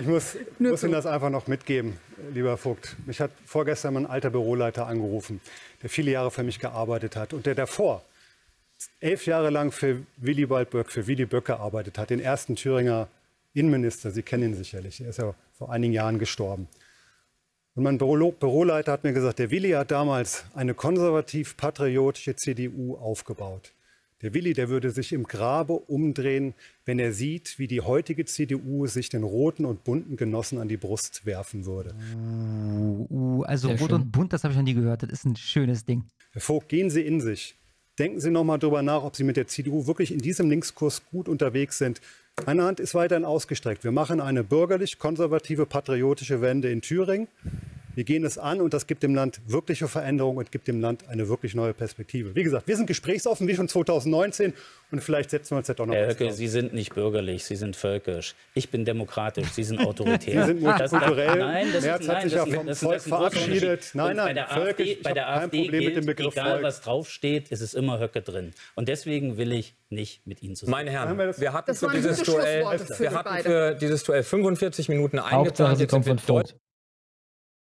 ich muss, <laughs> muss Ihnen das einfach noch mitgeben, lieber Vogt. Mich hat vorgestern mein alter Büroleiter angerufen, der viele Jahre für mich gearbeitet hat und der davor elf Jahre lang für Willy Waldböck, für Willy Böck gearbeitet hat, den ersten Thüringer Innenminister. Sie kennen ihn sicherlich. Er ist ja vor einigen Jahren gestorben. Und mein Büro Büroleiter hat mir gesagt, der Willi hat damals eine konservativ-patriotische CDU aufgebaut. Der Willi, der würde sich im Grabe umdrehen, wenn er sieht, wie die heutige CDU sich den roten und bunten Genossen an die Brust werfen würde. Uh, uh, also Sehr Rot schön. und Bunt, das habe ich noch nie gehört. Das ist ein schönes Ding. Herr Vogt, gehen Sie in sich. Denken Sie noch mal darüber nach, ob Sie mit der CDU wirklich in diesem Linkskurs gut unterwegs sind. Meine Hand ist weiterhin ausgestreckt. Wir machen eine bürgerlich-konservative, patriotische Wende in Thüringen. Wir gehen es an und das gibt dem Land wirkliche Veränderung und gibt dem Land eine wirklich neue Perspektive. Wie gesagt, wir sind gesprächsoffen wie schon 2019 und vielleicht setzen wir uns jetzt auch noch Herr Höcke. Sie sind nicht bürgerlich, Sie sind völkisch. Ich bin demokratisch, Sie sind <laughs> autoritär. Sie sind multikulturell. nein, das Merz ist, hat nein, sich das ja vom das Volk das verabschiedet. Nein, Und bei nein, der völkisch. AfD, Ich bei der kein AfD Problem mit gilt, dem Begriff egal Volk. was draufsteht, ist es immer Höcke drin. Und deswegen will ich nicht mit Ihnen zusammen. Meine Herren, wir hatten für dieses Duell, wir hatten für dieses Duell 45 Minuten Hauptsache, eingeplant. sie Jetzt sind wir von Vogt.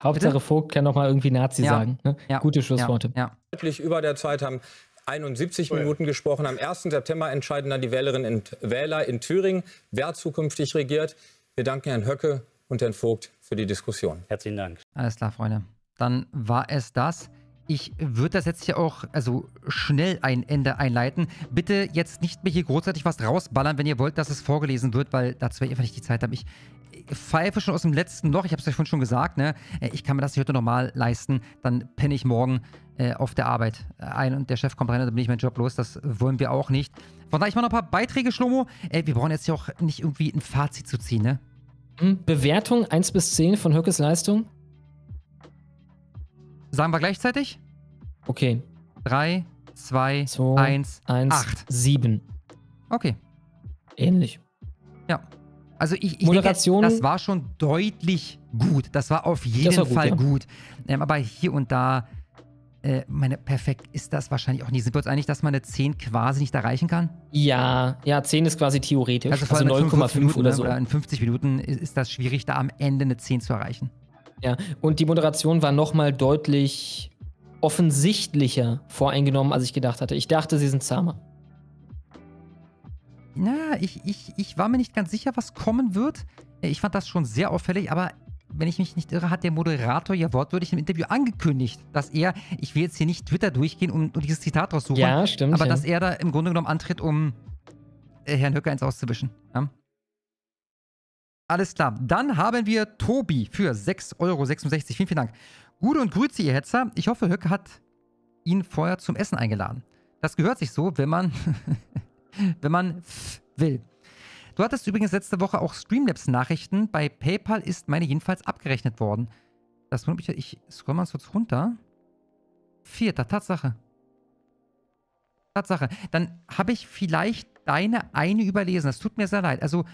Hauptsache Bitte? Vogt kann noch mal irgendwie Nazi Ja. sagen. Ne? Ja. Gute Schlussworte. Ja. Deutlich über der Zeit haben 71 Minuten gesprochen. Am 1. September entscheiden dann die Wählerinnen und Wähler in Thüringen, wer zukünftig regiert. Wir danken Herrn Höcke und Herrn Vogt für die Diskussion. Herzlichen Dank. Alles klar, Freunde. Dann war es das. Ich würde das jetzt hier auch also schnell ein Ende einleiten. Bitte jetzt nicht mehr hier großartig was rausballern, wenn ihr wollt, dass es vorgelesen wird, weil dazu werde ich einfach nicht die Zeit haben. Ich pfeife schon aus dem letzten Loch. Ich habe es euch vorhin schon gesagt. Ne? Äh, Ich kann mir das nicht heute normal leisten. Dann penne ich morgen äh, auf der Arbeit ein und der Chef kommt rein und dann bin ich meinen Job los. Das wollen wir auch nicht. Von daher, ich mache noch ein paar Beiträge, Schlomo. Äh, wir brauchen jetzt hier auch nicht irgendwie ein Fazit zu ziehen, ne? Hm, Bewertung 1 bis 10 von Höckes Leistung? Sagen wir gleichzeitig? Okay. 3, 2, 2, 1, 1, 8. 7. Okay. Ähnlich. Ja. Also ich, ich Moderation- denke, das war schon deutlich gut. Das war auf jeden war gut, Fall ja. gut. Ähm, aber hier und da, äh, meine, perfekt ist das wahrscheinlich auch nicht. Sind wir uns einig, dass man eine 10 quasi nicht erreichen kann? Ja, ja, 10 ist quasi theoretisch. Also, Also, vor allem in 45 9,5 Minuten, oder ne? so. Oder in 50 Minuten ist, ist das schwierig, da am Ende eine 10 zu erreichen. Ja, und die Moderation war nochmal deutlich offensichtlicher voreingenommen, als ich gedacht hatte. Ich dachte, sie sind zahmer. Na, ich, ich, ich war mir nicht ganz sicher, was kommen wird. Äh, Ich fand das schon sehr auffällig, aber wenn ich mich nicht irre, hat der Moderator ja wortwörtlich im Interview angekündigt, dass er, ich will jetzt hier nicht Twitter durchgehen und, und dieses Zitat raussuchen, Ja, stimmt, aber ja. dass er da im Grunde genommen antritt, um äh, Herrn Höcker ins Auszuwischen. Ja? Alles klar. Dann haben wir Tobi für 6,66 Euro. Vielen, vielen Dank. Gute und Grüße, ihr Hetzer. Ich hoffe, Höcke hat ihn vorher zum Essen eingeladen. Das gehört sich so, wenn man, <laughs> wenn man will. Du hattest übrigens letzte Woche auch Streamlabs-Nachrichten. Bei PayPal ist meine jedenfalls abgerechnet worden. Das wundert mich. Ich scroll mal kurz runter. Vierter, Tatsache. Tatsache. Dann habe ich vielleicht deine eine überlesen. Das tut mir sehr leid. Also,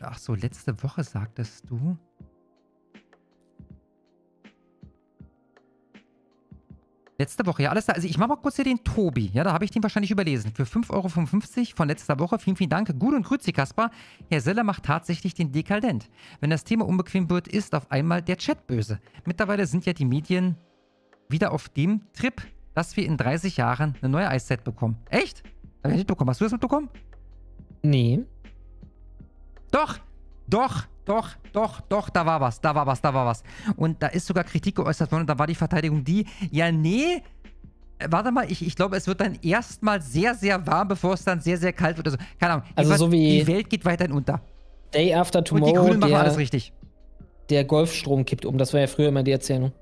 ach so, letzte Woche sagtest du. Letzte Woche, ja, alles da. Also ich mache mal kurz hier den Tobi. Ja, da habe ich den wahrscheinlich überlesen. Für 5,55 Euro von letzter Woche. Vielen, vielen Dank. Gut und grüezi, Kaspar. Herr Seller macht tatsächlich den Dekadent. Wenn das Thema unbequem wird, ist auf einmal der Chat böse. Mittlerweile sind ja die Medien wieder auf dem Trip, dass wir in 30 Jahren eine neue Eiszeit bekommen. Echt? Hab ich nicht bekommen. Hast du das mitbekommen? Nee. Doch, doch, doch, doch, doch, da war was, da war was, da war was. Und da ist sogar Kritik geäußert worden und da war die Verteidigung die, ja, nee, äh, warte mal, ich, ich glaube, es wird dann erstmal sehr, sehr warm, bevor es dann sehr, sehr kalt wird. Also, keine Ahnung. Also so wie- Die Welt geht weiterhin unter. Day After Und die Tomorrow, Grünen machen alles richtig. der Golfstrom kippt um. Das war ja früher immer die Erzählung.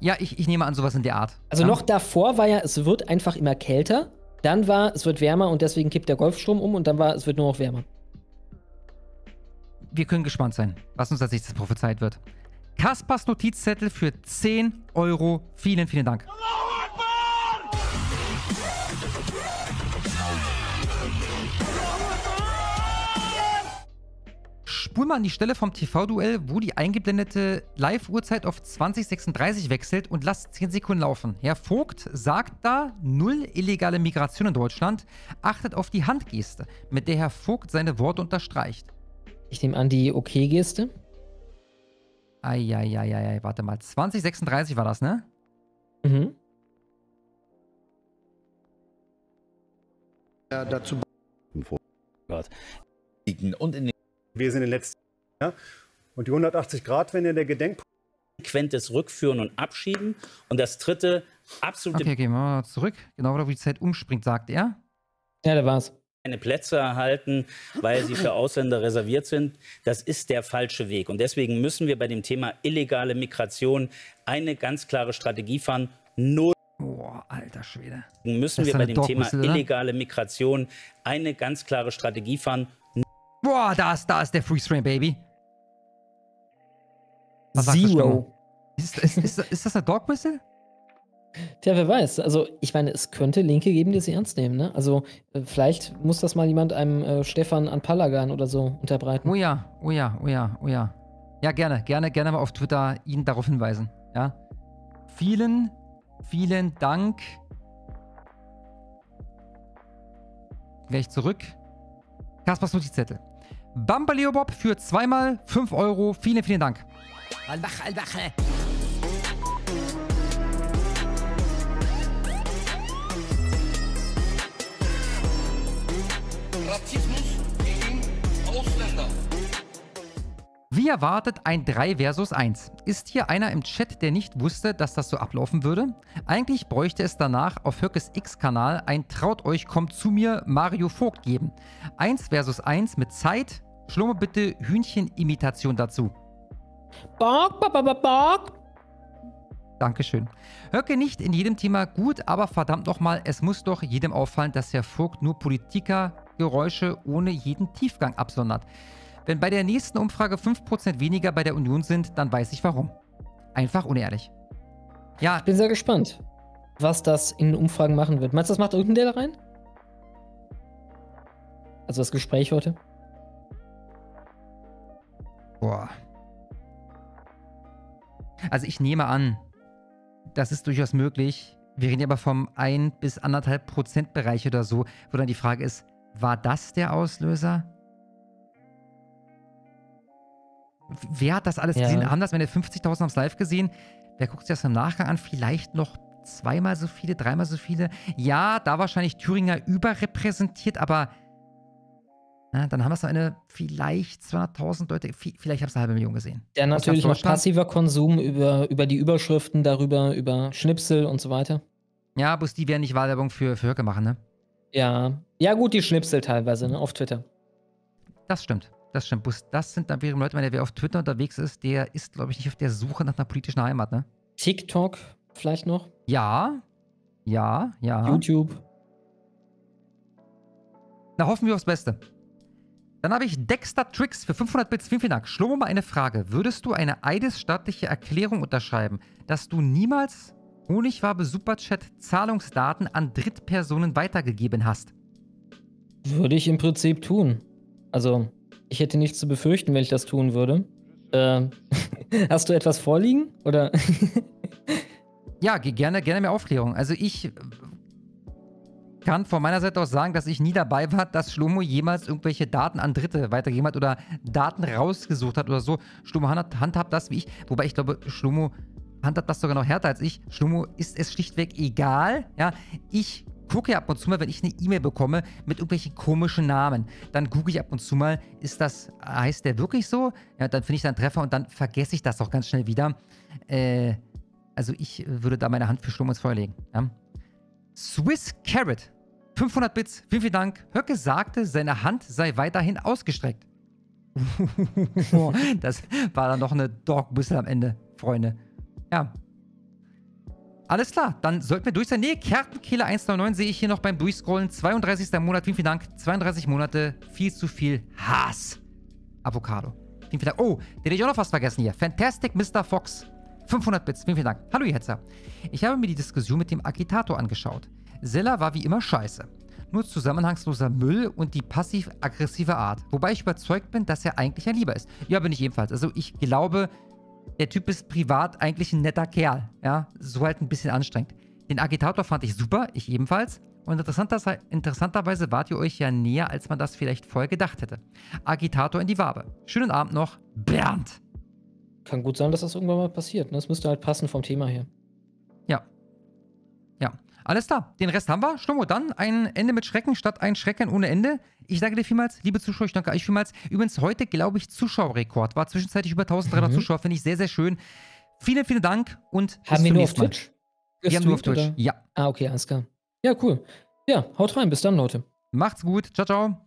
Ja, ich, ich nehme an, sowas in der Art. Also ja? noch davor war ja, es wird einfach immer kälter. Dann war, es wird wärmer und deswegen kippt der Golfstrom um und dann war, es wird nur noch wärmer. Wir können gespannt sein, was uns als nächstes prophezeit wird. Kaspers Notizzettel für 10 Euro. Vielen, vielen Dank. Spul mal an die Stelle vom TV-Duell, wo die eingeblendete Live-Uhrzeit auf 2036 wechselt und lasst 10 Sekunden laufen. Herr Vogt sagt da, null illegale Migration in Deutschland. Achtet auf die Handgeste, mit der Herr Vogt seine Worte unterstreicht. Ich nehme an die Okay-Geste. Eieieiei, warte mal. 2036 war das, ne? Mhm. Ja, dazu und in Wir sind in den letzten ja, und die 180 Grad, wenn in der Gedenk konsequentes Rückführen und Abschieben. Und das dritte, absolute Okay, gehen wir mal zurück. Genau da, wo die Zeit umspringt, sagt er. Ja, da war's. Keine Plätze erhalten, weil sie für Ausländer reserviert sind. Das ist der falsche Weg. Und deswegen müssen wir bei dem Thema illegale Migration eine ganz klare Strategie fahren. Null Boah, alter Schwede. müssen Das wir bei dem Thema illegale Migration eine ganz klare Strategie fahren. Boah, da ist, da ist der Freeze Frame, Baby. Was? Zero. Ist, ist, ist, ist das eine Dog Whistle? Tja, wer weiß. Also, ich meine, es könnte Linke geben, die es ernst nehmen, ne? Also, äh, vielleicht muss das mal jemand einem äh, Stefan an Palagan oder so unterbreiten. Oh ja, oh ja, oh ja, oh ja. Ja, gerne, gerne, gerne mal auf Twitter ihn darauf hinweisen, ja? Vielen, vielen Dank. Gleich zurück. Kaspers Notizzettel. Bamba Bob für zweimal 5 Euro. Vielen, vielen Dank. Albache, Albache. Wie erwartet ein 3 versus 1. Ist hier einer im Chat, der nicht wusste, dass das so ablaufen würde? Eigentlich bräuchte es danach auf Höckes X-Kanal ein Traut euch, kommt zu mir Mario Vogt geben. 1 versus 1 mit Zeit. Schlumme bitte Hühnchenimitation dazu. Bock, bock, bock, bock. Dankeschön. Höcke nicht in jedem Thema gut, aber verdammt nochmal, es muss doch jedem auffallen, dass Herr Vogt nur Politikergeräusche ohne jeden Tiefgang absondert. Wenn bei der nächsten Umfrage 5% weniger bei der Union sind, dann weiß ich warum. Einfach unehrlich. Ja. Ich bin sehr gespannt, was das in den Umfragen machen wird. Meinst du, das macht irgendein der rein? Also das Gespräch heute? Boah. Also ich nehme an, das ist durchaus möglich. Wir reden aber vom 1 bis 1,5 Prozent Bereich oder so, wo dann die Frage ist, war das der Auslöser? Wer hat das alles Ja. gesehen? Haben das meine 50.000 aufs Live gesehen? Wer guckt sich das im Nachgang an? Vielleicht noch zweimal so viele, dreimal so viele? Ja, da wahrscheinlich Thüringer überrepräsentiert, aber na, dann haben wir es eine vielleicht 200.000 Leute, vi- vielleicht habe es eine halbe Million gesehen. Ja, natürlich noch passiver Konsum über, über die Überschriften darüber, über Schnipsel und so weiter. Ja, bloß die werden nicht Wahlwerbung für, für Höcke machen, ne? Ja. Ja, gut, die Schnipsel teilweise, ne, auf Twitter. Das stimmt. Das stimmt. Bloß das sind dann wiederum Leute, wenn wer auf Twitter unterwegs ist, der ist, glaube ich, nicht auf der Suche nach einer politischen Heimat, ne? TikTok vielleicht noch? Ja. Ja, ja. YouTube. Na, hoffen wir aufs Beste. Dann habe ich Dexter Tricks für 500 Bits. Vielen, vielen Dank. Schlomo, mal eine Frage. Würdest du eine eidesstattliche Erklärung unterschreiben, dass du niemals Honigwabe Superchat Zahlungsdaten an Drittpersonen weitergegeben hast? Würde ich im Prinzip tun. Also, ich hätte nichts zu befürchten, wenn ich das tun würde. Ähm, <laughs> hast du etwas vorliegen? Oder? Ja, ge- gerne, gerne mehr Aufklärung. Also ich äh, kann von meiner Seite aus sagen, dass ich nie dabei war, dass Schlomo jemals irgendwelche Daten an Dritte weitergegeben hat oder Daten rausgesucht hat oder so. Schlomo hand- handhabt das wie ich. Wobei ich glaube, Schlomo handhabt das sogar noch härter als ich. Schlomo ist es schlichtweg egal. Ja, ich gucke ab und zu mal, wenn ich eine E-Mail bekomme mit irgendwelchen komischen Namen, dann google ich ab und zu mal, ist das, heißt der wirklich so? Ja, dann finde ich da einen Treffer und dann vergesse ich das auch ganz schnell wieder. Äh, also ich würde da meine Hand für Sturm ins Feuer legen. Ja? Swiss Carrot. 500 Bits. Vielen, vielen Dank. Höcke sagte, seine Hand sei weiterhin ausgestreckt. <laughs> das war dann noch eine Dog-Whistle am Ende, Freunde. Ja. Alles klar, dann sollten wir durch sein. Nee, Kertenkiller 199 sehe ich hier noch beim Durchscrollen. 32. Monat, vielen, vielen Dank. 32 Monate, viel zu viel Hass. Avocado. Vielen, vielen Dank. Oh, den hätte ich auch noch fast vergessen hier. Fantastic Mr. Fox. 500 Bits, vielen, vielen Dank. Hallo, ihr Hetzer. Ich habe mir die Diskussion mit dem Agitator angeschaut. Sella war wie immer scheiße. Nur zusammenhangsloser Müll und die passiv-aggressive Art. Wobei ich überzeugt bin, dass er eigentlich ein Lieber ist. Ja, bin ich ebenfalls. Also ich glaube, der Typ ist privat eigentlich ein netter Kerl. Ja, so halt ein bisschen anstrengend. Den Agitator fand ich super, ich ebenfalls. Und interessanter, interessanterweise wart ihr euch ja näher, als man das vielleicht vorher gedacht hätte. Agitator in die Wabe. Schönen Abend noch, Bernd. Kann gut sein, dass das irgendwann mal passiert. Ne? Das müsste halt passen vom Thema her. Alles klar. Den Rest haben wir. Stummo, dann ein Ende mit Schrecken statt ein Schrecken ohne Ende. Ich danke dir vielmals, liebe Zuschauer. Ich danke euch vielmals. Übrigens, heute, glaube ich, Zuschauerrekord. War zwischenzeitlich über 1300 Mhm. Zuschauer. Finde ich sehr, sehr schön. Vielen, vielen Dank und bis Haben wir zum nur auf Mal. Twitch? Wir haben nur auf Twitch. oder? Ja. Ah, okay, alles klar. Ja, cool. Ja, haut rein. Bis dann, Leute. Macht's gut. Ciao, ciao.